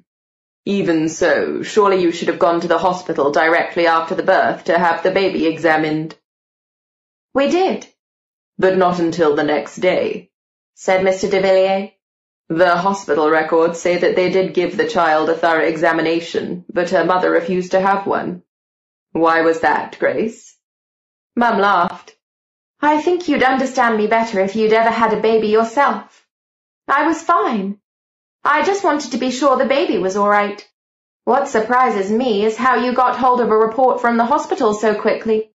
Even so, surely you should have gone to the hospital directly after the birth to have the baby examined. We did. But not until the next day, said Mr. de Villiers. The hospital records say that they did give the child a thorough examination, but her mother refused to have one. Why was that, Grace? Mum laughed. I think you'd understand me better if you'd ever had a baby yourself. I was fine. I just wanted to be sure the baby was all right. What surprises me is how you got hold of a report from the hospital so quickly.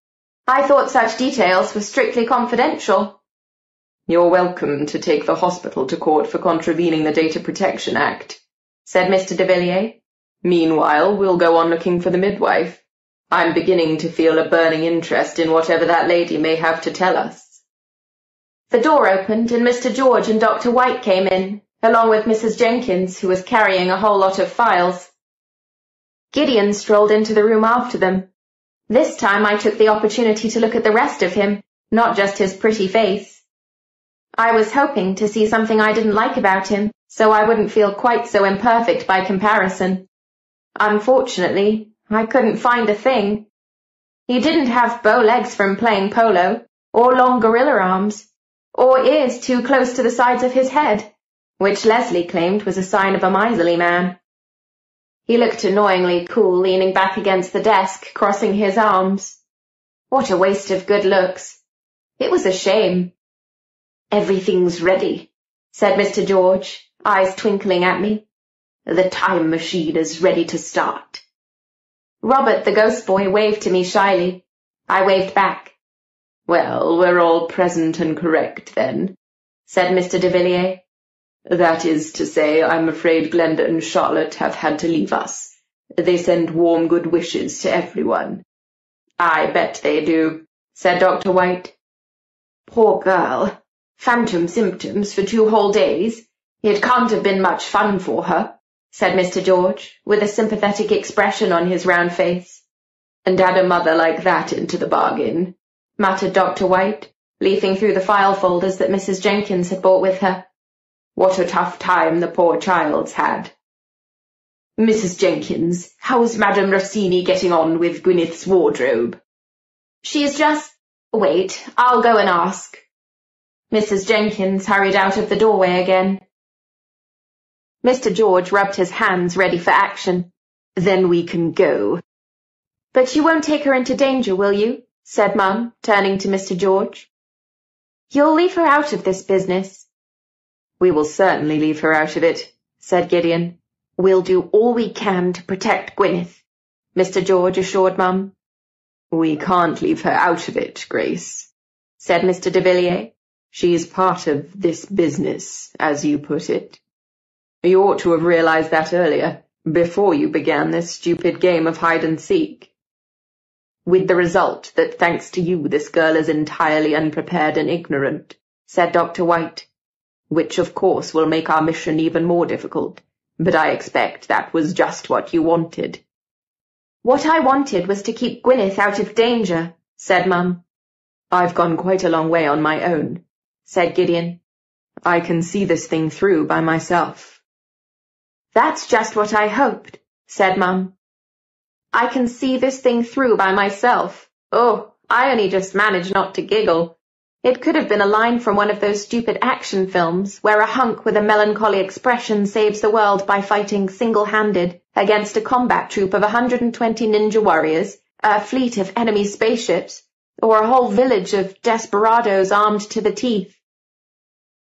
I thought such details were strictly confidential. You're welcome to take the hospital to court for contravening the Data Protection Act, said Mr. de Villiers. Meanwhile, we'll go on looking for the midwife. I'm beginning to feel a burning interest in whatever that lady may have to tell us. The door opened and Mr. George and Dr. White came in, along with Mrs. Jenkins, who was carrying a whole lot of files. Gideon strolled into the room after them. This time I took the opportunity to look at the rest of him, not just his pretty face. I was hoping to see something I didn't like about him, so I wouldn't feel quite so imperfect by comparison. Unfortunately, I couldn't find a thing. He didn't have bow legs from playing polo, or long gorilla arms, or ears too close to the sides of his head, which Leslie claimed was a sign of a miserly man. He looked annoyingly cool leaning back against the desk, crossing his arms. What a waste of good looks. It was a shame. Everything's ready, said Mr. George, eyes twinkling at me. The time machine is ready to start. Robert the ghost boy waved to me shyly. I waved back. Well, we're all present and correct then, said Mr. de Villiers. That is to say, I'm afraid Glenda and Charlotte have had to leave us. They send warm good wishes to everyone. I bet they do, said Dr. White. Poor girl. Phantom symptoms for two whole days. It can't have been much fun for her said Mr. George, with a sympathetic expression on his round face. And add a mother like that into the bargain, muttered Dr. White, leafing through the file folders that Mrs. Jenkins had brought with her. What a tough time the poor child's had. Mrs. Jenkins, how's Madame Rossini getting on with Gwyneth's wardrobe? She's just... Wait, I'll go and ask. Mrs. Jenkins hurried out of the doorway again. Mr. George rubbed his hands ready for action. Then we can go. But you won't take her into danger, will you? said Mum, turning to Mr. George. You'll leave her out of this business. We will certainly leave her out of it, said Gideon. We'll do all we can to protect Gwyneth, Mr. George assured Mum. We can't leave her out of it, Grace, said Mr. de Villiers. She is part of this business, as you put it. You ought to have realized that earlier, before you began this stupid game of hide-and-seek. With the result that thanks to you this girl is entirely unprepared and ignorant, said Dr. White, which of course will make our mission even more difficult, but I expect that was just what you wanted. What I wanted was to keep Gwyneth out of danger, said Mum. I've gone quite a long way on my own, said Gideon. I can see this thing through by myself. That's just what I hoped, said Mum. I can see this thing through by myself. Oh, I only just managed not to giggle. It could have been a line from one of those stupid action films where a hunk with a melancholy expression saves the world by fighting single-handed against a combat troop of 120 ninja warriors a fleet of enemy spaceships, or a whole village of desperados armed to the teeth.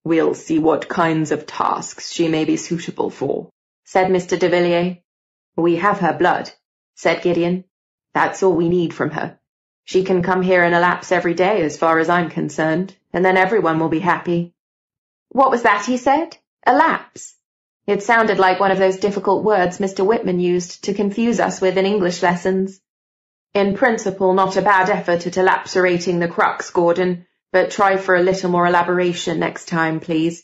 We'll see what kinds of tasks she may be suitable for, said Mr. de Villiers. We have her blood, said Gideon. That's all we need from her. She can come here and elapse every day as far as I'm concerned, and then everyone will be happy. What was that he said? Elapse? It sounded like one of those difficult words Mr. Whitman used to confuse us with in English lessons. In principle, not a bad effort at elapserating the crux, Gordon, but try for a little more elaboration next time, please.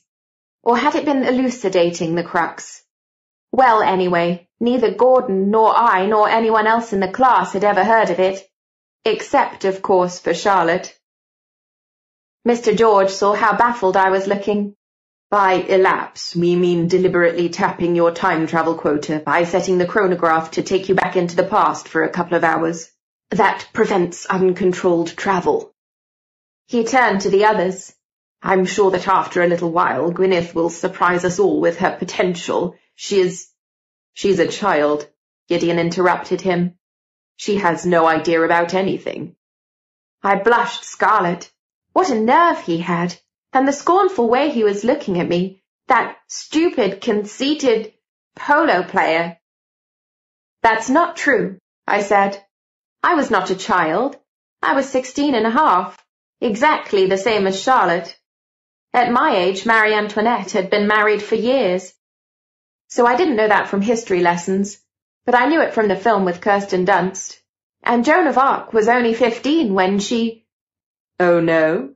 Or had it been elucidating the crux? Well, anyway, neither Gordon nor I nor anyone else in the class had ever heard of it. Except, of course, for Charlotte. Mr. George saw how baffled I was looking. By elapse, we mean deliberately tapping your time travel quota by setting the chronograph to take you back into the past for a couple of hours. That prevents uncontrolled travel. He turned to the others. I'm sure that after a little while Gwyneth will surprise us all with her potential. She is... She's a child, Gideon interrupted him. She has no idea about anything. I blushed scarlet. What a nerve he had! and the scornful way he was looking at me, that stupid, conceited polo player. That's not true, I said. I was not a child. I was sixteen and a half, exactly the same as Charlotte. At my age, Marie Antoinette had been married for years. So I didn't know that from history lessons, but I knew it from the film with Kirsten Dunst. And Joan of Arc was only fifteen when she... Oh no,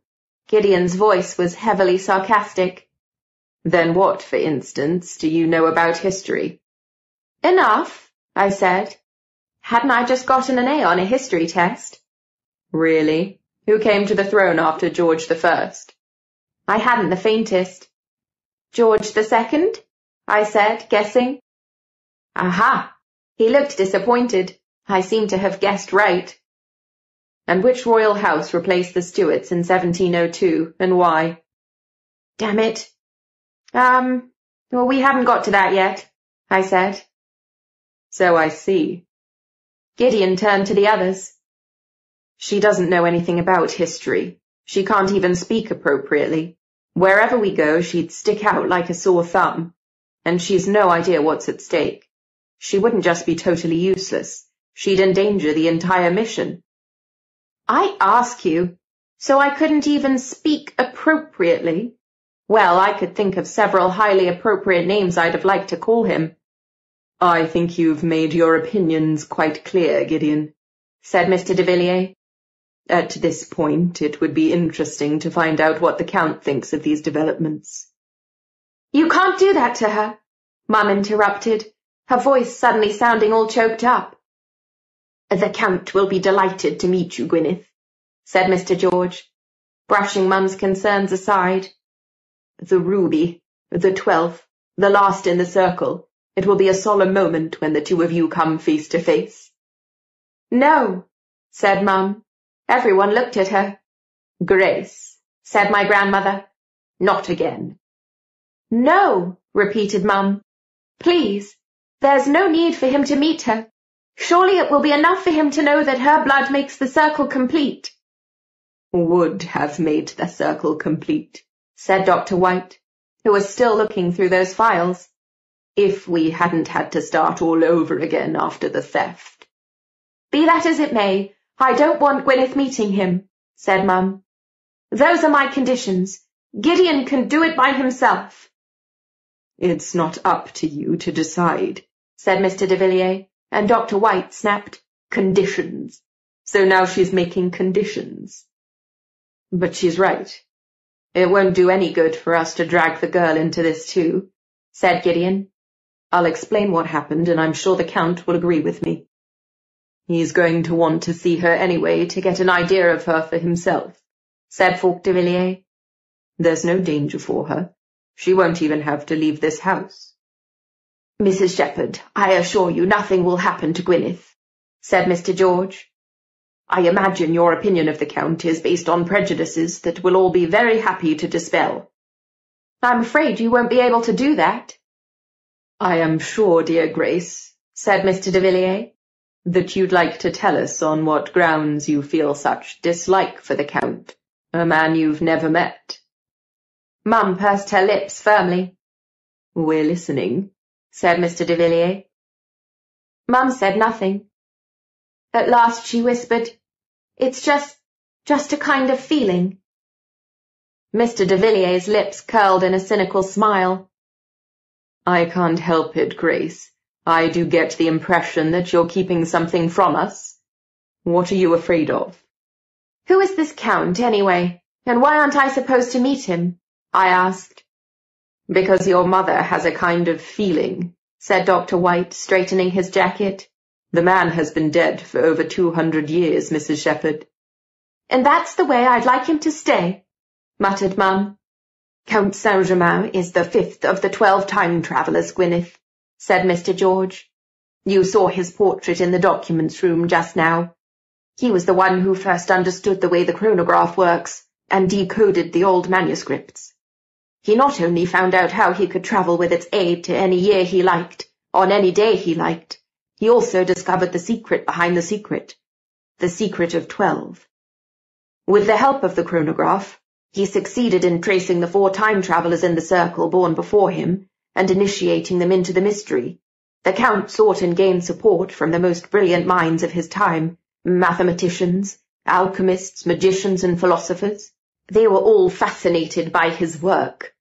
Gideon's voice was heavily sarcastic. Then what, for instance, do you know about history? Enough, I said. Hadn't I just gotten an A on a history test? Really? Who came to the throne after George the First? I hadn't the faintest. George the Second? I said, guessing. Aha! He looked disappointed. I seem to have guessed right. And which royal house replaced the Stuarts in 1702, and why? Damn it. Um, well, we haven't got to that yet, I said. So I see. Gideon turned to the others. She doesn't know anything about history. She can't even speak appropriately. Wherever we go, she'd stick out like a sore thumb. And she's no idea what's at stake. She wouldn't just be totally useless. She'd endanger the entire mission. I ask you, so I couldn't even speak appropriately? Well, I could think of several highly appropriate names I'd have liked to call him. I think you've made your opinions quite clear, Gideon, said Mr. de Villiers. At this point, it would be interesting to find out what the Count thinks of these developments. You can't do that to her, Mum interrupted, her voice suddenly sounding all choked up. The Count will be delighted to meet you, Gwyneth, said Mr. George, brushing Mum's concerns aside. The ruby, the twelfth, the last in the circle. It will be a solemn moment when the two of you come face to face. No, said Mum. Everyone looked at her. Grace, said my grandmother. Not again. No, repeated Mum. Please, there's no need for him to meet her. Surely it will be enough for him to know that her blood makes the circle complete. Would have made the circle complete, said Dr. White, who was still looking through those files, if we hadn't had to start all over again after the theft. Be that as it may, I don't want Gwyneth meeting him, said Mum. Those are my conditions. Gideon can do it by himself. It's not up to you to decide, said Mr. de Villiers and Dr. White snapped, Conditions. So now she's making conditions. But she's right. It won't do any good for us to drag the girl into this too, said Gideon. I'll explain what happened, and I'm sure the Count will agree with me. He's going to want to see her anyway to get an idea of her for himself, said Falk de Villiers. There's no danger for her. She won't even have to leave this house. Mrs. Shepherd, I assure you nothing will happen to Gwyneth, said Mr. George. I imagine your opinion of the Count is based on prejudices that we'll all be very happy to dispel. I'm afraid you won't be able to do that. I am sure, dear Grace, said Mr. de Villiers, that you'd like to tell us on what grounds you feel such dislike for the Count, a man you've never met. Mum pursed her lips firmly. We're listening, said Mr. de Villiers. Mum said nothing. At last she whispered, It's just, just a kind of feeling. Mr. de Villiers' lips curled in a cynical smile. I can't help it, Grace. I do get the impression that you're keeping something from us. What are you afraid of? Who is this Count, anyway, and why aren't I supposed to meet him? I asked. Because your mother has a kind of feeling, said Dr. White, straightening his jacket. The man has been dead for over two hundred years, Mrs. Shepherd. And that's the way I'd like him to stay, muttered Mum. Count Saint-Germain is the fifth of the twelve time-travellers, Gwyneth said Mr. George. You saw his portrait in the documents room just now. He was the one who first understood the way the chronograph works and decoded the old manuscripts. He not only found out how he could travel with its aid to any year he liked, on any day he liked, he also discovered the secret behind the secret, the secret of twelve. With the help of the chronograph, he succeeded in tracing the four time-travellers in the circle born before him and initiating them into the mystery. The Count sought and gained support from the most brilliant minds of his time, mathematicians, alchemists, magicians, and philosophers. They were all fascinated by his work.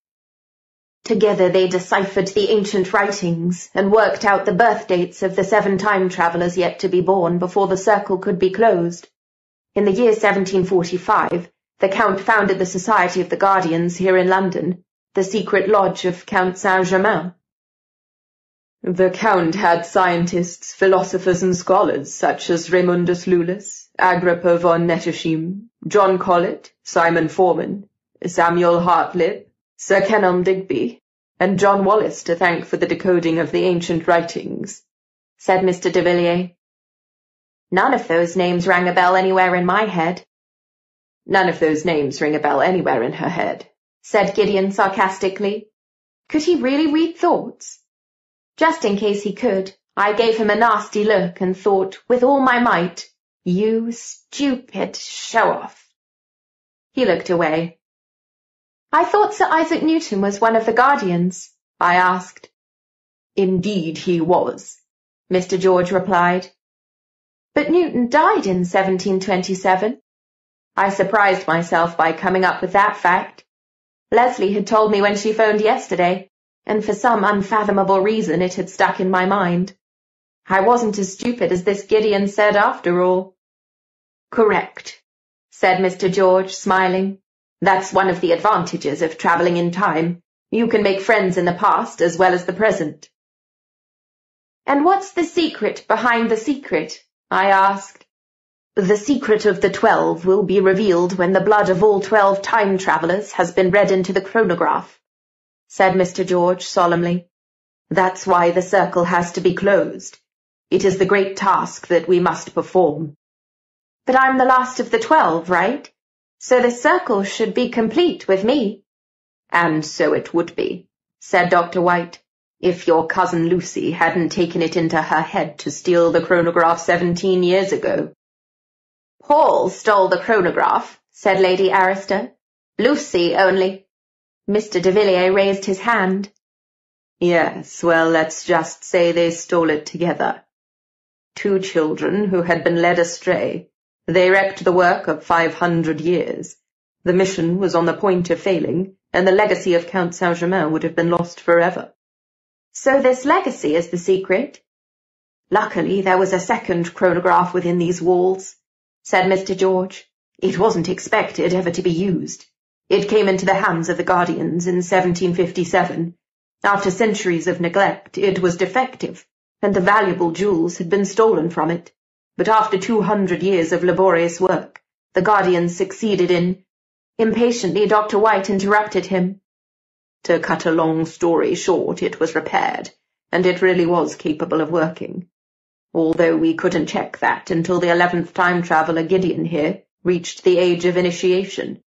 Together they deciphered the ancient writings and worked out the birth dates of the seven time-travellers yet to be born before the circle could be closed. In the year 1745, the Count founded the Society of the Guardians here in London, the secret lodge of Count Saint-Germain. The Count had scientists, philosophers, and scholars, such as Raymundus Lullus, Agrippa von Nettesheim, John Colet, Simon Forman, Samuel Hartlib, Sir Kenelm Digby, and John Wallis to thank for the decoding of the ancient writings, said Mr. de Villiers. None of those names rang a bell anywhere in my head. None of those names ring a bell anywhere in her head, said Gideon sarcastically. Could he really read thoughts? Just in case he could, I gave him a nasty look and thought with all my might, you stupid show-off. He looked away. I thought Sir Isaac Newton was one of the Guardians, I asked. Indeed he was, Mr. George replied. But Newton died in 1727. I surprised myself by coming up with that fact. Leslie had told me when she phoned yesterday, and for some unfathomable reason it had stuck in my mind. I wasn't as stupid as this Gideon said after all. Correct, said Mr. George, smiling. That's one of the advantages of travelling in time. You can make friends in the past as well as the present. And what's the secret behind the secret? I asked. The secret of the twelve will be revealed when the blood of all twelve time-travellers has been read into the chronograph, said Mr. George solemnly. That's why the circle has to be closed. It is the great task that we must perform. But I'm the last of the twelve, right? So the circle should be complete with me. And so it would be, said Dr. White, if your cousin Lucy hadn't taken it into her head to steal the chronograph seventeen years ago. Paul stole the chronograph, said Lady Arista. Lucy only. Mr. de Villiers raised his hand. Yes, well, let's just say they stole it together. Two children who had been led astray. They wrecked the work of five hundred years. The mission was on the point of failing, and the legacy of Count Saint-Germain would have been lost forever. So this legacy is the secret? Luckily, there was a second chronograph within these walls said Mr. George. It wasn't expected ever to be used. It came into the hands of the Guardians in 1757. After centuries of neglect, it was defective, and the valuable jewels had been stolen from it. But after two hundred years of laborious work, the Guardians succeeded in... Impatiently, Dr. White interrupted him. To cut a long story short, it was repaired, and it really was capable of working although we couldn't check that until the eleventh time-traveller Gideon here reached the age of initiation.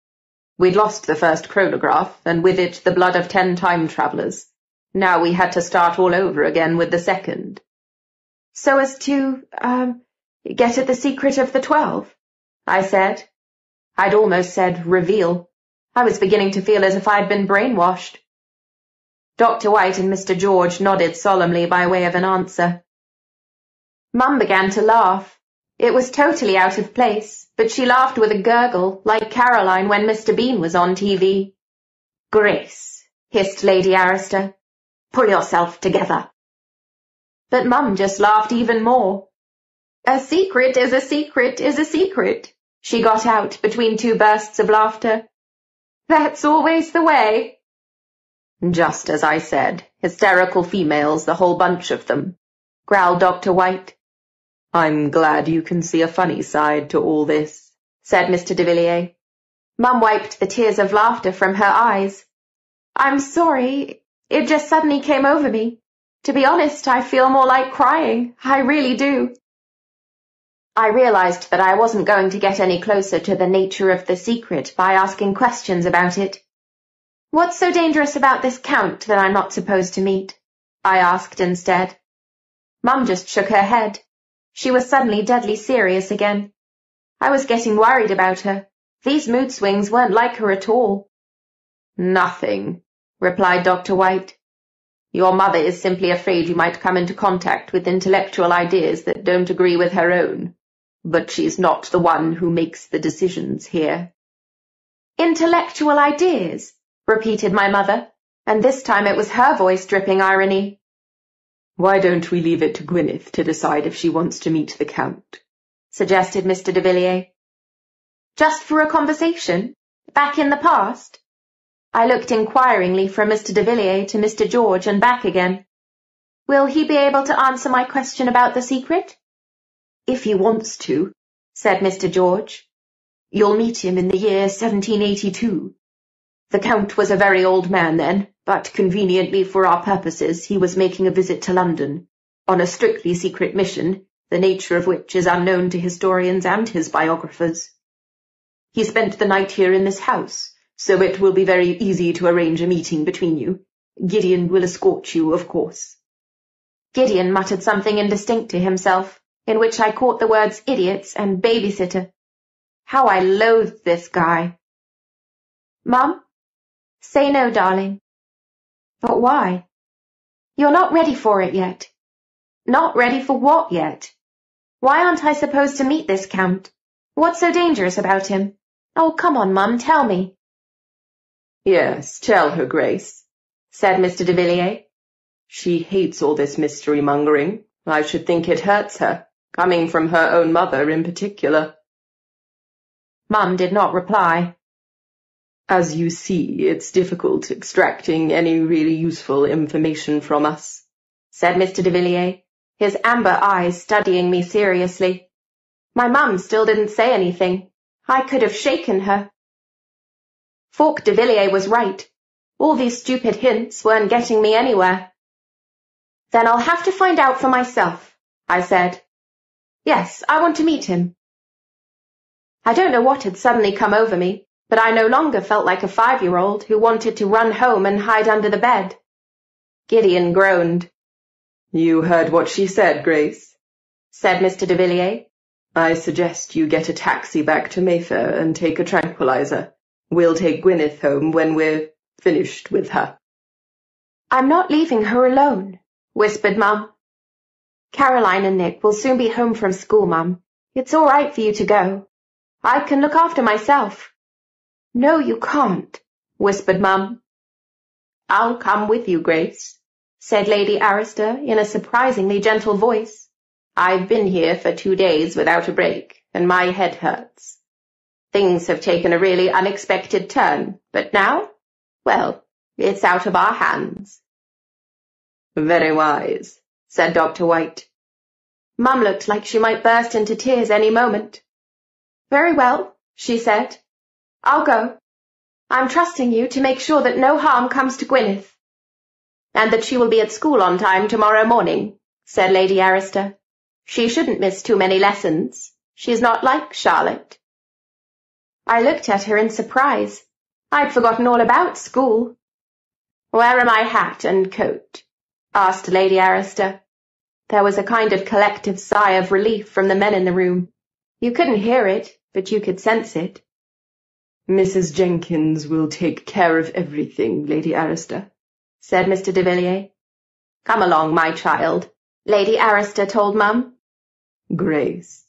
We'd lost the first chronograph, and with it the blood of ten time-travellers. Now we had to start all over again with the second. So as to, um, get at the secret of the twelve, I said. I'd almost said reveal. I was beginning to feel as if I'd been brainwashed. Dr. White and Mr. George nodded solemnly by way of an answer. Mum began to laugh. It was totally out of place, but she laughed with a gurgle, like Caroline when Mr. Bean was on TV. Grace, hissed Lady Arista, pull yourself together. But Mum just laughed even more. A secret is a secret is a secret, she got out between two bursts of laughter. That's always the way. Just as I said, hysterical females, the whole bunch of them, growled Dr. White. I'm glad you can see a funny side to all this, said Mr. de Villiers. Mum wiped the tears of laughter from her eyes. I'm sorry. It just suddenly came over me. To be honest, I feel more like crying. I really do. I realized that I wasn't going to get any closer to the nature of the secret by asking questions about it. What's so dangerous about this Count that I'm not supposed to meet? I asked instead. Mum just shook her head. She was suddenly deadly serious again. I was getting worried about her. These mood swings weren't like her at all. Nothing, replied Dr. White. Your mother is simply afraid you might come into contact with intellectual ideas that don't agree with her own. But she's not the one who makes the decisions here. Intellectual ideas, repeated my mother, and this time it was her voice dripping irony. Why don't we leave it to Gwyneth to decide if she wants to meet the Count? suggested Mr. de Villiers. Just for a conversation? Back in the past? I looked inquiringly from Mr. de Villiers to Mr. George and back again. Will he be able to answer my question about the secret? If he wants to, said Mr. George. You'll meet him in the year 1782. The Count was a very old man then, but conveniently for our purposes he was making a visit to London, on a strictly secret mission, the nature of which is unknown to historians and his biographers. He spent the night here in this house, so it will be very easy to arrange a meeting between you. Gideon will escort you, of course. Gideon muttered something indistinct to himself, in which I caught the words idiots and babysitter. How I loathed this guy. Mum? Say no, darling. But why? You're not ready for it yet. Not ready for what yet? Why aren't I supposed to meet this Count? What's so dangerous about him? Oh, come on, Mum, tell me. Yes, tell her, Grace, said Mr. de Villiers. She hates all this mystery-mongering. I should think it hurts her, coming from her own mother in particular. Mum did not reply. As you see, it's difficult extracting any really useful information from us, said Mr. de Villiers, his amber eyes studying me seriously. My mum still didn't say anything. I could have shaken her. Falk de Villiers was right. All these stupid hints weren't getting me anywhere. Then I'll have to find out for myself, I said. Yes, I want to meet him. I don't know what had suddenly come over me, but I no longer felt like a five-year-old who wanted to run home and hide under the bed. Gideon groaned. You heard what she said, Grace, said Mr. de Villiers. I suggest you get a taxi back to Mayfair and take a tranquilizer. We'll take Gwyneth home when we're finished with her. I'm not leaving her alone, whispered Mum. Caroline and Nick will soon be home from school, Mum. It's all right for you to go. I can look after myself. No, you can't, whispered Mum. I'll come with you, Grace, said Lady Arista in a surprisingly gentle voice. I've been here for two days without a break, and my head hurts. Things have taken a really unexpected turn, but now, well, it's out of our hands. Very wise, said Dr. White. Mum looked like she might burst into tears any moment. Very well, she said. I'll go. I'm trusting you to make sure that no harm comes to Gwyneth. And that she will be at school on time tomorrow morning, said Lady Arista. She shouldn't miss too many lessons. She's not like Charlotte. I looked at her in surprise. I'd forgotten all about school. Where are my hat and coat? asked Lady Arista. There was a kind of collective sigh of relief from the men in the room. You couldn't hear it, but you could sense it. Mrs. Jenkins will take care of everything, Lady Arista, said Mr. de Villiers. Come along, my child, Lady Arista told Mum. Grace.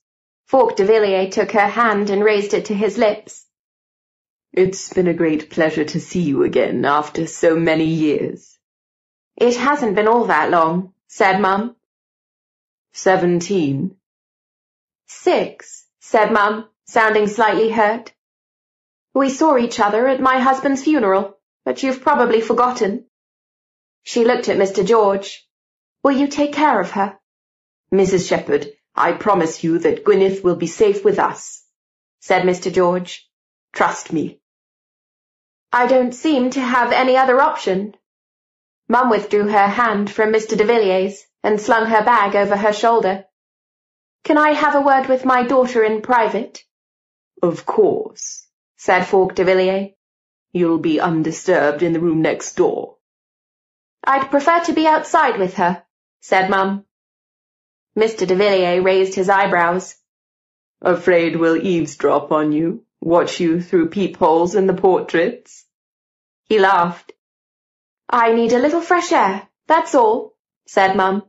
Falk de Villiers took her hand and raised it to his lips. It's been a great pleasure to see you again after so many years. It hasn't been all that long, said Mum. Seventeen. Six, said Mum, sounding slightly hurt. We saw each other at my husband's funeral, but you've probably forgotten. She looked at Mr. George. Will you take care of her? Mrs. Shepherd, I promise you that Gwyneth will be safe with us, said Mr. George. Trust me. I don't seem to have any other option. Mum withdrew her hand from Mr. de Villiers and slung her bag over her shoulder. Can I have a word with my daughter in private? Of course, said Falk de Villiers. You'll be undisturbed in the room next door. I'd prefer to be outside with her, said Mum. Mr. de Villiers raised his eyebrows. Afraid we'll eavesdrop on you, watch you through peepholes in the portraits? He laughed. I need a little fresh air, that's all, said Mum.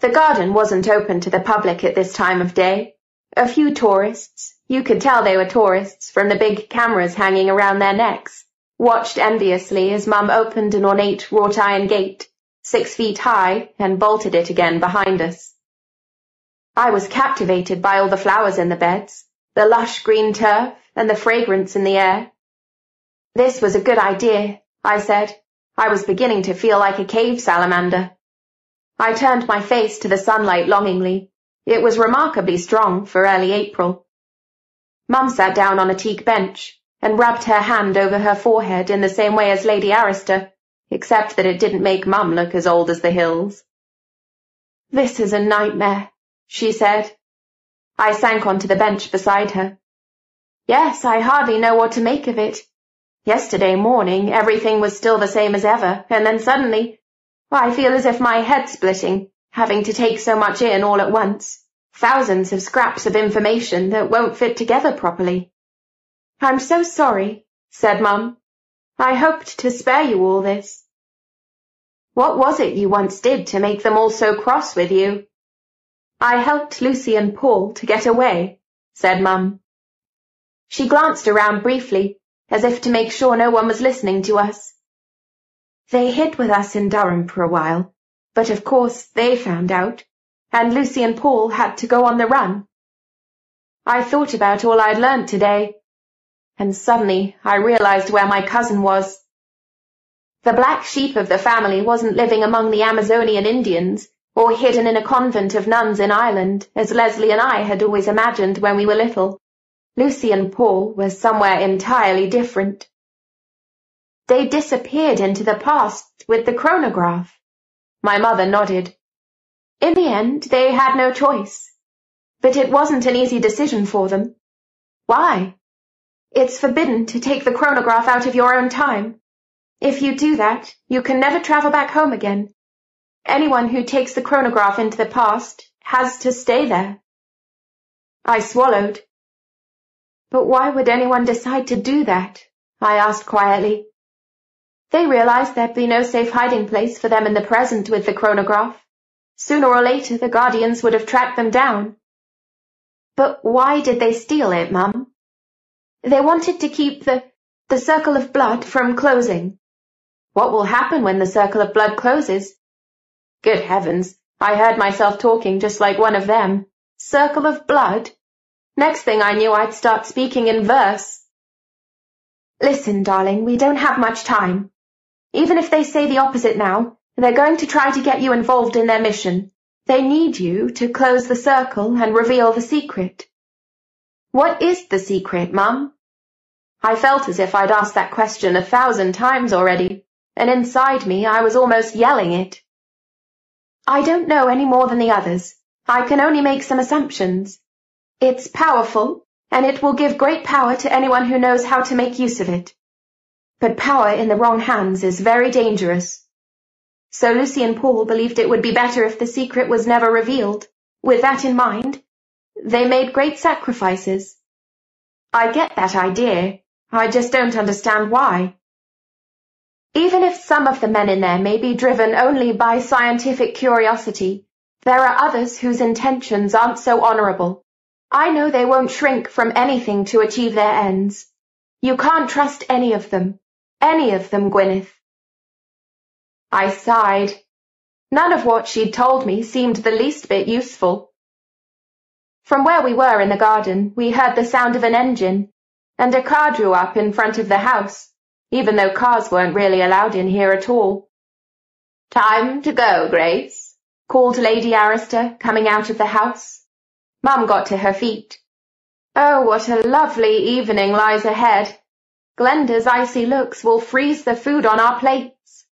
The garden wasn't open to the public at this time of day. A few tourists, you could tell they were tourists from the big cameras hanging around their necks, watched enviously as Mum opened an ornate wrought iron gate, six feet high, and bolted it again behind us. I was captivated by all the flowers in the beds, the lush green turf, and the fragrance in the air. This was a good idea, I said. I was beginning to feel like a cave salamander. I turned my face to the sunlight longingly. It was remarkably strong for early April. Mum sat down on a teak bench and rubbed her hand over her forehead in the same way as Lady Arista, except that it didn't make Mum look as old as the hills. This is a nightmare, she said. I sank onto the bench beside her. Yes, I hardly know what to make of it. Yesterday morning everything was still the same as ever, and then suddenly I feel as if my head's splitting, having to take so much in all at once. Thousands of scraps of information that won't fit together properly. I'm so sorry, said Mum. I hoped to spare you all this. What was it you once did to make them all so cross with you? I helped Lucy and Paul to get away, said Mum. She glanced around briefly, as if to make sure no one was listening to us. They hid with us in Durham for a while, but of course they found out, and Lucy and Paul had to go on the run. I thought about all I'd learnt today, and suddenly I realized where my cousin was. The black sheep of the family wasn't living among the Amazonian Indians, or hidden in a convent of nuns in Ireland, as Leslie and I had always imagined when we were little. Lucy and Paul were somewhere entirely different. They disappeared into the past with the chronograph. My mother nodded. In the end, they had no choice. But it wasn't an easy decision for them. Why? It's forbidden to take the chronograph out of your own time. If you do that, you can never travel back home again. Anyone who takes the chronograph into the past has to stay there. I swallowed. But why would anyone decide to do that? I asked quietly. They realized there'd be no safe hiding place for them in the present with the chronograph. Sooner or later the Guardians would have tracked them down. But why did they steal it, Mum? They wanted to keep the, the Circle of Blood from closing. What will happen when the Circle of Blood closes? Good heavens, I heard myself talking just like one of them. Circle of Blood? Next thing I knew I'd start speaking in verse. Listen, darling, we don't have much time. Even if they say the opposite now, they're going to try to get you involved in their mission. They need you to close the circle and reveal the secret. What is the secret, Mum? I felt as if I'd asked that question a thousand times already, and inside me I was almost yelling it. I don't know any more than the others. I can only make some assumptions. It's powerful, and it will give great power to anyone who knows how to make use of it. But power in the wrong hands is very dangerous. so Lucy and Paul believed it would be better if the secret was never revealed. With that in mind, they made great sacrifices. I get that idea. I just don't understand why. Even if some of the men in there may be driven only by scientific curiosity, there are others whose intentions aren't so honorable. I know they won't shrink from anything to achieve their ends. You can't trust any of them. Any of them, Gwyneth. I sighed. None of what she'd told me seemed the least bit useful. From where we were in the garden, we heard the sound of an engine, and a car drew up in front of the house, even though cars weren't really allowed in here at all. Time to go, Grace, called Lady Arista, coming out of the house. Mum got to her feet. Oh, what a lovely evening lies ahead. Glenda's icy looks will freeze the food on our plates.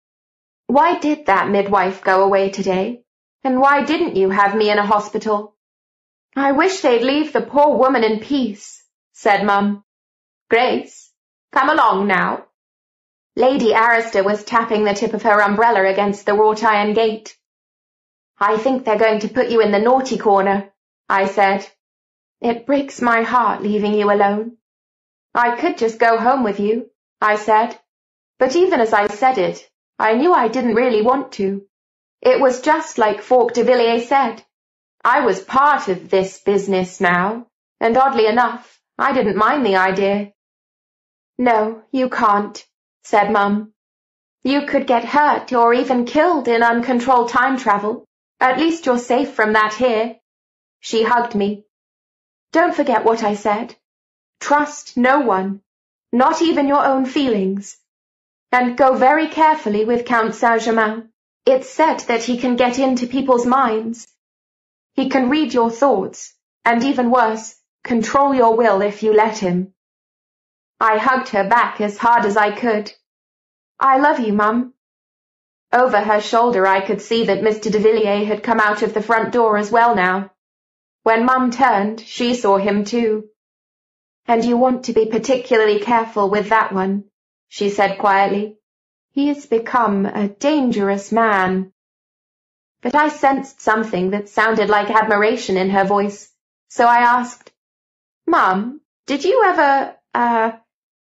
Why did that midwife go away today? And why didn't you have me in a hospital? I wish they'd leave the poor woman in peace, said Mum. Grace, come along now. Lady Arista was tapping the tip of her umbrella against the wrought iron gate. I think they're going to put you in the naughty corner, I said. It breaks my heart leaving you alone. I could just go home with you, I said. But even as I said it, I knew I didn't really want to. It was just like Falk de Villiers said. I was part of this business now, and oddly enough, I didn't mind the idea. No, you can't, said Mum. You could get hurt or even killed in uncontrolled time travel. At least you're safe from that here. She hugged me. Don't forget what I said. Trust no one, not even your own feelings. And go very carefully with Count Saint-Germain. It's said that he can get into people's minds he can read your thoughts, and even worse, control your will if you let him. I hugged her back as hard as I could. I love you, Mum. Over her shoulder I could see that Mr. de Villiers had come out of the front door as well now. When Mum turned, she saw him too. And you want to be particularly careful with that one, she said quietly. He has become a dangerous man but I sensed something that sounded like admiration in her voice, so I asked, Mum, did you ever, uh,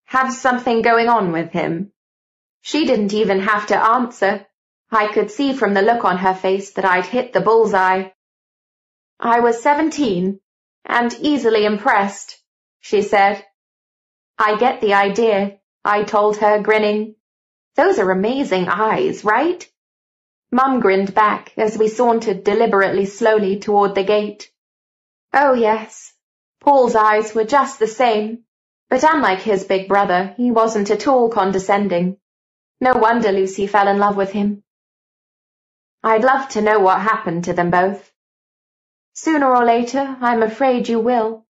have something going on with him? She didn't even have to answer. I could see from the look on her face that I'd hit the bullseye. I was seventeen, and easily impressed, she said. I get the idea, I told her, grinning. Those are amazing eyes, right? Mum grinned back as we sauntered deliberately slowly toward the gate. Oh, yes. Paul's eyes were just the same, but unlike his big brother, he wasn't at all condescending. No wonder Lucy fell in love with him. I'd love to know what happened to them both. Sooner or later, I'm afraid you will.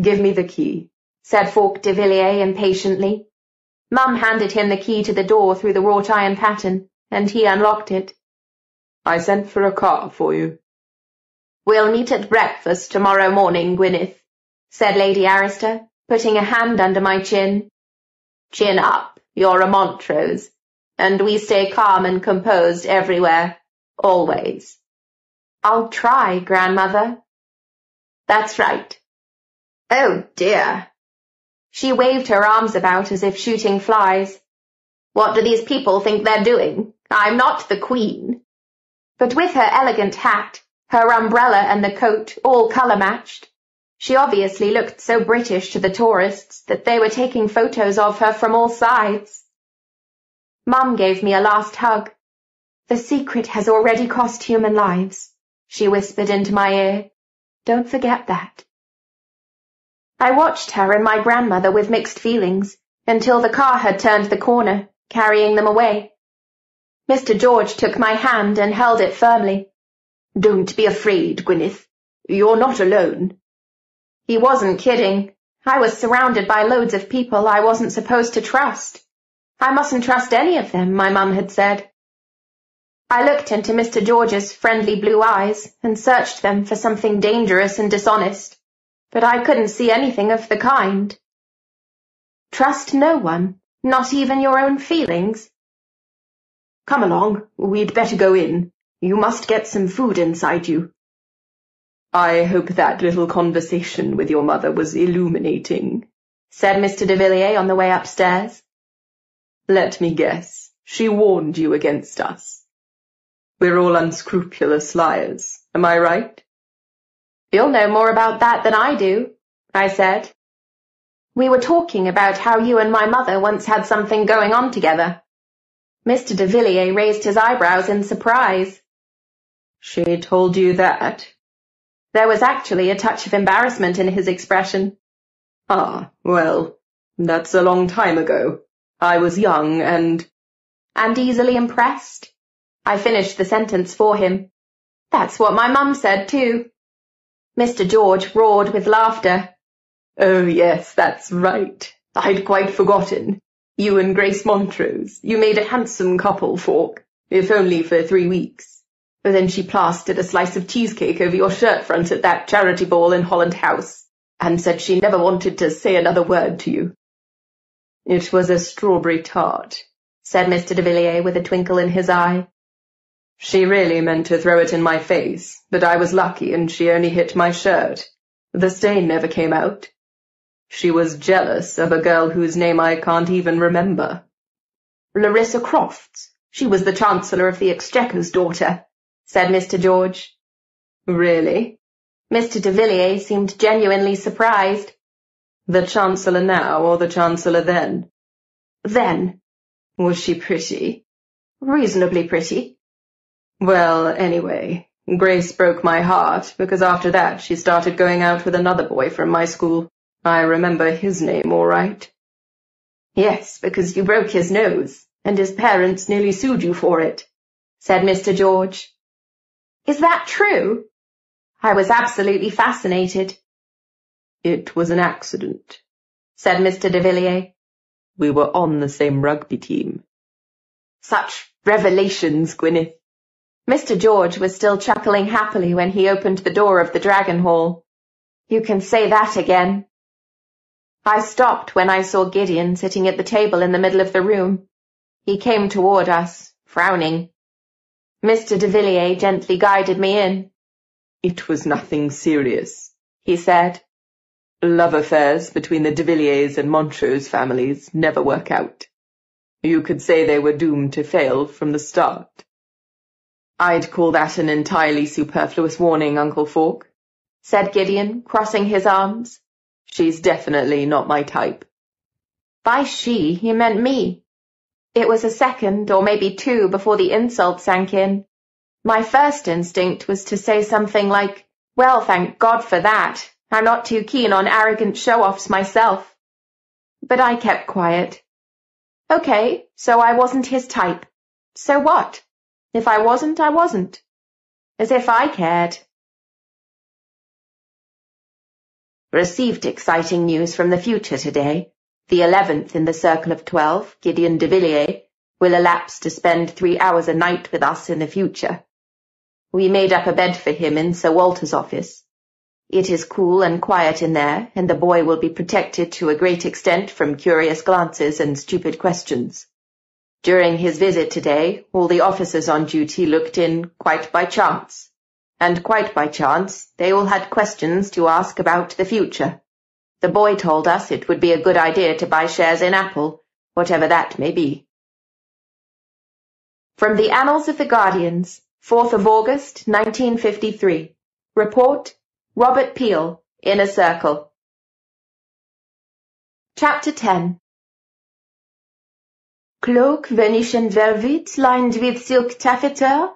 Give me the key, said Falk de Villiers impatiently. Mum handed him the key to the door through the wrought iron pattern and he unlocked it. I sent for a car for you. We'll meet at breakfast tomorrow morning, Gwyneth, said Lady Arista, putting a hand under my chin. Chin up, you're a Montrose, and we stay calm and composed everywhere, always. I'll try, grandmother. That's right. Oh dear. She waved her arms about as if shooting flies. What do these people think they're doing? I'm not the Queen. But with her elegant hat, her umbrella and the coat all colour-matched, she obviously looked so British to the tourists that they were taking photos of her from all sides. Mum gave me a last hug. The secret has already cost human lives, she whispered into my ear. Don't forget that. I watched her and my grandmother with mixed feelings until the car had turned the corner, carrying them away. Mr. George took my hand and held it firmly. Don't be afraid, Gwyneth. You're not alone. He wasn't kidding. I was surrounded by loads of people I wasn't supposed to trust. I mustn't trust any of them, my mum had said. I looked into Mr. George's friendly blue eyes and searched them for something dangerous and dishonest, but I couldn't see anything of the kind. Trust no one, not even your own feelings? Come along, we'd better go in. You must get some food inside you. I hope that little conversation with your mother was illuminating, said Mr. de Villiers on the way upstairs. Let me guess, she warned you against us. We're all unscrupulous liars, am I right? You'll know more about that than I do, I said. We were talking about how you and my mother once had something going on together. Mr. de Villiers raised his eyebrows in surprise. She told you that? There was actually a touch of embarrassment in his expression. Ah, well, that's a long time ago. I was young and... And easily impressed. I finished the sentence for him. That's what my mum said too. Mr. George roared with laughter. Oh, yes, that's right. I'd quite forgotten. You and Grace Montrose, you made a handsome couple, Falk, if only for three weeks. But then she plastered a slice of cheesecake over your shirt front at that charity ball in Holland House, and said she never wanted to say another word to you. It was a strawberry tart, said Mr. de Villiers with a twinkle in his eye. She really meant to throw it in my face, but I was lucky and she only hit my shirt. The stain never came out. She was jealous of a girl whose name I can't even remember. Larissa Crofts. She was the Chancellor of the Exchequer's daughter, said Mr. George. Really? Mr. de Villiers seemed genuinely surprised. The Chancellor now or the Chancellor then? Then. Was she pretty? Reasonably pretty. Well, anyway, Grace broke my heart because after that she started going out with another boy from my school. I remember his name all right. Yes, because you broke his nose, and his parents nearly sued you for it, said Mr. George. Is that true? I was absolutely fascinated. It was an accident, said Mr. de Villiers. We were on the same rugby team. Such revelations, Gwyneth. Mr. George was still chuckling happily when he opened the door of the Dragon Hall. You can say that again. I stopped when I saw Gideon sitting at the table in the middle of the room. He came toward us, frowning. Mr. de Villiers gently guided me in. It was nothing serious, he said. Love affairs between the de Villiers and Montrose families never work out. You could say they were doomed to fail from the start. I'd call that an entirely superfluous warning, Uncle Falk, said Gideon, crossing his arms. She's definitely not my type. By she, he meant me. It was a second, or maybe two, before the insult sank in. My first instinct was to say something like, well, thank God for that. I'm not too keen on arrogant show-offs myself. But I kept quiet. Okay, so I wasn't his type. So what? If I wasn't, I wasn't. As if I cared. Received exciting news from the future today. The eleventh in the circle of twelve, Gideon de Villiers, will elapse to spend three hours a night with us in the future. We made up a bed for him in Sir Walter's office. It is cool and quiet in there, and the boy will be protected to a great extent from curious glances and stupid questions. During his visit today, all the officers on duty looked in quite by chance and quite by chance, they all had questions to ask about the future. The boy told us it would be a good idea to buy shares in Apple, whatever that may be. From the Annals of the Guardians, 4th of August, 1953. Report, Robert Peel, Inner Circle. Chapter 10 Cloak, Venetian velvet, lined with silk taffeta,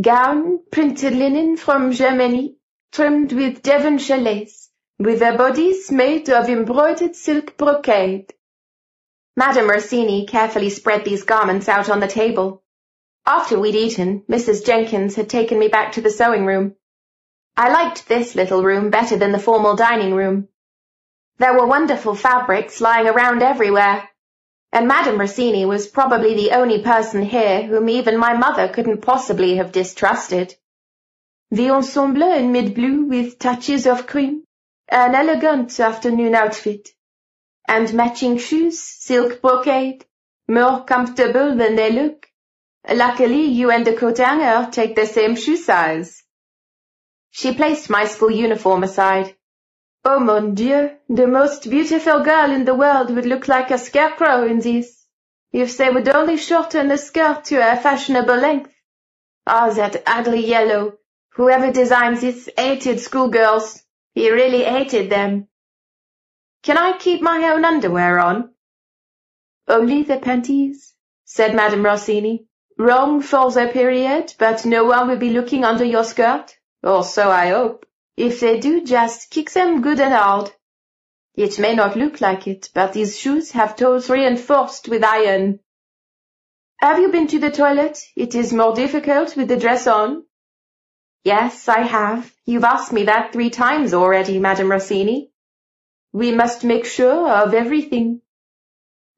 Gown, printed linen from Germany, trimmed with Devonshire lace, with their bodies made of embroidered silk brocade. Madame Rossini carefully spread these garments out on the table. After we'd eaten, Mrs. Jenkins had taken me back to the sewing room. I liked this little room better than the formal dining room. There were wonderful fabrics lying around everywhere, and Madame Rossini was probably the only person here whom even my mother couldn't possibly have distrusted. The ensemble in mid-blue with touches of cream, an elegant afternoon outfit, and matching shoes, silk brocade, more comfortable than they look. Luckily, you and the coat hanger take the same shoe size. She placed my school uniform aside. Oh mon Dieu, the most beautiful girl in the world would look like a scarecrow in this, if they would only shorten the skirt to a fashionable length. Ah, oh, that ugly yellow. Whoever designed this hated schoolgirls. He really hated them. Can I keep my own underwear on? Only the panties, said Madame Rossini. Wrong for the period, but no one will be looking under your skirt. Or so I hope. If they do, just kick them good and hard. It may not look like it, but these shoes have toes reinforced with iron. Have you been to the toilet? It is more difficult with the dress on. Yes, I have. You've asked me that three times already, Madame Rossini. We must make sure of everything.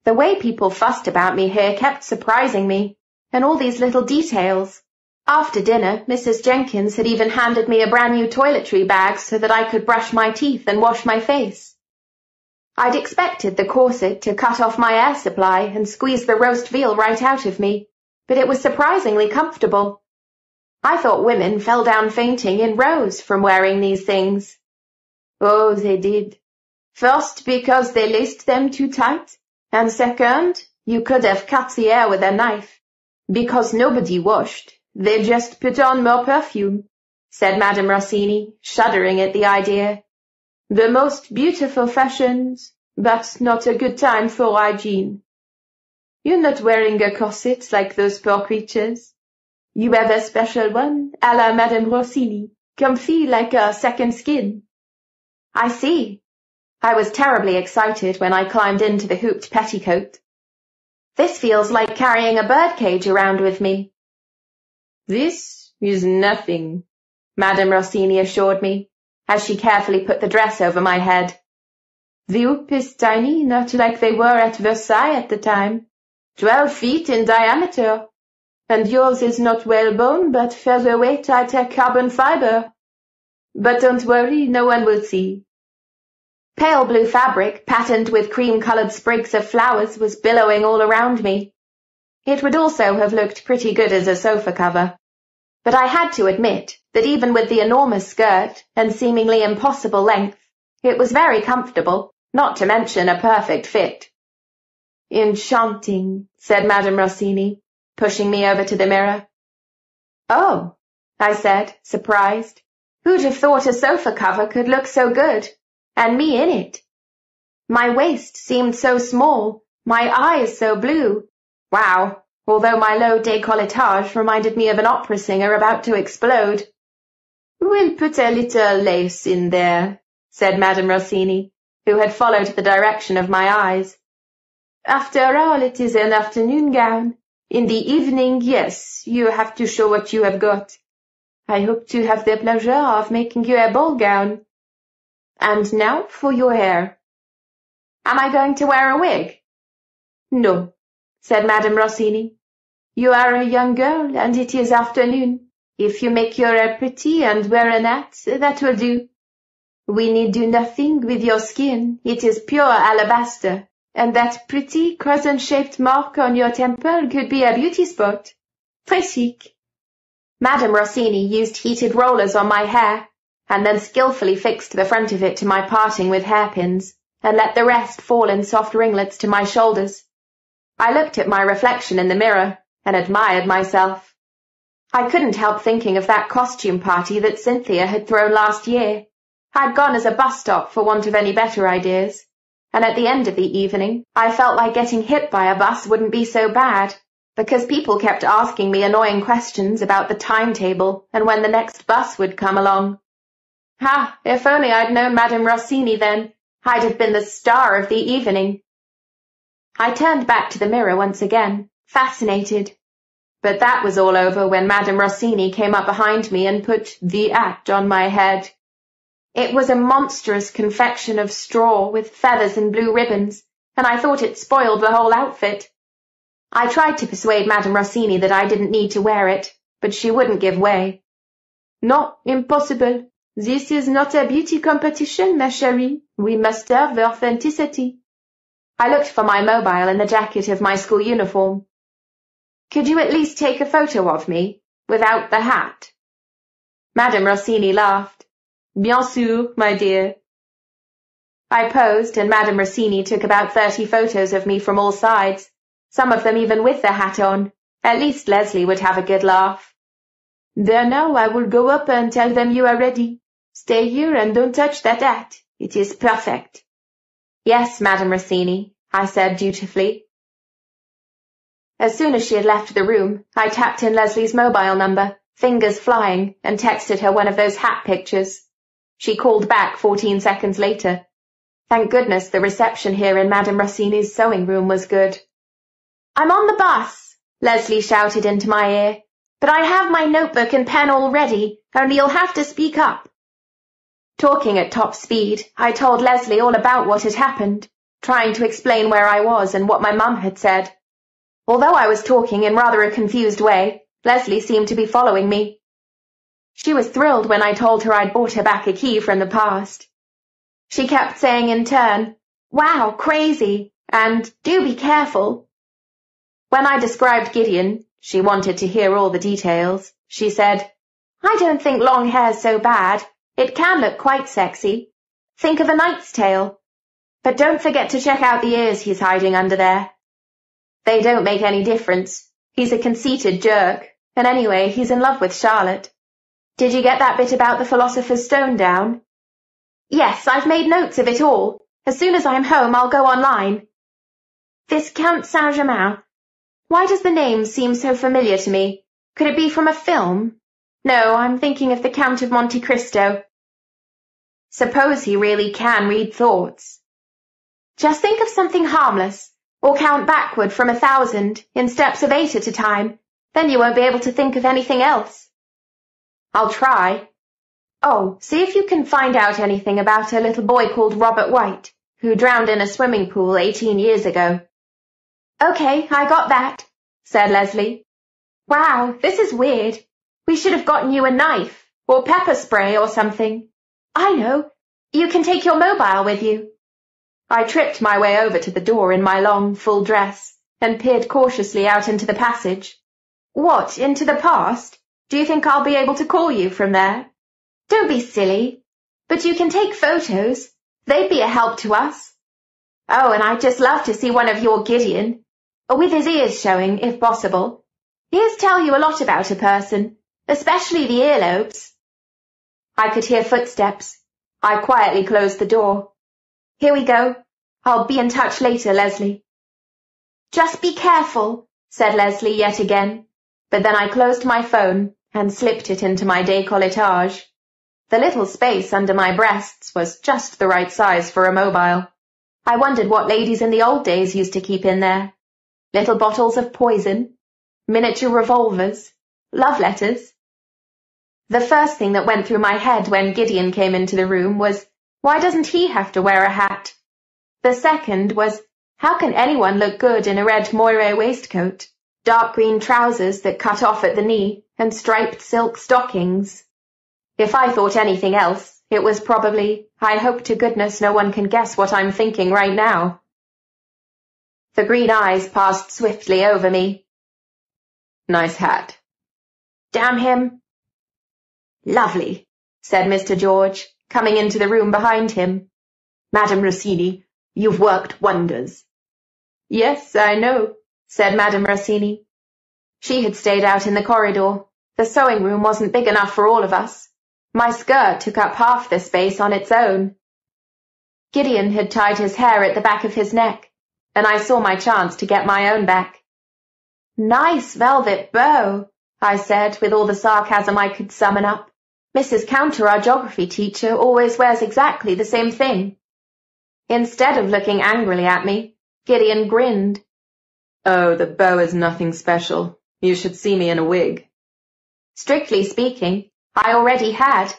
The way people fussed about me here kept surprising me, and all these little details. After dinner, Mrs. Jenkins had even handed me a brand new toiletry bag so that I could brush my teeth and wash my face. I'd expected the corset to cut off my air supply and squeeze the roast veal right out of me, but it was surprisingly comfortable. I thought women fell down fainting in rows from wearing these things. Oh, they did. First, because they laced them too tight, and second, you could have cut the air with a knife. Because nobody washed, they just put on more perfume, said Madame Rossini, shuddering at the idea. The most beautiful fashions, but not a good time for hygiene. You're not wearing a corset like those poor creatures. You have a special one, a la Madame Rossini, comfy like a second skin. I see. I was terribly excited when I climbed into the hooped petticoat. This feels like carrying a birdcage around with me. This is nothing, Madame Rossini assured me, as she carefully put the dress over my head. The hoop is tiny, not like they were at Versailles at the time. Twelve feet in diameter, and yours is not whalebone, but featherweight high-tech carbon fiber. But don't worry, no one will see. Pale blue fabric, patterned with cream-coloured sprigs of flowers, was billowing all around me. It would also have looked pretty good as a sofa cover. But I had to admit that even with the enormous skirt and seemingly impossible length, it was very comfortable, not to mention a perfect fit. Enchanting, said Madame Rossini, pushing me over to the mirror. Oh, I said, surprised. Who'd have thought a sofa cover could look so good, and me in it? My waist seemed so small, my eyes so blue. Wow, although my low décolletage reminded me of an opera singer about to explode. We'll put a little lace in there, said Madame Rossini, who had followed the direction of my eyes. After all, it is an afternoon gown. In the evening, yes, you have to show what you have got. I hope to have the pleasure of making you a ball gown. And now for your hair. Am I going to wear a wig? No, said Madame Rossini. You are a young girl, and it is afternoon. If you make your hair pretty and wear a hat, that will do. We need do nothing with your skin. It is pure alabaster and that pretty crescent-shaped mark on your temple could be a beauty spot. Très chic. Madame Rossini used heated rollers on my hair, and then skillfully fixed the front of it to my parting with hairpins, and let the rest fall in soft ringlets to my shoulders. I looked at my reflection in the mirror, and admired myself. I couldn't help thinking of that costume party that Cynthia had thrown last year. I'd gone as a bus stop for want of any better ideas and at the end of the evening, I felt like getting hit by a bus wouldn't be so bad, because people kept asking me annoying questions about the timetable and when the next bus would come along. Ha! If only I'd known Madame Rossini then, I'd have been the star of the evening. I turned back to the mirror once again, fascinated. But that was all over when Madame Rossini came up behind me and put the act on my head. It was a monstrous confection of straw with feathers and blue ribbons, and I thought it spoiled the whole outfit. I tried to persuade Madame Rossini that I didn't need to wear it, but she wouldn't give way. No, impossible. This is not a beauty competition, ma chérie. We must have authenticity. I looked for my mobile in the jacket of my school uniform. Could you at least take a photo of me, without the hat? Madame Rossini laughed. Bien sûr, my dear. I posed, and Madame Rossini took about thirty photos of me from all sides, some of them even with the hat on. At least Leslie would have a good laugh. There now, I will go up and tell them you are ready. Stay here and don't touch that hat. It is perfect. Yes, Madame Rossini, I said dutifully. As soon as she had left the room, I tapped in Leslie's mobile number fingers flying, and texted her one of those hat pictures. She called back fourteen seconds later. Thank goodness the reception here in Madame Rossini's sewing room was good. I'm on the bus, Leslie shouted into my ear, but I have my notebook and pen all ready, only you'll have to speak up. Talking at top speed, I told Leslie all about what had happened, trying to explain where I was and what my mum had said. Although I was talking in rather a confused way, Leslie seemed to be following me. She was thrilled when I told her I'd bought her back a key from the past. She kept saying in turn, wow, crazy, and do be careful. When I described Gideon, she wanted to hear all the details. She said, I don't think long hair's so bad. It can look quite sexy. Think of a Knight's Tale. But don't forget to check out the ears he's hiding under there. They don't make any difference. He's a conceited jerk. And anyway, he's in love with Charlotte. Did you get that bit about the Philosopher's Stone down? Yes, I've made notes of it all. As soon as I'm home, I'll go online. This Count Saint-Germain. Why does the name seem so familiar to me? Could it be from a film? No, I'm thinking of the Count of Monte Cristo. Suppose he really can read thoughts. Just think of something harmless, or count backward from a thousand, in steps of eight at a time, then you won't be able to think of anything else. I'll try. Oh, see if you can find out anything about a little boy called Robert White, who drowned in a swimming pool eighteen years ago. Okay, I got that, said Leslie. Wow, this is weird. We should have gotten you a knife, or pepper spray or something. I know. You can take your mobile with you. I tripped my way over to the door in my long, full dress, and peered cautiously out into the passage. What, into the past? Do you think I'll be able to call you from there? Don't be silly. But you can take photos. They'd be a help to us. Oh, and I'd just love to see one of your Gideon. With his ears showing, if possible. Ears tell you a lot about a person, especially the earlobes. I could hear footsteps. I quietly closed the door. Here we go. I'll be in touch later, Leslie. Just be careful, said Leslie yet again but then I closed my phone and slipped it into my décolletage. The little space under my breasts was just the right size for a mobile. I wondered what ladies in the old days used to keep in there. Little bottles of poison, miniature revolvers, love letters. The first thing that went through my head when Gideon came into the room was, why doesn't he have to wear a hat? The second was, how can anyone look good in a red moire waistcoat? dark green trousers that cut off at the knee, and striped silk stockings. If I thought anything else, it was probably, I hope to goodness no one can guess what I'm thinking right now. The green eyes passed swiftly over me. Nice hat. Damn him. Lovely, said Mr. George, coming into the room behind him. Madame Rossini, you've worked wonders. Yes, I know, said Madame Rossini. She had stayed out in the corridor. The sewing room wasn't big enough for all of us. My skirt took up half the space on its own. Gideon had tied his hair at the back of his neck, and I saw my chance to get my own back. Nice velvet bow, I said with all the sarcasm I could summon up. Mrs. Counter, our geography teacher, always wears exactly the same thing. Instead of looking angrily at me, Gideon grinned. Oh, the bow is nothing special. You should see me in a wig. Strictly speaking, I already had.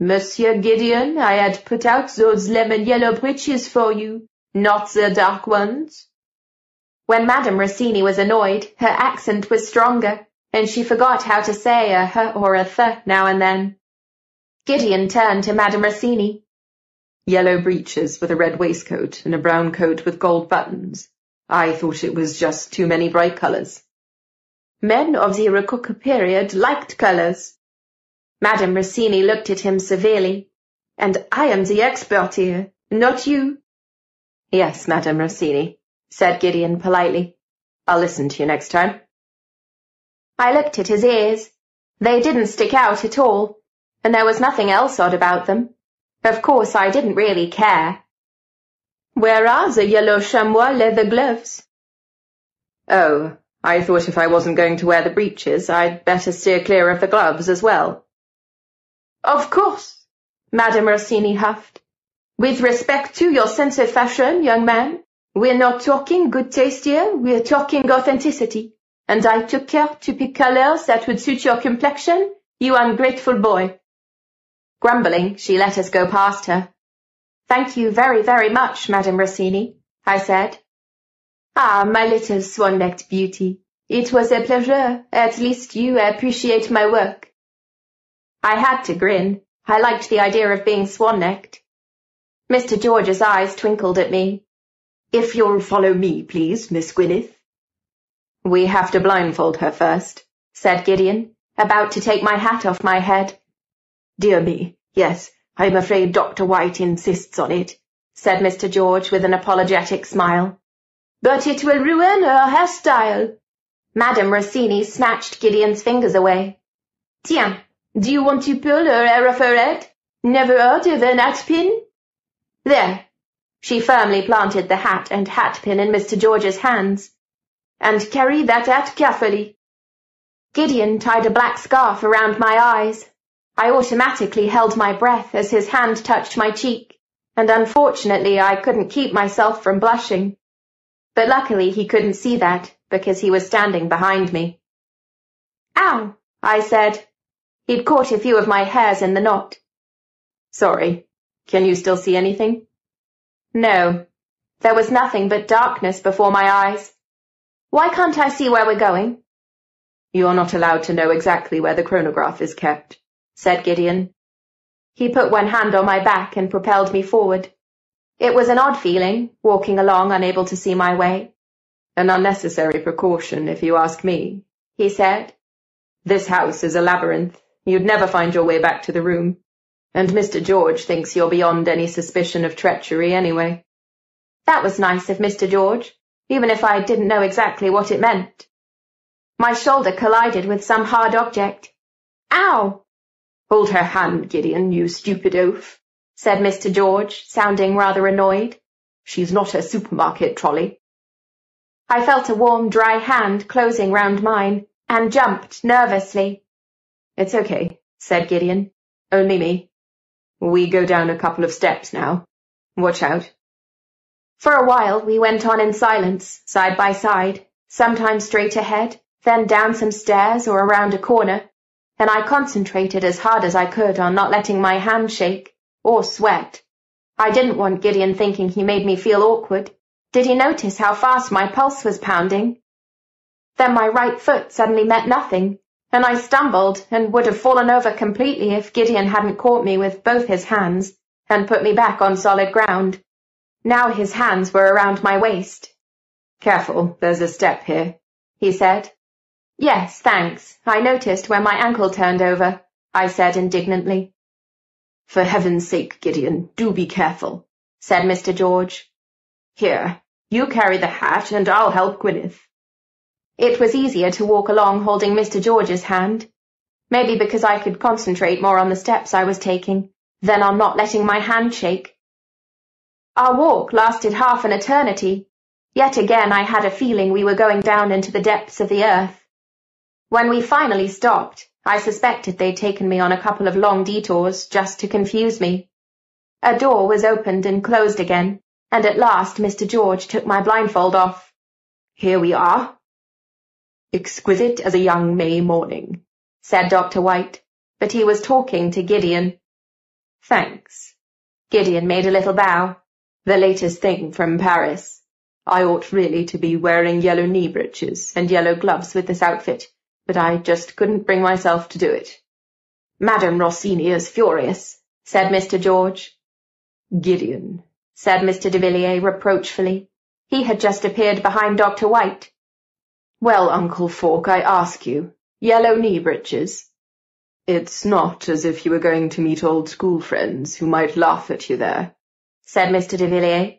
Monsieur Gideon, I had put out those lemon-yellow breeches for you, not the dark ones. When Madame Rossini was annoyed, her accent was stronger, and she forgot how to say a h or a th now and then. Gideon turned to Madame Rossini. Yellow breeches with a red waistcoat and a brown coat with gold buttons. I thought it was just too many bright colours. Men of the Rococo period liked colours. Madame Rossini looked at him severely. And I am the expert here, not you. Yes, Madame Rossini, said Gideon politely. I'll listen to you next time. I looked at his ears. They didn't stick out at all, and there was nothing else odd about them. Of course, I didn't really care. Where are the yellow chamois leather gloves? Oh, I thought if I wasn't going to wear the breeches, I'd better steer clear of the gloves as well. Of course, Madame Rossini huffed. With respect to your sense of fashion, young man, we're not talking good taste here, we're talking authenticity. And I took care to pick colors that would suit your complexion, you ungrateful boy. Grumbling, she let us go past her. Thank you very, very much, Madame Rossini, I said. Ah, my little swan-necked beauty. It was a pleasure. At least you appreciate my work. I had to grin. I liked the idea of being swan-necked. Mr. George's eyes twinkled at me. If you'll follow me, please, Miss Gwyneth. We have to blindfold her first, said Gideon, about to take my hat off my head. Dear me, yes, I'm afraid Dr. White insists on it, said Mr. George with an apologetic smile. But it will ruin her hairstyle. Madame Rossini snatched Gideon's fingers away. Tiens, do you want to pull her hair off her head? Never heard of an hat pin? There. She firmly planted the hat and hat pin in Mr. George's hands. And carry that hat carefully. Gideon tied a black scarf around my eyes. I automatically held my breath as his hand touched my cheek, and unfortunately I couldn't keep myself from blushing. But luckily he couldn't see that, because he was standing behind me. Ow, I said. He'd caught a few of my hairs in the knot. Sorry. Can you still see anything? No. There was nothing but darkness before my eyes. Why can't I see where we're going? You're not allowed to know exactly where the chronograph is kept, said Gideon. He put one hand on my back and propelled me forward. It was an odd feeling, walking along unable to see my way. An unnecessary precaution, if you ask me, he said. This house is a labyrinth. You'd never find your way back to the room. And Mr. George thinks you're beyond any suspicion of treachery anyway. That was nice of Mr. George, even if I didn't know exactly what it meant. My shoulder collided with some hard object. Ow! Hold her hand, Gideon, you stupid oaf, said Mr. George, sounding rather annoyed. She's not a supermarket trolley. I felt a warm, dry hand closing round mine, and jumped nervously. It's okay, said Gideon. Only me. We go down a couple of steps now. Watch out. For a while we went on in silence, side by side, sometimes straight ahead, then down some stairs or around a corner, and I concentrated as hard as I could on not letting my hand shake or sweat. I didn't want Gideon thinking he made me feel awkward. Did he notice how fast my pulse was pounding? Then my right foot suddenly met nothing, and I stumbled and would have fallen over completely if Gideon hadn't caught me with both his hands and put me back on solid ground. Now his hands were around my waist. Careful, there's a step here, he said. Yes, thanks. I noticed when my ankle turned over, I said indignantly. For heaven's sake, Gideon, do be careful, said Mr. George. Here, you carry the hat and I'll help Gwyneth. It was easier to walk along holding Mr. George's hand. Maybe because I could concentrate more on the steps I was taking than on not letting my hand shake. Our walk lasted half an eternity. Yet again I had a feeling we were going down into the depths of the earth. When we finally stopped, I suspected they'd taken me on a couple of long detours just to confuse me. A door was opened and closed again, and at last Mr. George took my blindfold off. Here we are. Exquisite as a young May morning, said Dr. White, but he was talking to Gideon. Thanks. Gideon made a little bow. The latest thing from Paris. I ought really to be wearing yellow knee breeches and yellow gloves with this outfit but I just couldn't bring myself to do it. Madame Rossini is furious, said Mr. George. Gideon, said Mr. de Villiers reproachfully. He had just appeared behind Dr. White. Well, Uncle Falk, I ask you, yellow knee breeches? It's not as if you were going to meet old school friends who might laugh at you there, said Mr. de Villiers.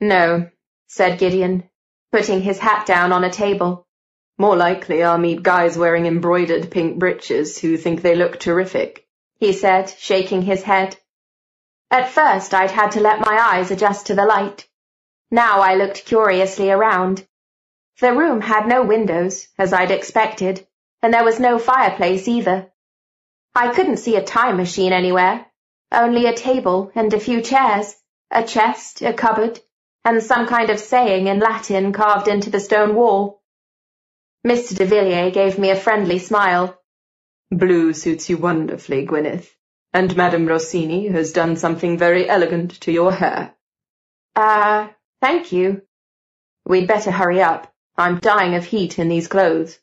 No, said Gideon, putting his hat down on a table. More likely I'll meet guys wearing embroidered pink breeches who think they look terrific, he said, shaking his head. At first I'd had to let my eyes adjust to the light. Now I looked curiously around. The room had no windows, as I'd expected, and there was no fireplace either. I couldn't see a time machine anywhere, only a table and a few chairs, a chest, a cupboard, and some kind of saying in Latin carved into the stone wall. Mr. de Villiers gave me a friendly smile. Blue suits you wonderfully, Gwyneth, and Madame Rossini has done something very elegant to your hair. Ah, uh, thank you. We'd better hurry up. I'm dying of heat in these clothes.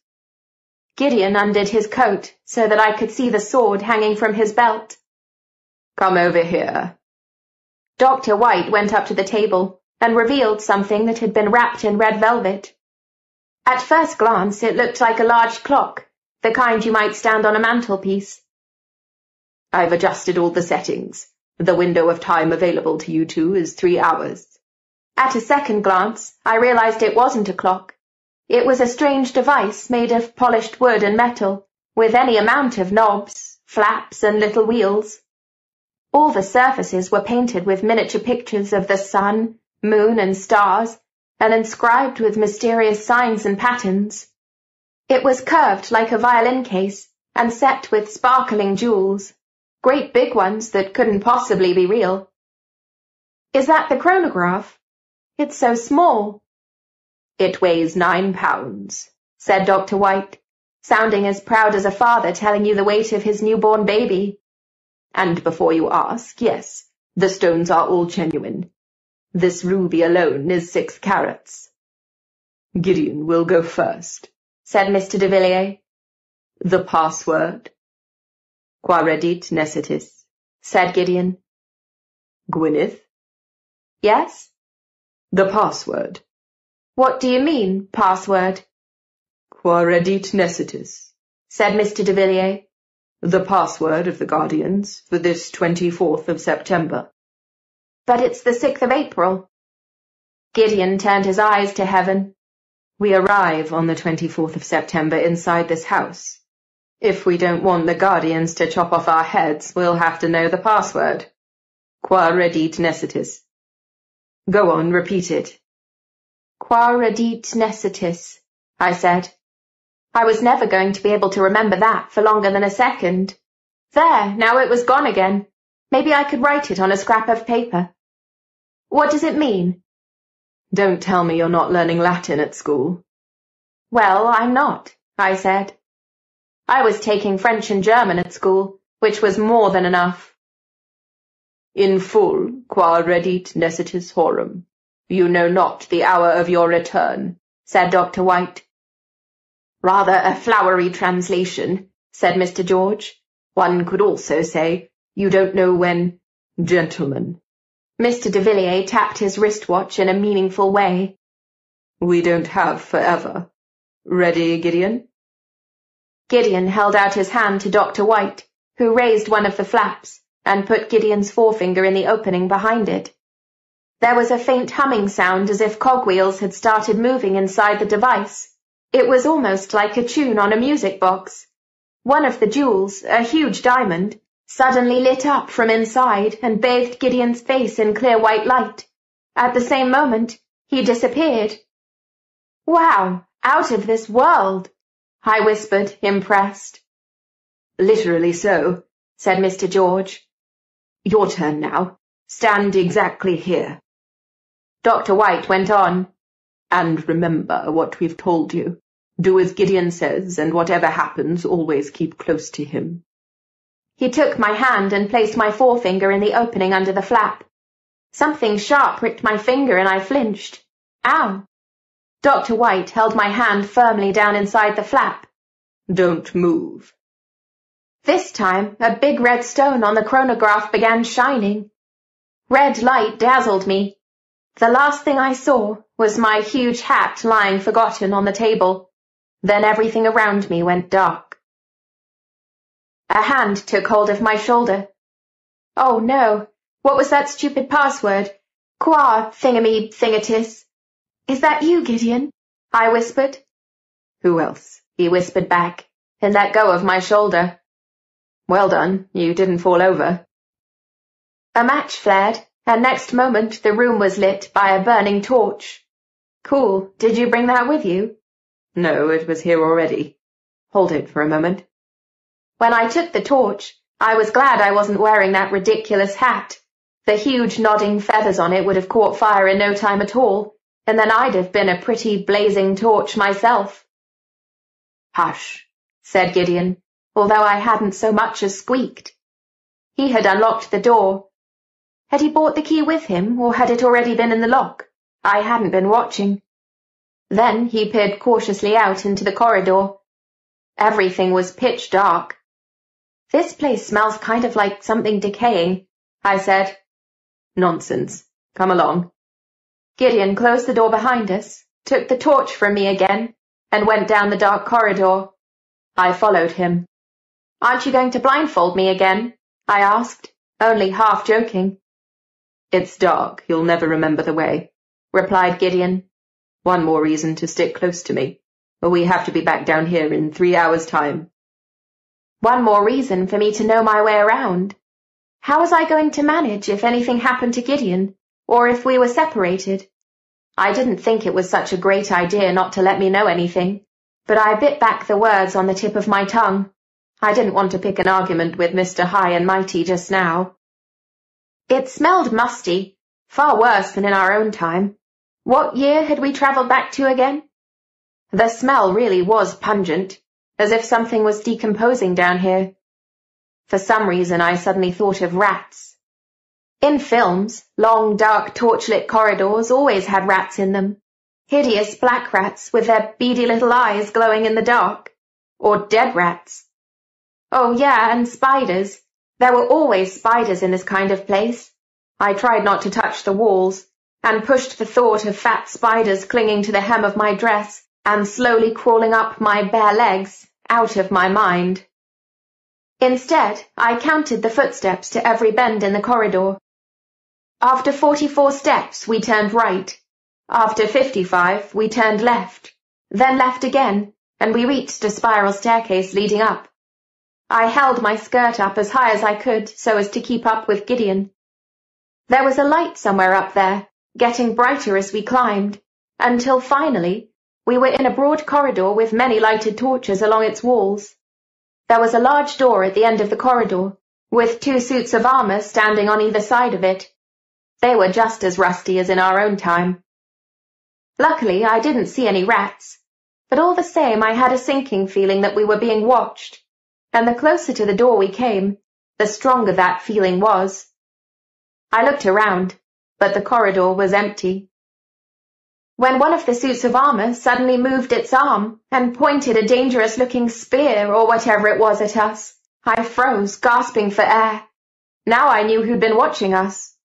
Gideon undid his coat so that I could see the sword hanging from his belt. Come over here. Dr. White went up to the table and revealed something that had been wrapped in red velvet. At first glance it looked like a large clock, the kind you might stand on a mantelpiece. I've adjusted all the settings. The window of time available to you two is three hours. At a second glance, I realized it wasn't a clock. It was a strange device made of polished wood and metal, with any amount of knobs, flaps, and little wheels. All the surfaces were painted with miniature pictures of the sun, moon, and stars, and inscribed with mysterious signs and patterns. It was curved like a violin case and set with sparkling jewels, great big ones that couldn't possibly be real. Is that the chronograph? It's so small. It weighs nine pounds, said Dr. White, sounding as proud as a father telling you the weight of his newborn baby. And before you ask, yes, the stones are all genuine. This ruby alone is six carats. Gideon will go first, said Mr. de Villiers. The password? Quaredit necessitis, said Gideon. Gwyneth? Yes? The password. What do you mean, password? Quaredit necessitis, said Mr. de Villiers. The password of the Guardians for this 24th of September. But it's the 6th of April. Gideon turned his eyes to heaven. We arrive on the 24th of September inside this house. If we don't want the Guardians to chop off our heads, we'll have to know the password. Quaredit necessitis. Go on, repeat it. Qua redit necessitis, I said. I was never going to be able to remember that for longer than a second. There, now it was gone again. Maybe I could write it on a scrap of paper. What does it mean? Don't tell me you're not learning Latin at school. Well, I'm not, I said. I was taking French and German at school, which was more than enough. In full, quaredit necessitis horum, you know not the hour of your return, said Dr. White. Rather a flowery translation, said Mr. George. One could also say, you don't know when... Gentlemen. Mr. de Villiers tapped his wristwatch in a meaningful way. We don't have forever. Ready, Gideon? Gideon held out his hand to Dr. White, who raised one of the flaps and put Gideon's forefinger in the opening behind it. There was a faint humming sound as if cogwheels had started moving inside the device. It was almost like a tune on a music box. One of the jewels, a huge diamond, suddenly lit up from inside and bathed Gideon's face in clear white light. At the same moment, he disappeared. Wow, out of this world, I whispered, impressed. Literally so, said Mr. George. Your turn now. Stand exactly here. Dr. White went on. And remember what we've told you. Do as Gideon says, and whatever happens, always keep close to him. He took my hand and placed my forefinger in the opening under the flap. Something sharp pricked my finger and I flinched. Ow! Dr. White held my hand firmly down inside the flap. Don't move. This time, a big red stone on the chronograph began shining. Red light dazzled me. The last thing I saw was my huge hat lying forgotten on the table. Then everything around me went dark. A hand took hold of my shoulder. Oh no, what was that stupid password? Qua thingamy thingatis. Is that you, Gideon? I whispered. Who else? He whispered back, and let go of my shoulder. Well done, you didn't fall over. A match flared, and next moment the room was lit by a burning torch. Cool, did you bring that with you? No, it was here already. Hold it for a moment. When I took the torch, I was glad I wasn't wearing that ridiculous hat. The huge nodding feathers on it would have caught fire in no time at all, and then I'd have been a pretty blazing torch myself. Hush, said Gideon, although I hadn't so much as squeaked. He had unlocked the door. Had he brought the key with him, or had it already been in the lock? I hadn't been watching. Then he peered cautiously out into the corridor. Everything was pitch dark. This place smells kind of like something decaying, I said. Nonsense. Come along. Gideon closed the door behind us, took the torch from me again, and went down the dark corridor. I followed him. Aren't you going to blindfold me again? I asked, only half joking. It's dark, you'll never remember the way, replied Gideon. One more reason to stick close to me, but we have to be back down here in three hours' time. One more reason for me to know my way around. How was I going to manage if anything happened to Gideon, or if we were separated? I didn't think it was such a great idea not to let me know anything, but I bit back the words on the tip of my tongue. I didn't want to pick an argument with Mr. High and Mighty just now. It smelled musty, far worse than in our own time. What year had we travelled back to again? The smell really was pungent, as if something was decomposing down here. For some reason I suddenly thought of rats. In films, long, dark, torchlit corridors always had rats in them. Hideous black rats with their beady little eyes glowing in the dark. Or dead rats. Oh yeah, and spiders. There were always spiders in this kind of place. I tried not to touch the walls, and pushed the thought of fat spiders clinging to the hem of my dress and slowly crawling up my bare legs out of my mind. Instead, I counted the footsteps to every bend in the corridor. After forty-four steps, we turned right. After fifty-five, we turned left, then left again, and we reached a spiral staircase leading up. I held my skirt up as high as I could so as to keep up with Gideon. There was a light somewhere up there, getting brighter as we climbed, until finally we were in a broad corridor with many lighted torches along its walls. There was a large door at the end of the corridor, with two suits of armour standing on either side of it. They were just as rusty as in our own time. Luckily, I didn't see any rats, but all the same I had a sinking feeling that we were being watched, and the closer to the door we came, the stronger that feeling was. I looked around, but the corridor was empty. When one of the suits of armour suddenly moved its arm and pointed a dangerous-looking spear or whatever it was at us, I froze, gasping for air. Now I knew who'd been watching us.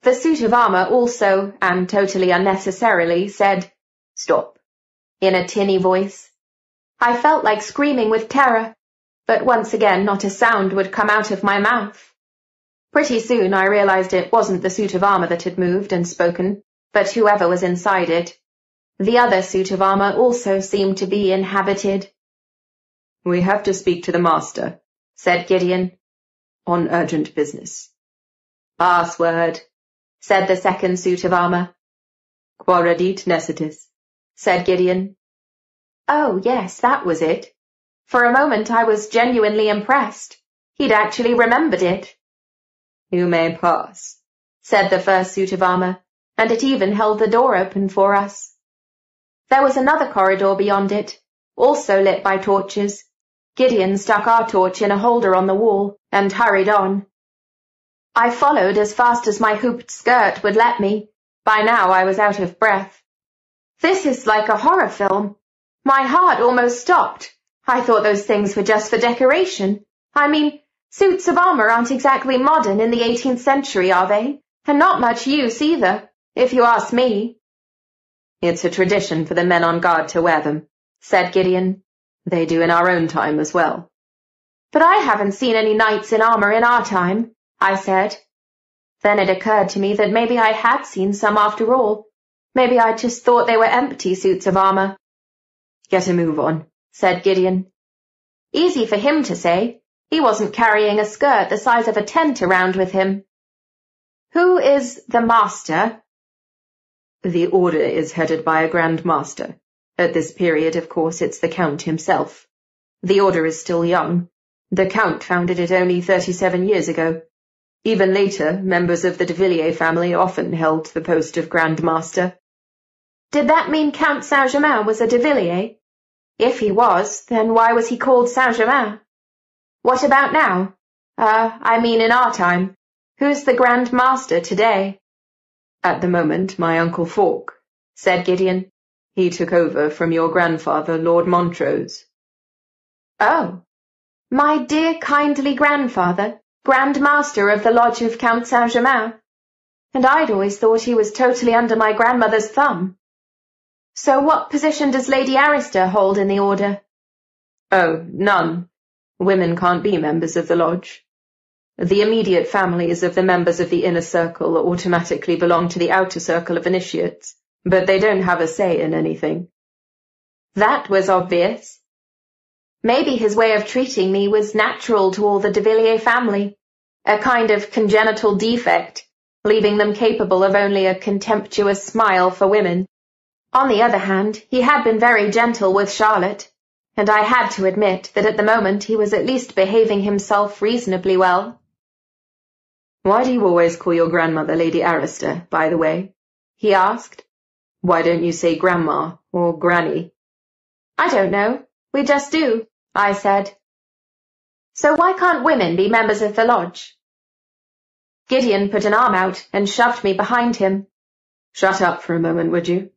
The suit of armour also, and totally unnecessarily, said, Stop, in a tinny voice. I felt like screaming with terror, but once again not a sound would come out of my mouth. Pretty soon I realized it wasn't the suit of armour that had moved and spoken, but whoever was inside it. The other suit of armour also seemed to be inhabited. We have to speak to the master, said Gideon. On urgent business. Password, said the second suit of armour. Quaradit Necitus, said Gideon. Oh, yes, that was it. For a moment I was genuinely impressed. He'd actually remembered it. You may pass, said the first suit of armour, and it even held the door open for us. There was another corridor beyond it, also lit by torches. Gideon stuck our torch in a holder on the wall and hurried on. I followed as fast as my hooped skirt would let me. By now I was out of breath. This is like a horror film. My heart almost stopped. I thought those things were just for decoration. I mean, suits of armour aren't exactly modern in the 18th century, are they? And not much use either, if you ask me. It's a tradition for the men on guard to wear them, said Gideon. They do in our own time as well. But I haven't seen any knights in armor in our time, I said. Then it occurred to me that maybe I had seen some after all. Maybe I just thought they were empty suits of armor. Get a move on, said Gideon. Easy for him to say. He wasn't carrying a skirt the size of a tent around with him. Who is the master? The order is headed by a Grand Master. At this period, of course, it's the Count himself. The order is still young. The Count founded it only thirty-seven years ago. Even later, members of the de Villiers family often held the post of Grand Master. Did that mean Count Saint-Germain was a de Villiers? If he was, then why was he called Saint-Germain? What about now? Uh, I mean in our time. Who's the Grand Master today? At the moment, my Uncle Falk, said Gideon. He took over from your grandfather, Lord Montrose. Oh, my dear kindly grandfather, Grand Master of the Lodge of Count Saint-Germain. And I'd always thought he was totally under my grandmother's thumb. So what position does Lady Arista hold in the order? Oh, none. Women can't be members of the lodge. The immediate families of the members of the inner circle automatically belong to the outer circle of initiates, but they don't have a say in anything. That was obvious. Maybe his way of treating me was natural to all the de Villiers family, a kind of congenital defect, leaving them capable of only a contemptuous smile for women. On the other hand, he had been very gentle with Charlotte, and I had to admit that at the moment he was at least behaving himself reasonably well. Why do you always call your grandmother Lady Arista, by the way? he asked. Why don't you say Grandma or Granny? I don't know. We just do, I said. So why can't women be members of the lodge? Gideon put an arm out and shoved me behind him. Shut up for a moment, would you?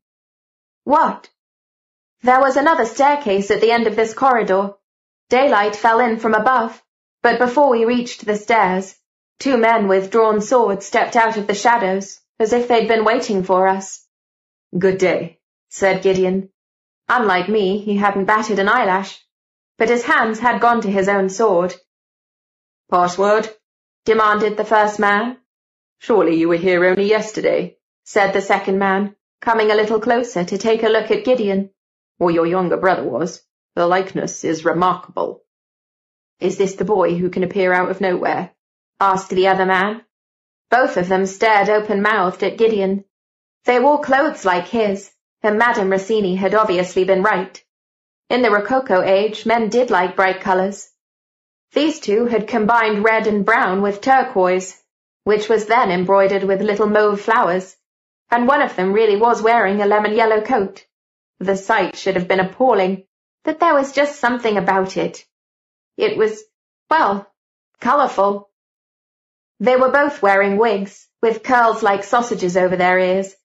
What? There was another staircase at the end of this corridor. Daylight fell in from above, but before we reached the stairs, Two men with drawn swords stepped out of the shadows, as if they'd been waiting for us. Good day, said Gideon. Unlike me, he hadn't batted an eyelash, but his hands had gone to his own sword. Password? demanded the first man. Surely you were here only yesterday, said the second man, coming a little closer to take a look at Gideon. Or your younger brother was. The likeness is remarkable. Is this the boy who can appear out of nowhere? asked the other man. Both of them stared open-mouthed at Gideon. They wore clothes like his, and Madame Rossini had obviously been right. In the Rococo age, men did like bright colours. These two had combined red and brown with turquoise, which was then embroidered with little mauve flowers, and one of them really was wearing a lemon-yellow coat. The sight should have been appalling, but there was just something about it. It was, well, colourful. They were both wearing wigs, with curls like sausages over their ears,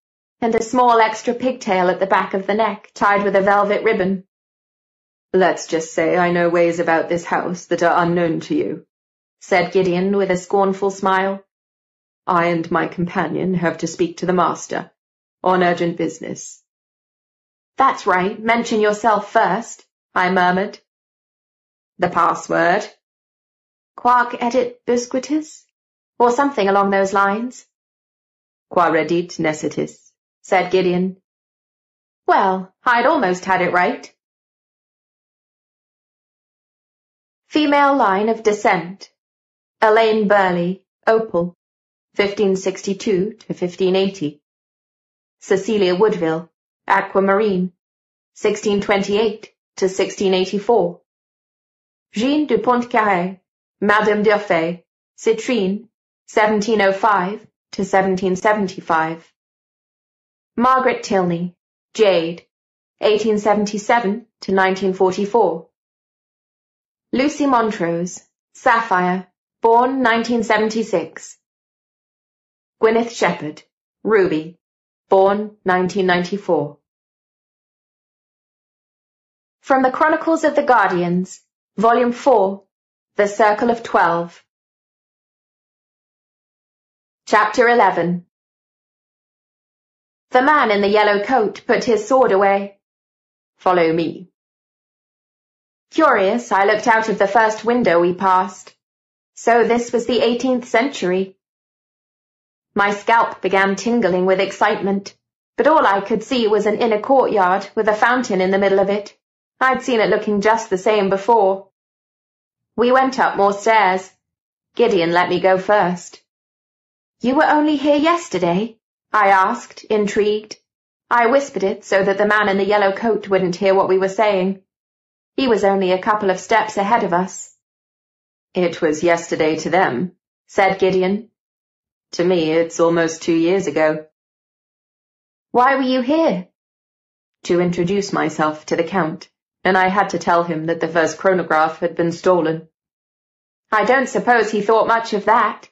and a small extra pigtail at the back of the neck, tied with a velvet ribbon. Let's just say I know ways about this house that are unknown to you, said Gideon with a scornful smile. I and my companion have to speak to the master, on urgent business. That's right, mention yourself first, I murmured. The password? Quark edit biscuitus? or something along those lines. Quaredit necessitis, said Gideon. Well, I'd almost had it right. Female line of descent. Elaine Burley, Opal, 1562 to 1580. Cecilia Woodville, Aquamarine, 1628 to 1684. Jeanne du Pontcarré, Madame d'Urfé, Citrine, 1705 to 1775. Margaret Tilney, Jade, 1877 to 1944. Lucy Montrose, Sapphire, born 1976. Gwyneth Shepherd, Ruby, born 1994. From the Chronicles of the Guardians, Volume 4, The Circle of Twelve. Chapter 11 The man in the yellow coat put his sword away. Follow me, Curious, I looked out of the first window we passed. So this was the 18th century. My scalp began tingling with excitement, but all I could see was an inner courtyard with a fountain in the middle of it. I'd seen it looking just the same before. We went up more stairs. Gideon let me go first. You were only here yesterday? I asked, intrigued. I whispered it so that the man in the yellow coat wouldn't hear what we were saying. He was only a couple of steps ahead of us. It was yesterday to them, said Gideon. To me, it's almost two years ago. Why were you here? To introduce myself to the Count, and I had to tell him that the first chronograph had been stolen. I don't suppose he thought much of that.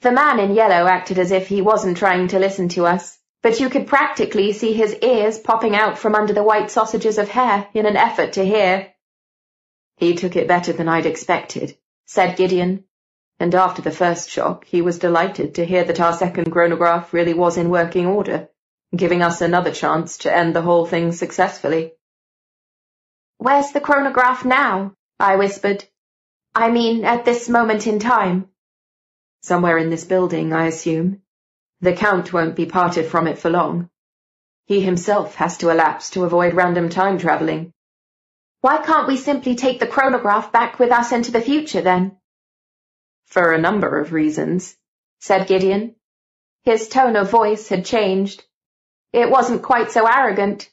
The man in yellow acted as if he wasn't trying to listen to us, but you could practically see his ears popping out from under the white sausages of hair in an effort to hear. He took it better than I'd expected, said Gideon, and after the first shock he was delighted to hear that our second chronograph really was in working order, giving us another chance to end the whole thing successfully. Where's the chronograph now? I whispered. I mean, at this moment in time. Somewhere in this building, I assume. The Count won't be parted from it for long. He himself has to elapse to avoid random time travelling. Why can't we simply take the chronograph back with us into the future, then? For a number of reasons, said Gideon. His tone of voice had changed. It wasn't quite so arrogant,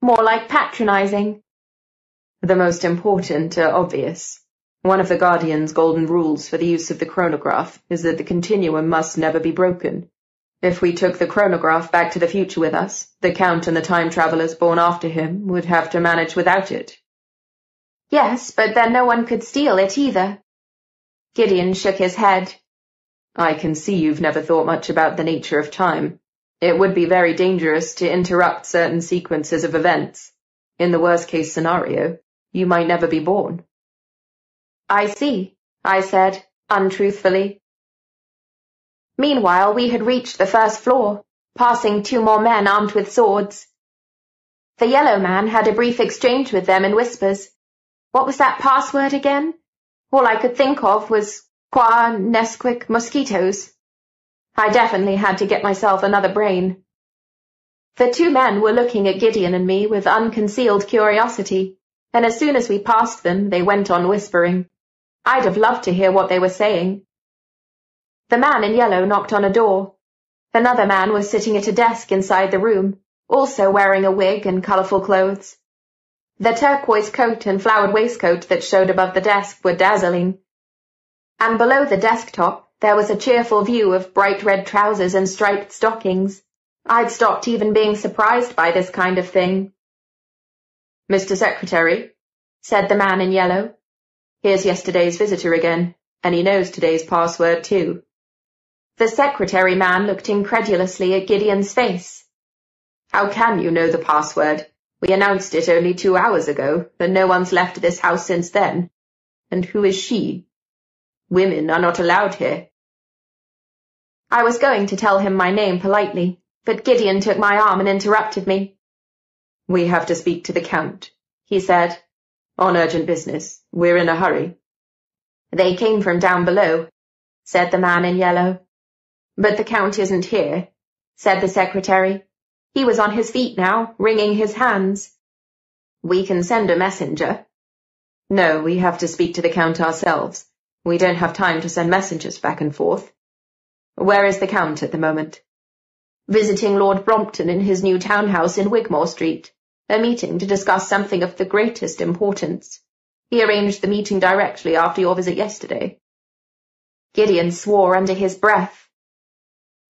more like patronizing. The most important are obvious. One of the Guardian's golden rules for the use of the chronograph is that the continuum must never be broken. If we took the chronograph back to the future with us, the Count and the time travellers born after him would have to manage without it. Yes, but then no one could steal it either. Gideon shook his head. I can see you've never thought much about the nature of time. It would be very dangerous to interrupt certain sequences of events. In the worst-case scenario, you might never be born. I see, I said, untruthfully. Meanwhile, we had reached the first floor, passing two more men armed with swords. The yellow man had a brief exchange with them in whispers. What was that password again? All I could think of was Qua Nesquik mosquitoes. I definitely had to get myself another brain. The two men were looking at Gideon and me with unconcealed curiosity, and as soon as we passed them, they went on whispering. I'd have loved to hear what they were saying. The man in yellow knocked on a door. Another man was sitting at a desk inside the room, also wearing a wig and colourful clothes. The turquoise coat and flowered waistcoat that showed above the desk were dazzling. And below the desktop, there was a cheerful view of bright red trousers and striped stockings. I'd stopped even being surprised by this kind of thing. Mr. Secretary, said the man in yellow, Here's yesterday's visitor again, and he knows today's password too. The secretary man looked incredulously at Gideon's face. How can you know the password? We announced it only two hours ago, and no one's left this house since then. And who is she? Women are not allowed here. I was going to tell him my name politely, but Gideon took my arm and interrupted me. We have to speak to the Count, he said. On urgent business. We're in a hurry. They came from down below, said the man in yellow. But the Count isn't here, said the secretary. He was on his feet now, wringing his hands. We can send a messenger. No, we have to speak to the Count ourselves. We don't have time to send messengers back and forth. Where is the Count at the moment? Visiting Lord Brompton in his new townhouse in Wigmore Street a meeting to discuss something of the greatest importance. He arranged the meeting directly after your visit yesterday. Gideon swore under his breath.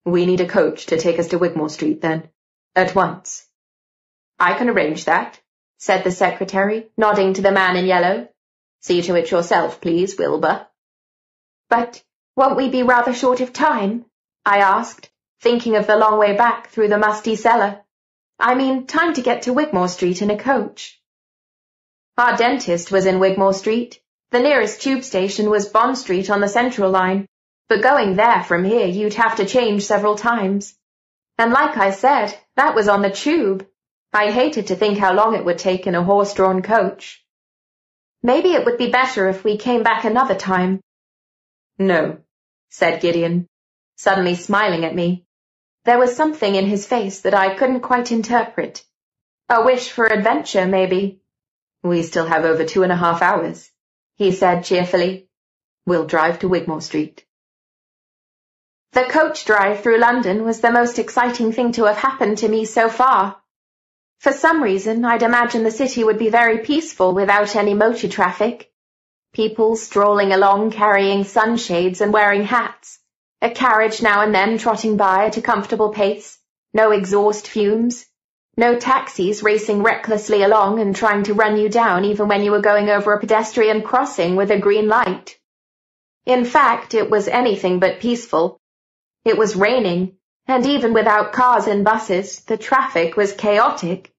We need a coach to take us to Wigmore Street, then. At once. I can arrange that, said the secretary, nodding to the man in yellow. See to it yourself, please, Wilbur. But won't we be rather short of time? I asked, thinking of the long way back through the musty cellar. I mean, time to get to Wigmore Street in a coach. Our dentist was in Wigmore Street. The nearest tube station was Bond Street on the Central Line, but going there from here you'd have to change several times. And like I said, that was on the tube. I hated to think how long it would take in a horse-drawn coach. Maybe it would be better if we came back another time. No, said Gideon, suddenly smiling at me. There was something in his face that I couldn't quite interpret. A wish for adventure, maybe. We still have over two and a half hours, he said cheerfully. We'll drive to Wigmore Street. The coach drive through London was the most exciting thing to have happened to me so far. For some reason, I'd imagined the city would be very peaceful without any motor traffic. People strolling along carrying sunshades and wearing hats. A carriage now and then trotting by at a comfortable pace. No exhaust fumes. No taxis racing recklessly along and trying to run you down even when you were going over a pedestrian crossing with a green light. In fact, it was anything but peaceful it was raining, and even without cars and buses, the traffic was chaotic.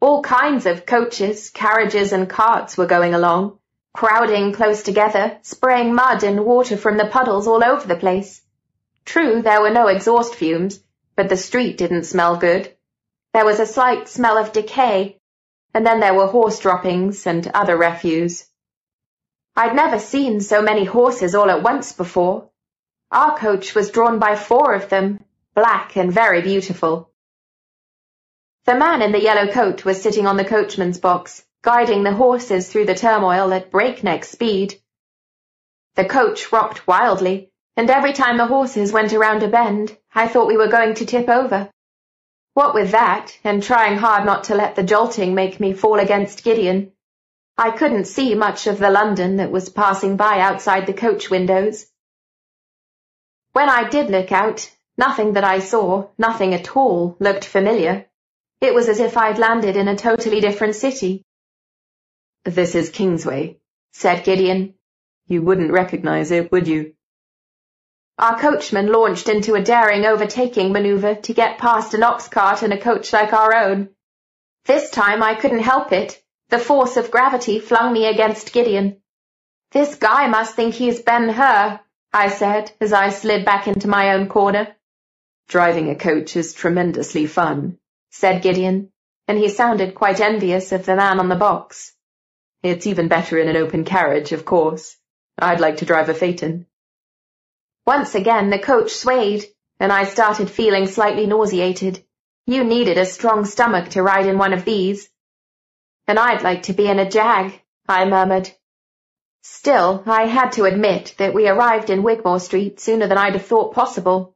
All kinds of coaches, carriages and carts were going along, crowding close together, spraying mud and water from the puddles all over the place. True, there were no exhaust fumes, but the street didn't smell good. There was a slight smell of decay, and then there were horse droppings and other refuse. I'd never seen so many horses all at once before. Our coach was drawn by four of them, black and very beautiful. The man in the yellow coat was sitting on the coachman's box, guiding the horses through the turmoil at breakneck speed. The coach rocked wildly, and every time the horses went around a bend, I thought we were going to tip over. What with that, and trying hard not to let the jolting make me fall against Gideon, I couldn't see much of the London that was passing by outside the coach windows. When I did look out, nothing that I saw, nothing at all, looked familiar. It was as if I'd landed in a totally different city. This is Kingsway, said Gideon. You wouldn't recognize it, would you? Our coachman launched into a daring overtaking maneuver to get past an ox cart and a coach like our own. This time I couldn't help it. The force of gravity flung me against Gideon. This guy must think he's Ben-Hur, I said as I slid back into my own corner. Driving a coach is tremendously fun, said Gideon, and he sounded quite envious of the man on the box. It's even better in an open carriage, of course. I'd like to drive a phaeton. Once again the coach swayed, and I started feeling slightly nauseated. You needed a strong stomach to ride in one of these. And I'd like to be in a jag, I murmured. Still, I had to admit that we arrived in Wigmore Street sooner than I'd have thought possible.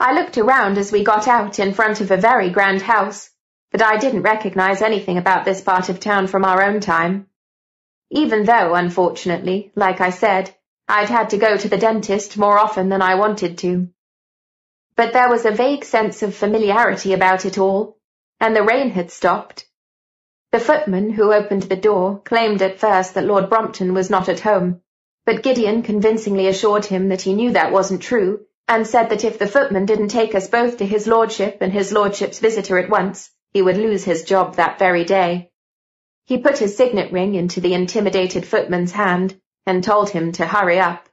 I looked around as we got out in front of a very grand house, but I didn't recognize anything about this part of town from our own time. Even though, unfortunately, like I said, I'd had to go to the dentist more often than I wanted to. But there was a vague sense of familiarity about it all, and the rain had stopped, the footman who opened the door claimed at first that Lord Brompton was not at home, but Gideon convincingly assured him that he knew that wasn't true, and said that if the footman didn't take us both to his lordship and his lordship's visitor at once, he would lose his job that very day. He put his signet ring into the intimidated footman's hand and told him to hurry up.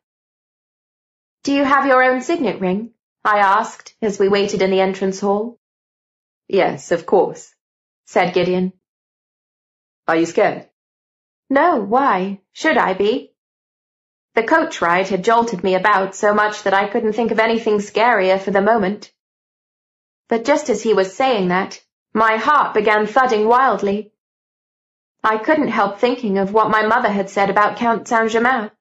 Do you have your own signet ring? I asked as we waited in the entrance hall. Yes, of course, said Gideon. Are you scared? No, why? Should I be? The coach ride had jolted me about so much that I couldn't think of anything scarier for the moment. But just as he was saying that, my heart began thudding wildly. I couldn't help thinking of what my mother had said about Count Saint-Germain.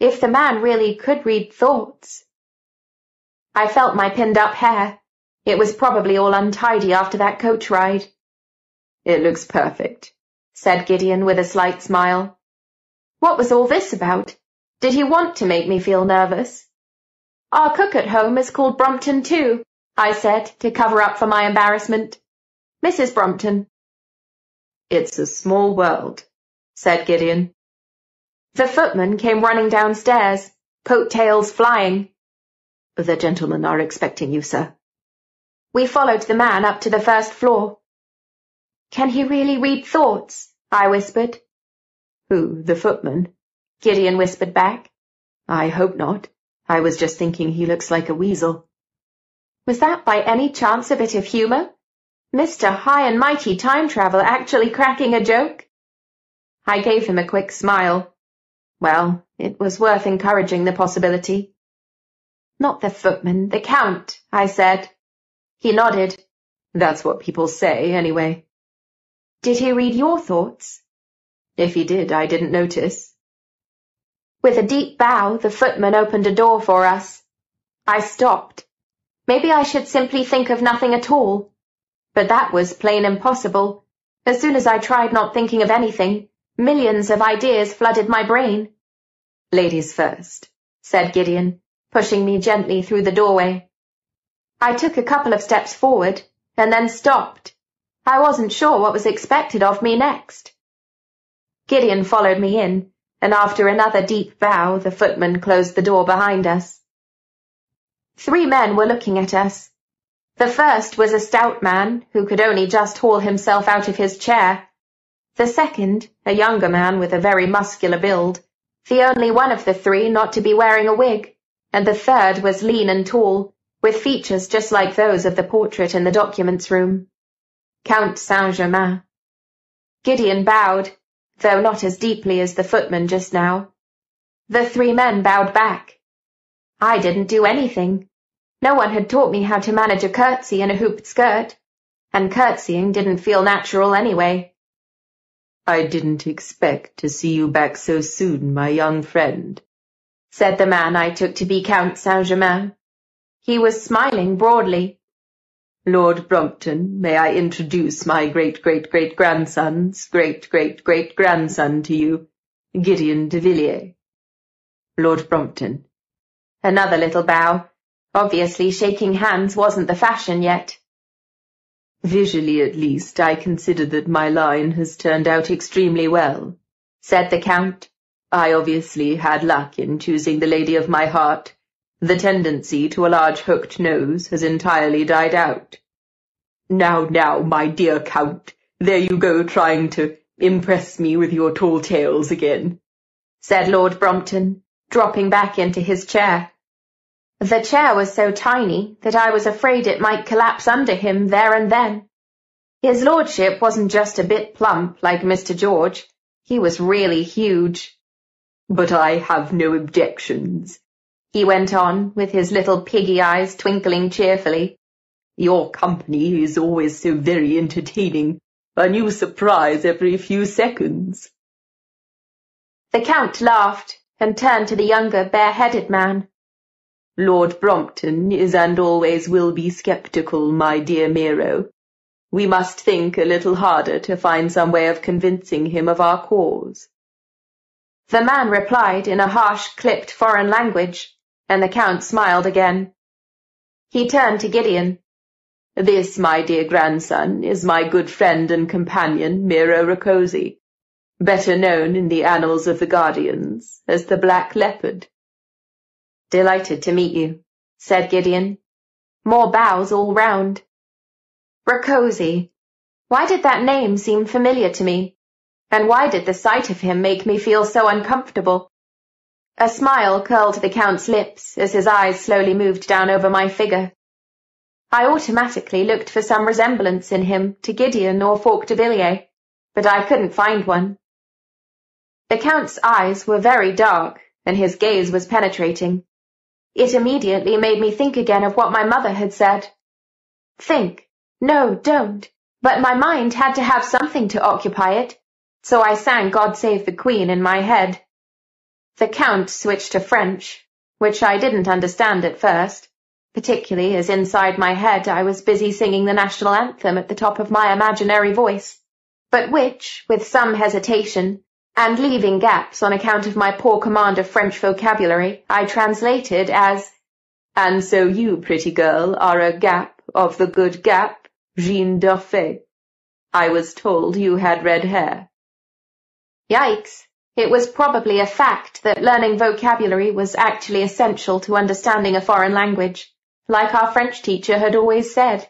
If the man really could read thoughts. I felt my pinned-up hair. It was probably all untidy after that coach ride. It looks perfect, said Gideon with a slight smile. What was all this about? Did he want to make me feel nervous? Our cook at home is called Brompton too, I said to cover up for my embarrassment. Mrs. Brompton. It's a small world, said Gideon. The footman came running downstairs, coat-tails flying. The gentlemen are expecting you, sir. We followed the man up to the first floor. Can he really read thoughts? I whispered. Who, the footman? Gideon whispered back. I hope not. I was just thinking he looks like a weasel. Was that by any chance a bit of humour? Mr. High and Mighty Time Travel actually cracking a joke? I gave him a quick smile. Well, it was worth encouraging the possibility. Not the footman, the Count, I said. He nodded. That's what people say, anyway. Did he read your thoughts? If he did, I didn't notice. With a deep bow, the footman opened a door for us. I stopped. Maybe I should simply think of nothing at all. But that was plain impossible. As soon as I tried not thinking of anything, millions of ideas flooded my brain. Ladies first, said Gideon, pushing me gently through the doorway. I took a couple of steps forward, and then stopped. I wasn't sure what was expected of me next. Gideon followed me in, and after another deep bow, the footman closed the door behind us. Three men were looking at us. The first was a stout man who could only just haul himself out of his chair. The second, a younger man with a very muscular build, the only one of the three not to be wearing a wig, and the third was lean and tall, with features just like those of the portrait in the documents room. Count Saint-Germain. Gideon bowed, though not as deeply as the footman just now. The three men bowed back. I didn't do anything. No one had taught me how to manage a curtsy in a hooped skirt, and curtsying didn't feel natural anyway. I didn't expect to see you back so soon, my young friend, said the man I took to be Count Saint-Germain. He was smiling broadly. Lord Brompton, may I introduce my great-great-great-grandson's great-great-great-grandson to you, Gideon de Villiers. Lord Brompton. Another little bow. Obviously shaking hands wasn't the fashion yet. Visually, at least, I consider that my line has turned out extremely well, said the Count. I obviously had luck in choosing the lady of my heart, the tendency to a large hooked nose has entirely died out. Now, now, my dear Count, there you go trying to impress me with your tall tales again, said Lord Brompton, dropping back into his chair. The chair was so tiny that I was afraid it might collapse under him there and then. His lordship wasn't just a bit plump like Mr. George, he was really huge. But I have no objections, he went on, with his little piggy eyes twinkling cheerfully. Your company is always so very entertaining. A new surprise every few seconds. The Count laughed and turned to the younger, bare-headed man. Lord Brompton is and always will be sceptical, my dear Miro. We must think a little harder to find some way of convincing him of our cause. The man replied in a harsh, clipped foreign language and the Count smiled again. He turned to Gideon. This, my dear grandson, is my good friend and companion, Miro Rakoczy, better known in the annals of the Guardians as the Black Leopard. Delighted to meet you, said Gideon. More bows all round. Rakoczy. Why did that name seem familiar to me? And why did the sight of him make me feel so uncomfortable? A smile curled the Count's lips as his eyes slowly moved down over my figure. I automatically looked for some resemblance in him to Gideon or Falk de Villiers, but I couldn't find one. The Count's eyes were very dark, and his gaze was penetrating. It immediately made me think again of what my mother had said. Think. No, don't. But my mind had to have something to occupy it, so I sang God Save the Queen in my head. The Count switched to French, which I didn't understand at first, particularly as inside my head I was busy singing the national anthem at the top of my imaginary voice, but which, with some hesitation, and leaving gaps on account of my poor command of French vocabulary, I translated as, And so you, pretty girl, are a gap of the good gap, Jeanne d'Urfé. I was told you had red hair. Yikes! It was probably a fact that learning vocabulary was actually essential to understanding a foreign language, like our French teacher had always said.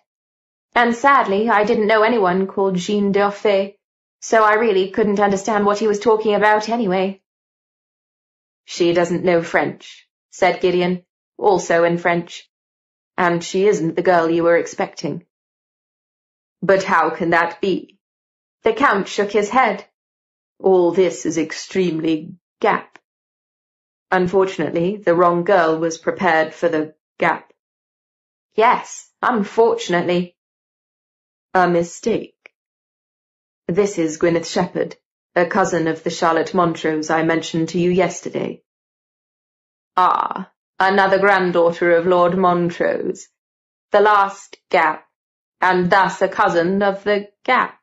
And sadly, I didn't know anyone called Jeanne d'Urfé, so I really couldn't understand what he was talking about anyway. She doesn't know French, said Gideon, also in French. And she isn't the girl you were expecting. But how can that be? The Count shook his head. All this is extremely gap. Unfortunately, the wrong girl was prepared for the gap. Yes, unfortunately. A mistake. This is Gwyneth Shepherd, a cousin of the Charlotte Montrose I mentioned to you yesterday. Ah, another granddaughter of Lord Montrose. The last gap, and thus a cousin of the gap.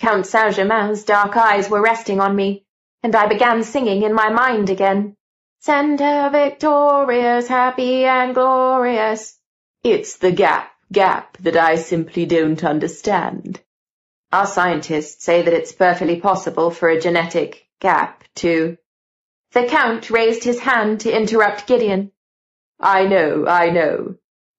Count Saint-Germain's dark eyes were resting on me, and I began singing in my mind again. Send her victorious, happy and glorious. It's the gap, gap that I simply don't understand. Our scientists say that it's perfectly possible for a genetic gap to... The Count raised his hand to interrupt Gideon. I know, I know.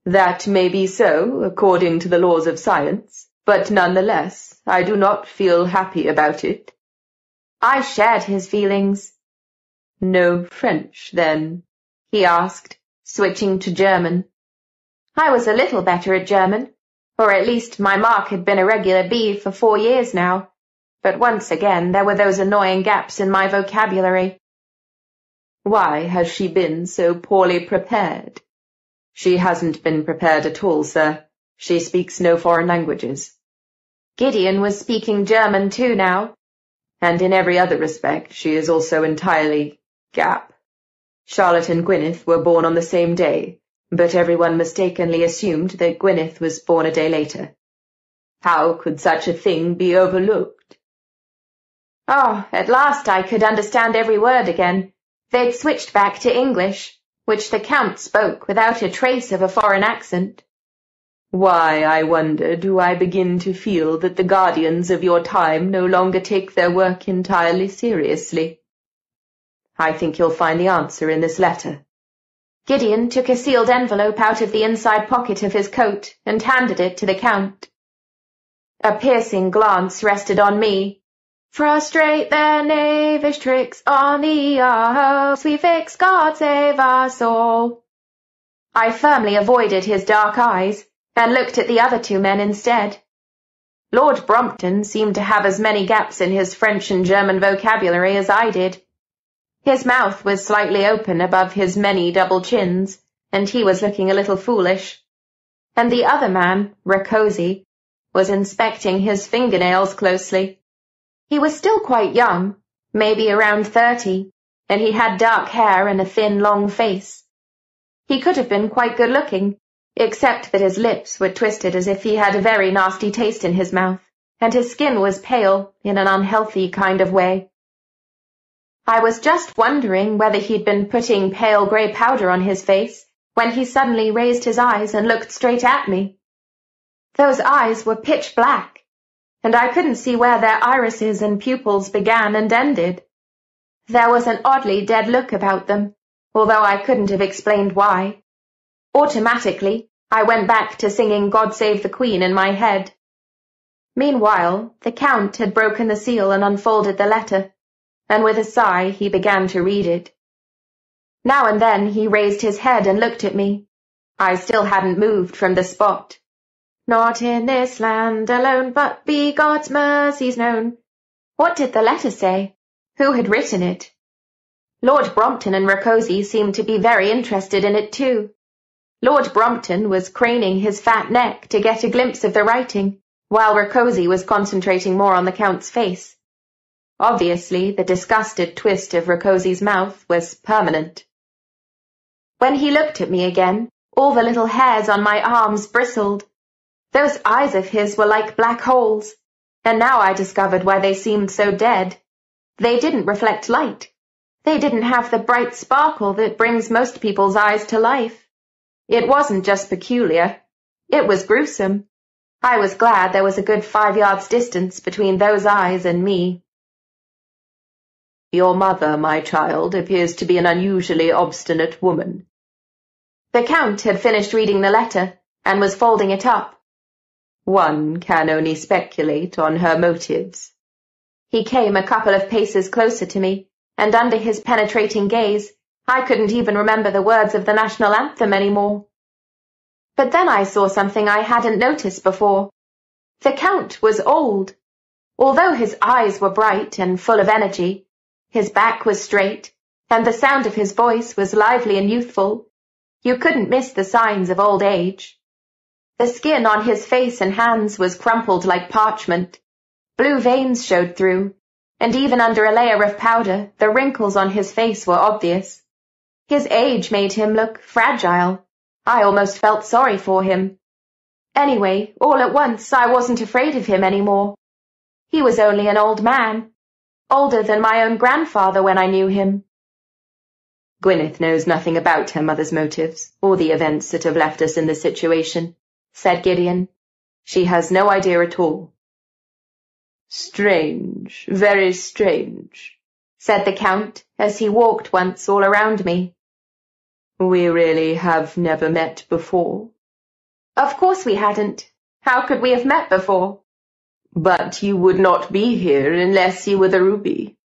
That may be so, according to the laws of science, but nonetheless, I do not feel happy about it. I shared his feelings. No French, then? he asked, switching to German. I was a little better at German, or at least my mark had been a regular B for four years now, but once again there were those annoying gaps in my vocabulary. Why has she been so poorly prepared? She hasn't been prepared at all, sir. She speaks no foreign languages. Gideon was speaking German too now. And in every other respect, she is also entirely gap. Charlotte and Gwyneth were born on the same day, but everyone mistakenly assumed that Gwyneth was born a day later. How could such a thing be overlooked? Oh, at last I could understand every word again. They'd switched back to English, which the Count spoke without a trace of a foreign accent. Why, I wonder, do I begin to feel that the guardians of your time no longer take their work entirely seriously? I think you'll find the answer in this letter. Gideon took a sealed envelope out of the inside pocket of his coat and handed it to the Count. A piercing glance rested on me. Frustrate their knavish tricks on the Arhos, we fix God save us all. I firmly avoided his dark eyes and looked at the other two men instead. Lord Brompton seemed to have as many gaps in his French and German vocabulary as I did. His mouth was slightly open above his many double chins, and he was looking a little foolish. And the other man, Rakoczy, was inspecting his fingernails closely. He was still quite young, maybe around thirty, and he had dark hair and a thin, long face. He could have been quite good looking, except that his lips were twisted as if he had a very nasty taste in his mouth, and his skin was pale in an unhealthy kind of way. I was just wondering whether he'd been putting pale grey powder on his face when he suddenly raised his eyes and looked straight at me. Those eyes were pitch black, and I couldn't see where their irises and pupils began and ended. There was an oddly dead look about them, although I couldn't have explained why. Automatically, I went back to singing God Save the Queen in my head. Meanwhile, the Count had broken the seal and unfolded the letter, and with a sigh he began to read it. Now and then he raised his head and looked at me. I still hadn't moved from the spot. Not in this land alone, but be God's mercies known. What did the letter say? Who had written it? Lord Brompton and Rakoczy seemed to be very interested in it too. Lord Brompton was craning his fat neck to get a glimpse of the writing, while Rakoczy was concentrating more on the Count's face. Obviously, the disgusted twist of Rakoczy's mouth was permanent. When he looked at me again, all the little hairs on my arms bristled. Those eyes of his were like black holes, and now I discovered why they seemed so dead. They didn't reflect light. They didn't have the bright sparkle that brings most people's eyes to life. It wasn't just peculiar. It was gruesome. I was glad there was a good five yards distance between those eyes and me. Your mother, my child, appears to be an unusually obstinate woman. The Count had finished reading the letter and was folding it up. One can only speculate on her motives. He came a couple of paces closer to me, and under his penetrating gaze, I couldn't even remember the words of the national anthem anymore. But then I saw something I hadn't noticed before. The Count was old. Although his eyes were bright and full of energy, his back was straight, and the sound of his voice was lively and youthful, you couldn't miss the signs of old age. The skin on his face and hands was crumpled like parchment. Blue veins showed through, and even under a layer of powder, the wrinkles on his face were obvious. His age made him look fragile. I almost felt sorry for him. Anyway, all at once, I wasn't afraid of him any more. He was only an old man, older than my own grandfather when I knew him. Gwyneth knows nothing about her mother's motives, or the events that have left us in this situation said Gideon. She has no idea at all. Strange, very strange, said the Count, as he walked once all around me. We really have never met before? Of course we hadn't. How could we have met before? But you would not be here unless you were the ruby.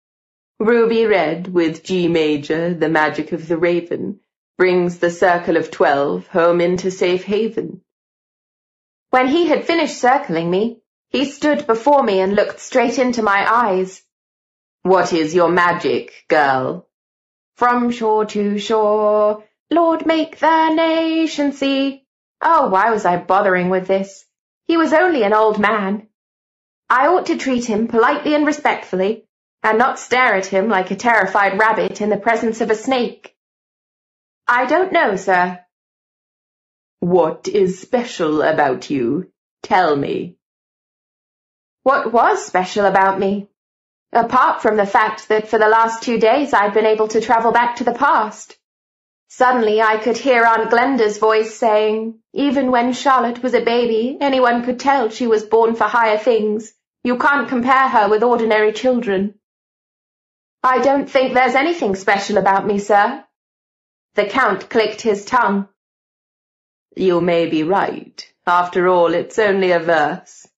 Ruby red with G major, the magic of the raven, brings the circle of twelve home into safe haven. When he had finished circling me, he stood before me and looked straight into my eyes. What is your magic, girl? From shore to shore, Lord make the nation see. Oh, why was I bothering with this? He was only an old man. I ought to treat him politely and respectfully, and not stare at him like a terrified rabbit in the presence of a snake. I don't know, sir, what is special about you? Tell me. What was special about me? Apart from the fact that for the last two days I'd been able to travel back to the past. Suddenly I could hear Aunt Glenda's voice saying, even when Charlotte was a baby, anyone could tell she was born for higher things. You can't compare her with ordinary children. I don't think there's anything special about me, sir. The Count clicked his tongue. You may be right. After all, it's only a verse.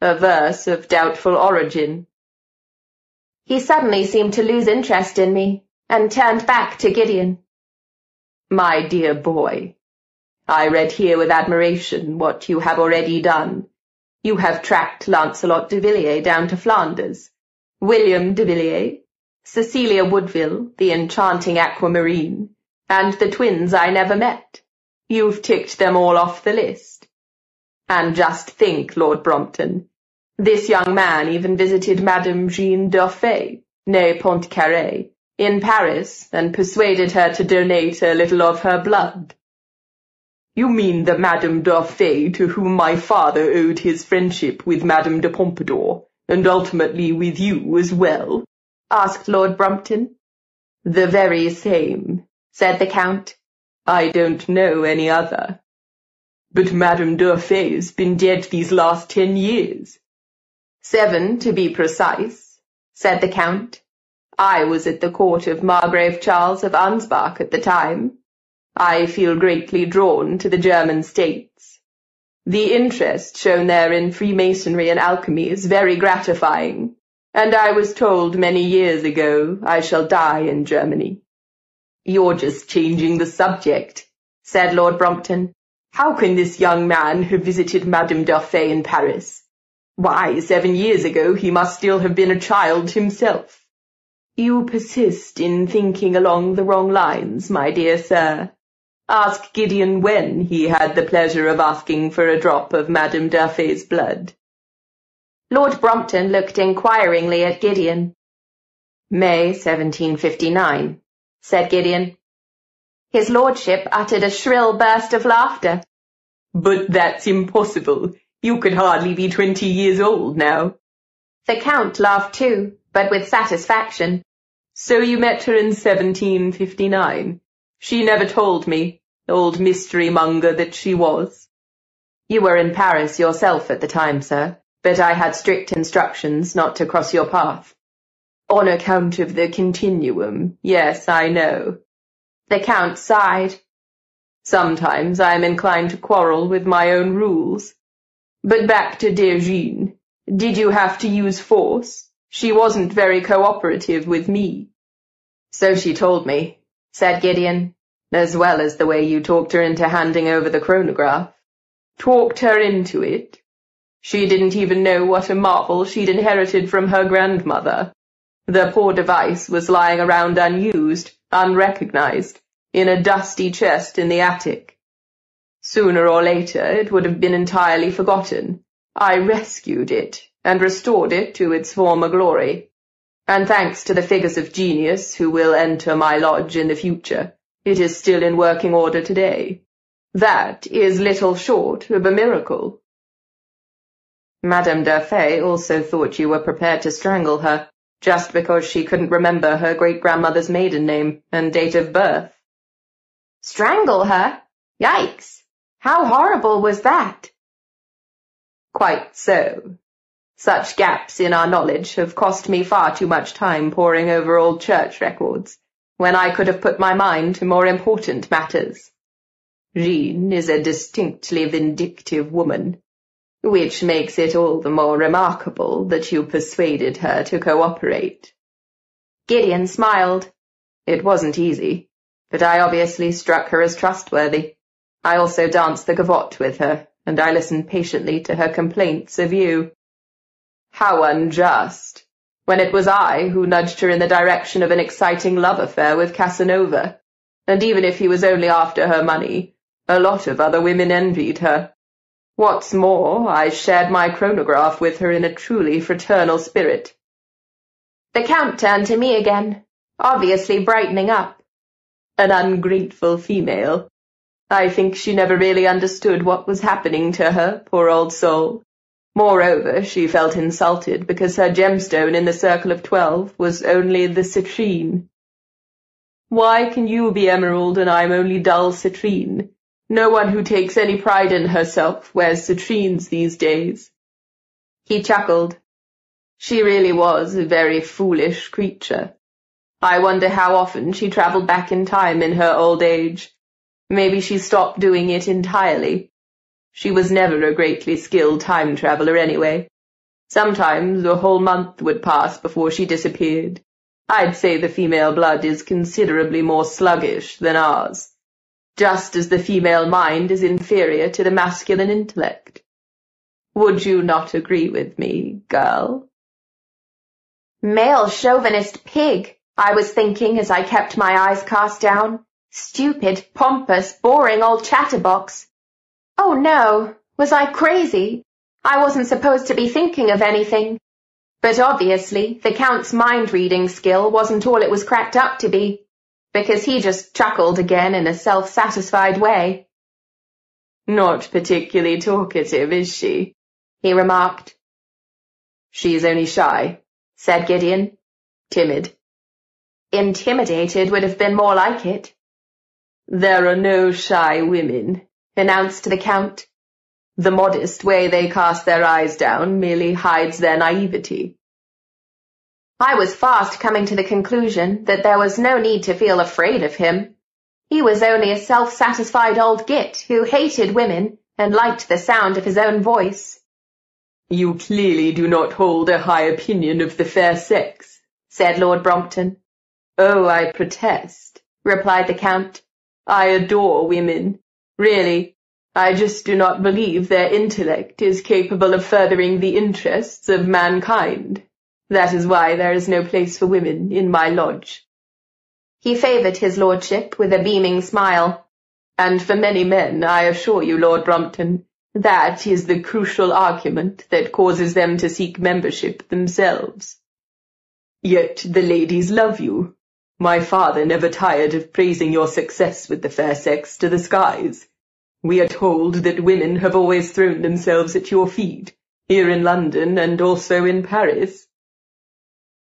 A verse of doubtful origin. He suddenly seemed to lose interest in me, and turned back to Gideon. My dear boy, I read here with admiration what you have already done. You have tracked Lancelot de Villiers down to Flanders, William de Villiers, Cecilia Woodville, the enchanting aquamarine, and the twins I never met. You've ticked them all off the list. And just think, Lord Brompton, this young man even visited Madame Jeanne d'Urfé, née Pontcarré, in Paris, and persuaded her to donate a little of her blood. You mean the Madame d'Urfé to whom my father owed his friendship with Madame de Pompadour, and ultimately with you as well? asked Lord Brompton. The very same, said the Count. I don't know any other. But Madame d'Urfé's been dead these last ten years. Seven, to be precise, said the Count. I was at the court of Margrave Charles of Ansbach at the time. I feel greatly drawn to the German states. The interest shown there in Freemasonry and alchemy is very gratifying, and I was told many years ago I shall die in Germany. You're just changing the subject, said Lord Brompton. How can this young man have visited Madame d'Urfé in Paris? Why, seven years ago he must still have been a child himself. You persist in thinking along the wrong lines, my dear sir. Ask Gideon when he had the pleasure of asking for a drop of Madame d'Urfé's blood. Lord Brompton looked inquiringly at Gideon. May 1759 said Gideon. His lordship uttered a shrill burst of laughter. But that's impossible. You could hardly be twenty years old now. The Count laughed too, but with satisfaction. So you met her in 1759. She never told me, old mystery monger that she was. You were in Paris yourself at the time, sir, but I had strict instructions not to cross your path. On account of the continuum, yes, I know. The Count sighed. Sometimes I am inclined to quarrel with my own rules. But back to dear Jean. Did you have to use force? She wasn't very cooperative with me. So she told me, said Gideon, as well as the way you talked her into handing over the chronograph. Talked her into it? She didn't even know what a marvel she'd inherited from her grandmother. The poor device was lying around unused, unrecognized, in a dusty chest in the attic. Sooner or later it would have been entirely forgotten. I rescued it and restored it to its former glory. And thanks to the figures of genius who will enter my lodge in the future, it is still in working order today. That is little short of a miracle. Madame d'Urfé also thought you were prepared to strangle her, just because she couldn't remember her great-grandmother's maiden name and date of birth. Strangle her? Yikes! How horrible was that? Quite so. Such gaps in our knowledge have cost me far too much time poring over old church records, when I could have put my mind to more important matters. Jean is a distinctly vindictive woman, which makes it all the more remarkable that you persuaded her to cooperate. Gideon smiled. It wasn't easy, but I obviously struck her as trustworthy. I also danced the gavotte with her, and I listened patiently to her complaints of you. How unjust, when it was I who nudged her in the direction of an exciting love affair with Casanova, and even if he was only after her money, a lot of other women envied her. What's more, I shared my chronograph with her in a truly fraternal spirit. The Count turned to me again, obviously brightening up. An ungrateful female. I think she never really understood what was happening to her, poor old soul. Moreover, she felt insulted because her gemstone in the circle of twelve was only the citrine. Why can you be emerald and I'm only dull citrine? No one who takes any pride in herself wears citrines these days. He chuckled. She really was a very foolish creature. I wonder how often she travelled back in time in her old age. Maybe she stopped doing it entirely. She was never a greatly skilled time traveller anyway. Sometimes a whole month would pass before she disappeared. I'd say the female blood is considerably more sluggish than ours just as the female mind is inferior to the masculine intellect. Would you not agree with me, girl? Male chauvinist pig, I was thinking as I kept my eyes cast down. Stupid, pompous, boring old chatterbox. Oh no, was I crazy? I wasn't supposed to be thinking of anything. But obviously, the Count's mind-reading skill wasn't all it was cracked up to be because he just chuckled again in a self-satisfied way. Not particularly talkative, is she? he remarked. She's only shy, said Gideon. Timid. Intimidated would have been more like it. There are no shy women, announced the Count. The modest way they cast their eyes down merely hides their naivety. I was fast coming to the conclusion that there was no need to feel afraid of him. He was only a self-satisfied old git who hated women and liked the sound of his own voice. You clearly do not hold a high opinion of the fair sex, said Lord Brompton. Oh, I protest, replied the Count. I adore women. Really, I just do not believe their intellect is capable of furthering the interests of mankind. That is why there is no place for women in my lodge. He favoured his lordship with a beaming smile. And for many men, I assure you, Lord Brompton, that is the crucial argument that causes them to seek membership themselves. Yet the ladies love you. My father never tired of praising your success with the fair sex to the skies. We are told that women have always thrown themselves at your feet, here in London and also in Paris.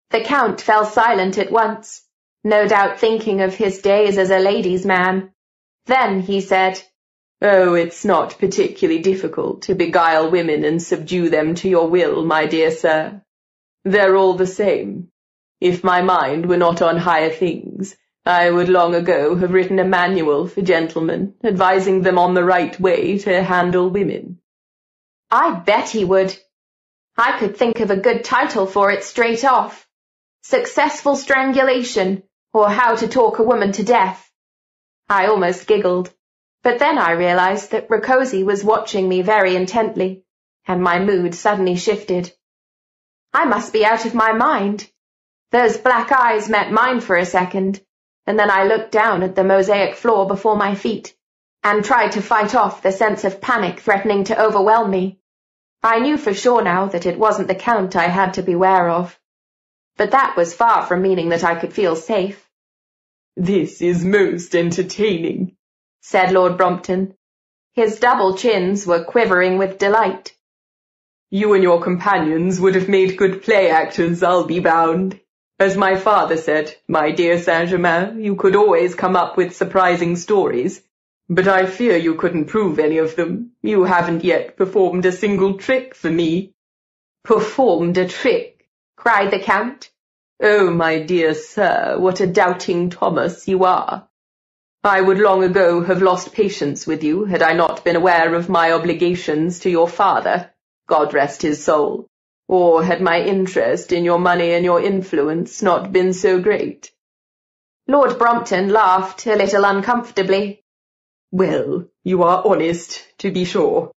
The Count fell silent at once, no doubt thinking of his days as a ladies' man. Then he said, Oh, it's not particularly difficult to beguile women and subdue them to your will, my dear sir. They're all the same. If my mind were not on higher things, I would long ago have written a manual for gentlemen, advising them on the right way to handle women. I bet he would. I could think of a good title for it straight off. Successful strangulation, or how to talk a woman to death. I almost giggled, but then I realized that Rakoczy was watching me very intently, and my mood suddenly shifted. I must be out of my mind. Those black eyes met mine for a second, and then I looked down at the mosaic floor before my feet and tried to fight off the sense of panic threatening to overwhelm me. I knew for sure now that it wasn't the Count I had to beware of. But that was far from meaning that I could feel safe. This is most entertaining, said Lord Brompton. His double chins were quivering with delight. You and your companions would have made good play actors, I'll be bound. As my father said, my dear Saint-Germain, you could always come up with surprising stories. But I fear you couldn't prove any of them. You haven't yet performed a single trick for me. Performed a trick, cried the Count. Oh, my dear sir, what a doubting Thomas you are. I would long ago have lost patience with you had I not been aware of my obligations to your father, God rest his soul. Or had my interest in your money and your influence not been so great? Lord Brompton laughed a little uncomfortably. Well, you are honest, to be sure.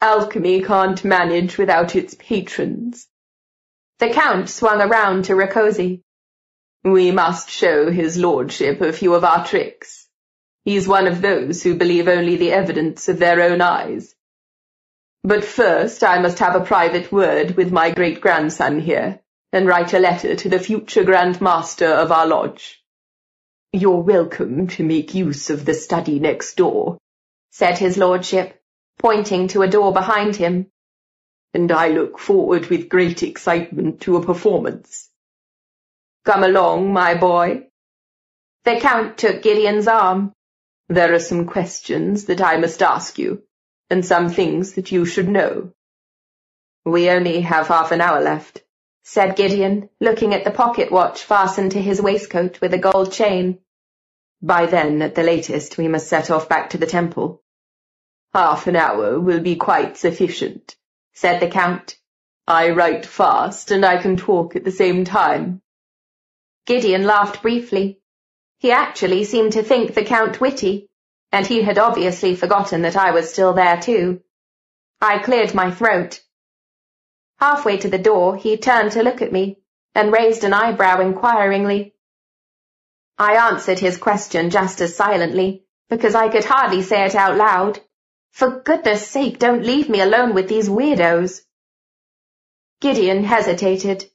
Alchemy can't manage without its patrons. The Count swung around to Rakoczy. We must show his lordship a few of our tricks. He's one of those who believe only the evidence of their own eyes. But first I must have a private word with my great-grandson here, and write a letter to the future Grand Master of our lodge. You're welcome to make use of the study next door, said his lordship, pointing to a door behind him. And I look forward with great excitement to a performance. Come along, my boy. The Count took Gideon's arm. There are some questions that I must ask you and some things that you should know. We only have half an hour left, said Gideon, looking at the pocket watch fastened to his waistcoat with a gold chain. By then, at the latest, we must set off back to the temple. Half an hour will be quite sufficient, said the Count. I write fast, and I can talk at the same time. Gideon laughed briefly. He actually seemed to think the Count witty, and he had obviously forgotten that I was still there too. I cleared my throat. Halfway to the door, he turned to look at me, and raised an eyebrow inquiringly. I answered his question just as silently, because I could hardly say it out loud. For goodness sake, don't leave me alone with these weirdos. Gideon hesitated.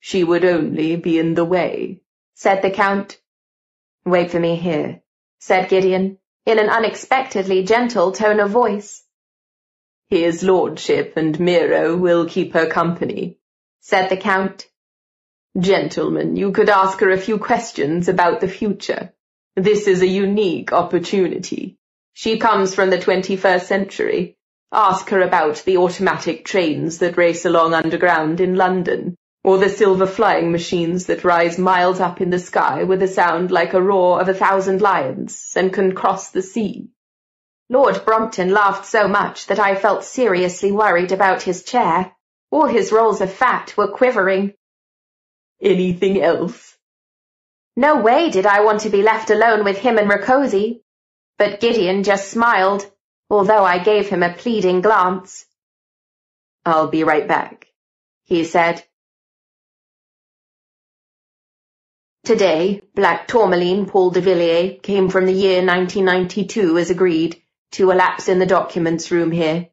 She would only be in the way, said the Count. Wait for me here, said Gideon, in an unexpectedly gentle tone of voice. His lordship and Miro will keep her company, said the Count. Gentlemen, you could ask her a few questions about the future. This is a unique opportunity. She comes from the 21st century. Ask her about the automatic trains that race along underground in London, or the silver flying machines that rise miles up in the sky with a sound like a roar of a thousand lions and can cross the sea. Lord Brompton laughed so much that I felt seriously worried about his chair. All his rolls of fat were quivering. Anything else? No way did I want to be left alone with him and Rakoczy. But Gideon just smiled, although I gave him a pleading glance. I'll be right back, he said. Today, Black Tourmaline Paul de Villiers came from the year 1992 as agreed to a lapse in the documents room here.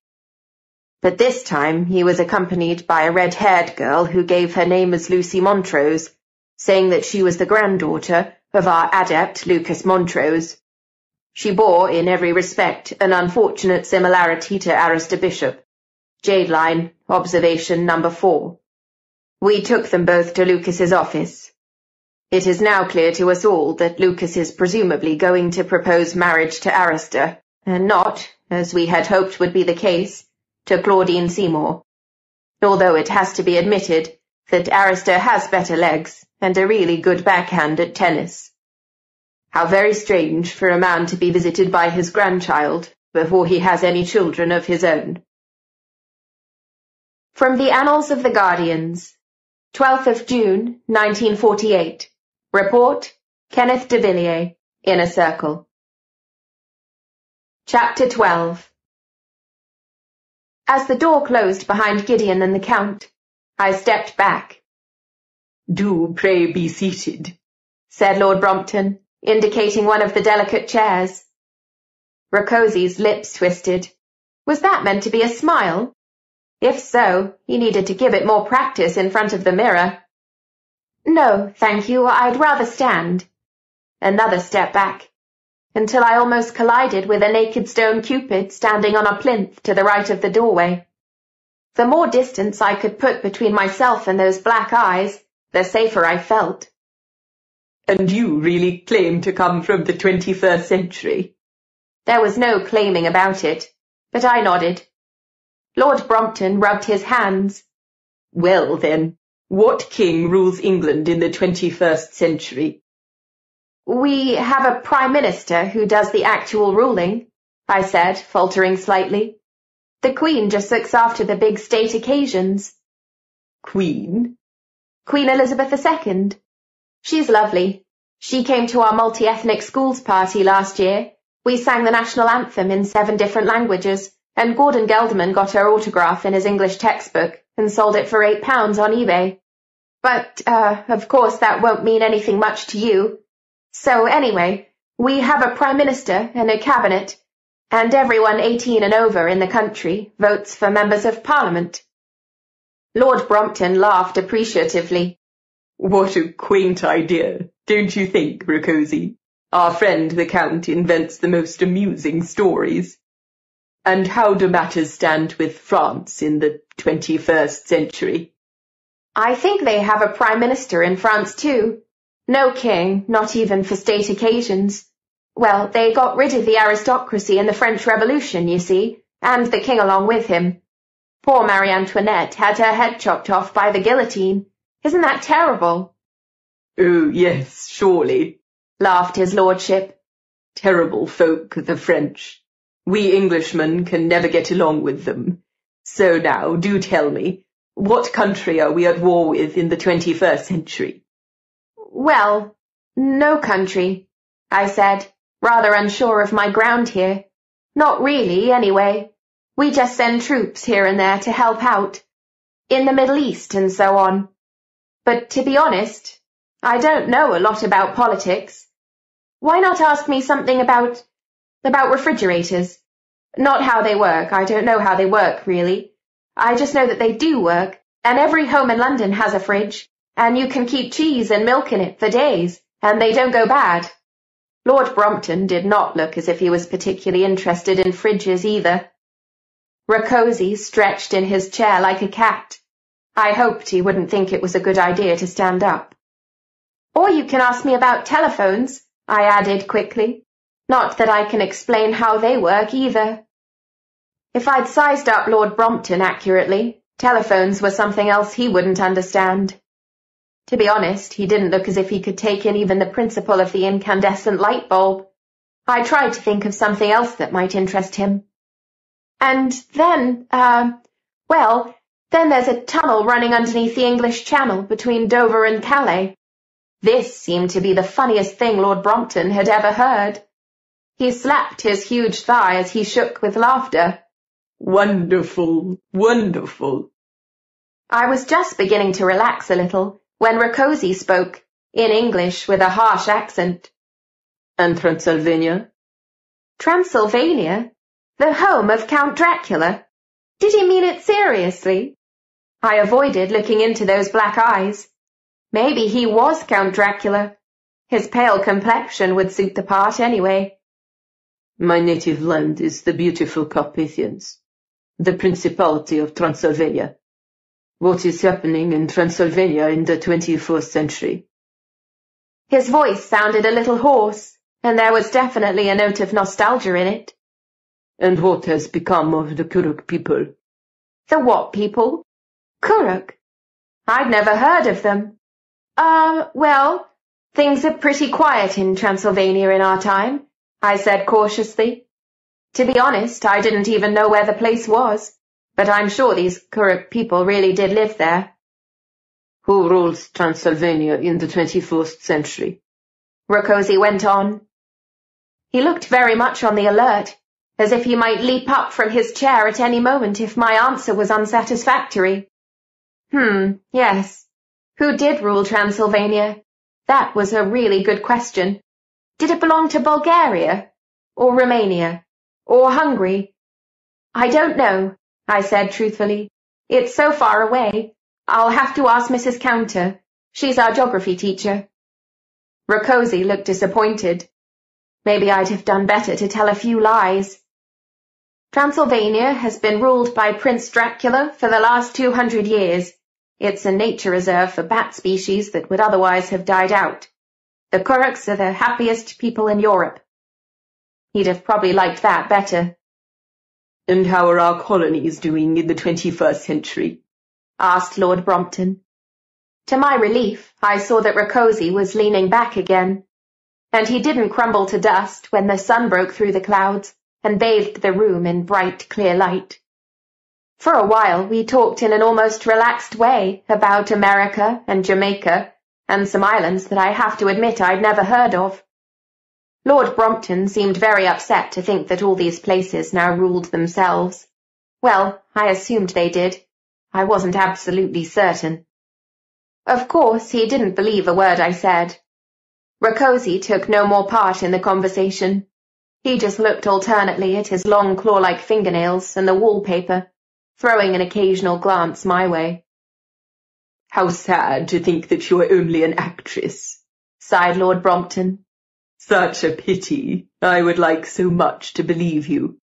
But this time he was accompanied by a red-haired girl who gave her name as Lucy Montrose, saying that she was the granddaughter of our adept Lucas Montrose. She bore, in every respect, an unfortunate similarity to Arista Bishop. Jade line, observation number four. We took them both to Lucas's office, it is now clear to us all that Lucas is presumably going to propose marriage to Arista, and not, as we had hoped would be the case, to Claudine Seymour. Although it has to be admitted that Arista has better legs and a really good backhand at tennis. How very strange for a man to be visited by his grandchild before he has any children of his own. From the Annals of the Guardians, 12th of June, 1948. Report, Kenneth de Villiers, Inner Circle. Chapter 12 As the door closed behind Gideon and the Count, I stepped back. Do pray be seated, said Lord Brompton, indicating one of the delicate chairs. Rakoczy's lips twisted. Was that meant to be a smile? If so, he needed to give it more practice in front of the mirror. No, thank you, I'd rather stand. Another step back, until I almost collided with a naked stone cupid standing on a plinth to the right of the doorway. The more distance I could put between myself and those black eyes, the safer I felt. And you really claim to come from the 21st century? There was no claiming about it, but I nodded. Lord Brompton rubbed his hands. Well, then, what king rules England in the 21st century? We have a Prime Minister who does the actual ruling, I said, faltering slightly. The Queen just looks after the big state occasions. Queen? Queen Elizabeth II. She's lovely. She came to our multi-ethnic schools party last year we sang the national anthem in seven different languages, and Gordon Gelderman got her autograph in his English textbook and sold it for eight pounds on eBay. But, uh, of course that won't mean anything much to you. So anyway, we have a Prime Minister and a Cabinet, and everyone 18 and over in the country votes for Members of Parliament. Lord Brompton laughed appreciatively. What a quaint idea, don't you think, Rakoczy? Our friend the Count invents the most amusing stories. And how do matters stand with France in the 21st century? I think they have a prime minister in France too. No king, not even for state occasions. Well, they got rid of the aristocracy in the French Revolution, you see, and the king along with him. Poor Marie Antoinette had her head chopped off by the guillotine. Isn't that terrible? Oh, yes, surely, laughed his lordship. Terrible folk, the French. We Englishmen can never get along with them. So now, do tell me, what country are we at war with in the 21st century? Well, no country, I said, rather unsure of my ground here. Not really, anyway. We just send troops here and there to help out. In the Middle East and so on. But to be honest, I don't know a lot about politics. Why not ask me something about, about refrigerators? Not how they work. I don't know how they work, really. I just know that they do work, and every home in London has a fridge, and you can keep cheese and milk in it for days, and they don't go bad. Lord Brompton did not look as if he was particularly interested in fridges either. Rakoczy stretched in his chair like a cat. I hoped he wouldn't think it was a good idea to stand up. Or you can ask me about telephones, I added quickly. Not that I can explain how they work either. If I'd sized up Lord Brompton accurately, telephones were something else he wouldn't understand. To be honest, he didn't look as if he could take in even the principle of the incandescent light bulb. I tried to think of something else that might interest him. And then, uh, well, then there's a tunnel running underneath the English Channel between Dover and Calais. This seemed to be the funniest thing Lord Brompton had ever heard. He slapped his huge thigh as he shook with laughter. Wonderful, wonderful. I was just beginning to relax a little when Rakoczy spoke, in English with a harsh accent. And Transylvania? Transylvania? The home of Count Dracula? Did he mean it seriously? I avoided looking into those black eyes. Maybe he was Count Dracula. His pale complexion would suit the part anyway. My native land is the beautiful Carpathians, the Principality of Transylvania. What is happening in Transylvania in the 24th century? His voice sounded a little hoarse, and there was definitely a note of nostalgia in it. And what has become of the Kuruk people? The what people? Kuruk? I'd never heard of them. Um, well, things are pretty quiet in Transylvania in our time, I said cautiously. To be honest, I didn't even know where the place was, but I'm sure these Kuruk people really did live there. Who rules Transylvania in the 21st century? Rakoczy went on. He looked very much on the alert, as if he might leap up from his chair at any moment if my answer was unsatisfactory. Hmm, yes. Who did rule Transylvania? That was a really good question. Did it belong to Bulgaria? Or Romania? Or Hungary. I don't know, I said truthfully. It's so far away. I'll have to ask Mrs. Counter. She's our geography teacher. Rakoczy looked disappointed. Maybe I'd have done better to tell a few lies. Transylvania has been ruled by Prince Dracula for the last 200 years. It's a nature reserve for bat species that would otherwise have died out. The Kuruks are the happiest people in Europe. He'd have probably liked that better. And how are our colonies doing in the 21st century? asked Lord Brompton. To my relief, I saw that Rakoczy was leaning back again, and he didn't crumble to dust when the sun broke through the clouds and bathed the room in bright, clear light. For a while we talked in an almost relaxed way about America and Jamaica and some islands that I have to admit I'd never heard of. Lord Brompton seemed very upset to think that all these places now ruled themselves. Well, I assumed they did. I wasn't absolutely certain. Of course, he didn't believe a word I said. Rakoczy took no more part in the conversation. He just looked alternately at his long claw-like fingernails and the wallpaper, throwing an occasional glance my way. How sad to think that you're only an actress, sighed Lord Brompton. Such a pity. I would like so much to believe you.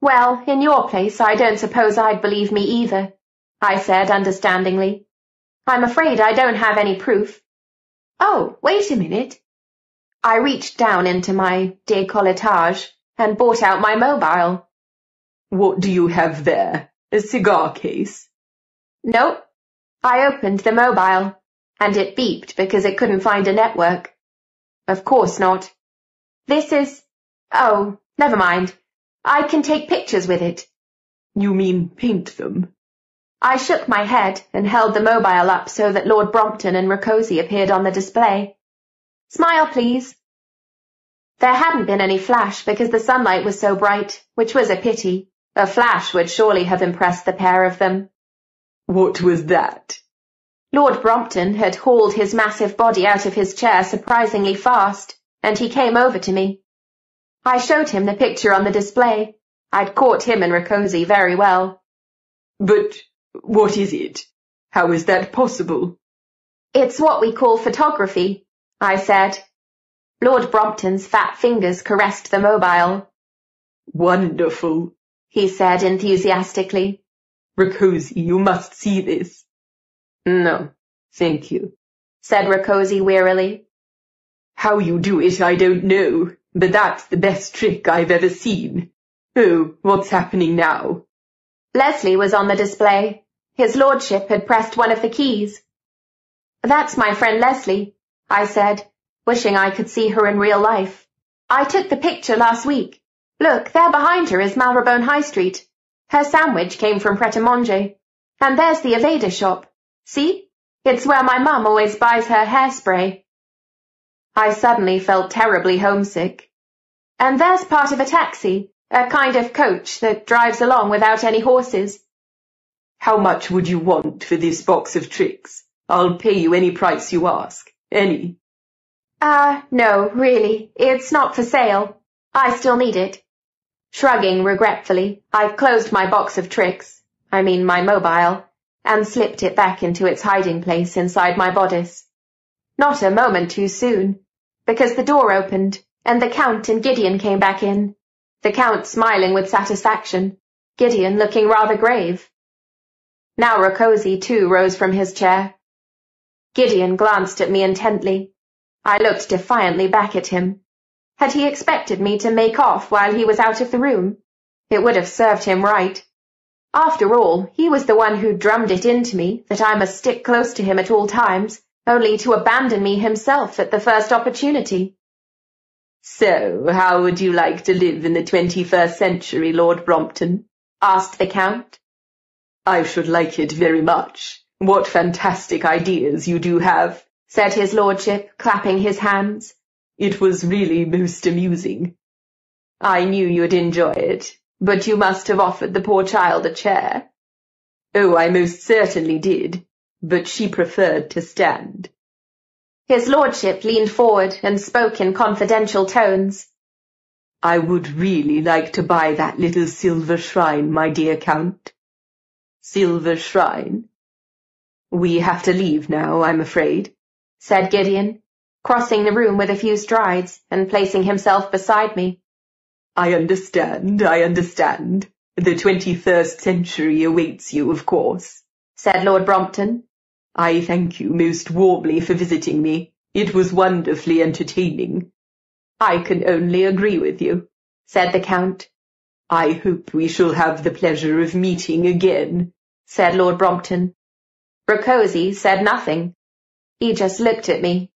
Well, in your place, I don't suppose I'd believe me either, I said understandingly. I'm afraid I don't have any proof. Oh, wait a minute. I reached down into my décolletage and brought out my mobile. What do you have there? A cigar case? Nope. I opened the mobile, and it beeped because it couldn't find a network. Of course not. This is... Oh, never mind. I can take pictures with it. You mean paint them? I shook my head and held the mobile up so that Lord Brompton and Rakoczy appeared on the display. Smile, please. There hadn't been any flash because the sunlight was so bright, which was a pity. A flash would surely have impressed the pair of them. What was that? Lord Brompton had hauled his massive body out of his chair surprisingly fast, and he came over to me. I showed him the picture on the display. I'd caught him and Rakoczy very well. But what is it? How is that possible? It's what we call photography, I said. Lord Brompton's fat fingers caressed the mobile. Wonderful, he said enthusiastically. Rakoczy, you must see this. No, thank you, said Rakoczy wearily. How you do it I don't know, but that's the best trick I've ever seen. Oh, what's happening now? Leslie was on the display. His lordship had pressed one of the keys. That's my friend Leslie, I said, wishing I could see her in real life. I took the picture last week. Look, there behind her is Marylebone High Street. Her sandwich came from Pret-a-Manger. And there's the Aveda shop. See? It's where my mum always buys her hairspray. I suddenly felt terribly homesick. And there's part of a taxi, a kind of coach that drives along without any horses. How much would you want for this box of tricks? I'll pay you any price you ask. Any. Ah, uh, no, really. It's not for sale. I still need it. Shrugging regretfully, I closed my box of tricks, I mean my mobile, and slipped it back into its hiding place inside my bodice. Not a moment too soon, because the door opened, and the Count and Gideon came back in, the Count smiling with satisfaction, Gideon looking rather grave. Now Rakoczy, too, rose from his chair. Gideon glanced at me intently. I looked defiantly back at him. Had he expected me to make off while he was out of the room? It would have served him right. After all, he was the one who drummed it into me that I must stick close to him at all times, only to abandon me himself at the first opportunity. So, how would you like to live in the twenty-first century, Lord Brompton? asked the Count. I should like it very much. What fantastic ideas you do have, said his lordship, clapping his hands. It was really most amusing. I knew you'd enjoy it, but you must have offered the poor child a chair. Oh, I most certainly did, but she preferred to stand. His lordship leaned forward and spoke in confidential tones. I would really like to buy that little silver shrine, my dear Count. Silver shrine? We have to leave now, I'm afraid, said Gideon, crossing the room with a few strides and placing himself beside me. I understand, I understand. The twenty-first century awaits you, of course, said Lord Brompton. I thank you most warmly for visiting me. It was wonderfully entertaining. I can only agree with you, said the Count. I hope we shall have the pleasure of meeting again, said Lord Brompton. Rakoczy said nothing. He just looked at me.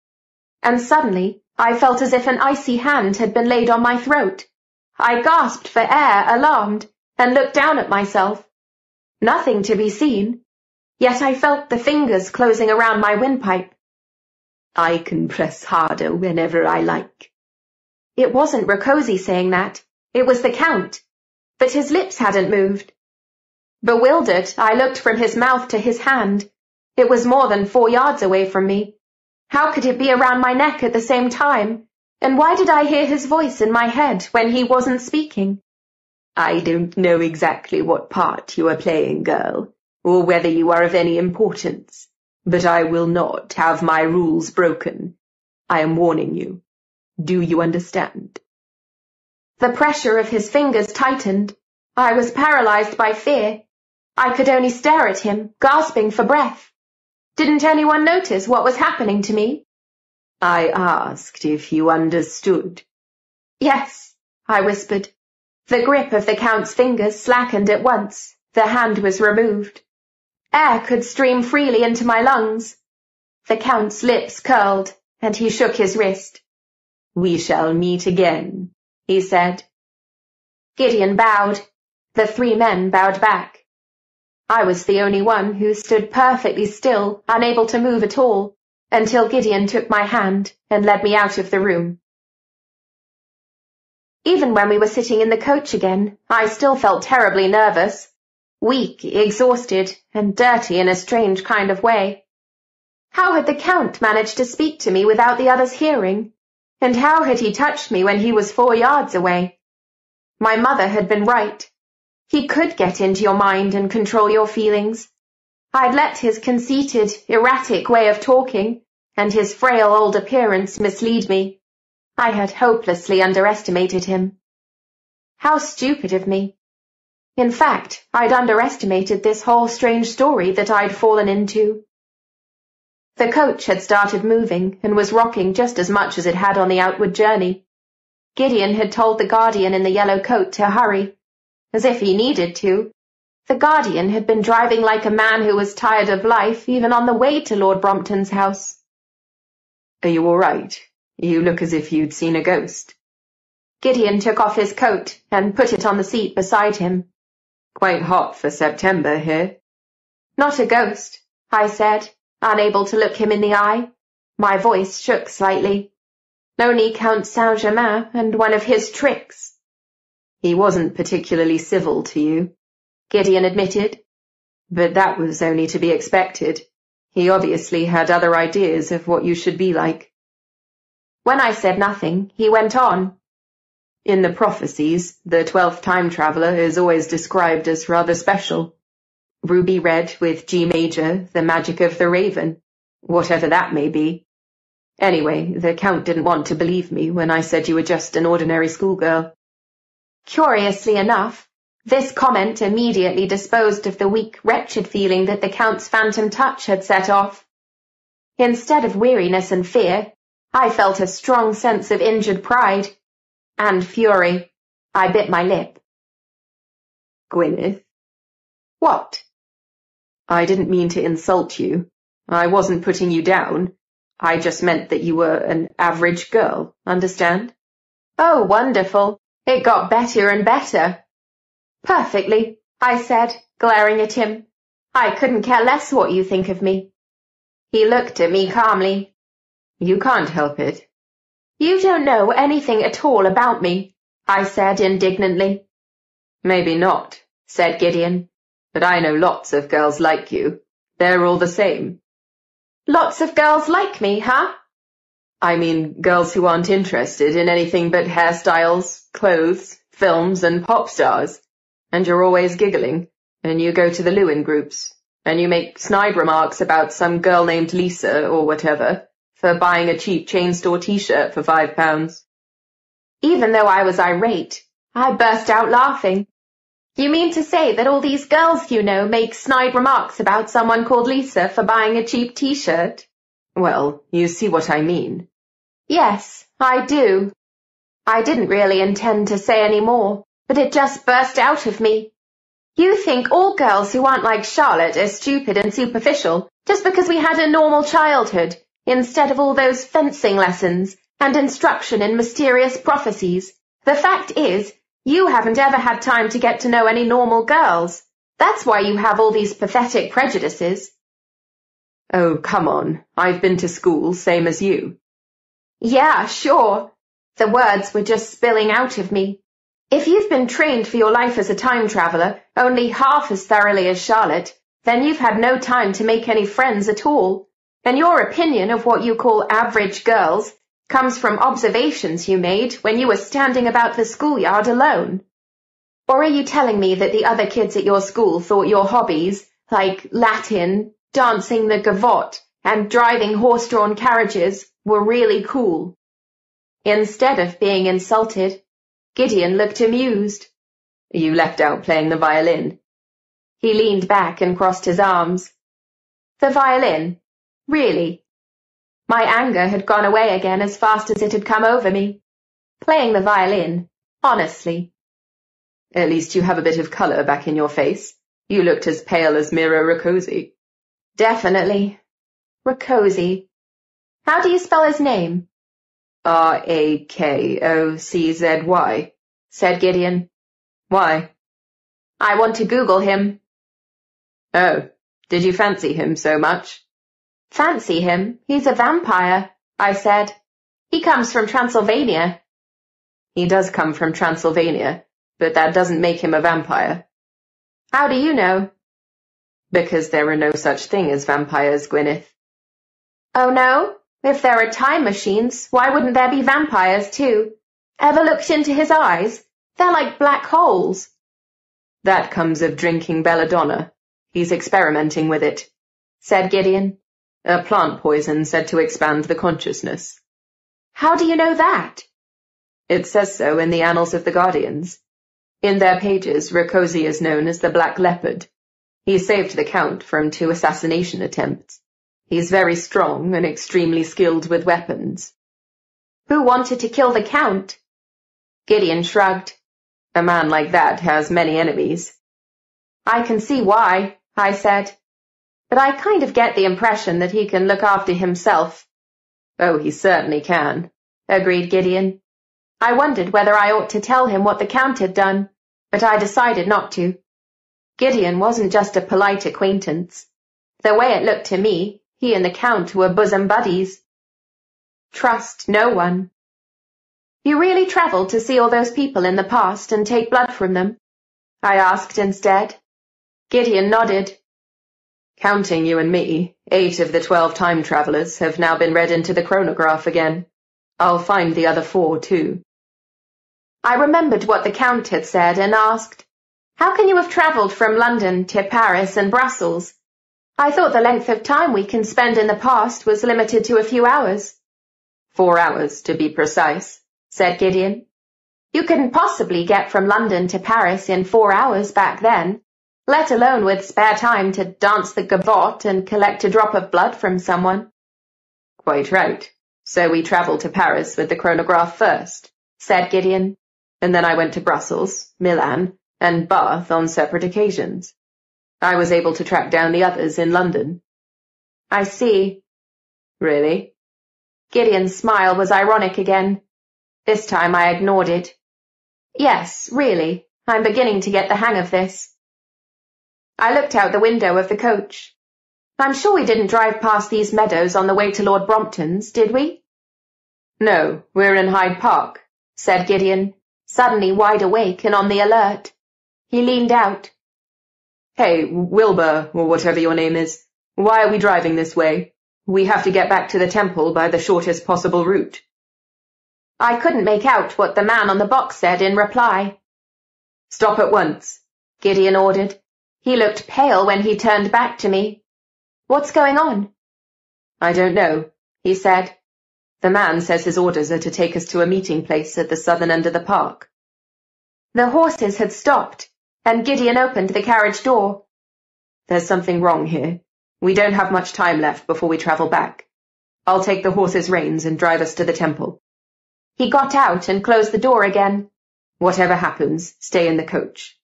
And suddenly I felt as if an icy hand had been laid on my throat. I gasped for air, alarmed, and looked down at myself. Nothing to be seen, yet I felt the fingers closing around my windpipe. I can press harder whenever I like. It wasn't Rakoczy saying that, it was the Count, but his lips hadn't moved. Bewildered, I looked from his mouth to his hand. It was more than four yards away from me. How could it be around my neck at the same time? And why did I hear his voice in my head when he wasn't speaking? I don't know exactly what part you are playing, girl, or whether you are of any importance, but I will not have my rules broken. I am warning you. Do you understand? The pressure of his fingers tightened. I was paralyzed by fear. I could only stare at him, gasping for breath. Didn't anyone notice what was happening to me? I asked if you understood. Yes, I whispered. The grip of the Count's fingers slackened at once. The hand was removed. Air could stream freely into my lungs. The Count's lips curled, and he shook his wrist. We shall meet again, he said. Gideon bowed. The three men bowed back. I was the only one who stood perfectly still, unable to move at all until Gideon took my hand and led me out of the room. Even when we were sitting in the coach again, I still felt terribly nervous, weak, exhausted, and dirty in a strange kind of way. How had the Count managed to speak to me without the others hearing? And how had he touched me when he was four yards away? My mother had been right. He could get into your mind and control your feelings. I'd let his conceited, erratic way of talking and his frail old appearance mislead me. I had hopelessly underestimated him. How stupid of me. In fact, I'd underestimated this whole strange story that I'd fallen into. The coach had started moving and was rocking just as much as it had on the outward journey. Gideon had told the Guardian in the yellow coat to hurry, as if he needed to. The Guardian had been driving like a man who was tired of life even on the way to Lord Brompton's house. Are you all right? You look as if you'd seen a ghost. Gideon took off his coat and put it on the seat beside him. Quite hot for September here. Not a ghost, I said, unable to look him in the eye. My voice shook slightly. Only Count Saint-Germain and one of his tricks. He wasn't particularly civil to you, Gideon admitted. But that was only to be expected. He obviously had other ideas of what you should be like. When I said nothing, he went on. In the prophecies, the twelfth time traveller is always described as rather special. Ruby red with G major, the magic of the raven, whatever that may be. Anyway, the Count didn't want to believe me when I said you were just an ordinary schoolgirl. Curiously enough, this comment immediately disposed of the weak, wretched feeling that the Count's phantom touch had set off. Instead of weariness and fear, I felt a strong sense of injured pride. And fury. I bit my lip. Gwyneth? What? I didn't mean to insult you. I wasn't putting you down. I just meant that you were an average girl, understand? Oh, wonderful. It got better and better. Perfectly, I said, glaring at him. I couldn't care less what you think of me. He looked at me calmly. You can't help it. You don't know anything at all about me. I said indignantly. Maybe not, said Gideon, but I know lots of girls like you. They're all the same. Lots of girls like me, huh? I mean girls who aren't interested in anything but hairstyles, clothes, films, and pop stars. And you're always giggling, and you go to the Lewin groups, and you make snide remarks about some girl named Lisa or whatever for buying a cheap chain store t-shirt for five pounds. Even though I was irate, I burst out laughing. You mean to say that all these girls you know make snide remarks about someone called Lisa for buying a cheap t-shirt? Well, you see what I mean. Yes, I do. I didn't really intend to say any more, but it just burst out of me. You think all girls who aren't like Charlotte are stupid and superficial just because we had a normal childhood instead of all those fencing lessons and instruction in mysterious prophecies. The fact is, you haven't ever had time to get to know any normal girls. That's why you have all these pathetic prejudices. Oh, come on. I've been to school, same as you. Yeah, sure. The words were just spilling out of me. If you've been trained for your life as a time traveller only half as thoroughly as Charlotte, then you've had no time to make any friends at all, and your opinion of what you call average girls comes from observations you made when you were standing about the schoolyard alone. Or are you telling me that the other kids at your school thought your hobbies, like Latin, dancing the gavotte, and driving horse-drawn carriages, were really cool? Instead of being insulted, Gideon looked amused. You left out playing the violin. He leaned back and crossed his arms. The violin? Really? My anger had gone away again as fast as it had come over me. Playing the violin, honestly. At least you have a bit of colour back in your face. You looked as pale as Miro Rakoczy. Definitely. Rakoczy. How do you spell his name? R-A-K-O-C-Z-Y, said Gideon. Why? I want to Google him. Oh, did you fancy him so much? Fancy him? He's a vampire, I said. He comes from Transylvania. He does come from Transylvania, but that doesn't make him a vampire. How do you know? Because there are no such thing as vampires, Gwyneth. Oh no? If there are time machines, why wouldn't there be vampires too? Ever looked into his eyes? They're like black holes. That comes of drinking belladonna. He's experimenting with it, said Gideon. A plant poison said to expand the consciousness. How do you know that? It says so in the Annals of the Guardians. In their pages, Rakoczy is known as the Black Leopard. He saved the Count from two assassination attempts. He's very strong and extremely skilled with weapons. Who wanted to kill the Count? Gideon shrugged. A man like that has many enemies. I can see why, I said but I kind of get the impression that he can look after himself. Oh, he certainly can, agreed Gideon. I wondered whether I ought to tell him what the Count had done, but I decided not to. Gideon wasn't just a polite acquaintance. The way it looked to me, he and the Count were bosom buddies. Trust no one. You really travelled to see all those people in the past and take blood from them? I asked instead. Gideon nodded. Counting you and me, eight of the twelve time travellers have now been read into the chronograph again. I'll find the other four, too. I remembered what the Count had said and asked, How can you have travelled from London to Paris and Brussels? I thought the length of time we can spend in the past was limited to a few hours. Four hours, to be precise, said Gideon. You couldn't possibly get from London to Paris in four hours back then let alone with spare time to dance the gavotte and collect a drop of blood from someone. Quite right. So we travelled to Paris with the chronograph first, said Gideon, and then I went to Brussels, Milan, and Bath on separate occasions. I was able to track down the others in London. I see. Really? Gideon's smile was ironic again. This time I ignored it. Yes, really. I'm beginning to get the hang of this. I looked out the window of the coach. I'm sure we didn't drive past these meadows on the way to Lord Brompton's, did we? No, we're in Hyde Park, said Gideon, suddenly wide awake and on the alert. He leaned out. Hey, Wilbur, or whatever your name is, why are we driving this way? We have to get back to the temple by the shortest possible route. I couldn't make out what the man on the box said in reply. Stop at once, Gideon ordered. He looked pale when he turned back to me. What's going on? I don't know, he said. The man says his orders are to take us to a meeting place at the southern end of the park. The horses had stopped, and Gideon opened the carriage door. There's something wrong here. We don't have much time left before we travel back. I'll take the horse's reins and drive us to the temple. He got out and closed the door again. Whatever happens, stay in the coach.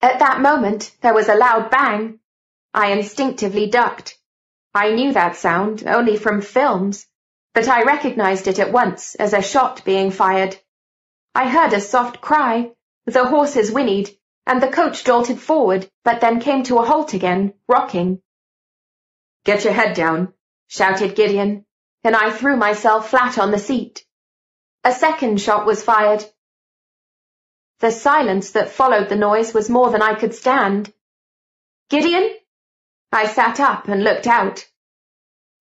At that moment, there was a loud bang. I instinctively ducked. I knew that sound only from films, but I recognized it at once as a shot being fired. I heard a soft cry, the horses whinnied, and the coach jolted forward, but then came to a halt again, rocking. Get your head down, shouted Gideon, and I threw myself flat on the seat. A second shot was fired. The silence that followed the noise was more than I could stand. Gideon? I sat up and looked out.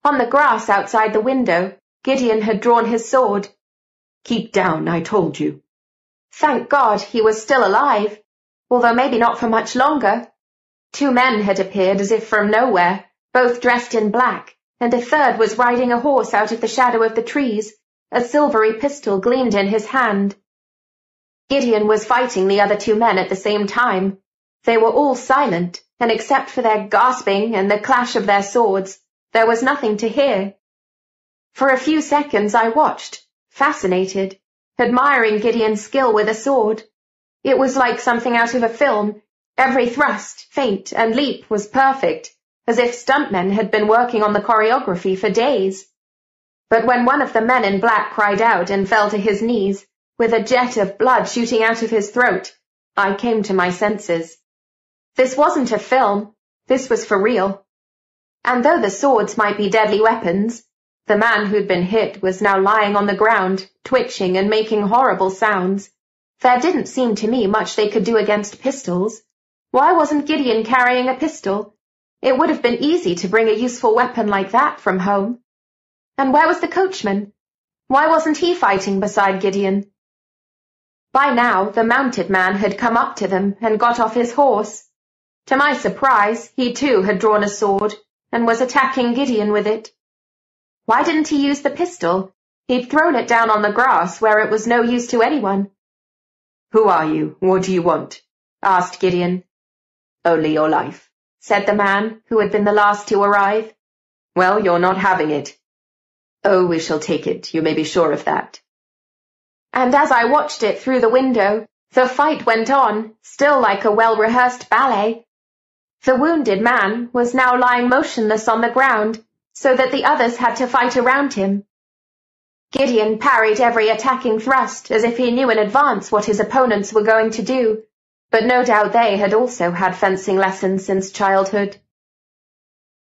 On the grass outside the window, Gideon had drawn his sword. Keep down, I told you. Thank God he was still alive, although maybe not for much longer. Two men had appeared as if from nowhere, both dressed in black, and a third was riding a horse out of the shadow of the trees. A silvery pistol gleamed in his hand. Gideon was fighting the other two men at the same time. They were all silent, and except for their gasping and the clash of their swords, there was nothing to hear. For a few seconds I watched, fascinated, admiring Gideon's skill with a sword. It was like something out of a film. Every thrust, feint, and leap was perfect, as if stuntmen had been working on the choreography for days. But when one of the men in black cried out and fell to his knees, with a jet of blood shooting out of his throat, I came to my senses. This wasn't a film. This was for real. And though the swords might be deadly weapons, the man who'd been hit was now lying on the ground, twitching and making horrible sounds. There didn't seem to me much they could do against pistols. Why wasn't Gideon carrying a pistol? It would have been easy to bring a useful weapon like that from home. And where was the coachman? Why wasn't he fighting beside Gideon? By now, the mounted man had come up to them and got off his horse. To my surprise, he too had drawn a sword and was attacking Gideon with it. Why didn't he use the pistol? He'd thrown it down on the grass where it was no use to anyone. Who are you? What do you want? asked Gideon. Only your life, said the man who had been the last to arrive. Well, you're not having it. Oh, we shall take it, you may be sure of that. And as I watched it through the window, the fight went on, still like a well-rehearsed ballet. The wounded man was now lying motionless on the ground, so that the others had to fight around him. Gideon parried every attacking thrust as if he knew in advance what his opponents were going to do, but no doubt they had also had fencing lessons since childhood.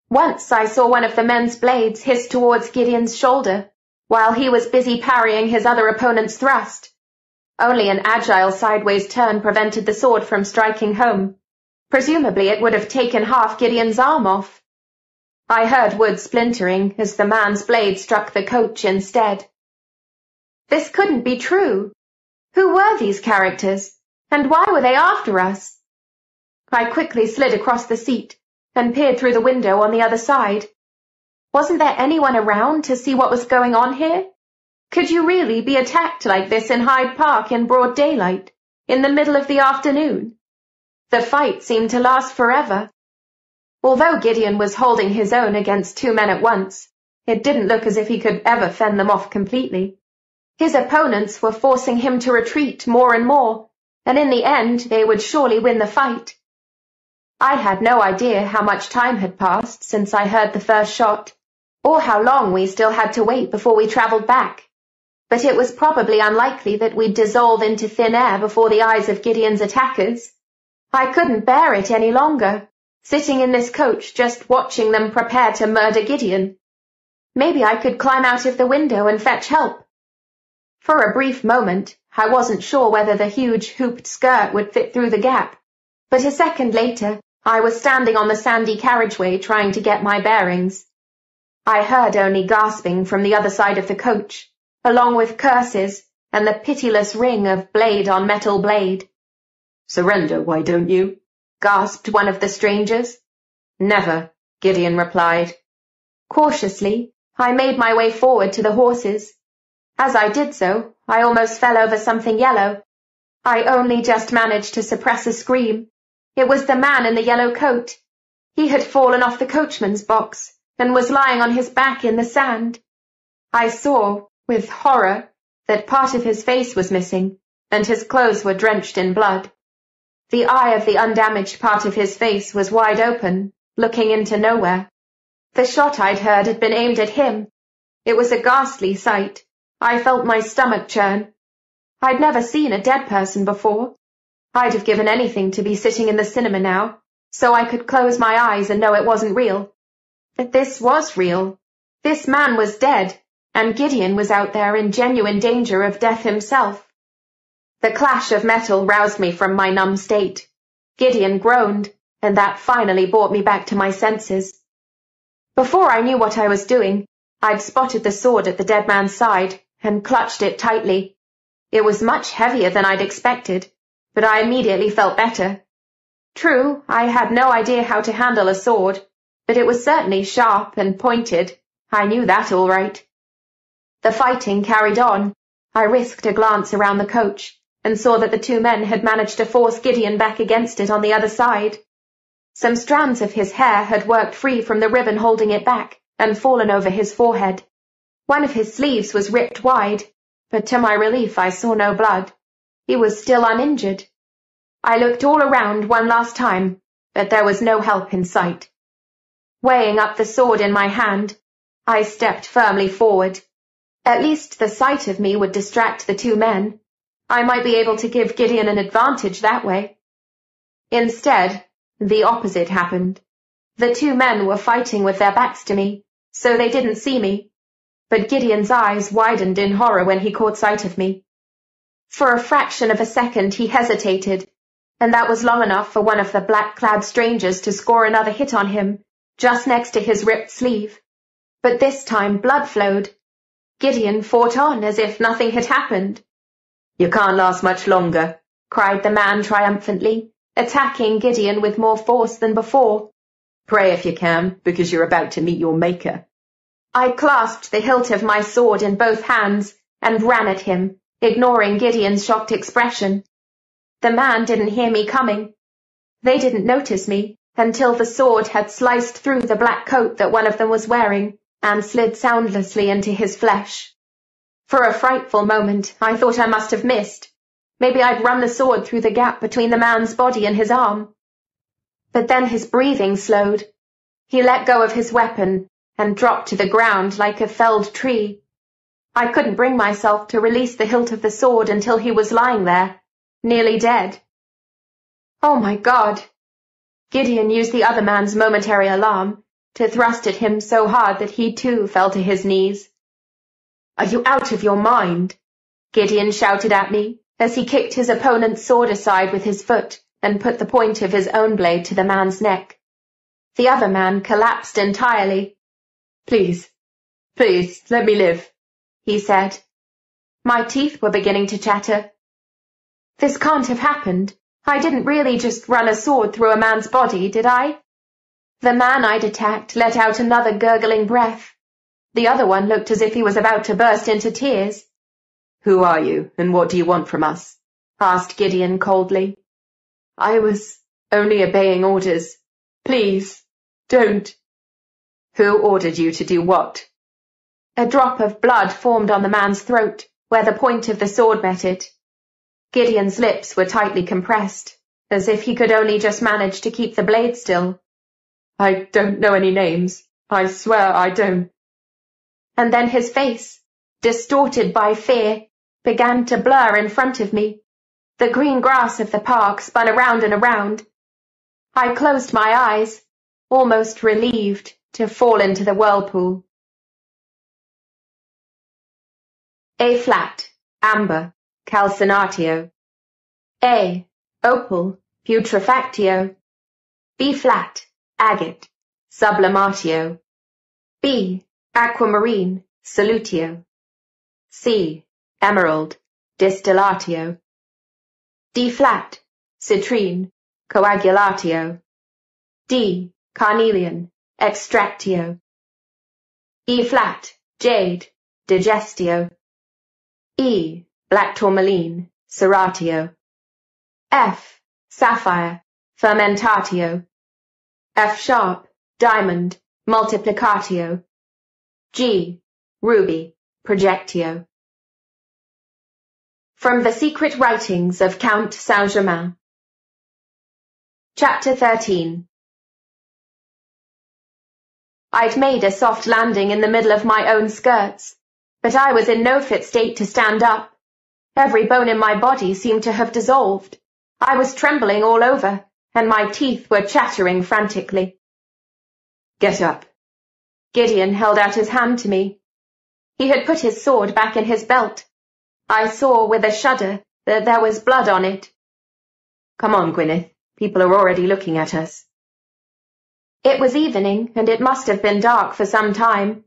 Once I saw one of the men's blades hiss towards Gideon's shoulder, while he was busy parrying his other opponent's thrust. Only an agile sideways turn prevented the sword from striking home. Presumably it would have taken half Gideon's arm off. I heard wood splintering as the man's blade struck the coach instead. This couldn't be true. Who were these characters, and why were they after us? I quickly slid across the seat and peered through the window on the other side. Wasn't there anyone around to see what was going on here? Could you really be attacked like this in Hyde Park in broad daylight, in the middle of the afternoon? The fight seemed to last forever. Although Gideon was holding his own against two men at once, it didn't look as if he could ever fend them off completely. His opponents were forcing him to retreat more and more, and in the end they would surely win the fight. I had no idea how much time had passed since I heard the first shot, or how long we still had to wait before we travelled back, but it was probably unlikely that we'd dissolve into thin air before the eyes of Gideon's attackers. I couldn't bear it any longer, sitting in this coach just watching them prepare to murder Gideon. Maybe I could climb out of the window and fetch help. For a brief moment, I wasn't sure whether the huge hooped skirt would fit through the gap, but a second later I was standing on the sandy carriageway trying to get my bearings. I heard only gasping from the other side of the coach, along with curses and the pitiless ring of blade on metal blade. Surrender, why don't you? gasped one of the strangers. Never, Gideon replied. Cautiously, I made my way forward to the horses. As I did so, I almost fell over something yellow. I only just managed to suppress a scream. It was the man in the yellow coat. He had fallen off the coachman's box and was lying on his back in the sand. I saw, with horror, that part of his face was missing, and his clothes were drenched in blood. The eye of the undamaged part of his face was wide open, looking into nowhere. The shot I'd heard had been aimed at him. It was a ghastly sight. I felt my stomach churn. I'd never seen a dead person before, I'd have given anything to be sitting in the cinema now, so I could close my eyes and know it wasn't real. But this was real. This man was dead, and Gideon was out there in genuine danger of death himself. The clash of metal roused me from my numb state. Gideon groaned, and that finally brought me back to my senses. Before I knew what I was doing, I'd spotted the sword at the dead man's side and clutched it tightly. It was much heavier than I'd expected, but I immediately felt better. True, I had no idea how to handle a sword, but it was certainly sharp and pointed. I knew that all right. The fighting carried on. I risked a glance around the coach and saw that the two men had managed to force Gideon back against it on the other side. Some strands of his hair had worked free from the ribbon holding it back and fallen over his forehead. One of his sleeves was ripped wide, but to my relief I saw no blood. He was still uninjured. I looked all around one last time, but there was no help in sight. Weighing up the sword in my hand, I stepped firmly forward. At least the sight of me would distract the two men. I might be able to give Gideon an advantage that way. Instead, the opposite happened. The two men were fighting with their backs to me, so they didn't see me. But Gideon's eyes widened in horror when he caught sight of me. For a fraction of a second he hesitated, and that was long enough for one of the black-clad strangers to score another hit on him, just next to his ripped sleeve. But this time blood flowed. Gideon fought on as if nothing had happened. You can't last much longer, cried the man triumphantly, attacking Gideon with more force than before. Pray if you can, because you're about to meet your maker. I clasped the hilt of my sword in both hands and ran at him, ignoring Gideon's shocked expression. The man didn't hear me coming. They didn't notice me until the sword had sliced through the black coat that one of them was wearing and slid soundlessly into his flesh. For a frightful moment, I thought I must have missed. Maybe I'd run the sword through the gap between the man's body and his arm. But then his breathing slowed. He let go of his weapon and dropped to the ground like a felled tree. I couldn't bring myself to release the hilt of the sword until he was lying there, nearly dead. Oh my God! Gideon used the other man's momentary alarm to thrust at him so hard that he too fell to his knees. Are you out of your mind? Gideon shouted at me as he kicked his opponent's sword aside with his foot and put the point of his own blade to the man's neck. The other man collapsed entirely. Please, please, let me live he said. My teeth were beginning to chatter. This can't have happened. I didn't really just run a sword through a man's body, did I? The man I'd attacked let out another gurgling breath. The other one looked as if he was about to burst into tears. Who are you, and what do you want from us? asked Gideon coldly. I was only obeying orders. Please, don't. Who ordered you to do what? A drop of blood formed on the man's throat, where the point of the sword met it. Gideon's lips were tightly compressed, as if he could only just manage to keep the blade still. I don't know any names. I swear I don't. And then his face, distorted by fear, began to blur in front of me. The green grass of the park spun around and around. I closed my eyes, almost relieved to fall into the whirlpool. A flat, amber, calcinatio. A. Opal, putrefactio. B flat, agate, sublimatio. B. Aquamarine, solutio. C. Emerald, distillatio. D flat, citrine, coagulatio. D. Carnelian, extractio. E flat, jade, digestio. E. Black tourmaline, ceratio. F. Sapphire, fermentatio. F sharp, diamond, multiplicatio. G. Ruby, projectio. From the Secret Writings of Count Saint-Germain Chapter 13 I'd made a soft landing in the middle of my own skirts, but I was in no fit state to stand up. Every bone in my body seemed to have dissolved. I was trembling all over, and my teeth were chattering frantically. Get up. Gideon held out his hand to me. He had put his sword back in his belt. I saw with a shudder that there was blood on it. Come on, Gwyneth. People are already looking at us. It was evening, and it must have been dark for some time,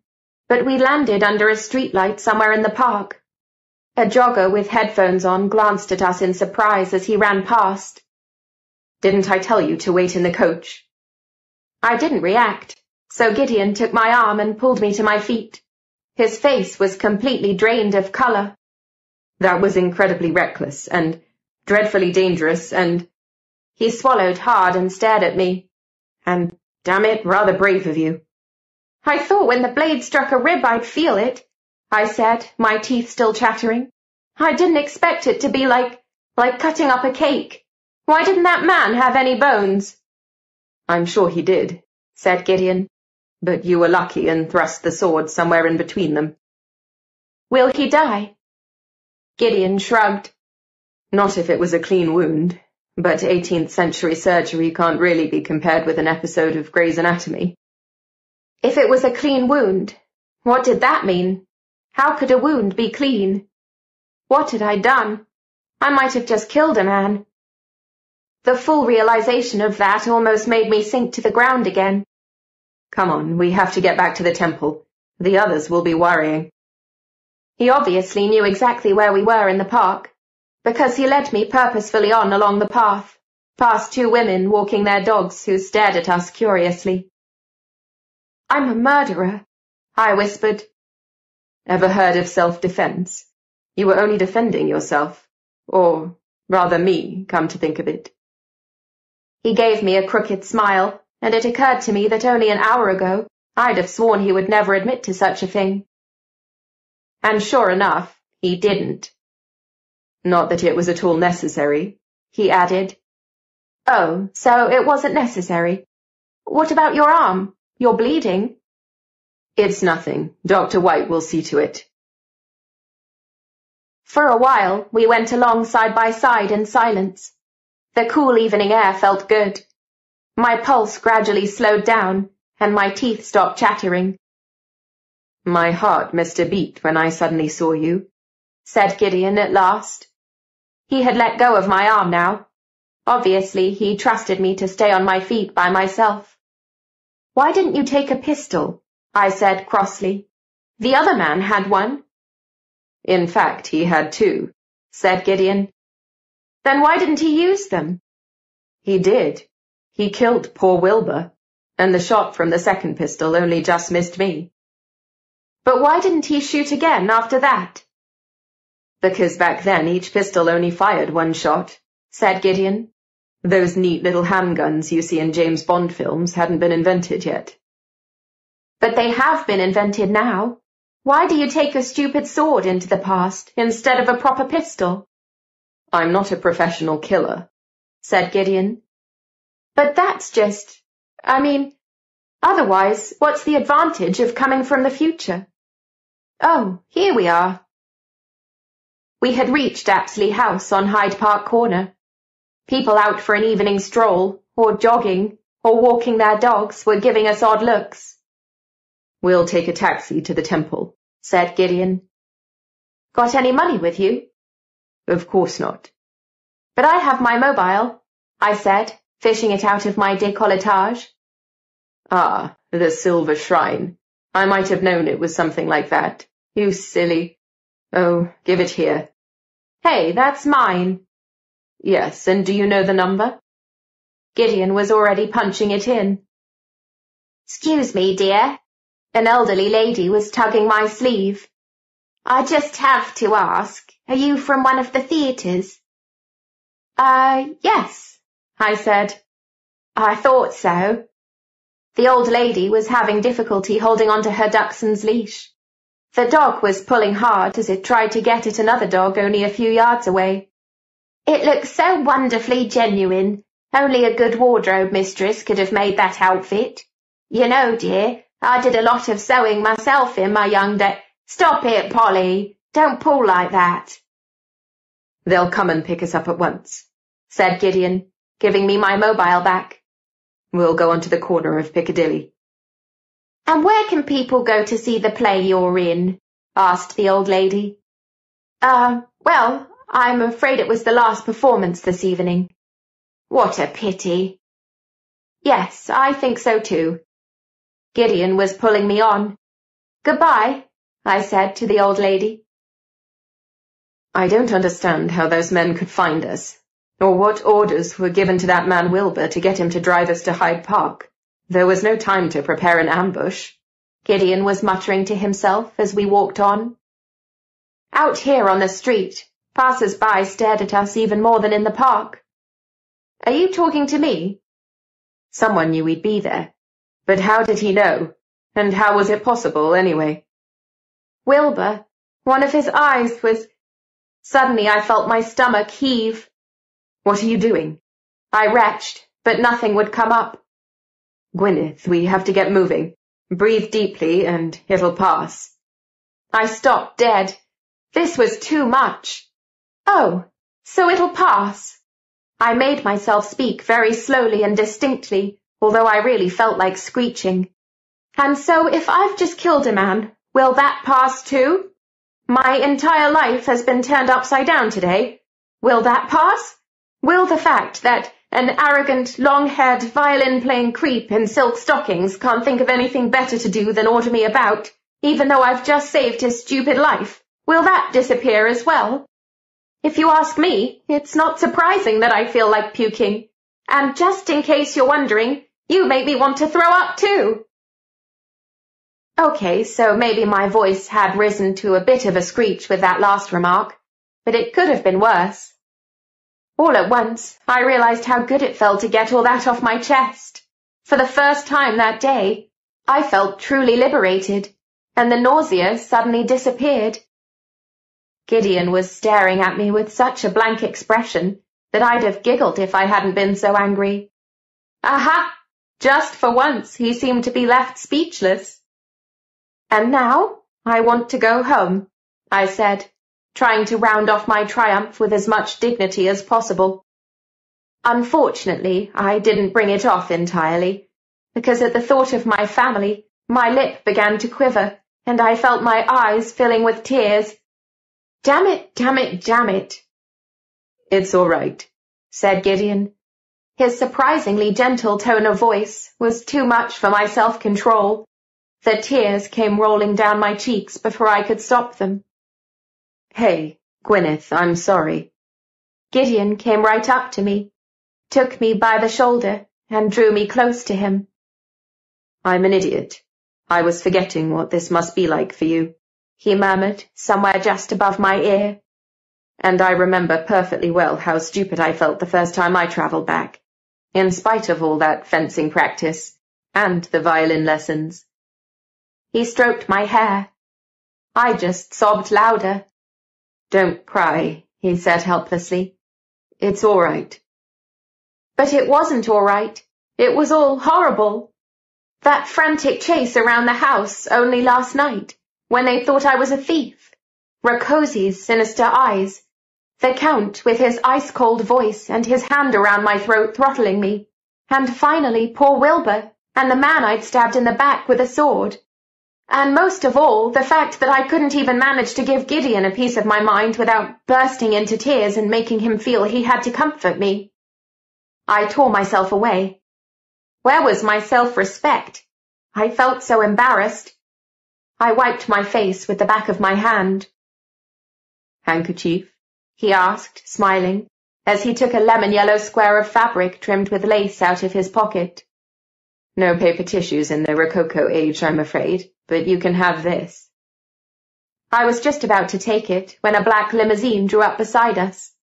but we landed under a streetlight somewhere in the park. A jogger with headphones on glanced at us in surprise as he ran past. Didn't I tell you to wait in the coach? I didn't react, so Gideon took my arm and pulled me to my feet. His face was completely drained of colour. That was incredibly reckless and dreadfully dangerous and... He swallowed hard and stared at me. And Damn it, rather brave of you. I thought when the blade struck a rib I'd feel it, I said, my teeth still chattering. I didn't expect it to be like, like cutting up a cake. Why didn't that man have any bones? I'm sure he did, said Gideon, but you were lucky and thrust the sword somewhere in between them. Will he die? Gideon shrugged. Not if it was a clean wound. But 18th century surgery can't really be compared with an episode of Grey's Anatomy. If it was a clean wound, what did that mean? How could a wound be clean? What had I done? I might have just killed a man. The full realization of that almost made me sink to the ground again. Come on, we have to get back to the temple. The others will be worrying. He obviously knew exactly where we were in the park because he led me purposefully on along the path, past two women walking their dogs who stared at us curiously. I'm a murderer, I whispered. Ever heard of self-defense? You were only defending yourself. Or, rather me, come to think of it. He gave me a crooked smile, and it occurred to me that only an hour ago I'd have sworn he would never admit to such a thing. And sure enough, he didn't. Not that it was at all necessary, he added. Oh, so it wasn't necessary. What about your arm? You're bleeding. It's nothing. Dr. White will see to it. For a while, we went along side by side in silence. The cool evening air felt good. My pulse gradually slowed down, and my teeth stopped chattering. My heart missed a beat when I suddenly saw you, said Gideon at last. He had let go of my arm now. Obviously, he trusted me to stay on my feet by myself. Why didn't you take a pistol? I said crossly. The other man had one. In fact, he had two, said Gideon. Then why didn't he use them? He did. He killed poor Wilbur, and the shot from the second pistol only just missed me. But why didn't he shoot again after that? Because back then each pistol only fired one shot, said Gideon. Those neat little handguns you see in James Bond films hadn't been invented yet. But they have been invented now. Why do you take a stupid sword into the past instead of a proper pistol? I'm not a professional killer, said Gideon. But that's just... I mean, otherwise, what's the advantage of coming from the future? Oh, here we are. We had reached Apsley House on Hyde Park Corner. People out for an evening stroll, or jogging, or walking their dogs were giving us odd looks. We'll take a taxi to the temple, said Gideon. Got any money with you? Of course not. But I have my mobile, I said, fishing it out of my décolletage. Ah, the silver shrine. I might have known it was something like that. You silly. Oh, give it here. Hey, that's mine. Yes, and do you know the number? Gideon was already punching it in. Excuse me, dear. An elderly lady was tugging my sleeve. I just have to ask, are you from one of the theatres? Uh, yes, I said. I thought so. The old lady was having difficulty holding onto her dachshund's leash. The dog was pulling hard as it tried to get at another dog only a few yards away. It looks so wonderfully genuine. Only a good wardrobe mistress could have made that outfit. You know, dear, I did a lot of sewing myself in my young day. Stop it, Polly. Don't pull like that. They'll come and pick us up at once, said Gideon, giving me my mobile back. We'll go on to the corner of Piccadilly. And where can people go to see the play you're in? asked the old lady. Uh, well, I'm afraid it was the last performance this evening. What a pity. Yes, I think so too. Gideon was pulling me on. Goodbye, I said to the old lady. I don't understand how those men could find us, nor what orders were given to that man Wilbur to get him to drive us to Hyde Park. There was no time to prepare an ambush. Gideon was muttering to himself as we walked on. Out here on the street, passers-by stared at us even more than in the park. Are you talking to me? Someone knew we'd be there. But how did he know? And how was it possible, anyway? Wilbur, one of his eyes was... Suddenly I felt my stomach heave. What are you doing? I retched, but nothing would come up. Gwyneth, we have to get moving. Breathe deeply and it'll pass. I stopped dead. This was too much. Oh, so it'll pass. I made myself speak very slowly and distinctly, although I really felt like screeching. And so if I've just killed a man, will that pass too? My entire life has been turned upside down today. Will that pass? Will the fact that an arrogant, long-haired, violin-playing creep in silk stockings can't think of anything better to do than order me about, even though I've just saved his stupid life, will that disappear as well? If you ask me, it's not surprising that I feel like puking. And just in case you're wondering, you make me want to throw up too. Okay, so maybe my voice had risen to a bit of a screech with that last remark, but it could have been worse. All at once, I realized how good it felt to get all that off my chest. For the first time that day, I felt truly liberated, and the nausea suddenly disappeared. Gideon was staring at me with such a blank expression that I'd have giggled if I hadn't been so angry. Aha! Just for once he seemed to be left speechless. And now I want to go home, I said, trying to round off my triumph with as much dignity as possible. Unfortunately, I didn't bring it off entirely, because at the thought of my family, my lip began to quiver, and I felt my eyes filling with tears. Damn it, damn it, damn it. It's all right, said Gideon. His surprisingly gentle tone of voice was too much for my self-control. The tears came rolling down my cheeks before I could stop them. Hey, Gwyneth, I'm sorry. Gideon came right up to me, took me by the shoulder, and drew me close to him. I'm an idiot. I was forgetting what this must be like for you, he murmured, somewhere just above my ear. And I remember perfectly well how stupid I felt the first time I travelled back, in spite of all that fencing practice, and the violin lessons. He stroked my hair. I just sobbed louder. Don't cry, he said helplessly. It's all right. But it wasn't all right. It was all horrible. That frantic chase around the house only last night, when they thought I was a thief. Rakoczy's sinister eyes. The Count with his ice-cold voice and his hand around my throat throttling me. And finally poor Wilbur and the man I'd stabbed in the back with a sword. And most of all, the fact that I couldn't even manage to give Gideon a piece of my mind without bursting into tears and making him feel he had to comfort me. I tore myself away. Where was my self-respect? I felt so embarrassed. I wiped my face with the back of my hand. Handkerchief? he asked, smiling, as he took a lemon-yellow square of fabric trimmed with lace out of his pocket. No paper tissues in the Rococo age, I'm afraid, but you can have this. I was just about to take it when a black limousine drew up beside us.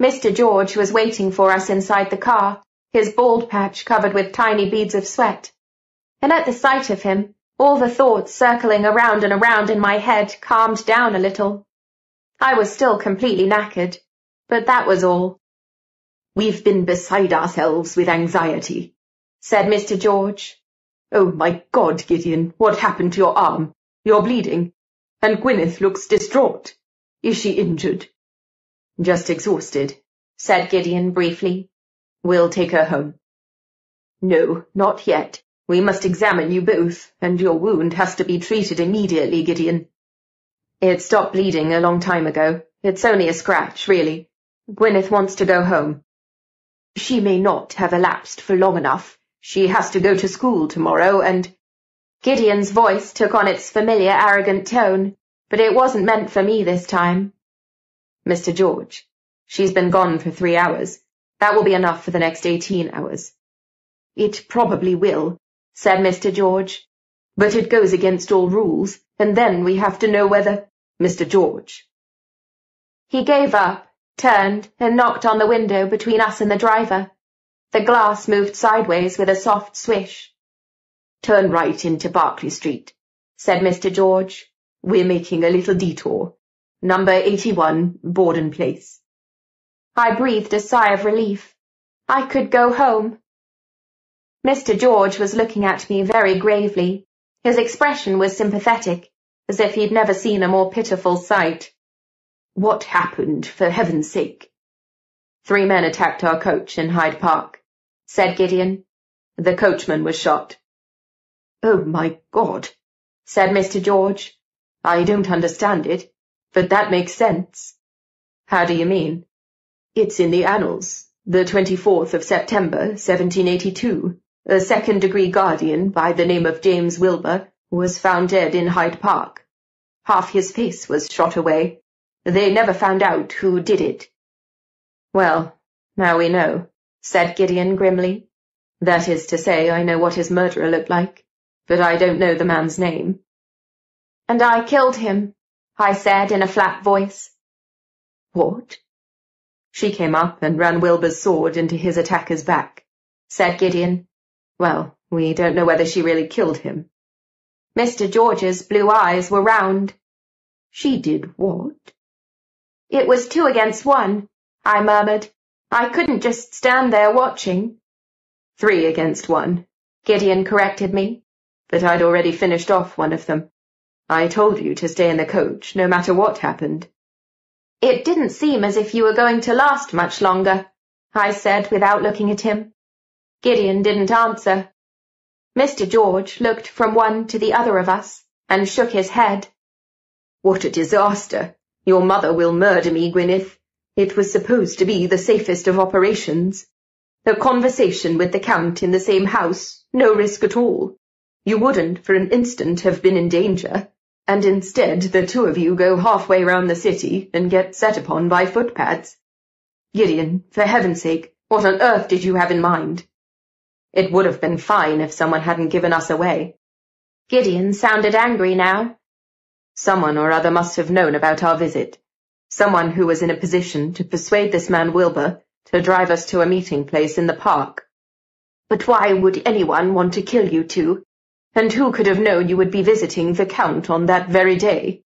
Mr. George was waiting for us inside the car, his bald patch covered with tiny beads of sweat. And at the sight of him, all the thoughts circling around and around in my head calmed down a little. I was still completely knackered, but that was all. We've been beside ourselves with anxiety, said Mr. George. Oh, my God, Gideon, what happened to your arm? You're bleeding, and Gwyneth looks distraught. Is she injured? Just exhausted, said Gideon briefly. We'll take her home. No, not yet. We must examine you both, and your wound has to be treated immediately, Gideon. It stopped bleeding a long time ago. It's only a scratch, really. Gwyneth wants to go home. She may not have elapsed for long enough. She has to go to school tomorrow, and... Gideon's voice took on its familiar arrogant tone, but it wasn't meant for me this time. Mr. George, she's been gone for three hours. That will be enough for the next eighteen hours. It probably will, said Mr. George. But it goes against all rules, and then we have to know whether... Mr. George. He gave up, turned, and knocked on the window between us and the driver. The glass moved sideways with a soft swish. Turn right into Berkeley Street, said Mr. George. We're making a little detour. Number 81, Borden Place. I breathed a sigh of relief. I could go home. Mr. George was looking at me very gravely. His expression was sympathetic, as if he'd never seen a more pitiful sight. What happened, for heaven's sake? Three men attacked our coach in Hyde Park, said Gideon. The coachman was shot. Oh, my God, said Mr. George. I don't understand it, but that makes sense. How do you mean? It's in the annals. The 24th of September, 1782. A second-degree guardian by the name of James Wilbur was found dead in Hyde Park. Half his face was shot away. They never found out who did it. Well, now we know, said Gideon grimly. That is to say, I know what his murderer looked like, but I don't know the man's name. And I killed him, I said in a flat voice. What? She came up and ran Wilbur's sword into his attacker's back, said Gideon. Well, we don't know whether she really killed him. Mr. George's blue eyes were round. She did what? It was two against one, I murmured. I couldn't just stand there watching. Three against one, Gideon corrected me, but I'd already finished off one of them. I told you to stay in the coach, no matter what happened. It didn't seem as if you were going to last much longer, I said without looking at him. Gideon didn't answer. Mr. George looked from one to the other of us and shook his head. What a disaster! Your mother will murder me, Gwyneth. It was supposed to be the safest of operations. A conversation with the Count in the same house, no risk at all. You wouldn't for an instant have been in danger, and instead the two of you go halfway round the city and get set upon by footpads. Gideon, for heaven's sake, what on earth did you have in mind? It would have been fine if someone hadn't given us away. Gideon sounded angry now. Someone or other must have known about our visit. Someone who was in a position to persuade this man Wilbur to drive us to a meeting place in the park. But why would anyone want to kill you two? And who could have known you would be visiting the Count on that very day?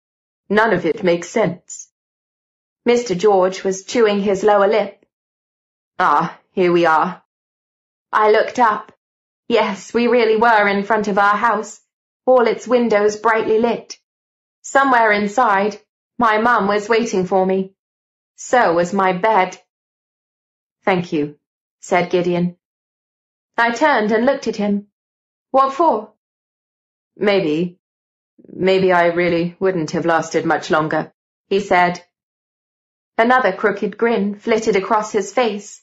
None of it makes sense. Mr. George was chewing his lower lip. Ah, here we are, I looked up. Yes, we really were in front of our house, all its windows brightly lit. Somewhere inside, my mum was waiting for me. So was my bed. Thank you, said Gideon. I turned and looked at him. What for? Maybe, Maybe I really wouldn't have lasted much longer, he said. Another crooked grin flitted across his face.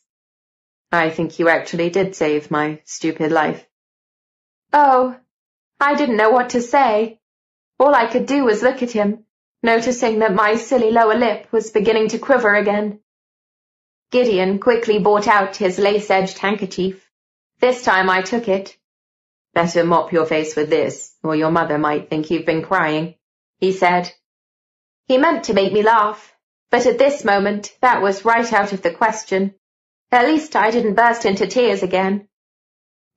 I think you actually did save my stupid life. Oh, I didn't know what to say. All I could do was look at him, noticing that my silly lower lip was beginning to quiver again. Gideon quickly brought out his lace-edged handkerchief. This time I took it. Better mop your face with this, or your mother might think you've been crying, he said. He meant to make me laugh, but at this moment that was right out of the question. At least I didn't burst into tears again.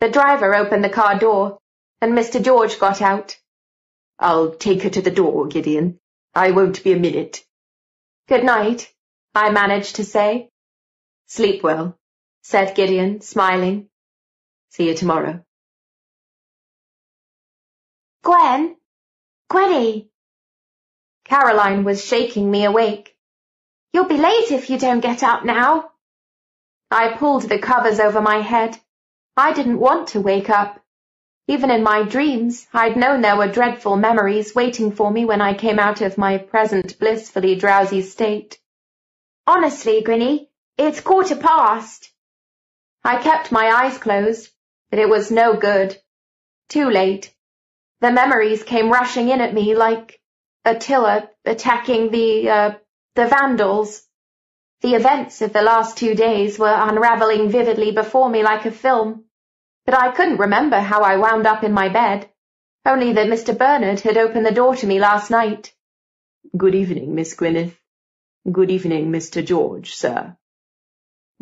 The driver opened the car door, and Mr. George got out. I'll take her to the door, Gideon. I won't be a minute. Good night, I managed to say. Sleep well, said Gideon, smiling. See you tomorrow. Gwen? Gwenny? Caroline was shaking me awake. You'll be late if you don't get up now. I pulled the covers over my head. I didn't want to wake up. Even in my dreams, I'd known there were dreadful memories waiting for me when I came out of my present blissfully drowsy state. Honestly, Grinny, it's quarter past. I kept my eyes closed, but it was no good. Too late. The memories came rushing in at me like Attila attacking the, uh, the Vandals. The events of the last two days were unraveling vividly before me like a film, but I couldn't remember how I wound up in my bed, only that Mr. Bernard had opened the door to me last night. Good evening, Miss Gwyneth. Good evening, Mr. George, sir.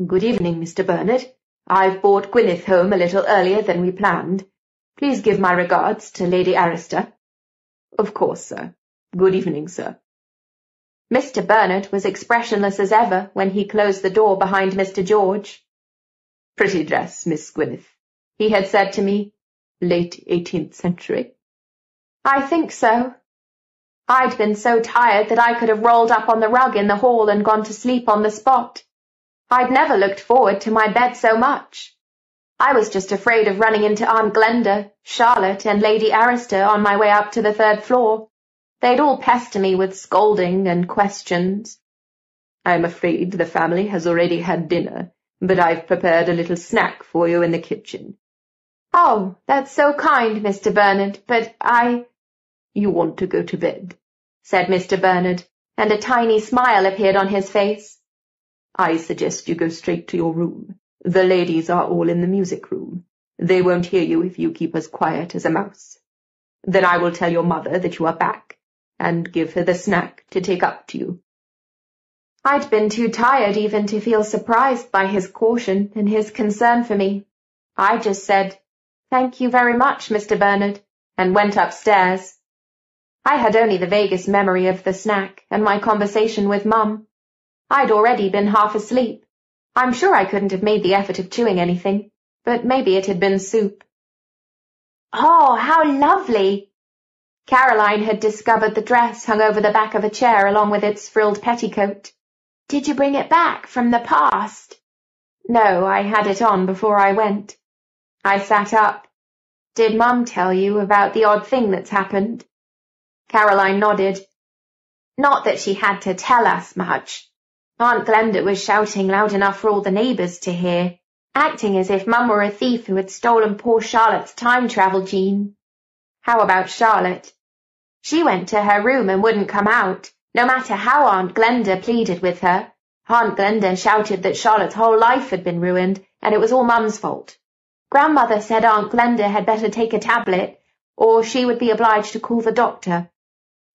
Good evening, Mr. Bernard. I've brought Gwyneth home a little earlier than we planned. Please give my regards to Lady Arista. Of course, sir. Good evening, sir. Mr. Bernard was expressionless as ever when he closed the door behind Mr. George. Pretty dress, Miss Gwyneth, he had said to me. Late eighteenth century. I think so. I'd been so tired that I could have rolled up on the rug in the hall and gone to sleep on the spot. I'd never looked forward to my bed so much. I was just afraid of running into Aunt Glenda, Charlotte, and Lady Arista on my way up to the third floor. They'd all pester me with scolding and questions. I'm afraid the family has already had dinner, but I've prepared a little snack for you in the kitchen. Oh, that's so kind, Mr. Bernard, but I— You want to go to bed, said Mr. Bernard, and a tiny smile appeared on his face. I suggest you go straight to your room. The ladies are all in the music room. They won't hear you if you keep as quiet as a mouse. Then I will tell your mother that you are back, and give her the snack to take up to you. I'd been too tired even to feel surprised by his caution and his concern for me. I just said, Thank you very much, Mr. Bernard, and went upstairs. I had only the vaguest memory of the snack and my conversation with Mum. I'd already been half asleep. I'm sure I couldn't have made the effort of chewing anything, but maybe it had been soup. Oh, how lovely! Caroline had discovered the dress hung over the back of a chair along with its frilled petticoat. Did you bring it back from the past? No, I had it on before I went. I sat up. Did Mum tell you about the odd thing that's happened? Caroline nodded. Not that she had to tell us much. Aunt Glenda was shouting loud enough for all the neighbours to hear, acting as if Mum were a thief who had stolen poor Charlotte's time-travel gene. How about Charlotte? She went to her room and wouldn't come out, no matter how Aunt Glenda pleaded with her. Aunt Glenda shouted that Charlotte's whole life had been ruined, and it was all Mum's fault. Grandmother said Aunt Glenda had better take a tablet, or she would be obliged to call the doctor.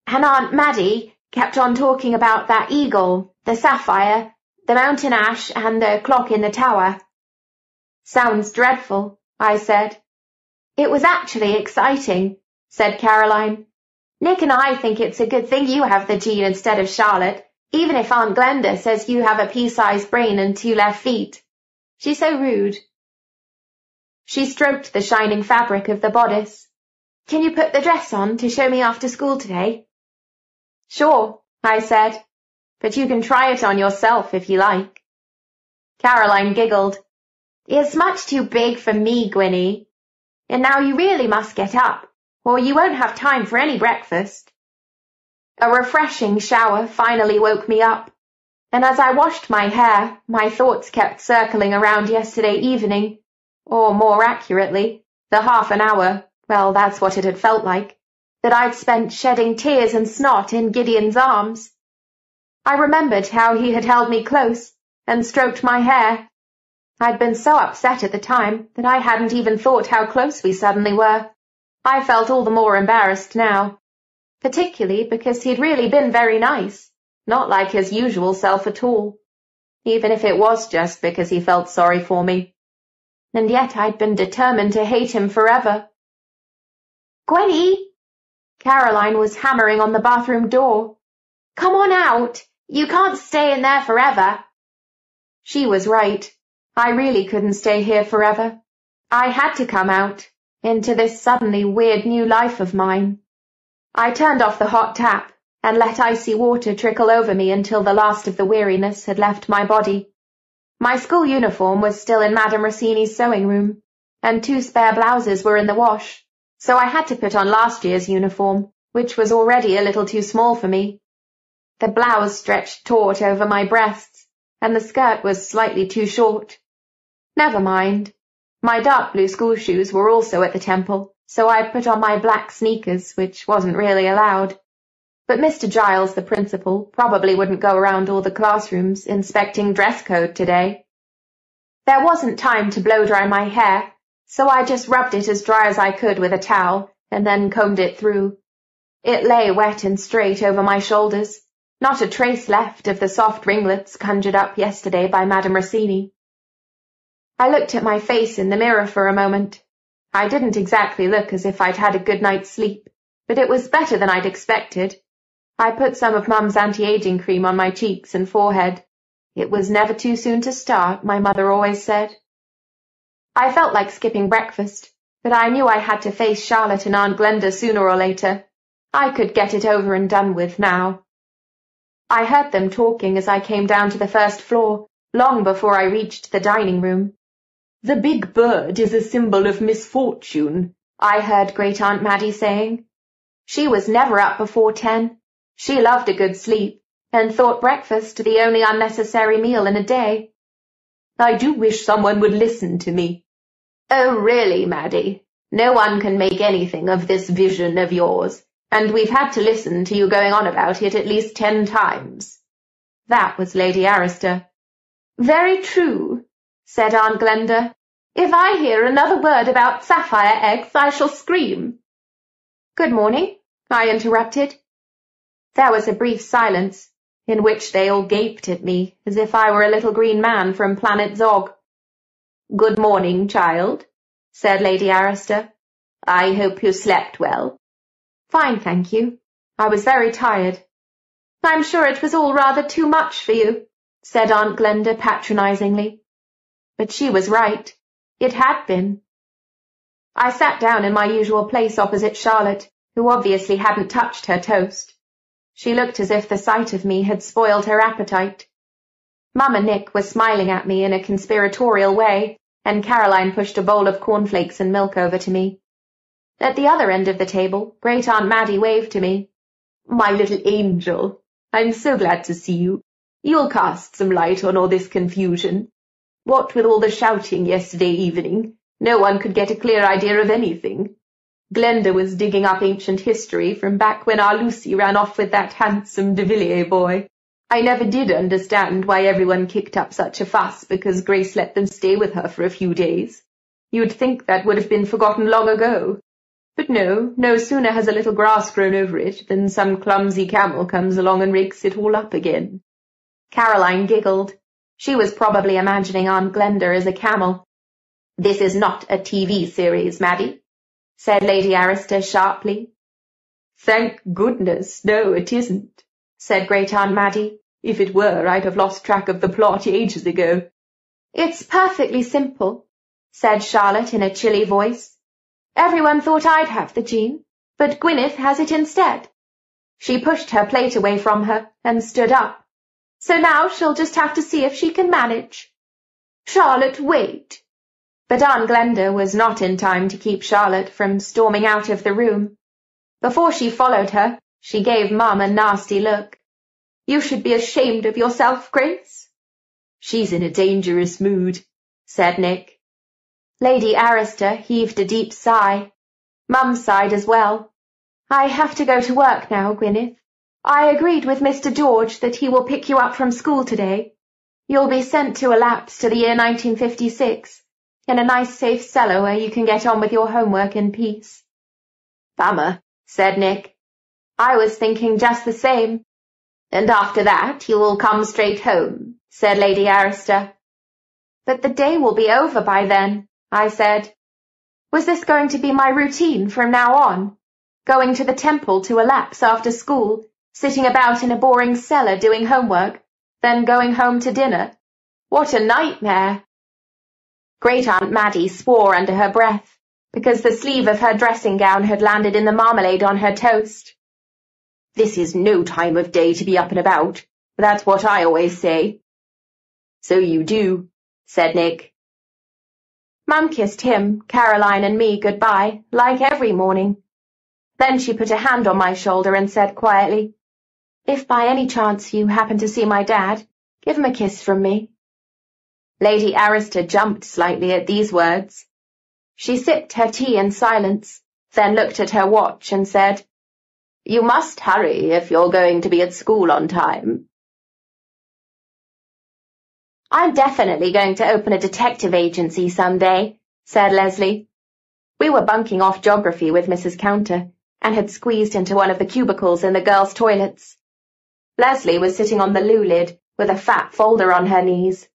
And Aunt Maddie kept on talking about that eagle, the sapphire, the mountain ash, and the clock in the tower. Sounds dreadful, I said. It was actually exciting, said Caroline. Nick and I think it's a good thing you have the gene instead of Charlotte, even if Aunt Glenda says you have a pea-sized brain and two left feet. She's so rude. She stroked the shining fabric of the bodice. Can you put the dress on to show me after school today? Sure, I said, but you can try it on yourself if you like. Caroline giggled. It's much too big for me, Gwynny. And now you really must get up. or you won't have time for any breakfast. A refreshing shower finally woke me up, and as I washed my hair, my thoughts kept circling around yesterday evening, or more accurately, the half an hour, well, that's what it had felt like, that I'd spent shedding tears and snot in Gideon's arms. I remembered how he had held me close and stroked my hair. I'd been so upset at the time that I hadn't even thought how close we suddenly were. I felt all the more embarrassed now, particularly because he'd really been very nice, not like his usual self at all, even if it was just because he felt sorry for me. And yet I'd been determined to hate him forever. Gwenny! Caroline was hammering on the bathroom door. Come on out! You can't stay in there forever. She was right. I really couldn't stay here forever. I had to come out, into this suddenly weird new life of mine. I turned off the hot tap and let icy water trickle over me until the last of the weariness had left my body. My school uniform was still in Madame Rossini's sewing room, and two spare blouses were in the wash so I had to put on last year's uniform, which was already a little too small for me. The blouse stretched taut over my breasts, and the skirt was slightly too short. Never mind. My dark blue school shoes were also at the temple, so I put on my black sneakers, which wasn't really allowed. But Mr. Giles, the principal, probably wouldn't go around all the classrooms inspecting dress code today. There wasn't time to blow dry my hair, so I just rubbed it as dry as I could with a towel, and then combed it through. It lay wet and straight over my shoulders, not a trace left of the soft ringlets conjured up yesterday by Madame Rossini. I looked at my face in the mirror for a moment. I didn't exactly look as if I'd had a good night's sleep, but it was better than I'd expected. I put some of Mum's anti-aging cream on my cheeks and forehead. It was never too soon to start, my mother always said. I felt like skipping breakfast, but I knew I had to face Charlotte and Aunt Glenda sooner or later. I could get it over and done with now. I heard them talking as I came down to the first floor, long before I reached the dining room. The big bird is a symbol of misfortune, I heard Great Aunt Maddie saying. She was never up before ten. She loved a good sleep, and thought breakfast the only unnecessary meal in a day. I do wish someone would listen to me, Oh, really, Maddie? No one can make anything of this vision of yours, and we've had to listen to you going on about it at least ten times. That was Lady Arista. Very true, said Aunt Glenda. If I hear another word about sapphire eggs, I shall scream. Good morning, I interrupted. There was a brief silence, in which they all gaped at me as if I were a little green man from Planet Zog. Good morning, child, said Lady Arista. I hope you slept well. Fine, thank you. I was very tired. I'm sure it was all rather too much for you, said Aunt Glenda patronizingly. But she was right. It had been. I sat down in my usual place opposite Charlotte, who obviously hadn't touched her toast. She looked as if the sight of me had spoiled her appetite. Mamma Nick was smiling at me in a conspiratorial way, and Caroline pushed a bowl of cornflakes and milk over to me. At the other end of the table, Great Aunt Maddie waved to me. My little angel, I'm so glad to see you. You'll cast some light on all this confusion. What with all the shouting yesterday evening, no one could get a clear idea of anything. Glenda was digging up ancient history from back when our Lucy ran off with that handsome de Villiers boy. I never did understand why everyone kicked up such a fuss because Grace let them stay with her for a few days. You'd think that would have been forgotten long ago. But no, no sooner has a little grass grown over it than some clumsy camel comes along and rakes it all up again. Caroline giggled. She was probably imagining Aunt Glenda as a camel. This is not a TV series, Maddie, said Lady Arista sharply. Thank goodness, no, it isn't, said Great Aunt Maddie. If it were, I'd have lost track of the plot ages ago. It's perfectly simple, said Charlotte in a chilly voice. Everyone thought I'd have the gene, but Gwyneth has it instead. She pushed her plate away from her and stood up. So now she'll just have to see if she can manage. Charlotte, wait. But Aunt Glenda was not in time to keep Charlotte from storming out of the room. Before she followed her, she gave Mum a nasty look. You should be ashamed of yourself, Grace. She's in a dangerous mood, said Nick. Lady Arista heaved a deep sigh. Mum sighed as well. I have to go to work now, Gwyneth. I agreed with Mr. George that he will pick you up from school today. You'll be sent to a lapse to the year 1956, in a nice safe cellar where you can get on with your homework in peace. Bummer, said Nick. I was thinking just the same. And after that you will come straight home, said Lady Arista. But the day will be over by then, I said. Was this going to be my routine from now on? Going to the temple to elapse after school, sitting about in a boring cellar doing homework, then going home to dinner? What a nightmare! Great Aunt Maddie swore under her breath, because the sleeve of her dressing gown had landed in the marmalade on her toast. This is no time of day to be up and about. That's what I always say. So you do, said Nick. Mum kissed him, Caroline and me goodbye, like every morning. Then she put a hand on my shoulder and said quietly, If by any chance you happen to see my dad, give him a kiss from me. Lady Arista jumped slightly at these words. She sipped her tea in silence, then looked at her watch and said, You must hurry if you're going to be at school on time. I'm definitely going to open a detective agency someday, said Leslie. We were bunking off geography with Mrs. Counter and had squeezed into one of the cubicles in the girls' toilets. Leslie was sitting on the loo lid with a fat folder on her knees.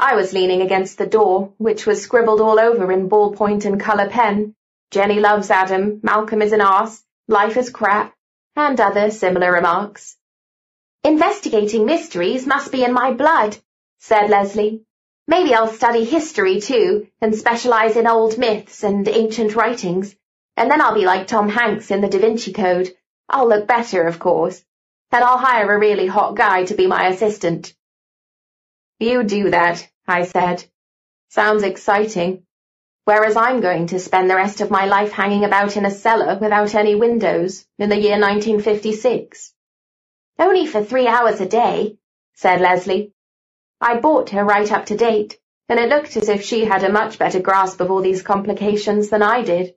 I was leaning against the door, which was scribbled all over in ballpoint and colour pen. Jenny loves Adam, Malcolm is an arse, life is crap, and other similar remarks. Investigating mysteries must be in my blood, said Leslie. Maybe I'll study history too, and specialize in old myths and ancient writings. And then I'll be like Tom Hanks in the Da Vinci Code. I'll look better, of course. And I'll hire a really hot guy to be my assistant. You do that, I said. Sounds exciting. Whereas I'm going to spend the rest of my life hanging about in a cellar without any windows in the year 1956. Only for three hours a day, said Leslie. I bought her right up to date, and it looked as if she had a much better grasp of all these complications than I did.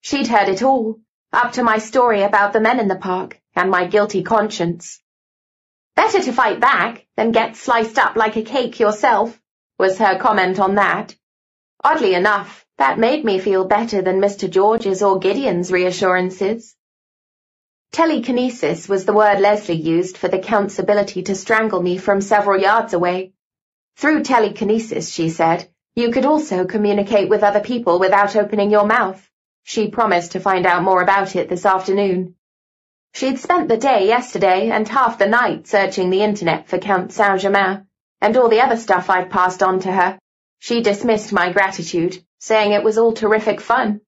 She'd heard it all, up to my story about the men in the park and my guilty conscience. Better to fight back than get sliced up like a cake yourself, was her comment on that. Oddly enough, that made me feel better than Mr. George's or Gideon's reassurances. Telekinesis was the word Leslie used for the Count's ability to strangle me from several yards away. Through telekinesis, she said, you could also communicate with other people without opening your mouth. She promised to find out more about it this afternoon. She'd spent the day yesterday and half the night searching the internet for Count Saint-Germain and all the other stuff I'd passed on to her. She dismissed my gratitude, saying it was all terrific fun.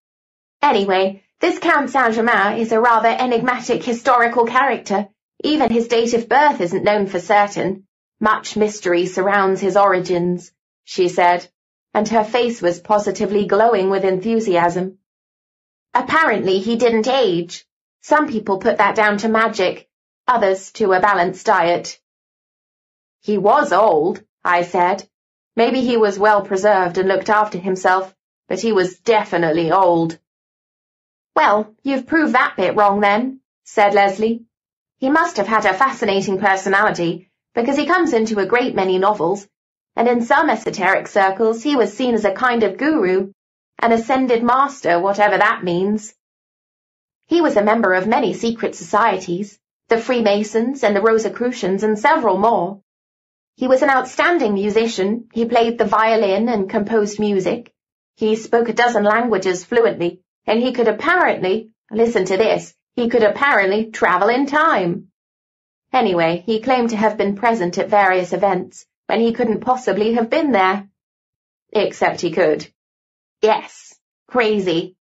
Anyway, this Count Saint-Germain is a rather enigmatic historical character. Even his date of birth isn't known for certain. Much mystery surrounds his origins, she said, and her face was positively glowing with enthusiasm. Apparently he didn't age. Some people put that down to magic, others to a balanced diet. He was old, I said. Maybe he was well preserved and looked after himself, but he was definitely old. Well, you've proved that bit wrong then, said Leslie. He must have had a fascinating personality, because he comes into a great many novels, and in some esoteric circles he was seen as a kind of guru, an ascended master, whatever that means. He was a member of many secret societies, the Freemasons and the Rosicrucians and several more. He was an outstanding musician, he played the violin and composed music. He spoke a dozen languages fluently, and he could apparently, listen to this, he could apparently travel in time. Anyway, he claimed to have been present at various events when he couldn't possibly have been there. Except he could. Yes, crazy.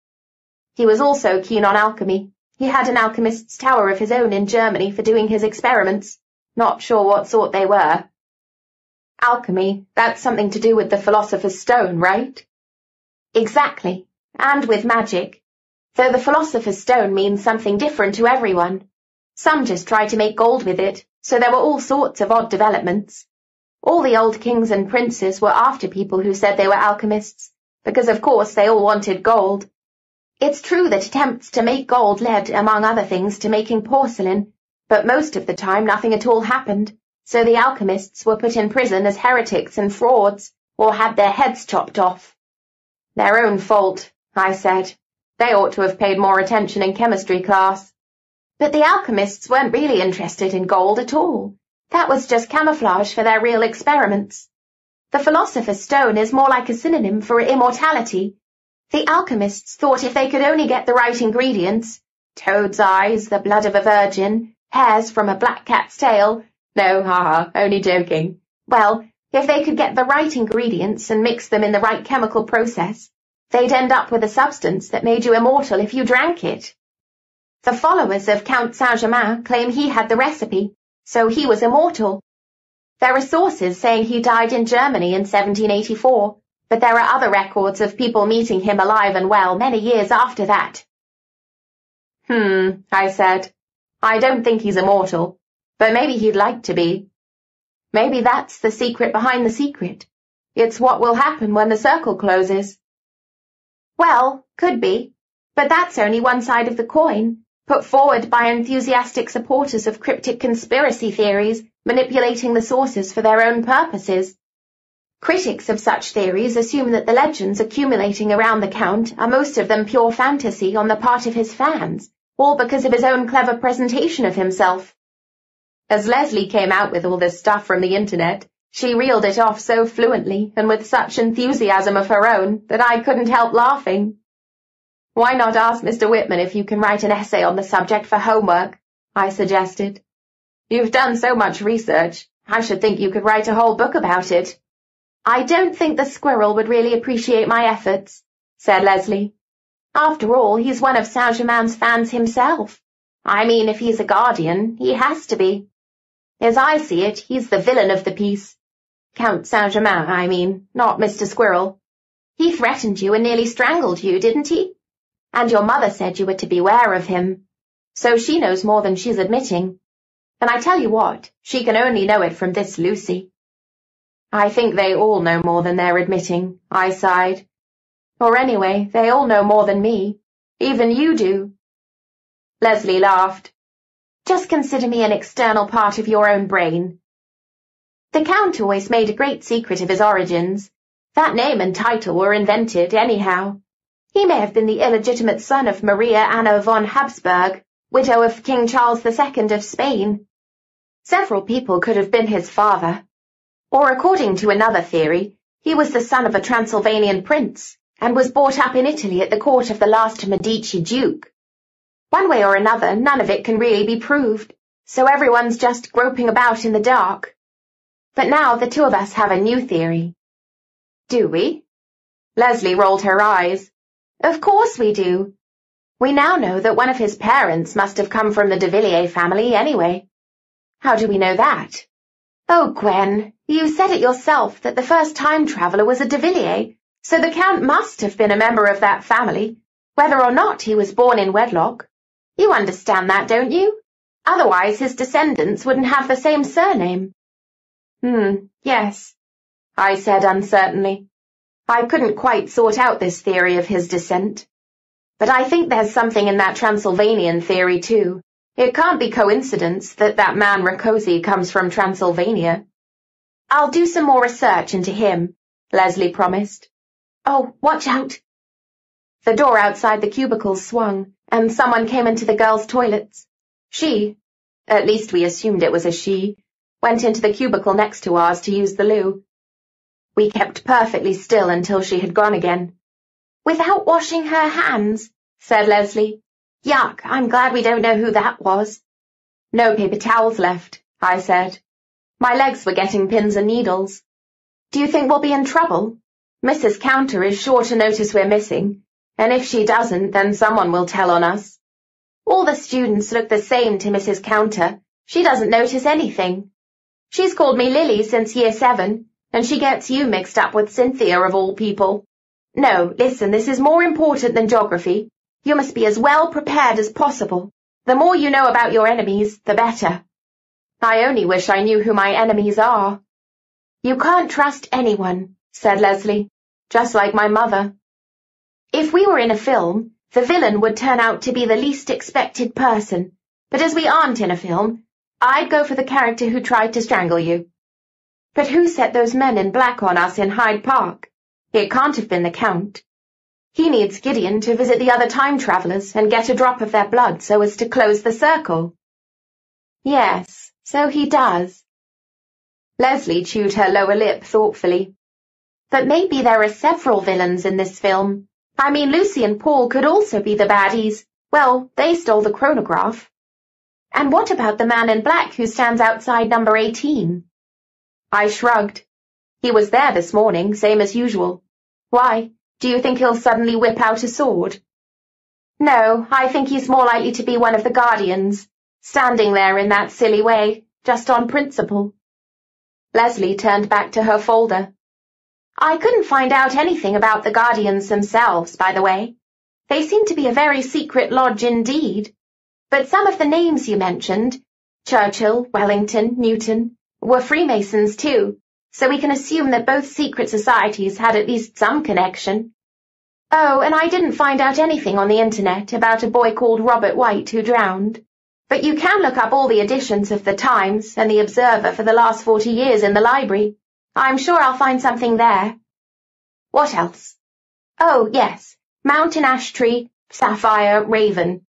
He was also keen on alchemy. He had an alchemist's tower of his own in Germany for doing his experiments. Not sure what sort they were. Alchemy, that's something to do with the philosopher's stone, right? Exactly, and with magic. Though the Philosopher's Stone means something different to everyone. Some just try to make gold with it, so there were all sorts of odd developments. All the old kings and princes were after people who said they were alchemists, because of course they all wanted gold. It's true that attempts to make gold led, among other things, to making porcelain, but most of the time nothing at all happened, so the alchemists were put in prison as heretics and frauds, or had their heads chopped off. Their own fault, I said. They ought to have paid more attention in chemistry class. But the alchemists weren't really interested in gold at all. That was just camouflage for their real experiments. The Philosopher's Stone is more like a synonym for immortality. The alchemists thought if they could only get the right ingredients, toad's eyes, the blood of a virgin, hairs from a black cat's tail, no, haha, only joking. Well, if they could get the right ingredients and mix them in the right chemical process, they'd end up with a substance that made you immortal if you drank it. The followers of Count Saint-Germain claim he had the recipe, so he was immortal. There are sources saying he died in Germany in 1784, but there are other records of people meeting him alive and well many years after that. Hmm, I said. I don't think he's immortal, but maybe he'd like to be. Maybe that's the secret behind the secret. It's what will happen when the circle closes. Well, could be. But that's only one side of the coin, put forward by enthusiastic supporters of cryptic conspiracy theories, manipulating the sources for their own purposes. Critics of such theories assume that the legends accumulating around the Count are most of them pure fantasy on the part of his fans, all because of his own clever presentation of himself. As Leslie came out with all this stuff from the internet, she reeled it off so fluently and with such enthusiasm of her own that I couldn't help laughing. Why not ask Mr. Whitman if you can write an essay on the subject for homework? I suggested. You've done so much research, I should think you could write a whole book about it. I don't think the squirrel would really appreciate my efforts, said Leslie. After all, he's one of Saint-Germain's fans himself. I mean, if he's a guardian, he has to be. As I see it, he's the villain of the piece. Count Saint-Germain, I mean, not Mr. Squirrel. He threatened you and nearly strangled you, didn't he? And your mother said you were to beware of him. So she knows more than she's admitting. And I tell you what, she can only know it from this Lucy. I think they all know more than they're admitting, I sighed. Or anyway, they all know more than me. Even you do. Leslie laughed. Just consider me an external part of your own brain. The Count always made a great secret of his origins. That name and title were invented, anyhow. He may have been the illegitimate son of Maria Anna von Habsburg, widow of King Charles II of Spain. Several people could have been his father. Or according to another theory, he was the son of a Transylvanian prince, and was brought up in Italy at the court of the last Medici duke. One way or another, none of it can really be proved, so everyone's just groping about in the dark. But now the two of us have a new theory. Do we? Leslie rolled her eyes. Of course we do. We now know that one of his parents must have come from the de Villiers family anyway. How do we know that? Oh, Gwen, you said it yourself that the first time traveller was a de Villiers, so the Count must have been a member of that family, whether or not he was born in wedlock. You understand that, don't you? Otherwise his descendants wouldn't have the same surname. Hmm, yes, I said uncertainly. I couldn't quite sort out this theory of his descent. But I think there's something in that Transylvanian theory, too. It can't be coincidence that that man Rakoczy comes from Transylvania. I'll do some more research into him, Leslie promised. Oh, watch out! The door outside the cubicles swung, and someone came into the girls' toilets. She, at least we assumed it was a she, went into the cubicle next to ours to use the loo. We kept perfectly still until she had gone again. Without washing her hands, said Leslie. Yuck, I'm glad we don't know who that was. No paper towels left, I said. My legs were getting pins and needles. Do you think we'll be in trouble? Mrs. Counter is sure to notice we're missing, and if she doesn't, then someone will tell on us. All the students look the same to Mrs. Counter. She doesn't notice anything. She's called me Lily since year seven, and she gets you mixed up with Cynthia of all people. No, listen, this is more important than geography. You must be as well prepared as possible. The more you know about your enemies, the better. I only wish I knew who my enemies are. You can't trust anyone, said Leslie, just like my mother. If we were in a film, the villain would turn out to be the least expected person, but as we aren't in a film, I'd go for the character who tried to strangle you. But who set those men in black on us in Hyde Park? It can't have been the Count. He needs Gideon to visit the other time travellers and get a drop of their blood so as to close the circle. Yes, so he does. Leslie chewed her lower lip thoughtfully. But maybe there are several villains in this film. I mean, Lucy and Paul could also be the baddies. Well, they stole the chronograph. And what about the man in black who stands outside number 18? I shrugged. He was there this morning, same as usual. Why? Do you think he'll suddenly whip out a sword? No, I think he's more likely to be one of the Guardians, standing there in that silly way, just on principle. Leslie turned back to her folder. I couldn't find out anything about the Guardians themselves, by the way. They seem to be a very secret lodge indeed. But some of the names you mentioned, Churchill, Wellington, Newton, were Freemasons too, so we can assume that both secret societies had at least some connection. Oh, and I didn't find out anything on the internet about a boy called Robert White who drowned. But you can look up all the editions of The Times and The Observer for the last forty years in the library. I'm sure I'll find something there. What else? Oh, yes. Mountain ash tree, sapphire, raven.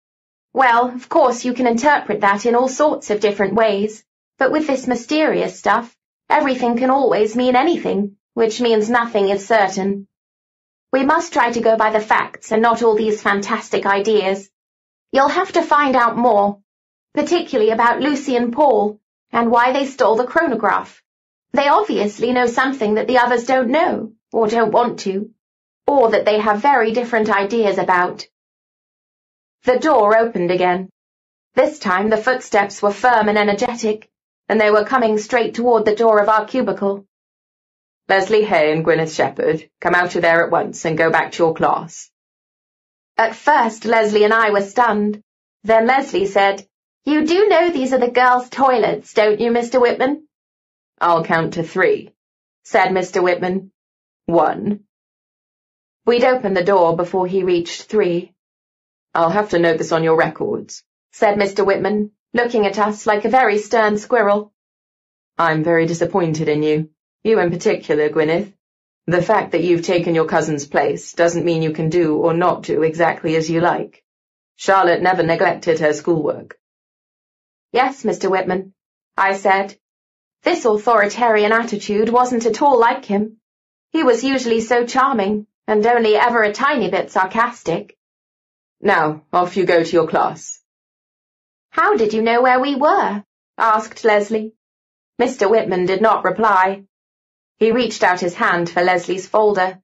Well, of course you can interpret that in all sorts of different ways, but with this mysterious stuff, Everything can always mean anything, which means nothing is certain. We must try to go by the facts and not all these fantastic ideas. You'll have to find out more, particularly about Lucy and Paul, and why they stole the chronograph. They obviously know something that the others don't know, or don't want to, or that they have very different ideas about. The door opened again. This time the footsteps were firm and energetic, and they were coming straight toward the door of our cubicle. Leslie Hay and Gwyneth Shepherd, come out of there at once and go back to your class. At first, Leslie and I were stunned. Then Leslie said, You do know these are the girls' toilets, don't you, Mr. Whitman? I'll count to three, said Mr. Whitman. One. We'd opened the door before he reached three. I'll have to note this on your records, said Mr. Whitman, looking at us like a very stern squirrel. I'm very disappointed in you. You in particular, Gwyneth. The fact that you've taken your cousin's place doesn't mean you can do or not do exactly as you like. Charlotte never neglected her schoolwork. Yes, Mr. Whitman, I said. This authoritarian attitude wasn't at all like him. He was usually so charming, and only ever a tiny bit sarcastic. Now, off you go to your class. How did you know where we were? asked Leslie. Mr. Whitman did not reply. He reached out his hand for Leslie's folder.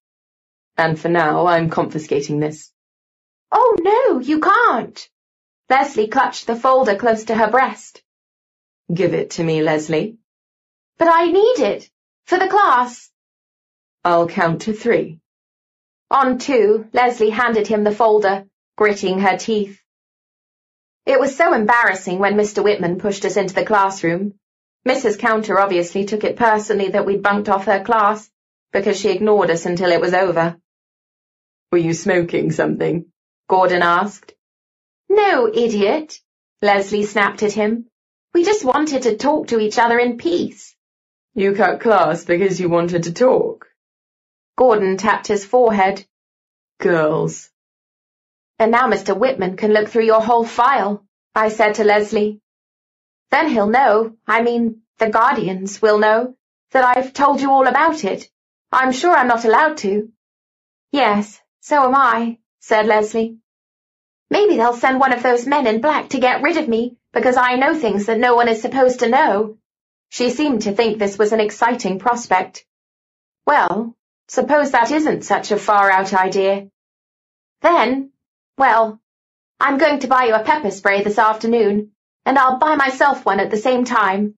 And for now, I'm confiscating this. Oh, no, you can't. Leslie clutched the folder close to her breast. Give it to me, Leslie. But I need it. For the class. I'll count to three. On two, Leslie handed him the folder, gritting her teeth. It was so embarrassing when Mr. Whitman pushed us into the classroom. Mrs. Counter obviously took it personally that we'd bunked off her class, because she ignored us until it was over. Were you smoking something? Gordon asked. No, idiot, Leslie snapped at him. We just wanted to talk to each other in peace. You cut class because you wanted to talk? Gordon tapped his forehead. Girls. And now Mr. Whitman can look through your whole file, I said to Leslie. Then he'll know, I mean, the Guardians will know, that I've told you all about it. I'm sure I'm not allowed to. Yes, so am I, said Leslie. Maybe they'll send one of those men in black to get rid of me, because I know things that no one is supposed to know. She seemed to think this was an exciting prospect. Well, suppose that isn't such a far-out idea. Then well, I'm going to buy you a pepper spray this afternoon, and I'll buy myself one at the same time.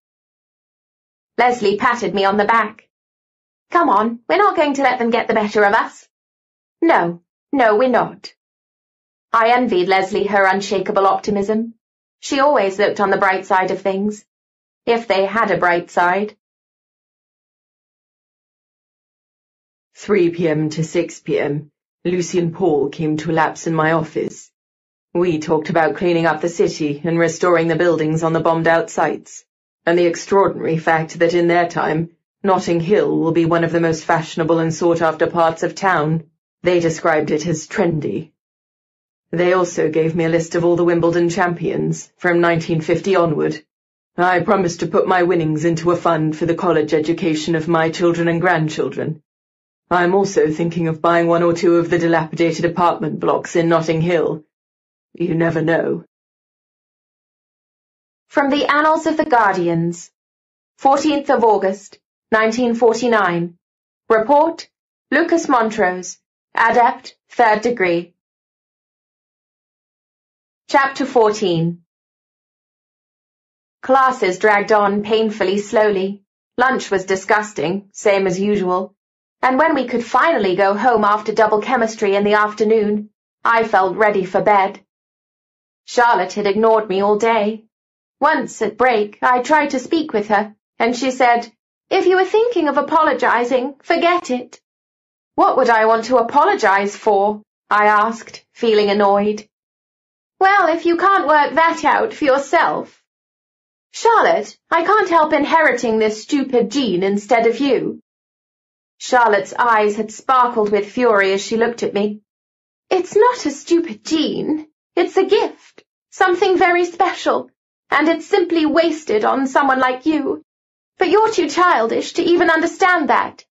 Leslie patted me on the back. Come on, we're not going to let them get the better of us. No, no, we're not. I envied Leslie her unshakable optimism. She always looked on the bright side of things. If they had a bright side. 3 p.m. to 6 p.m. Lucy and Paul came to elapse in my office. We talked about cleaning up the city and restoring the buildings on the bombed-out sites, and the extraordinary fact that in their time, Notting Hill will be one of the most fashionable and sought-after parts of town. They described it as trendy. They also gave me a list of all the Wimbledon champions, from 1950 onward. I promised to put my winnings into a fund for the college education of my children and grandchildren. I'm also thinking of buying one or two of the dilapidated apartment blocks in Notting Hill. You never know. From the Annals of the Guardians, 14th of August, 1949. Report, Lucas Montrose, Adept, Third Degree. Chapter 14 Classes dragged on painfully slowly. Lunch was disgusting, same as usual. And when we could finally go home after double chemistry in the afternoon, I felt ready for bed. Charlotte had ignored me all day. Once at break, I tried to speak with her, and she said, if you were thinking of apologizing, forget it. What would I want to apologize for? I asked, feeling annoyed. Well, if you can't work that out for yourself. Charlotte, I can't help inheriting this stupid gene instead of you. Charlotte's eyes had sparkled with fury as she looked at me. It's not a stupid gene. It's a gift. Something very special. And it's simply wasted on someone like you. But you're too childish to even understand that.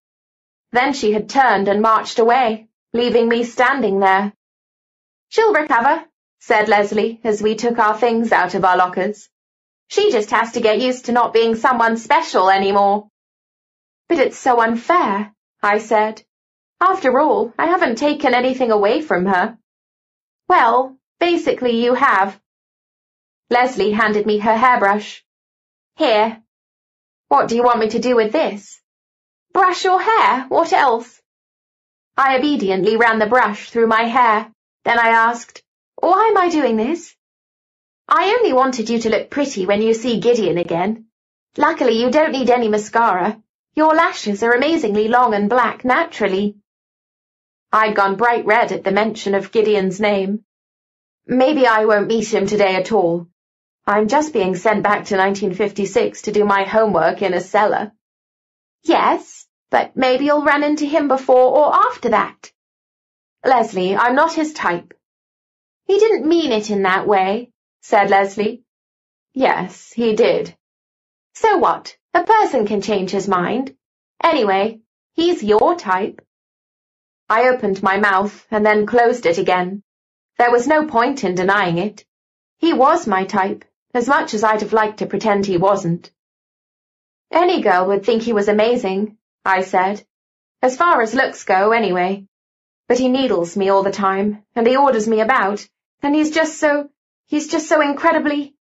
Then she had turned and marched away, leaving me standing there. She'll recover, said Leslie as we took our things out of our lockers. She just has to get used to not being someone special anymore. But it's so unfair, I said. After all, I haven't taken anything away from her. Well, basically you have. Leslie handed me her hairbrush. Here. What do you want me to do with this? Brush your hair, what else? I obediently ran the brush through my hair. Then I asked, why am I doing this? I only wanted you to look pretty when you see Gideon again. Luckily, you don't need any mascara. Your lashes are amazingly long and black naturally. I'd gone bright red at the mention of Gideon's name. Maybe I won't meet him today at all. I'm just being sent back to 1956 to do my homework in a cellar. Yes, but maybe you'll run into him before or after that. Leslie, I'm not his type. He didn't mean it in that way, said Leslie. Yes, he did. So what? A person can change his mind. Anyway, he's your type. I opened my mouth and then closed it again. There was no point in denying it. He was my type, as much as I'd have liked to pretend he wasn't. Any girl would think he was amazing, I said. As far as looks go, anyway. But he needles me all the time, and he orders me about, and he's just so, he's just so incredibly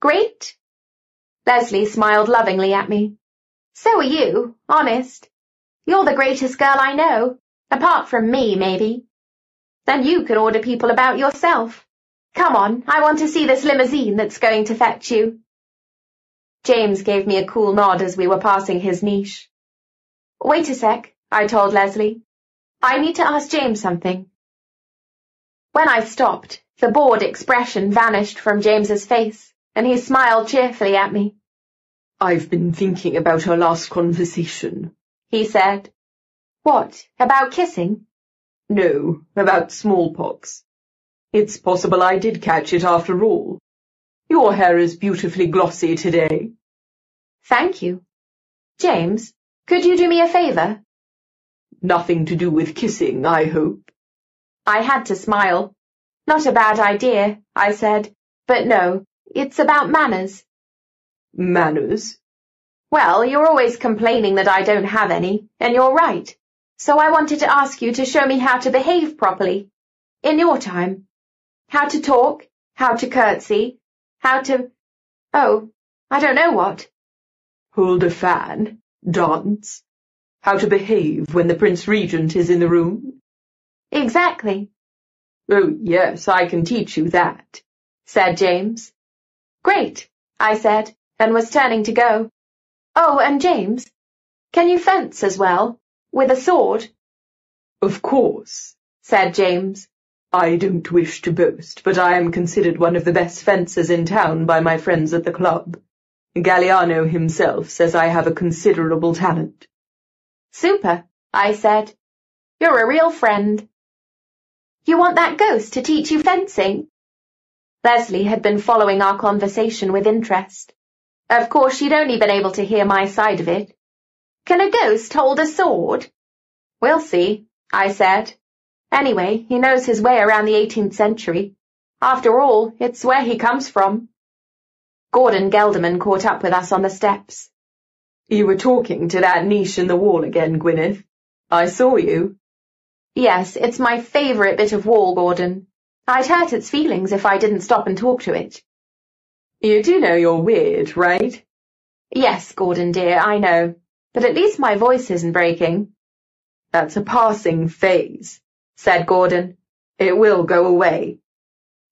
great. Leslie smiled lovingly at me. So are you, honest. You're the greatest girl I know, apart from me, maybe. Then you can order people about yourself. Come on, I want to see this limousine that's going to fetch you. James gave me a cool nod as we were passing his niche. Wait a sec, I told Leslie. I need to ask James something. When I stopped, the bored expression vanished from James's face, and he smiled cheerfully at me. I've been thinking about our last conversation, he said. What, about kissing? No, about smallpox. It's possible I did catch it after all. Your hair is beautifully glossy today. Thank you. James, could you do me a favour? Nothing to do with kissing, I hope. I had to smile. Not a bad idea, I said. But no, it's about manners. Manners? Well, you're always complaining that I don't have any, and you're right. So I wanted to ask you to show me how to behave properly. In your time. How to talk, how to curtsy, how to... Oh, I don't know what. Hold a fan, dance, how to behave when the Prince Regent is in the room. Exactly. Oh, yes, I can teach you that, said James. Great, I said, and was turning to go. Oh, and James, can you fence as well? With a sword? Of course, said James. I don't wish to boast, but I am considered one of the best fencers in town by my friends at the club. Galliano himself says I have a considerable talent. Super, I said. You're a real friend. You want that ghost to teach you fencing? Leslie had been following our conversation with interest. Of course, she'd only been able to hear my side of it. Can a ghost hold a sword? We'll see, I said. Anyway, he knows his way around the 18th century. After all, it's where he comes from. Gordon Gelderman caught up with us on the steps. You were talking to that niche in the wall again, Gwyneth. I saw you. Yes, it's my favourite bit of wall, Gordon. I'd hurt its feelings if I didn't stop and talk to it. You do know you're weird, right? Yes, Gordon dear, I know. But at least my voice isn't breaking. That's a passing phase said Gordon. It will go away.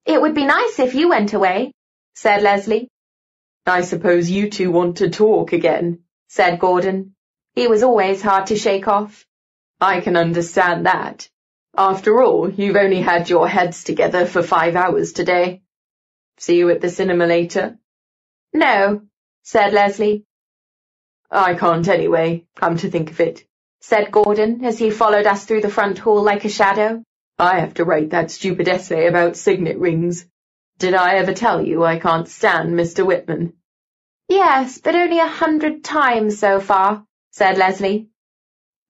It would be nice if you went away, said Leslie. I suppose you two want to talk again, said Gordon. He was always hard to shake off. I can understand that. After all, you've only had your heads together for five hours today. See you at the cinema later? No, said Leslie. I can't anyway, come to think of it said Gordon as he followed us through the front hall like a shadow. I have to write that stupid essay about signet rings. Did I ever tell you I can't stand Mr. Whitman? Yes, but only a hundred times so far, said Leslie.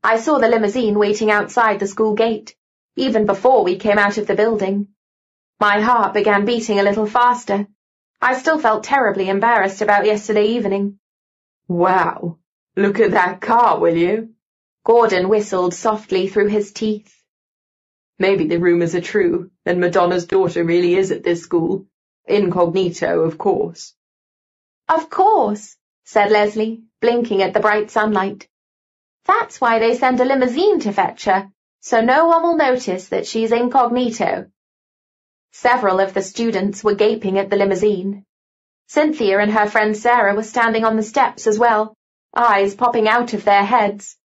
I saw the limousine waiting outside the school gate, even before we came out of the building. My heart began beating a little faster. I still felt terribly embarrassed about yesterday evening. Wow, look at that car, will you? Gordon whistled softly through his teeth. Maybe the rumours are true, and Madonna's daughter really is at this school. Incognito, of course. Of course, said Leslie, blinking at the bright sunlight. That's why they send a limousine to fetch her, so no one will notice that she's incognito. Several of the students were gaping at the limousine. Cynthia and her friend Sarah were standing on the steps as well, eyes popping out of their heads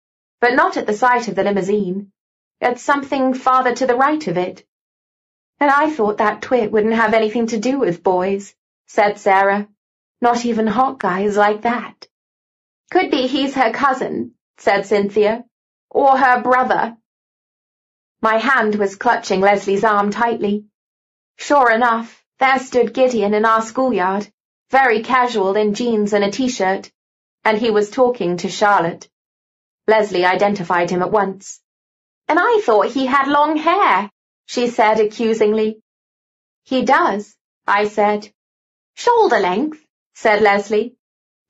but not at the sight of the limousine, at something farther to the right of it. And I thought that twit wouldn't have anything to do with boys, said Sarah. Not even hot guys like that. Could be he's her cousin, said Cynthia, or her brother. My hand was clutching Leslie's arm tightly. Sure enough, there stood Gideon in our schoolyard, very casual in jeans and a t-shirt, and he was talking to Charlotte. Leslie identified him at once. And I thought he had long hair, she said accusingly. He does, I said. Shoulder length, said Leslie.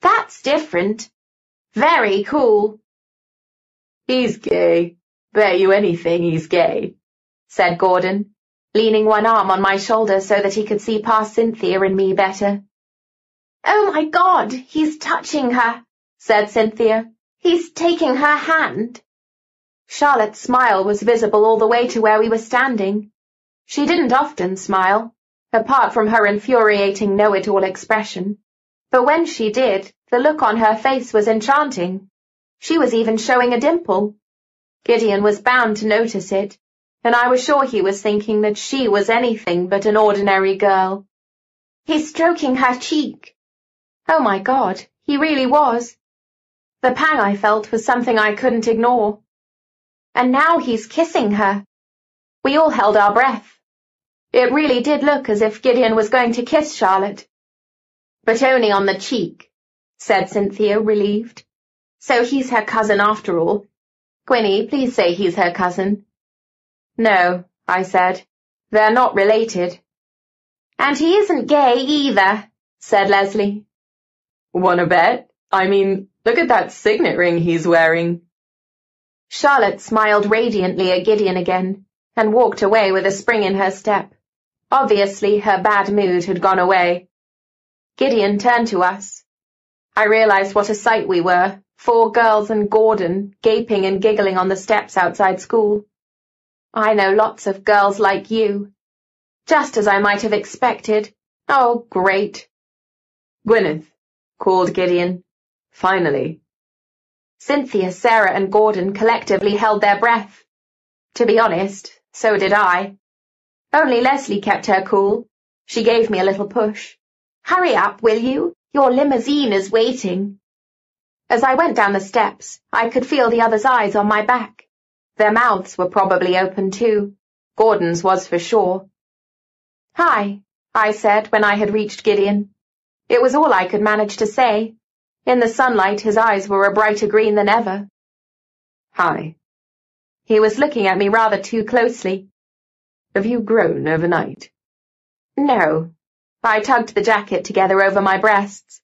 That's different. Very cool. He's gay. Bet you anything he's gay, said Gordon, leaning one arm on my shoulder so that he could see past Cynthia and me better. Oh my God, he's touching her, said Cynthia. He's taking her hand. Charlotte's smile was visible all the way to where we were standing. She didn't often smile, apart from her infuriating know-it-all expression. But when she did, the look on her face was enchanting. She was even showing a dimple. Gideon was bound to notice it, and I was sure he was thinking that she was anything but an ordinary girl. He's stroking her cheek. Oh my God, he really was. The pang I felt was something I couldn't ignore. And now he's kissing her. We all held our breath. It really did look as if Gideon was going to kiss Charlotte. But only on the cheek, said Cynthia, relieved. So he's her cousin after all. Gwynnie, please say he's her cousin. No, I said. They're not related. And he isn't gay either, said Leslie. Wanna bet? I mean, Look at that signet ring he's wearing. Charlotte smiled radiantly at Gideon again, and walked away with a spring in her step. Obviously, her bad mood had gone away. Gideon turned to us. I realized what a sight we were, four girls and Gordon, gaping and giggling on the steps outside school. I know lots of girls like you. Just as I might have expected. Oh, great. Gwyneth, called Gideon. Finally. Cynthia, Sarah, and Gordon collectively held their breath. To be honest, so did I. Only Leslie kept her cool. She gave me a little push. Hurry up, will you? Your limousine is waiting. As I went down the steps, I could feel the others' eyes on my back. Their mouths were probably open too. Gordon's was for sure. Hi, I said when I had reached Gideon. It was all I could manage to say. In the sunlight his eyes were a brighter green than ever. Hi. He was looking at me rather too closely. Have you grown overnight? No. I tugged the jacket together over my breasts.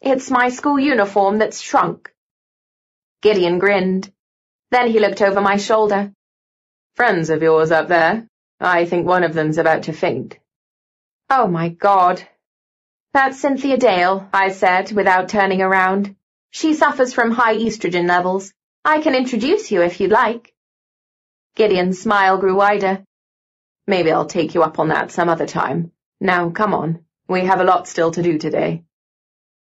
It's my school uniform that's shrunk. Gideon grinned. Then he looked over my shoulder. Friends of yours up there? I think one of them's about to faint. Oh, my God. That's Cynthia Dale, I said, without turning around. She suffers from high estrogen levels. I can introduce you if you'd like. Gideon's smile grew wider. Maybe I'll take you up on that some other time. Now, come on. We have a lot still to do today.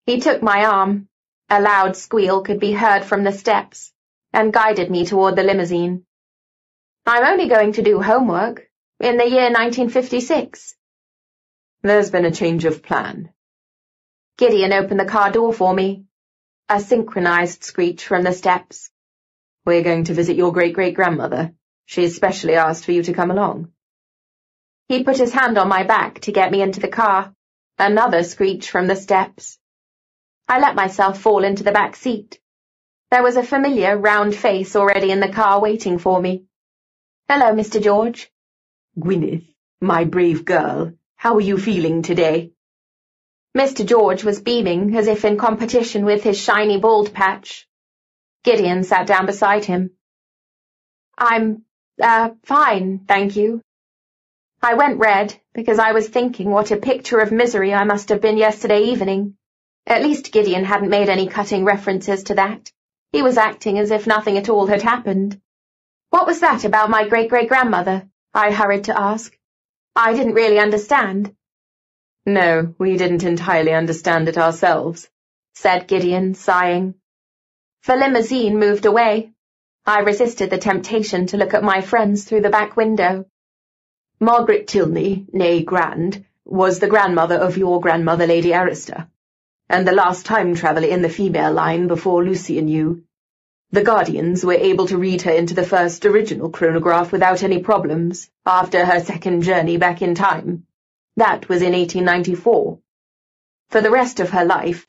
He took my arm. A loud squeal could be heard from the steps, and guided me toward the limousine. I'm only going to do homework, in the year 1956. There's been a change of plan. Gideon opened the car door for me. A synchronized screech from the steps. We're going to visit your great-great-grandmother. She especially asked for you to come along. He put his hand on my back to get me into the car. Another screech from the steps. I let myself fall into the back seat. There was a familiar, round face already in the car waiting for me. Hello, Mr. George. Gwyneth, my brave girl, how are you feeling today? Mr. George was beaming as if in competition with his shiny bald patch. Gideon sat down beside him. I'm, uh, fine, thank you. I went red because I was thinking what a picture of misery I must have been yesterday evening. At least Gideon hadn't made any cutting references to that. He was acting as if nothing at all had happened. What was that about my great-great-grandmother? I hurried to ask. I didn't really understand. No, we didn't entirely understand it ourselves, said Gideon, sighing. The limousine moved away. I resisted the temptation to look at my friends through the back window. Margaret Tilney, née Grand, was the grandmother of your grandmother Lady Arista, and the last time traveller in the female line before Lucy and you. The Guardians were able to read her into the first original chronograph without any problems, after her second journey back in time. That was in 1894. For the rest of her life,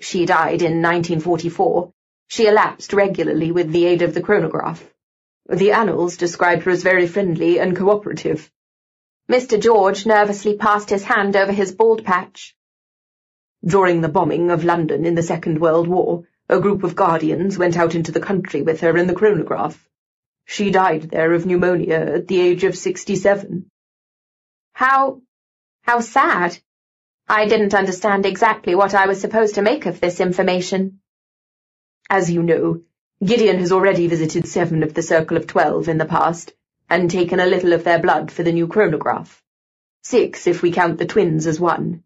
she died in 1944, she elapsed regularly with the aid of the chronograph. The annals describe her as very friendly and cooperative. Mr. George nervously passed his hand over his bald patch. During the bombing of London in the Second World War, a group of guardians went out into the country with her in the chronograph. She died there of pneumonia at the age of sixty-seven. How... how sad. I didn't understand exactly what I was supposed to make of this information. As you know, Gideon has already visited seven of the Circle of Twelve in the past, and taken a little of their blood for the new chronograph. Six, if we count the twins as one.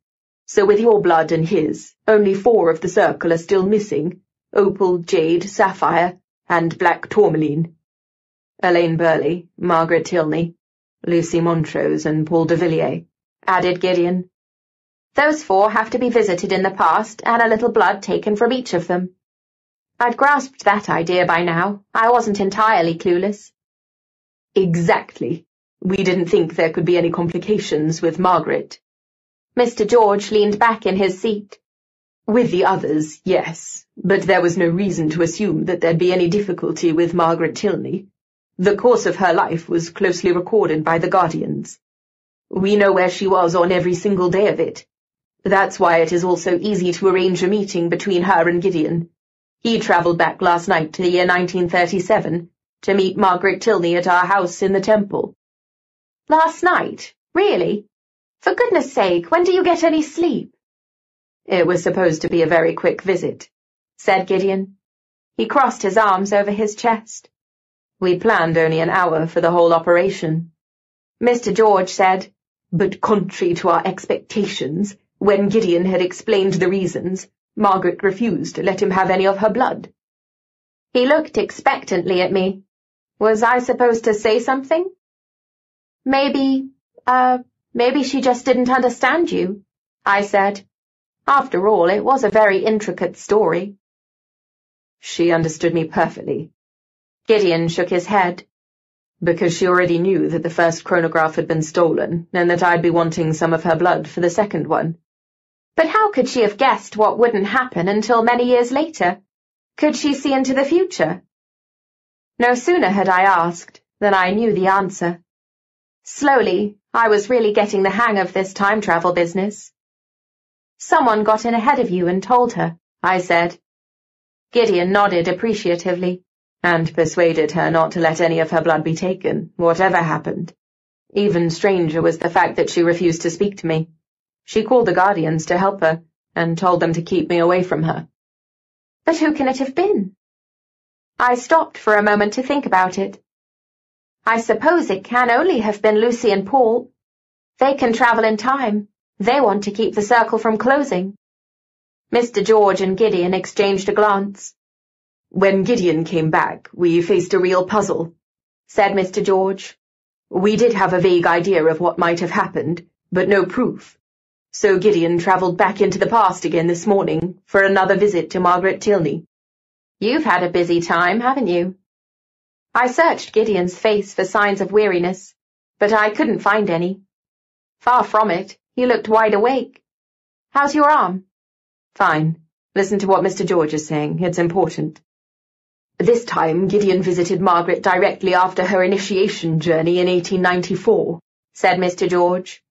So with your blood and his, only four of the circle are still missing. Opal, Jade, Sapphire, and Black Tourmaline. Elaine Burley, Margaret Tilney, Lucy Montrose, and Paul de Villiers, added Gideon. Those four have to be visited in the past, and a little blood taken from each of them. I'd grasped that idea by now. I wasn't entirely clueless. Exactly. We didn't think there could be any complications with Margaret. Mr. George leaned back in his seat. With the others, yes, but there was no reason to assume that there'd be any difficulty with Margaret Tilney. The course of her life was closely recorded by the Guardians. We know where she was on every single day of it. That's why it is also easy to arrange a meeting between her and Gideon. He travelled back last night to the year 1937 to meet Margaret Tilney at our house in the temple. Last night? Really? For goodness sake, when do you get any sleep? It was supposed to be a very quick visit, said Gideon. He crossed his arms over his chest. We planned only an hour for the whole operation. Mr. George said, But contrary to our expectations, when Gideon had explained the reasons, Margaret refused to let him have any of her blood. He looked expectantly at me. Was I supposed to say something? Maybe, uh, maybe she just didn't understand you, I said. After all, it was a very intricate story. She understood me perfectly. Gideon shook his head. Because she already knew that the first chronograph had been stolen, and that I'd be wanting some of her blood for the second one. But how could she have guessed what wouldn't happen until many years later? Could she see into the future? No sooner had I asked than I knew the answer. Slowly, I was really getting the hang of this time travel business. Someone got in ahead of you and told her, I said. Gideon nodded appreciatively, and persuaded her not to let any of her blood be taken, whatever happened. Even stranger was the fact that she refused to speak to me. She called the Guardians to help her, and told them to keep me away from her. But who can it have been? I stopped for a moment to think about it. I suppose it can only have been Lucy and Paul. They can travel in time. They want to keep the circle from closing. Mr. George and Gideon exchanged a glance. When Gideon came back, we faced a real puzzle, said Mr. George. We did have a vague idea of what might have happened, but no proof. So Gideon travelled back into the past again this morning for another visit to Margaret Tilney. You've had a busy time, haven't you? I searched Gideon's face for signs of weariness, but I couldn't find any. Far from it, he looked wide awake. How's your arm? Fine. Listen to what Mr. George is saying. It's important. This time Gideon visited Margaret directly after her initiation journey in 1894, said Mr. George.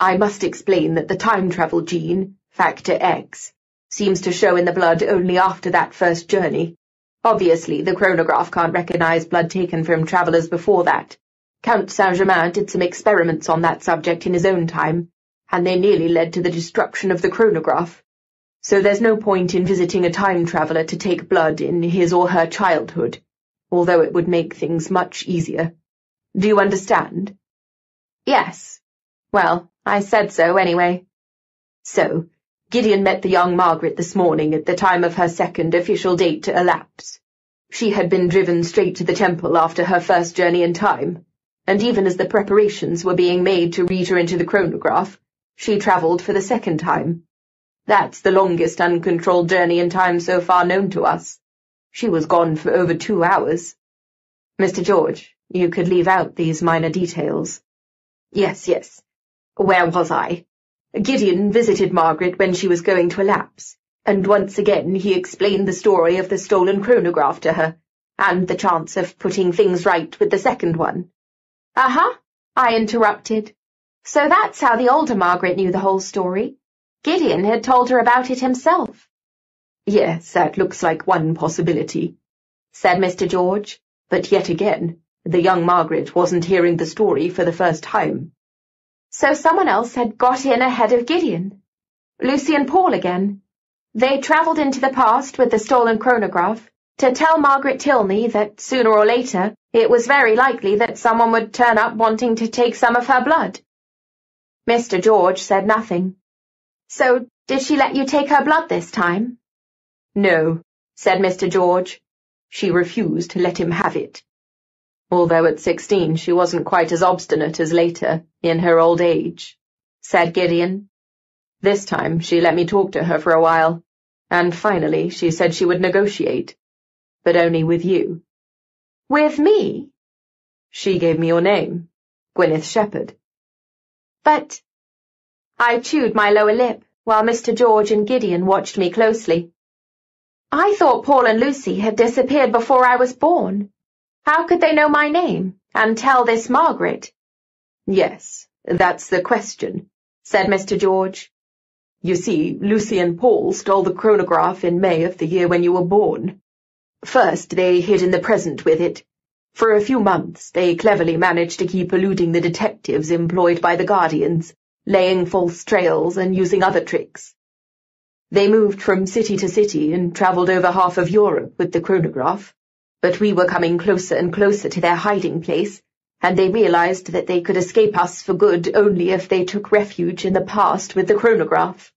I must explain that the time travel gene, Factor X, seems to show in the blood only after that first journey. Obviously, the chronograph can't recognize blood taken from travellers before that. Count Saint-Germain did some experiments on that subject in his own time, and they nearly led to the destruction of the chronograph. So there's no point in visiting a time traveller to take blood in his or her childhood, although it would make things much easier. Do you understand? Yes. Well, I said so anyway. So, Gideon met the young Margaret this morning at the time of her second official date to elapse. She had been driven straight to the temple after her first journey in time, and even as the preparations were being made to read her into the chronograph, she travelled for the second time. That's the longest uncontrolled journey in time so far known to us. She was gone for over two hours. Mr. George, you could leave out these minor details. Yes, yes. Where was I? Gideon visited Margaret when she was going to elapse, and once again he explained the story of the stolen chronograph to her, and the chance of putting things right with the second one. Uh-huh, I interrupted. So that's how the older Margaret knew the whole story. Gideon had told her about it himself. Yes, that looks like one possibility, said Mr. George, but yet again, the young Margaret wasn't hearing the story for the first time. So someone else had got in ahead of Gideon. Lucy and Paul again. They travelled into the past with the stolen chronograph to tell Margaret Tilney that sooner or later it was very likely that someone would turn up wanting to take some of her blood. Mr. George said nothing. So did she let you take her blood this time? No, said Mr. George. She refused to let him have it although at sixteen she wasn't quite as obstinate as later, in her old age, said Gideon. This time she let me talk to her for a while, and finally she said she would negotiate, but only with you. With me? She gave me your name, Gwyneth Shepherd. But... I chewed my lower lip, while Mr. George and Gideon watched me closely. I thought Paul and Lucy had disappeared before I was born. How could they know my name, and tell this Margaret? Yes, that's the question, said Mr. George. You see, Lucy and Paul stole the chronograph in May of the year when you were born. First, they hid in the present with it. For a few months, they cleverly managed to keep eluding the detectives employed by the Guardians, laying false trails and using other tricks. They moved from city to city and travelled over half of Europe with the chronograph But we were coming closer and closer to their hiding place, and they realized that they could escape us for good only if they took refuge in the past with the chronograph.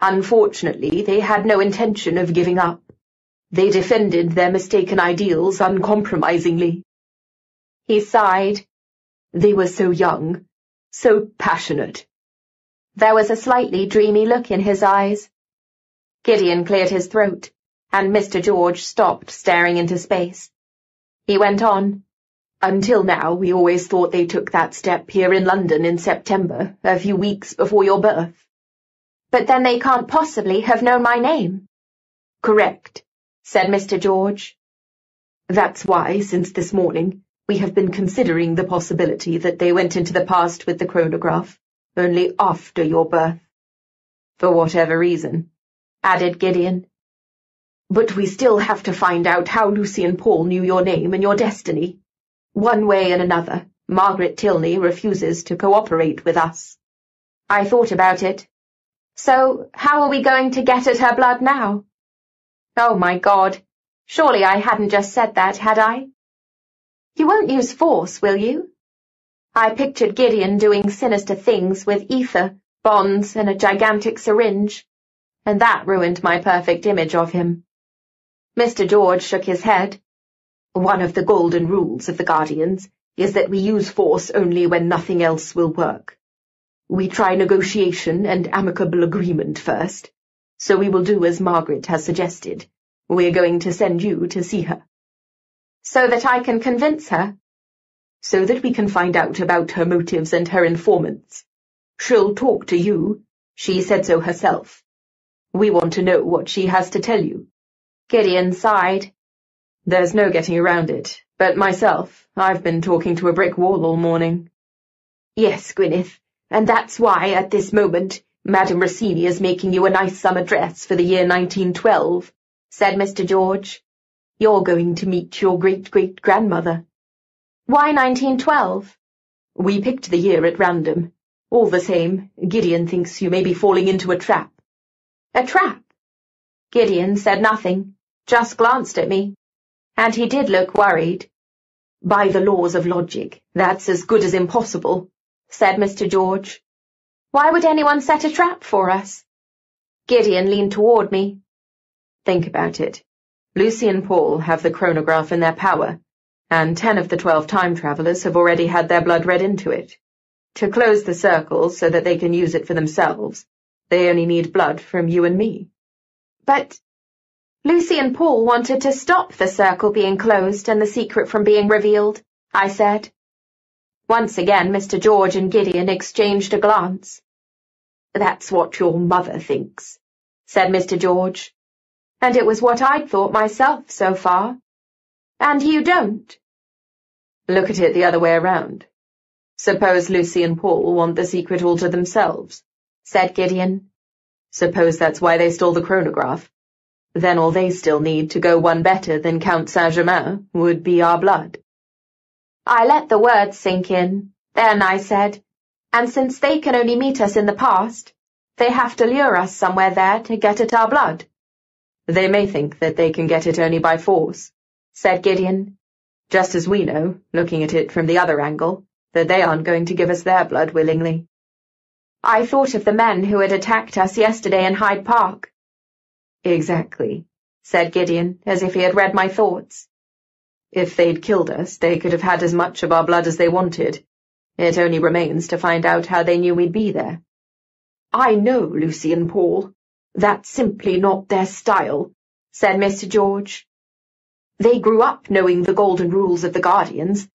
Unfortunately, they had no intention of giving up. They defended their mistaken ideals uncompromisingly. He sighed. They were so young, so passionate. There was a slightly dreamy look in his eyes. Gideon cleared his throat, and Mr. George stopped staring into space. He went on. Until now, we always thought they took that step here in London in September, a few weeks before your birth. But then they can't possibly have known my name. Correct, said Mr. George. That's why, since this morning, we have been considering the possibility that they went into the past with the chronograph, only after your birth. For whatever reason, added Gideon. But we still have to find out how Lucy and Paul knew your name and your destiny. One way and another, Margaret Tilney refuses to cooperate with us. I thought about it. So, how are we going to get at her blood now? Oh my God, surely I hadn't just said that, had I? You won't use force, will you? I pictured Gideon doing sinister things with ether, bonds, and a gigantic syringe, and that ruined my perfect image of him. Mr. George shook his head. One of the golden rules of the Guardians is that we use force only when nothing else will work. We try negotiation and amicable agreement first, so we will do as Margaret has suggested. We're going to send you to see her. So that I can convince her? So that we can find out about her motives and her informants. She'll talk to you. She said so herself. We want to know what she has to tell you. Gideon sighed. There's no getting around it, but myself, I've been talking to a brick wall all morning. Yes, Gwyneth, and that's why, at this moment, Madame Rossini is making you a nice summer dress for the year 1912, said Mr. George. You're going to meet your great-great-grandmother. Why 1912? We picked the year at random. All the same, Gideon thinks you may be falling into a trap. A trap? Gideon said nothing, just glanced at me. And he did look worried. By the laws of logic, that's as good as impossible, said Mr. George. Why would anyone set a trap for us? Gideon leaned toward me. Think about it. Lucy and Paul have the chronograph in their power, and ten of the twelve time travelers have already had their blood read into it. To close the circle so that they can use it for themselves, they only need blood from you and me. But Lucy and Paul wanted to stop the circle being closed and the secret from being revealed, I said. Once again, Mr. George and Gideon exchanged a glance. That's what your mother thinks, said Mr. George. And it was what I'd thought myself so far. And you don't. Look at it the other way around. Suppose Lucy and Paul want the secret all to themselves, said Gideon. Suppose that's why they stole the chronograph. Then all they still need to go one better than Count Saint-Germain would be our blood. I let the words sink in. Then I said, and since they can only meet us in the past, they have to lure us somewhere there to get at our blood. They may think that they can get it only by force, said Gideon, just as we know, looking at it from the other angle, that they aren't going to give us their blood willingly. I thought of the men who had attacked us yesterday in Hyde Park. Exactly, said Gideon, as if he had read my thoughts. If they'd killed us, they could have had as much of our blood as they wanted. It only remains to find out how they knew we'd be there. I know, Lucy and Paul. That's simply not their style, said Mr. George. They grew up knowing the golden rules of the Guardians,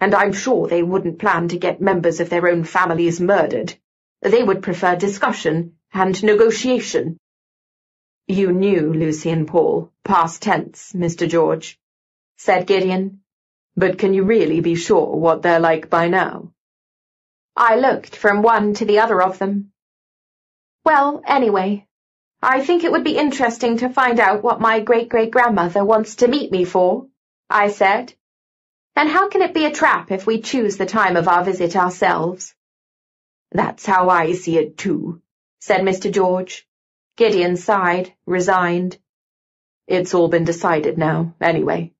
and I'm sure they wouldn't plan to get members of their own families murdered. They would prefer discussion and negotiation. You knew Lucy and Paul, past tense, Mr. George, said Gideon. But can you really be sure what they're like by now? I looked from one to the other of them. Well, anyway, I think it would be interesting to find out what my great-great-grandmother wants to meet me for, I said. And how can it be a trap if we choose the time of our visit ourselves? That's how I see it too, said Mr. George. Gideon sighed, resigned. It's all been decided now, anyway.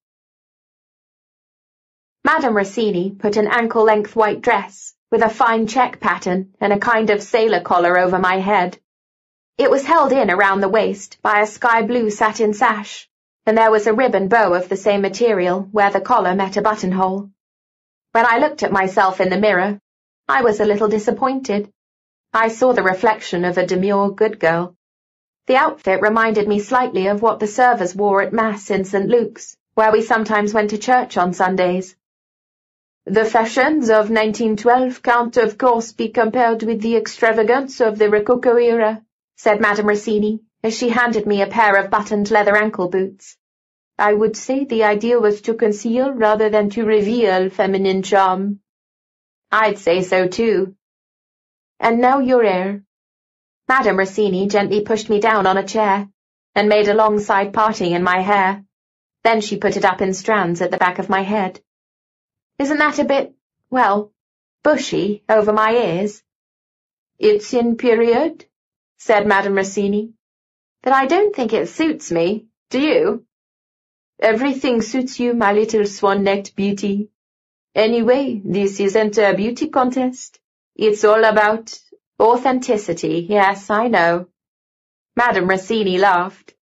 Madame Rossini put an ankle-length white dress with a fine check pattern and a kind of sailor collar over my head. It was held in around the waist by a sky-blue satin sash, and there was a ribbon bow of the same material where the collar met a buttonhole. When I looked at myself in the mirror, I was a little disappointed. I saw the reflection of a demure good girl. The outfit reminded me slightly of what the servers wore at Mass in St. Luke's, where we sometimes went to church on Sundays. The fashions of 1912 can't of course be compared with the extravagance of the Rococo era, said Madame Rossini, as she handed me a pair of buttoned leather ankle boots. I would say the idea was to conceal rather than to reveal feminine charm. I'd say so too. And now your hair. Madame Rossini gently pushed me down on a chair and made a long side parting in my hair. Then she put it up in strands at the back of my head. Isn't that a bit, well, bushy over my ears? It's in period, said Madame Rossini. But I don't think it suits me, do you? Everything suits you, my little swan-necked beauty. Anyway, this isn't a beauty contest. It's all about authenticity, yes, I know. Madame Rossini laughed.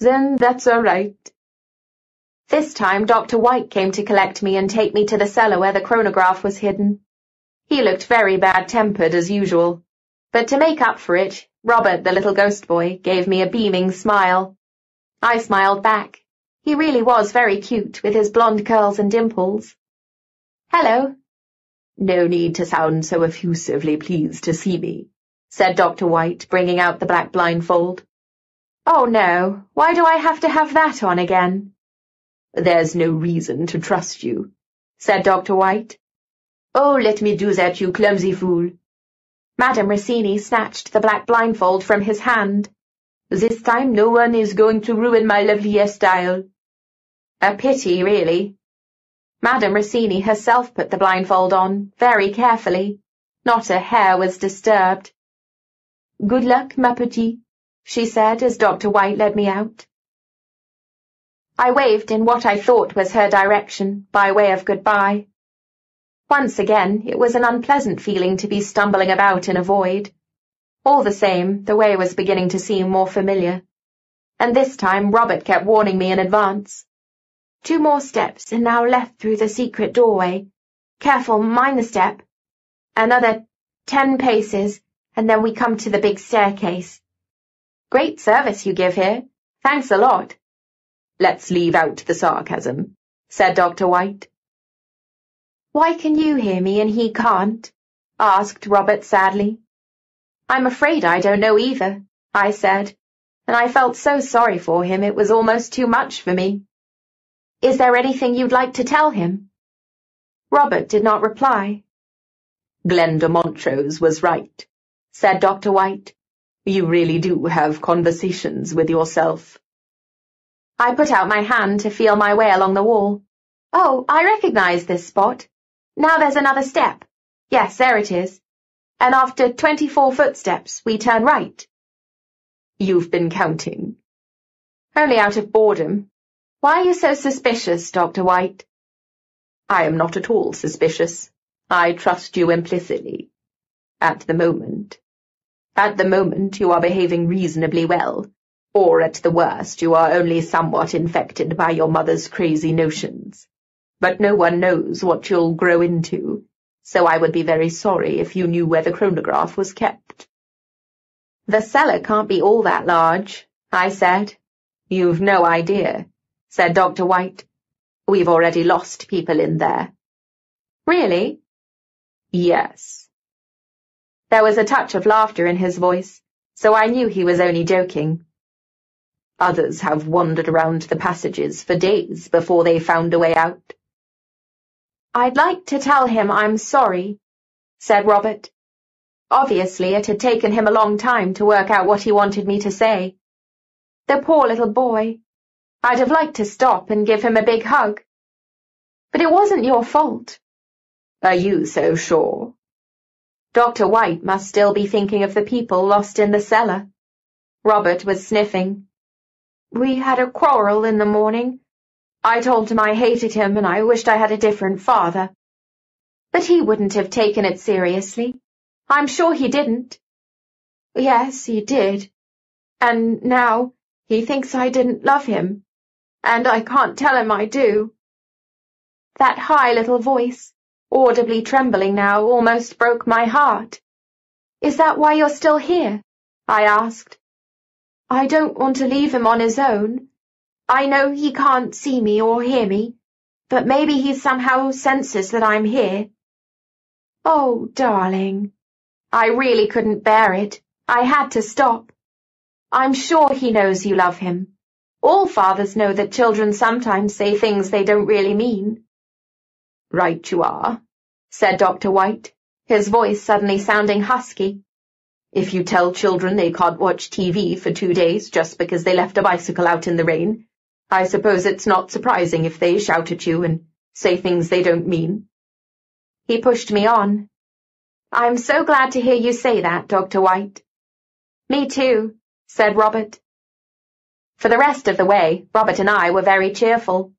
Then that's all right. This time Dr. White came to collect me and take me to the cellar where the chronograph was hidden. He looked very bad-tempered as usual, but to make up for it, Robert, the little ghost boy, gave me a beaming smile. I smiled back. He really was very cute, with his blonde curls and dimples. Hello. No need to sound so effusively pleased to see me, said Dr. White, bringing out the black blindfold. Oh no, why do I have to have that on again? There's no reason to trust you, said Dr. White. Oh, let me do that, you clumsy fool. Madame Rossini snatched the black blindfold from his hand. This time no one is going to ruin my lovely hairstyle. A pity, really. Madame Rossini herself put the blindfold on, very carefully. Not a hair was disturbed. Good luck, ma petite, she said as Dr. White led me out. I waved in what I thought was her direction, by way of goodbye. Once again, it was an unpleasant feeling to be stumbling about in a void. All the same, the way was beginning to seem more familiar. And this time Robert kept warning me in advance. Two more steps, and now left through the secret doorway. Careful, mind the step. Another ten paces, and then we come to the big staircase. Great service you give here. Thanks a lot. Let's leave out the sarcasm, said Dr. White. Why can you hear me and he can't? asked Robert sadly. I'm afraid I don't know either, I said, and I felt so sorry for him it was almost too much for me. Is there anything you'd like to tell him? Robert did not reply. Glenda Montrose was right, said Dr. White. You really do have conversations with yourself. I put out my hand to feel my way along the wall. Oh, I recognize this spot. Now there's another step. Yes, there it is. And after twenty-four footsteps, we turn right. You've been counting. Only out of boredom. Why are you so suspicious, Dr. White? I am not at all suspicious. I trust you implicitly. At the moment. At the moment you are behaving reasonably well, or at the worst you are only somewhat infected by your mother's crazy notions but no one knows what you'll grow into, so I would be very sorry if you knew where the chronograph was kept. The cellar can't be all that large, I said. You've no idea, said Dr. White. We've already lost people in there. Really? Yes. There was a touch of laughter in his voice, so I knew he was only joking. Others have wandered around the passages for days before they found a way out. I'd like to tell him I'm sorry, said Robert. Obviously it had taken him a long time to work out what he wanted me to say. The poor little boy. I'd have liked to stop and give him a big hug. But it wasn't your fault. Are you so sure? Dr. White must still be thinking of the people lost in the cellar. Robert was sniffing. We had a quarrel in the morning. I told him I hated him and I wished I had a different father. But he wouldn't have taken it seriously. I'm sure he didn't. Yes, he did. And now he thinks I didn't love him. And I can't tell him I do. That high little voice, audibly trembling now, almost broke my heart. Is that why you're still here? I asked. I don't want to leave him on his own. I know he can't see me or hear me, but maybe he somehow senses that I'm here. Oh, darling. I really couldn't bear it. I had to stop. I'm sure he knows you love him. All fathers know that children sometimes say things they don't really mean. Right you are, said Dr. White, his voice suddenly sounding husky. If you tell children they can't watch TV for two days just because they left a bicycle out in the rain, I suppose it's not surprising if they shout at you and say things they don't mean. He pushed me on. I'm so glad to hear you say that, Dr. White. Me too, said Robert. For the rest of the way, Robert and I were very cheerful.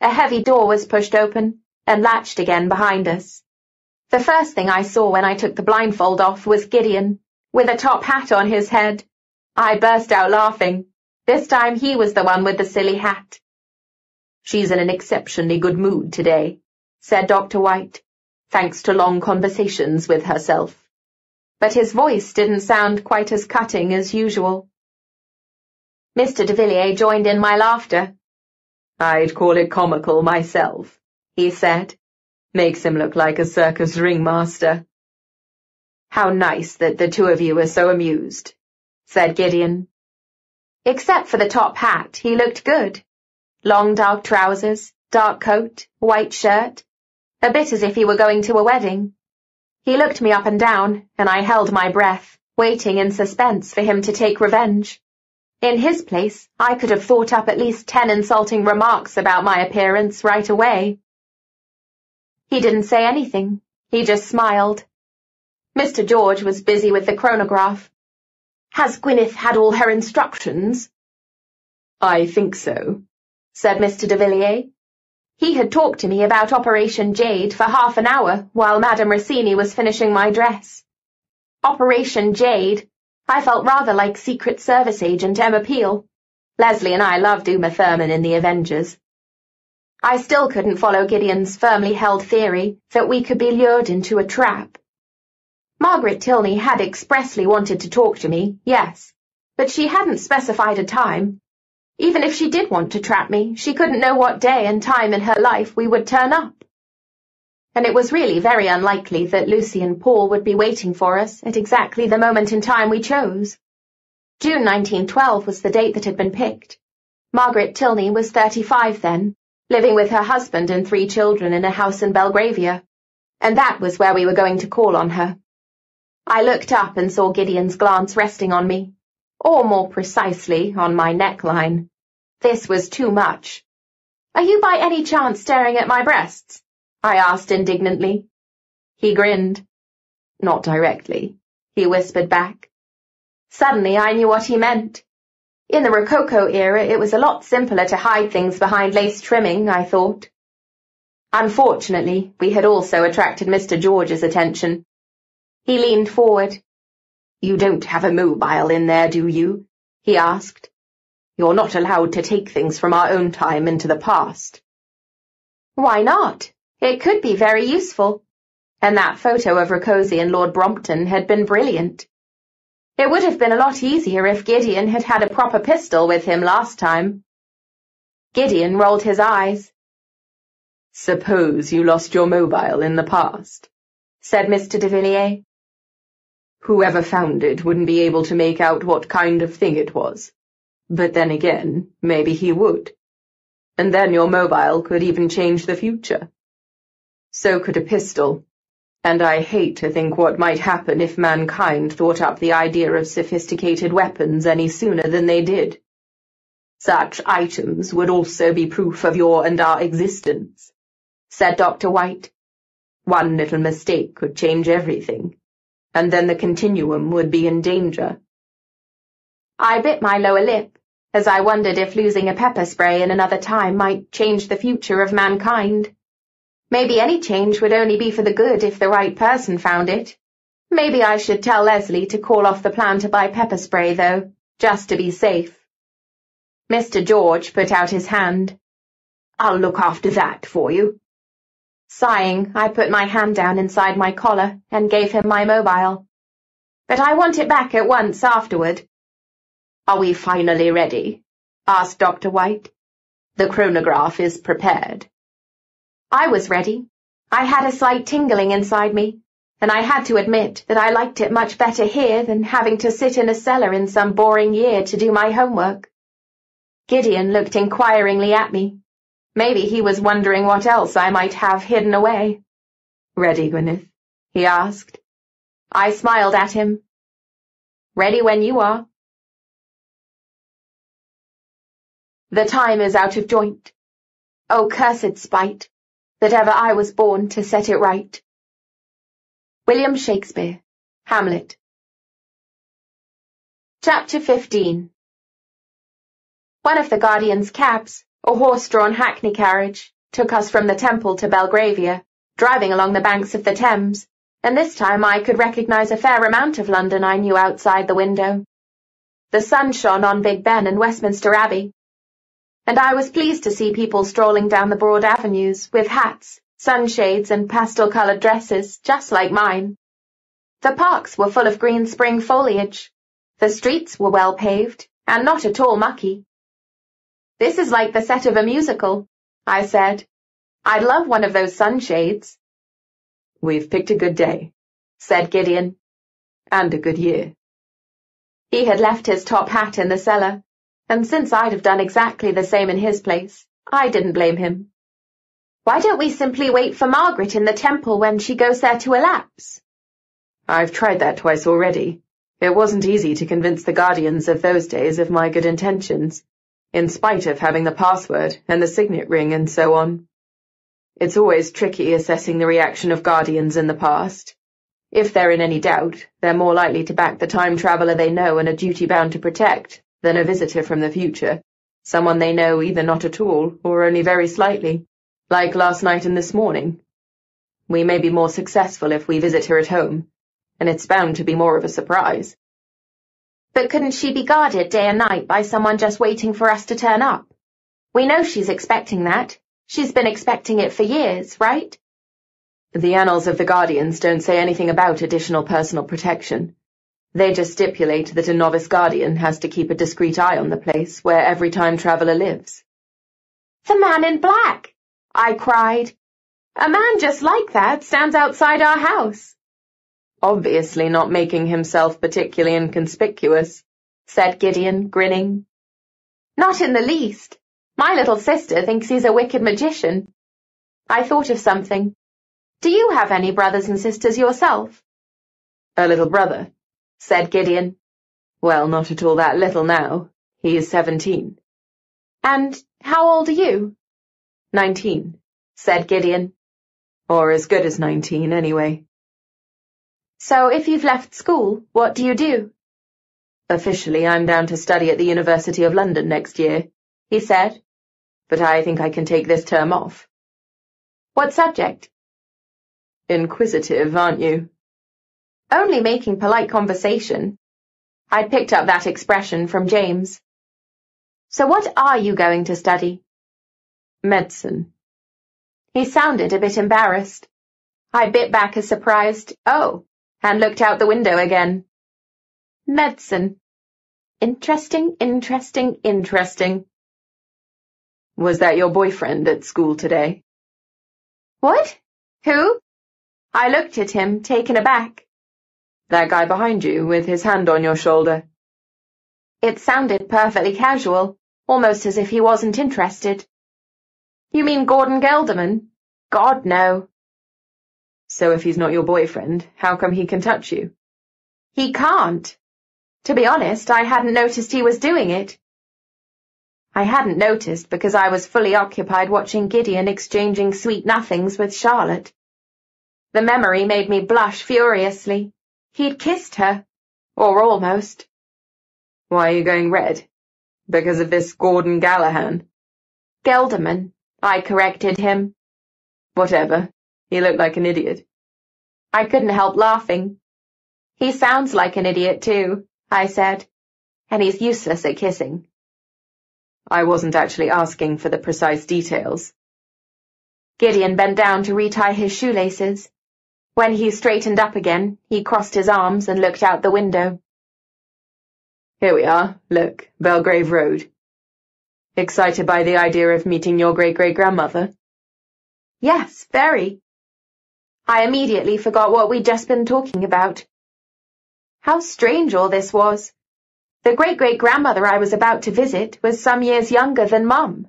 A heavy door was pushed open and latched again behind us. The first thing I saw when I took the blindfold off was Gideon, with a top hat on his head. I burst out laughing. This time he was the one with the silly hat. She's in an exceptionally good mood today, said Dr. White, thanks to long conversations with herself. But his voice didn't sound quite as cutting as usual. Mr. de Villiers joined in my laughter. I'd call it comical myself, he said. Makes him look like a circus ringmaster. How nice that the two of you are so amused, said Gideon. Except for the top hat, he looked good. Long dark trousers, dark coat, white shirt, a bit as if he were going to a wedding. He looked me up and down, and I held my breath, waiting in suspense for him to take revenge. In his place, I could have thought up at least ten insulting remarks about my appearance right away. He didn't say anything. He just smiled. Mr. George was busy with the chronograph. Has Gwyneth had all her instructions? I think so, said Mr. de Villiers. He had talked to me about Operation Jade for half an hour while Madame Rossini was finishing my dress. Operation Jade. I felt rather like Secret Service agent Emma Peel. Leslie and I loved Uma Thurman in The Avengers. I still couldn't follow Gideon's firmly held theory that we could be lured into a trap. Margaret Tilney had expressly wanted to talk to me, yes, but she hadn't specified a time. Even if she did want to trap me, she couldn't know what day and time in her life we would turn up. And it was really very unlikely that Lucy and Paul would be waiting for us at exactly the moment in time we chose. June 1912 was the date that had been picked. Margaret Tilney was 35 then, living with her husband and three children in a house in Belgravia, and that was where we were going to call on her. I looked up and saw Gideon's glance resting on me, or more precisely, on my neckline. This was too much. Are you by any chance staring at my breasts? I asked indignantly. He grinned. Not directly, he whispered back. Suddenly I knew what he meant. In the Rococo era, it was a lot simpler to hide things behind lace trimming, I thought. Unfortunately, we had also attracted Mr. George's attention. He leaned forward. You don't have a mobile in there, do you? he asked. You're not allowed to take things from our own time into the past. Why not? It could be very useful. And that photo of Rakoczy and Lord Brompton had been brilliant. It would have been a lot easier if Gideon had had a proper pistol with him last time. Gideon rolled his eyes. Suppose you lost your mobile in the past, said Mr. de Villiers. Whoever found it wouldn't be able to make out what kind of thing it was. But then again, maybe he would. And then your mobile could even change the future. So could a pistol. And I hate to think what might happen if mankind thought up the idea of sophisticated weapons any sooner than they did. Such items would also be proof of your and our existence, said Dr. White. One little mistake could change everything and then the continuum would be in danger. I bit my lower lip, as I wondered if losing a pepper spray in another time might change the future of mankind. Maybe any change would only be for the good if the right person found it. Maybe I should tell Leslie to call off the plan to buy pepper spray, though, just to be safe. Mr. George put out his hand. I'll look after that for you. Sighing, I put my hand down inside my collar and gave him my mobile. But I want it back at once afterward. Are we finally ready? asked Dr. White. The chronograph is prepared. I was ready. I had a slight tingling inside me, and I had to admit that I liked it much better here than having to sit in a cellar in some boring year to do my homework. Gideon looked inquiringly at me. Maybe he was wondering what else I might have hidden away. Ready, Gwyneth? he asked. I smiled at him. Ready when you are. The time is out of joint. Oh, cursed spite, that ever I was born to set it right. William Shakespeare, Hamlet. Chapter 15 One of the Guardian's cabs, a horse-drawn hackney carriage, took us from the Temple to Belgravia, driving along the banks of the Thames, and this time I could recognize a fair amount of London I knew outside the window. The sun shone on Big Ben and Westminster Abbey, and I was pleased to see people strolling down the broad avenues with hats, sunshades, and pastel-coloured dresses, just like mine. The parks were full of green spring foliage. The streets were well paved, and not at all mucky. This is like the set of a musical, I said. I'd love one of those sunshades. We've picked a good day, said Gideon. And a good year. He had left his top hat in the cellar, and since I'd have done exactly the same in his place, I didn't blame him. Why don't we simply wait for Margaret in the temple when she goes there to elapse? I've tried that twice already. It wasn't easy to convince the guardians of those days of my good intentions, in spite of having the password and the signet ring and so on. It's always tricky assessing the reaction of guardians in the past. If they're in any doubt, they're more likely to back the time traveller they know and are duty-bound to protect than a visitor from the future, someone they know either not at all or only very slightly, like last night and this morning. We may be more successful if we visit her at home, and it's bound to be more of a surprise. But couldn't she be guarded day and night by someone just waiting for us to turn up? We know she's expecting that. She's been expecting it for years, right? The annals of the Guardians don't say anything about additional personal protection. They just stipulate that a novice guardian has to keep a discreet eye on the place where every time traveller lives. The man in black! I cried. A man just like that stands outside our house. Obviously not making himself particularly inconspicuous, said Gideon, grinning. Not in the least. My little sister thinks he's a wicked magician. I thought of something. Do you have any brothers and sisters yourself? A little brother, said Gideon. Well, not at all that little now. He is seventeen. And how old are you? Nineteen, said Gideon. Or as good as nineteen, anyway. So if you've left school, what do you do? Officially, I'm down to study at the University of London next year, he said. But I think I can take this term off. What subject? Inquisitive, aren't you? Only making polite conversation. I'd picked up that expression from James. So what are you going to study? Medicine. He sounded a bit embarrassed. I bit back a surprised, oh, and looked out the window again. Medicine. Interesting, interesting, interesting. Was that your boyfriend at school today? What? Who? I looked at him, taken aback. That guy behind you, with his hand on your shoulder. It sounded perfectly casual, almost as if he wasn't interested. You mean Gordon Gelderman? God, no. So if he's not your boyfriend, how come he can touch you? He can't. To be honest, I hadn't noticed he was doing it. I hadn't noticed because I was fully occupied watching Gideon exchanging sweet nothings with Charlotte. The memory made me blush furiously. He'd kissed her. Or almost. Why are you going red? Because of this Gordon Gallahan? Gelderman, I corrected him. Whatever. He looked like an idiot. I couldn't help laughing. He sounds like an idiot too, I said, and he's useless at kissing. I wasn't actually asking for the precise details. Gideon bent down to retie his shoelaces. When he straightened up again, he crossed his arms and looked out the window. Here we are. Look, Belgrave Road. Excited by the idea of meeting your great-great-grandmother? Yes, very. I immediately forgot what we'd just been talking about. How strange all this was. The great-great-grandmother I was about to visit was some years younger than Mum.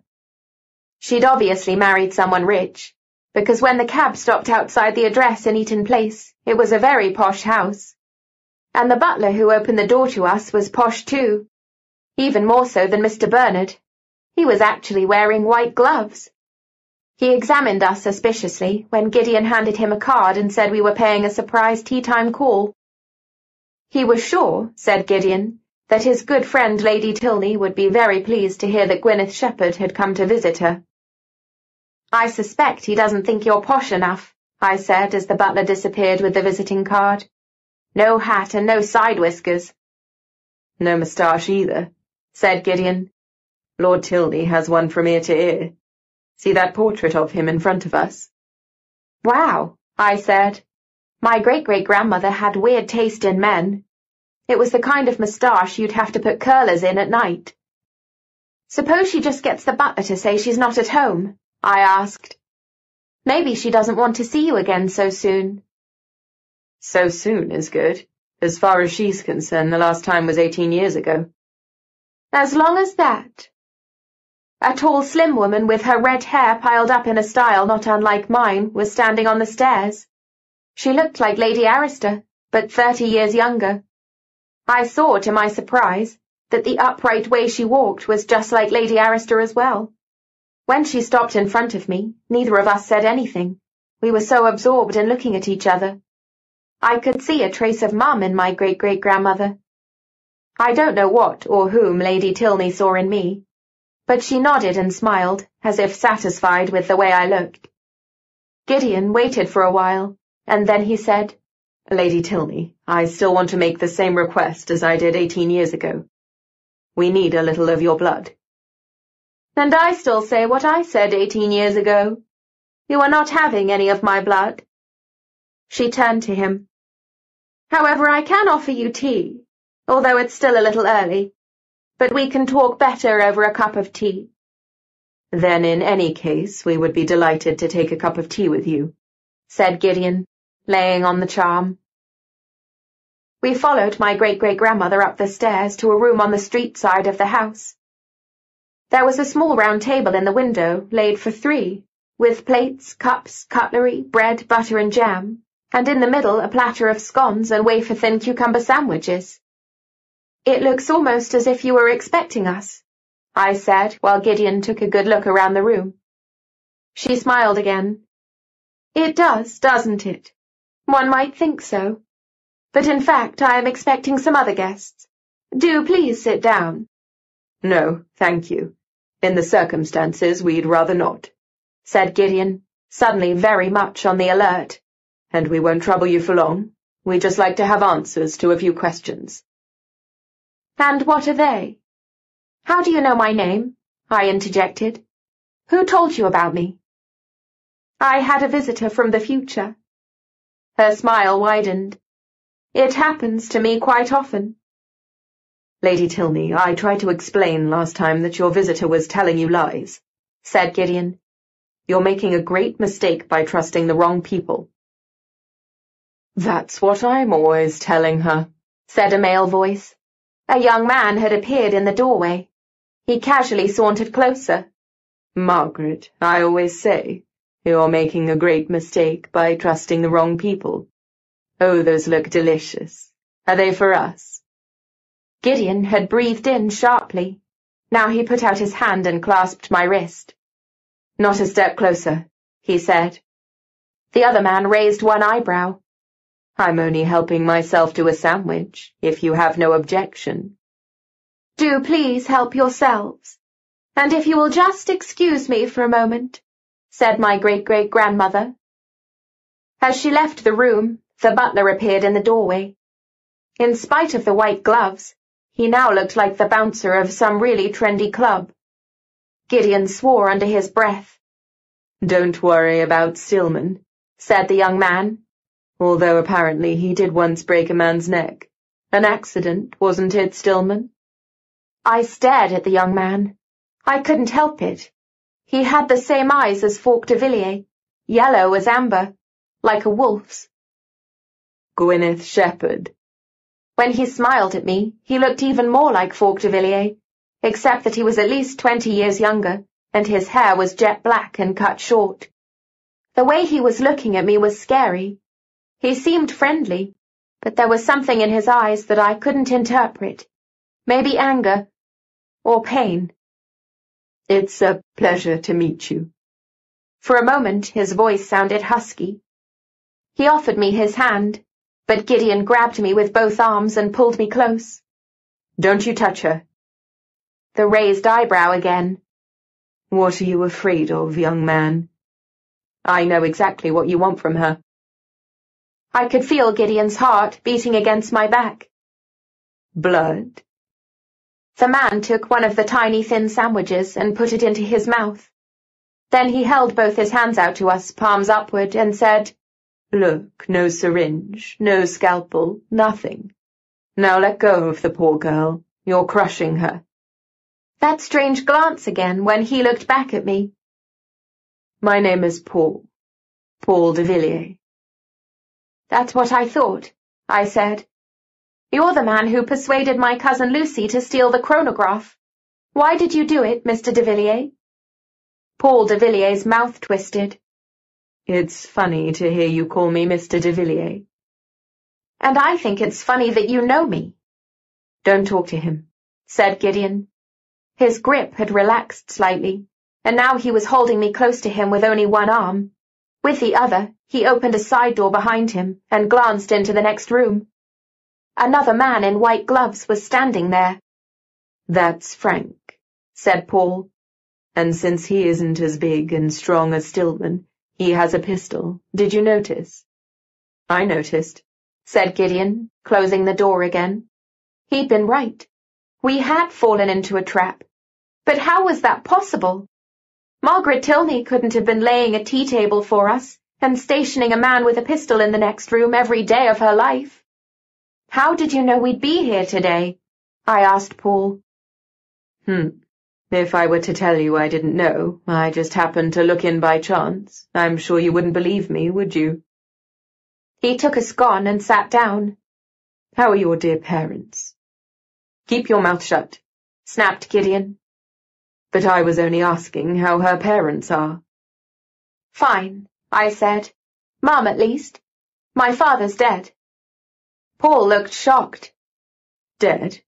She'd obviously married someone rich, because when the cab stopped outside the address in Eaton Place, it was a very posh house. And the butler who opened the door to us was posh too, even more so than Mr. Bernard. He was actually wearing white gloves. He examined us suspiciously when Gideon handed him a card and said we were paying a surprise tea-time call. He was sure, said Gideon, that his good friend Lady Tilney would be very pleased to hear that Gwyneth Shepherd had come to visit her. I suspect he doesn't think you're posh enough, I said as the butler disappeared with the visiting card. No hat and no side whiskers. No moustache either, said Gideon. Lord Tilney has one from ear to ear. See that portrait of him in front of us? Wow, I said. My great-great-grandmother had weird taste in men. It was the kind of moustache you'd have to put curlers in at night. Suppose she just gets the butler to say she's not at home, I asked. Maybe she doesn't want to see you again so soon. So soon is good. As far as she's concerned, the last time was eighteen years ago. As long as that. A tall, slim woman with her red hair piled up in a style not unlike mine was standing on the stairs. She looked like Lady Arista, but thirty years younger. I saw, to my surprise, that the upright way she walked was just like Lady Arista as well. When she stopped in front of me, neither of us said anything. We were so absorbed in looking at each other. I could see a trace of Mum in my great-great-grandmother. I don't know what or whom Lady Tilney saw in me, but she nodded and smiled, as if satisfied with the way I looked. Gideon waited for a while, and then he said, Lady Tilney, I still want to make the same request as I did eighteen years ago. We need a little of your blood. And I still say what I said eighteen years ago. You are not having any of my blood. She turned to him. However, I can offer you tea, although it's still a little early. But we can talk better over a cup of tea. Then in any case, we would be delighted to take a cup of tea with you, said Gideon, laying on the charm. We followed my great-great-grandmother up the stairs to a room on the street side of the house. There was a small round table in the window, laid for three, with plates, cups, cutlery, bread, butter and jam, and in the middle a platter of scones and wafer-thin cucumber sandwiches. It looks almost as if you were expecting us, I said, while Gideon took a good look around the room. She smiled again. It does, doesn't it? One might think so. But in fact I am expecting some other guests. Do please sit down. No, thank you. In the circumstances, we'd rather not, said Gideon, suddenly very much on the alert. And we won't trouble you for long. We'd just like to have answers to a few questions. And what are they? How do you know my name? I interjected. Who told you about me? I had a visitor from the future. Her smile widened. It happens to me quite often. Lady Tilney, I tried to explain last time that your visitor was telling you lies, said Gideon. You're making a great mistake by trusting the wrong people. That's what I'm always telling her, said a male voice. A young man had appeared in the doorway. He casually sauntered closer. Margaret, I always say, you're making a great mistake by trusting the wrong people. Oh, those look delicious. Are they for us? Gideon had breathed in sharply. Now he put out his hand and clasped my wrist. Not a step closer, he said. The other man raised one eyebrow. I'm only helping myself to a sandwich, if you have no objection. Do please help yourselves. And if you will just excuse me for a moment, said my great-great-grandmother. As she left the room, the butler appeared in the doorway. In spite of the white gloves, he now looked like the bouncer of some really trendy club. Gideon swore under his breath. Don't worry about Stillman, said the young man, although apparently he did once break a man's neck. An accident, wasn't it, Stillman? I stared at the young man. I couldn't help it. He had the same eyes as Falk de Villiers, yellow as amber, like a wolf's. Gwyneth Shepherd. When he smiled at me, he looked even more like Falk de Villiers, except that he was at least twenty years younger, and his hair was jet black and cut short. The way he was looking at me was scary. He seemed friendly, but there was something in his eyes that I couldn't interpret. Maybe anger, or pain. It's a pleasure to meet you. For a moment his voice sounded husky. He offered me his hand, but Gideon grabbed me with both arms and pulled me close. Don't you touch her. The raised eyebrow again. What are you afraid of, young man? I know exactly what you want from her. I could feel Gideon's heart beating against my back. Blood? The man took one of the tiny thin sandwiches and put it into his mouth. Then he held both his hands out to us, palms upward, and said, Look, no syringe, no scalpel, nothing. Now let go of the poor girl. You're crushing her. That strange glance again when he looked back at me. My name is Paul. Paul de Villiers. That's what I thought, I said. You're the man who persuaded my cousin Lucy to steal the chronograph. Why did you do it, Mr. de Villiers? Paul de Villiers' mouth twisted. It's funny to hear you call me Mr. de Villiers. And I think it's funny that you know me. Don't talk to him, said Gideon. His grip had relaxed slightly, and now he was holding me close to him with only one arm. With the other, he opened a side door behind him and glanced into the next room. Another man in white gloves was standing there. That's Frank, said Paul. And since he isn't as big and strong as Stillman, he has a pistol. Did you notice? I noticed, said Gideon, closing the door again. He'd been right. We had fallen into a trap. But how was that possible? Margaret Tilney couldn't have been laying a tea table for us and stationing a man with a pistol in the next room every day of her life. How did you know we'd be here today? I asked Paul. Hmm. If I were to tell you I didn't know, I just happened to look in by chance, I'm sure you wouldn't believe me, would you? He took a scone and sat down. How are your dear parents? Keep your mouth shut, snapped Gideon. But I was only asking how her parents are. Fine, I said. Mum, at least. My father's dead. Paul looked shocked. Dead?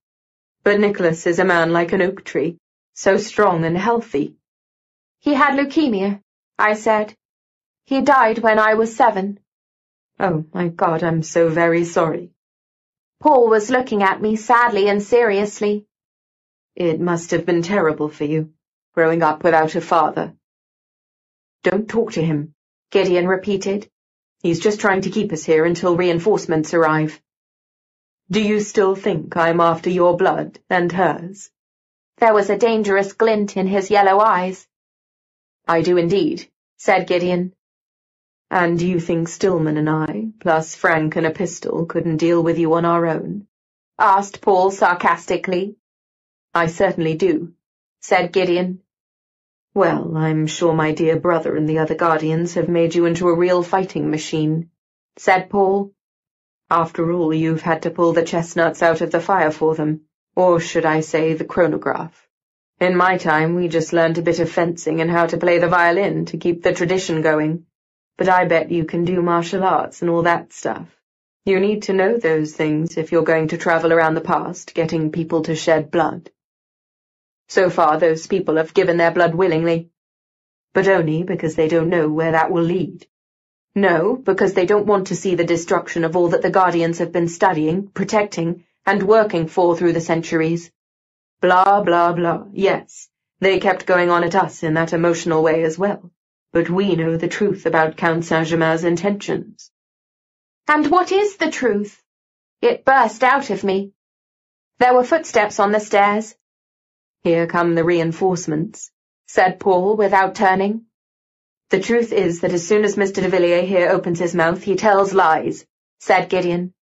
But Nicholas is a man like an oak tree, so strong and healthy. He had leukemia, I said. He died when I was seven. Oh, my God, I'm so very sorry. Paul was looking at me sadly and seriously. It must have been terrible for you, growing up without a father. Don't talk to him, Gideon repeated. He's just trying to keep us here until reinforcements arrive. Do you still think I'm after your blood and hers? There was a dangerous glint in his yellow eyes. I do indeed, said Gideon. And you think Stillman and I, plus Frank and a pistol, couldn't deal with you on our own? asked Paul sarcastically. I certainly do, said Gideon. Well, I'm sure my dear brother and the other Guardians have made you into a real fighting machine, said Paul. After all, you've had to pull the chestnuts out of the fire for them, or should I say the chronograph. In my time, we just learned a bit of fencing and how to play the violin to keep the tradition going. But I bet you can do martial arts and all that stuff. You need to know those things if you're going to travel around the past, getting people to shed blood. So far, those people have given their blood willingly, but only because they don't know where that will lead. No, because they don't want to see the destruction of all that the Guardians have been studying, protecting, and working for through the centuries. Blah, blah, blah. Yes, they kept going on at us in that emotional way as well. But we know the truth about Count Saint-Germain's intentions. And what is the truth? It burst out of me. There were footsteps on the stairs. Here come the reinforcements, said Paul without turning. The truth is that as soon as Mr. de Villiers here opens his mouth, he tells lies, said Gideon.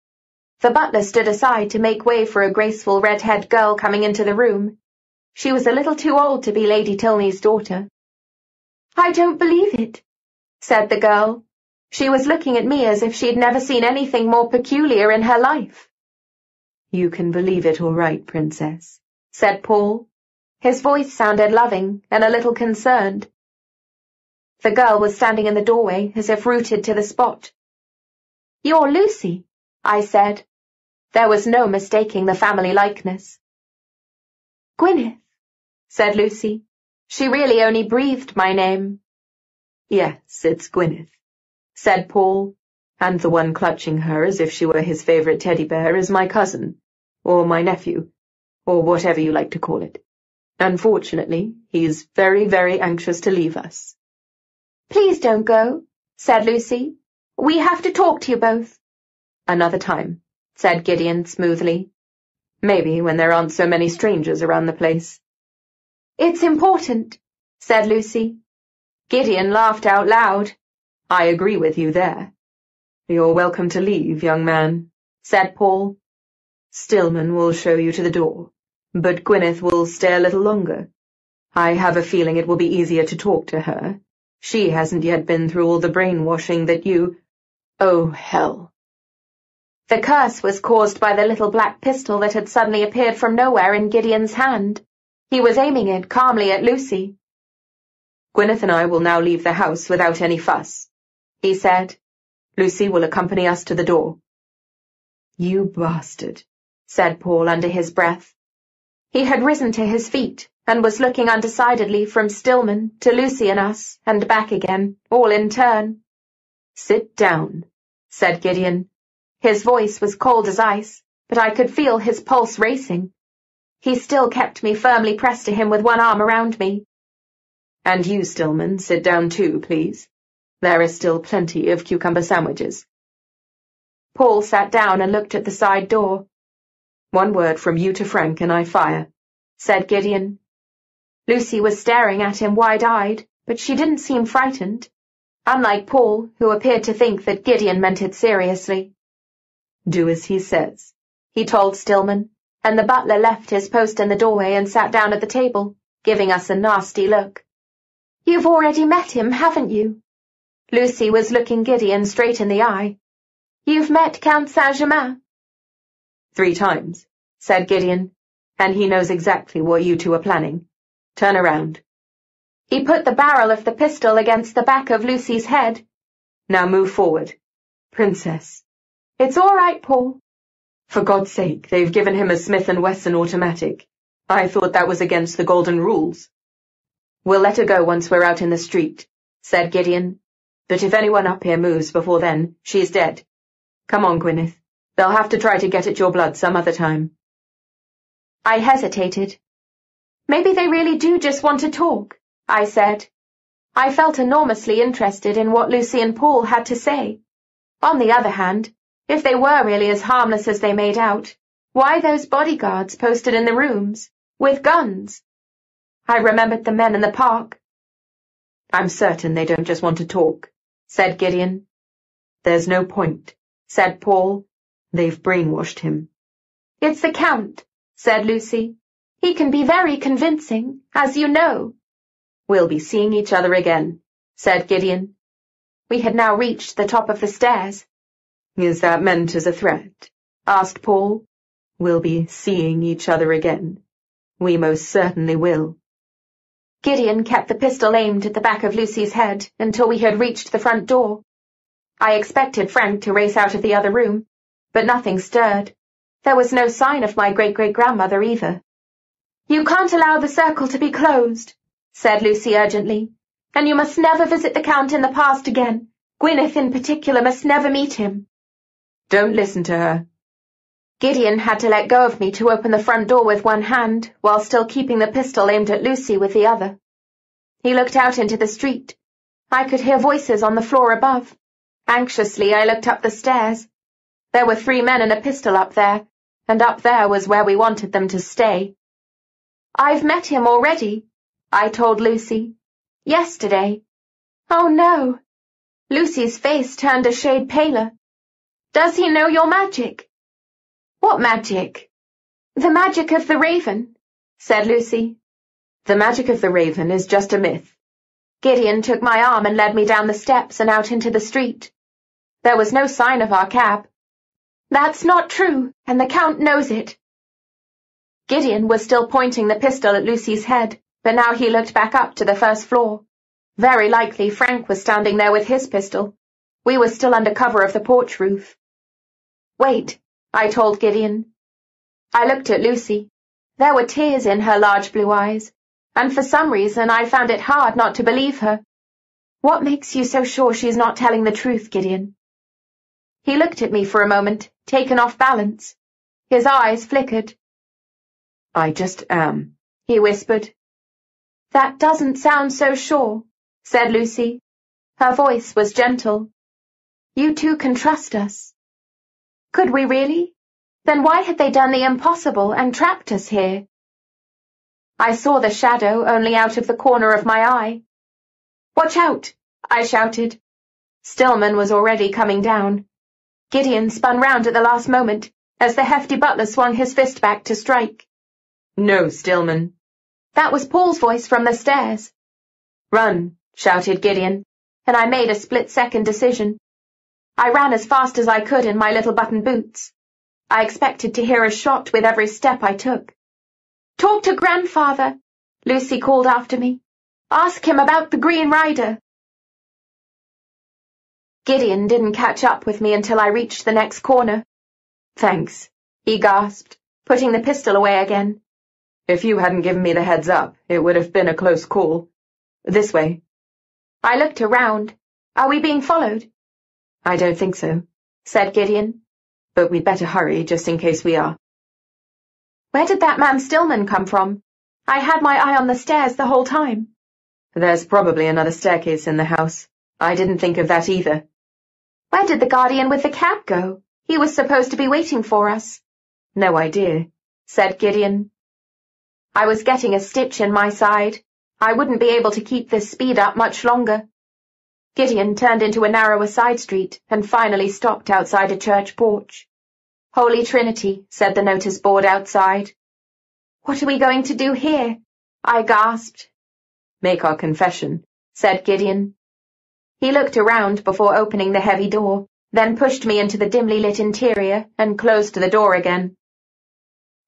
The butler stood aside to make way for a graceful red-haired girl coming into the room. She was a little too old to be Lady Tilney's daughter. I don't believe it, said the girl. She was looking at me as if she'd never seen anything more peculiar in her life. You can believe it all right, Princess, said Paul. His voice sounded loving and a little concerned. The girl was standing in the doorway as if rooted to the spot. You're Lucy, I said. There was no mistaking the family likeness. Gwyneth, said Lucy. She really only breathed my name. Yes, it's Gwyneth, said Paul, and the one clutching her as if she were his favourite teddy bear is my cousin, or my nephew, or whatever you like to call it. Unfortunately, he's very, very anxious to leave us. Please don't go, said Lucy. We have to talk to you both. Another time, said Gideon smoothly. Maybe when there aren't so many strangers around the place. It's important, said Lucy. Gideon laughed out loud. I agree with you there. You're welcome to leave, young man, said Paul. Stillman will show you to the door, but Gwyneth will stay a little longer. I have a feeling it will be easier to talk to her. She hasn't yet been through all the brainwashing that you— Oh, hell. The curse was caused by the little black pistol that had suddenly appeared from nowhere in Gideon's hand. He was aiming it calmly at Lucy. Gwyneth and I will now leave the house without any fuss, he said. Lucy will accompany us to the door. You bastard, said Paul under his breath. He had risen to his feet and was looking undecidedly from Stillman to Lucy and us and back again, all in turn. Sit down, said Gideon. His voice was cold as ice, but I could feel his pulse racing. He still kept me firmly pressed to him with one arm around me. And you, Stillman, sit down too, please. There is still plenty of cucumber sandwiches. Paul sat down and looked at the side door. One word from you to Frank and I fire, said Gideon. Lucy was staring at him wide-eyed, but she didn't seem frightened, unlike Paul, who appeared to think that Gideon meant it seriously. Do as he says, he told Stillman, and the butler left his post in the doorway and sat down at the table, giving us a nasty look. You've already met him, haven't you? Lucy was looking Gideon straight in the eye. You've met Count Saint-Germain? Three times, said Gideon, and he knows exactly what you two are planning. Turn around. He put the barrel of the pistol against the back of Lucy's head. Now move forward. Princess, it's all right, Paul. For God's sake, they've given him a Smith & Wesson automatic. I thought that was against the golden rules. We'll let her go once we're out in the street, said Gideon. But if anyone up here moves before then, she's dead. Come on, Gwyneth. They'll have to try to get at your blood some other time. I hesitated. Maybe they really do just want to talk, I said. I felt enormously interested in what Lucy and Paul had to say. On the other hand, if they were really as harmless as they made out, why those bodyguards posted in the rooms, with guns? I remembered the men in the park. I'm certain they don't just want to talk, said Gideon. There's no point, said Paul. They've brainwashed him. It's the Count, said Lucy. He can be very convincing, as you know. We'll be seeing each other again, said Gideon. We had now reached the top of the stairs. Is that meant as a threat? asked Paul. We'll be seeing each other again. We most certainly will. Gideon kept the pistol aimed at the back of Lucy's head until we had reached the front door. I expected Frank to race out of the other room, but nothing stirred. There was no sign of my great-great-grandmother either. You can't allow the circle to be closed, said Lucy urgently, and you must never visit the Count in the past again. Gwyneth in particular must never meet him. Don't listen to her. Gideon had to let go of me to open the front door with one hand, while still keeping the pistol aimed at Lucy with the other. He looked out into the street. I could hear voices on the floor above. Anxiously, I looked up the stairs. There were three men and a pistol up there, and up there was where we wanted them to stay. I've met him already, I told Lucy. Yesterday. Oh no. Lucy's face turned a shade paler. Does he know your magic? What magic? The magic of the raven, said Lucy. The magic of the raven is just a myth. Gideon took my arm and led me down the steps and out into the street. There was no sign of our cab. That's not true, and the Count knows it. Gideon was still pointing the pistol at Lucy's head, but now he looked back up to the first floor. Very likely Frank was standing there with his pistol. We were still under cover of the porch roof. Wait, I told Gideon. I looked at Lucy. There were tears in her large blue eyes, and for some reason I found it hard not to believe her. What makes you so sure she's not telling the truth, Gideon? He looked at me for a moment, taken off balance. His eyes flickered. I just am, he whispered. That doesn't sound so sure, said Lucy. Her voice was gentle. You two can trust us. Could we really? Then why had they done the impossible and trapped us here? I saw the shadow only out of the corner of my eye. Watch out, I shouted. Stillman was already coming down. Gideon spun round at the last moment as the hefty butler swung his fist back to strike. No, Stillman. That was Paul's voice from the stairs. Run, shouted Gideon, and I made a split-second decision. I ran as fast as I could in my little button boots. I expected to hear a shot with every step I took. Talk to grandfather, Lucy called after me. Ask him about the Green Rider. Gideon didn't catch up with me until I reached the next corner. Thanks, he gasped, putting the pistol away again. If you hadn't given me the heads up, it would have been a close call. This way. I looked around. Are we being followed? I don't think so, said Gideon. But we'd better hurry, just in case we are. Where did that man Stillman come from? I had my eye on the stairs the whole time. There's probably another staircase in the house. I didn't think of that either. Where did the guardian with the cab go? He was supposed to be waiting for us. No idea, said Gideon. I was getting a stitch in my side. I wouldn't be able to keep this speed up much longer. Gideon turned into a narrower side street and finally stopped outside a church porch. Holy Trinity, said the notice board outside. What are we going to do here? I gasped. Make our confession, said Gideon. He looked around before opening the heavy door, then pushed me into the dimly lit interior and closed the door again.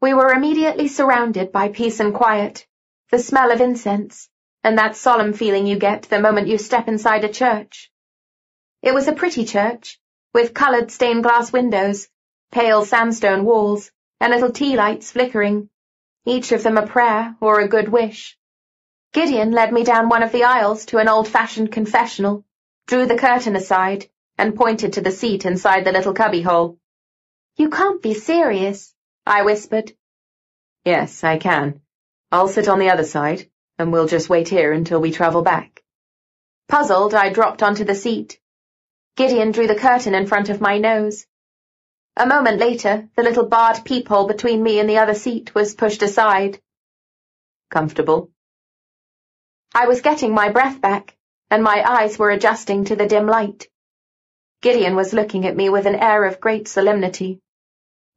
We were immediately surrounded by peace and quiet, the smell of incense, and that solemn feeling you get the moment you step inside a church. It was a pretty church, with coloured stained glass windows, pale sandstone walls, and little tea lights flickering, each of them a prayer or a good wish. Gideon led me down one of the aisles to an old-fashioned confessional, drew the curtain aside, and pointed to the seat inside the little cubbyhole. You can't be serious, I whispered. Yes, I can. I'll sit on the other side, and we'll just wait here until we travel back. Puzzled, I dropped onto the seat. Gideon drew the curtain in front of my nose. A moment later, the little barred peephole between me and the other seat was pushed aside. Comfortable? I was getting my breath back and my eyes were adjusting to the dim light. Gideon was looking at me with an air of great solemnity.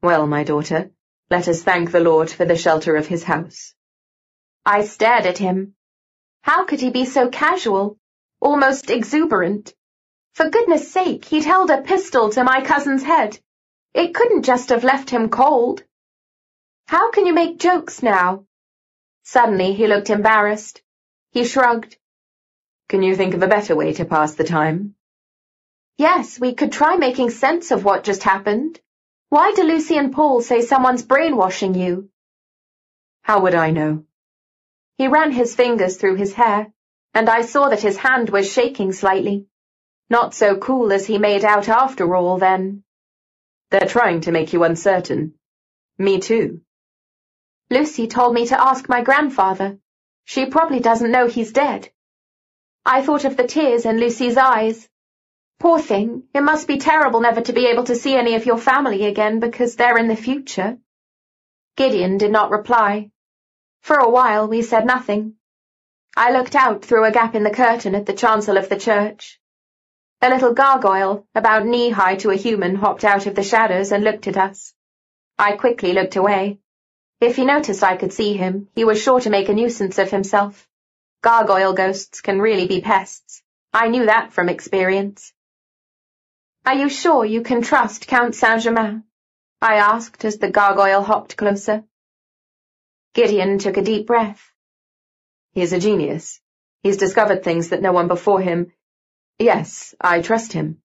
Well, my daughter, let us thank the Lord for the shelter of his house. I stared at him. How could he be so casual, almost exuberant? For goodness sake, he'd held a pistol to my cousin's head. It couldn't just have left him cold. How can you make jokes now? Suddenly he looked embarrassed. He shrugged. Can you think of a better way to pass the time? Yes, we could try making sense of what just happened. Why do Lucy and Paul say someone's brainwashing you? How would I know? He ran his fingers through his hair, and I saw that his hand was shaking slightly. Not so cool as he made out after all, then. They're trying to make you uncertain, Me too. Lucy told me to ask my grandfather. She probably doesn't know he's dead. I thought of the tears in Lucy's eyes. Poor thing, it must be terrible never to be able to see any of your family again because they're in the future. Gideon did not reply. For a while we said nothing. I looked out through a gap in the curtain at the chancel of the church. A little gargoyle, about knee-high to a human, hopped out of the shadows and looked at us. I quickly looked away. If he noticed I could see him, he was sure to make a nuisance of himself. Gargoyle ghosts can really be pests. I knew that from experience. Are you sure you can trust Count Saint-Germain? I asked as the gargoyle hopped closer. Gideon took a deep breath. He's a genius. He's discovered things that no one before him Yes, I trust him.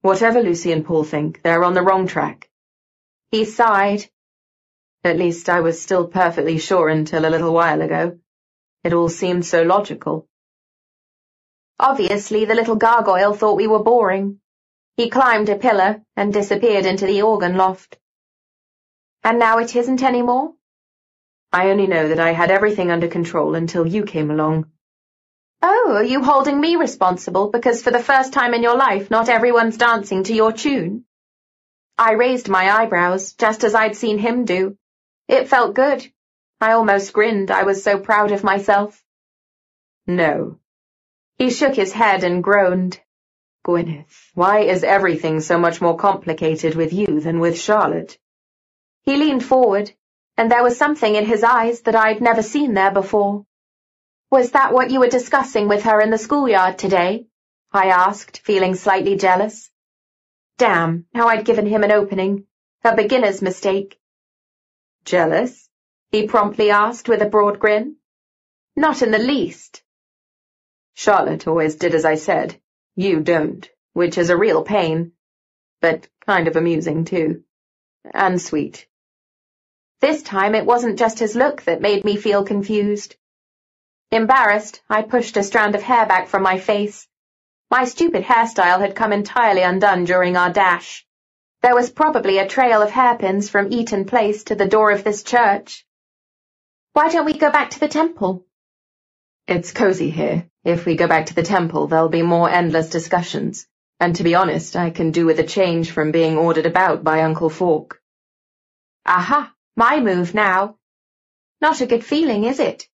Whatever Lucy and Paul think, they're on the wrong track. He sighed. At least I was still perfectly sure until a little while ago. It all seemed so logical. Obviously, the little gargoyle thought we were boring. He climbed a pillar and disappeared into the organ loft. And now it isn't any more? I only know that I had everything under control until you came along. Oh, are you holding me responsible because for the first time in your life not everyone's dancing to your tune? I raised my eyebrows, just as I'd seen him do. It felt good. I almost grinned, I was so proud of myself. No. He shook his head and groaned. Gwyneth, why is everything so much more complicated with you than with Charlotte? He leaned forward, and there was something in his eyes that I'd never seen there before. Was that what you were discussing with her in the schoolyard today? I asked, feeling slightly jealous. Damn, how I'd given him an opening. A beginner's mistake. Jealous? He promptly asked with a broad grin. Not in the least. Charlotte always did as I said. You don't, which is a real pain. But kind of amusing, too. And sweet. This time it wasn't just his look that made me feel confused. Embarrassed, I pushed a strand of hair back from my face. My stupid hairstyle had come entirely undone during our dash. There was probably a trail of hairpins from Eaton Place to the door of this church. Why don't we go back to the temple? It's cozy here. If we go back to the temple, there'll be more endless discussions. And to be honest, I can do with a change from being ordered about by Uncle Falk. Aha, my move now. Not a good feeling, is it?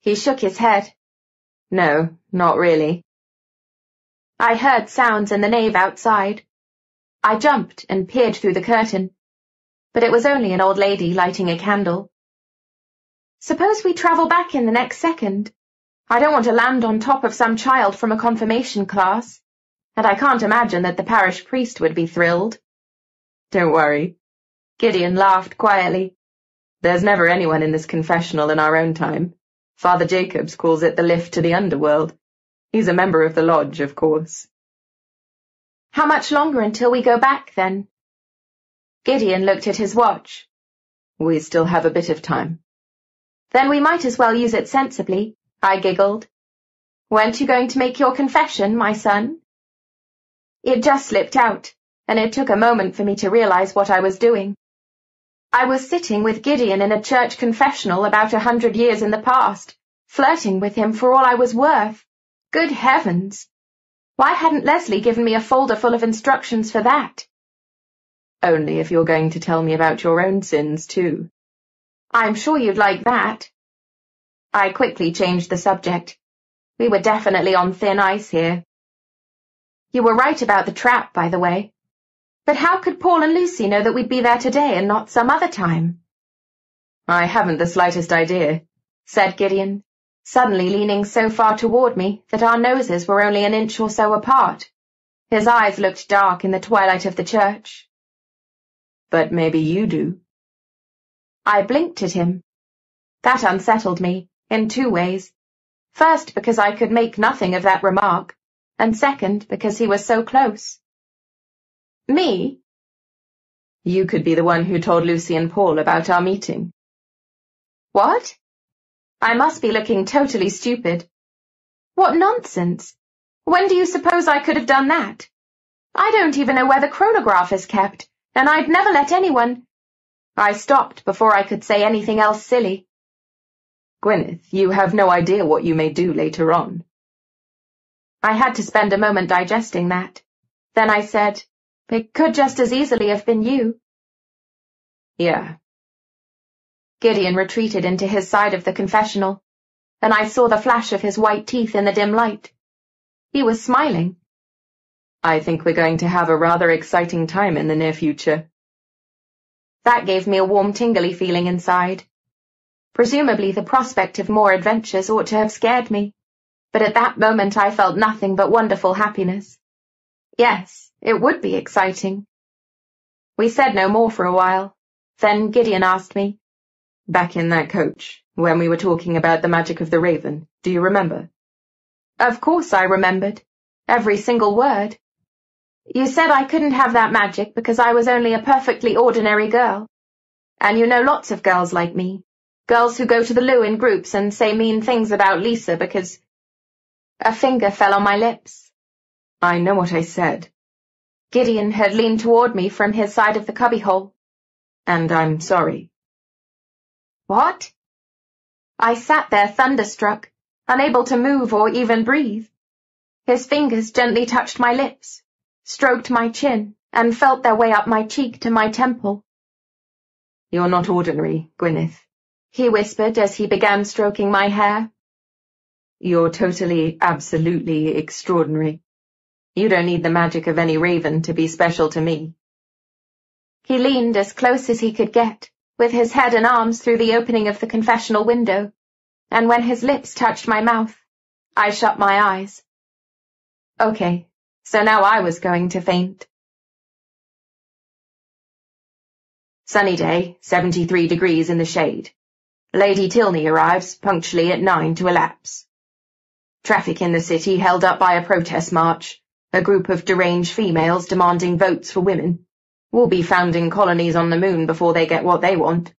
He shook his head. No, not really. I heard sounds in the nave outside. I jumped and peered through the curtain, but it was only an old lady lighting a candle. Suppose we travel back in the next second. I don't want to land on top of some child from a confirmation class, and I can't imagine that the parish priest would be thrilled. Don't worry. Gideon laughed quietly. There's never anyone in this confessional in our own time. Father Jacobs calls it the lift to the underworld. He's a member of the lodge, of course. How much longer until we go back, then? Gideon looked at his watch. We still have a bit of time. Then we might as well use it sensibly, I giggled. Weren't you going to make your confession, my son? It just slipped out, and it took a moment for me to realize what I was doing. I was sitting with Gideon in a church confessional about a hundred years in the past, flirting with him for all I was worth. Good heavens! Why hadn't Leslie given me a folder full of instructions for that? Only if you're going to tell me about your own sins, too. I'm sure you'd like that. I quickly changed the subject. We were definitely on thin ice here. You were right about the trap, by the way. But how could Paul and Lucy know that we'd be there today and not some other time? I haven't the slightest idea, said Gideon, suddenly leaning so far toward me that our noses were only an inch or so apart. His eyes looked dark in the twilight of the church. But maybe you do. I blinked at him. That unsettled me, in two ways. First, because I could make nothing of that remark, and second, because he was so close. Me? You could be the one who told Lucy and Paul about our meeting. What? I must be looking totally stupid. What nonsense! When do you suppose I could have done that? I don't even know where the chronograph is kept, and I'd never let anyone... I stopped before I could say anything else silly. Gwyneth, you have no idea what you may do later on. I had to spend a moment digesting that. Then I said, It could just as easily have been you. Yeah. Gideon retreated into his side of the confessional, and I saw the flash of his white teeth in the dim light. He was smiling. I think we're going to have a rather exciting time in the near future. That gave me a warm tingly feeling inside. Presumably the prospect of more adventures ought to have scared me, but at that moment I felt nothing but wonderful happiness. Yes, it would be exciting. We said no more for a while. Then Gideon asked me, Back in that coach, when we were talking about the magic of the raven, do you remember? Of course I remembered. Every single word. You said I couldn't have that magic because I was only a perfectly ordinary girl. And you know lots of girls like me. Girls who go to the loo in groups and say mean things about Lisa because... A finger fell on my lips. I know what I said. Gideon had leaned toward me from his side of the cubbyhole. And I'm sorry. What? I sat there thunderstruck, unable to move or even breathe. His fingers gently touched my lips, stroked my chin, and felt their way up my cheek to my temple. You're not ordinary, Gwyneth, he whispered as he began stroking my hair. You're totally, absolutely extraordinary. You don't need the magic of any raven to be special to me. He leaned as close as he could get, with his head and arms through the opening of the confessional window, and when his lips touched my mouth, I shut my eyes. Okay, so now I was going to faint. Sunny day, 73 degrees in the shade. Lady Tilney arrives punctually at nine to elapse. Traffic in the city held up by a protest march, a group of deranged females demanding votes for women will be founding colonies on the moon before they get what they want.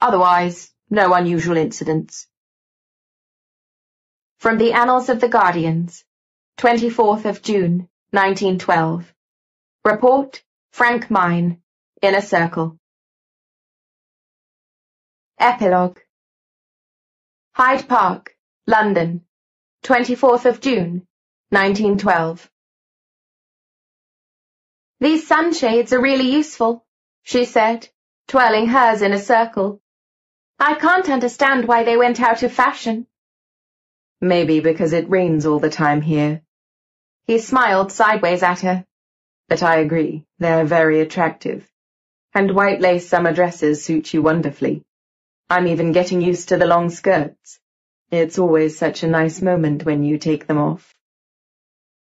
Otherwise, no unusual incidents. From the Annals of the Guardians, 24th of June, 1912. Report, Frank Mine, Inner Circle. Epilogue Hyde Park, London, 24th of June, 1912. These sunshades are really useful, she said, twirling hers in a circle. I can't understand why they went out of fashion. Maybe because it rains all the time here. He smiled sideways at her. But I agree, they're very attractive. And white lace summer dresses suit you wonderfully. I'm even getting used to the long skirts. It's always such a nice moment when you take them off.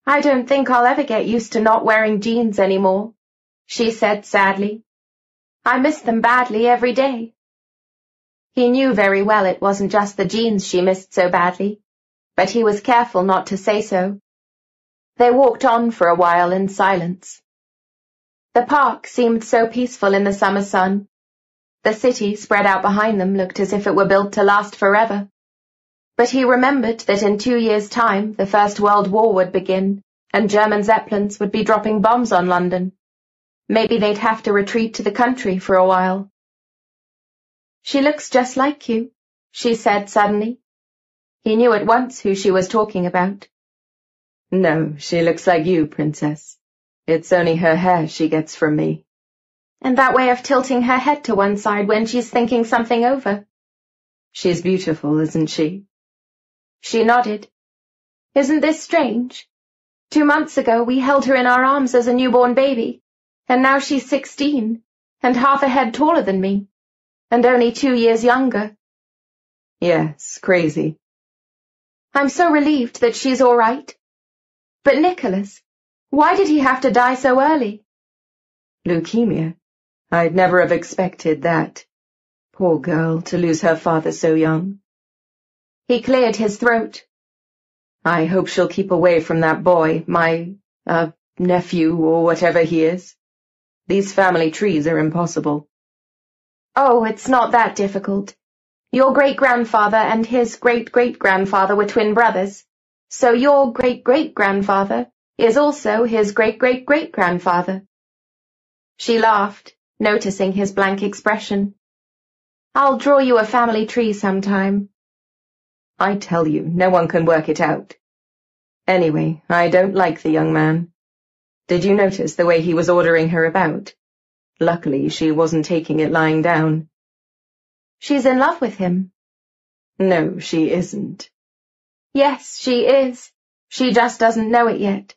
I don't think I'll ever get used to not wearing jeans anymore, she said sadly. I miss them badly every day. He knew very well it wasn't just the jeans she missed so badly, but he was careful not to say so. They walked on for a while in silence. The park seemed so peaceful in the summer sun. The city spread out behind them looked as if it were built to last forever. But he remembered that in two years' time the First World War would begin, and German Zeppelins would be dropping bombs on London. Maybe they'd have to retreat to the country for a while. She looks just like you, she said suddenly. He knew at once who she was talking about. No, she looks like you, Princess. It's only her hair she gets from me. And that way of tilting her head to one side when she's thinking something over. She's beautiful, isn't she? She nodded. Isn't this strange? Two months ago we held her in our arms as a newborn baby, and now she's sixteen, and half a head taller than me, and only two years younger. Yes, crazy. I'm so relieved that she's all right. But Nicholas, why did he have to die so early? Leukemia. I'd never have expected that. Poor girl, to lose her father so young. He cleared his throat. I hope she'll keep away from that boy, my, uh, nephew or whatever he is. These family trees are impossible. Oh, it's not that difficult. Your great-grandfather and his great-great-grandfather were twin brothers, so your great-great-grandfather is also his great-great-great-grandfather. She laughed, noticing his blank expression. I'll draw you a family tree sometime. I tell you, no one can work it out. Anyway, I don't like the young man. Did you notice the way he was ordering her about? Luckily, she wasn't taking it lying down. She's in love with him. No, she isn't. Yes, she is. She just doesn't know it yet.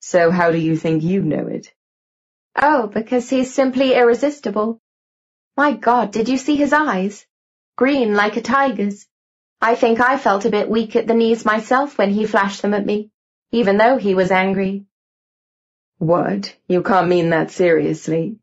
So how do you think you know it? Oh, because he's simply irresistible. My God, did you see his eyes? Green like a tiger's. I think I felt a bit weak at the knees myself when he flashed them at me, even though he was angry. What? You can't mean that seriously.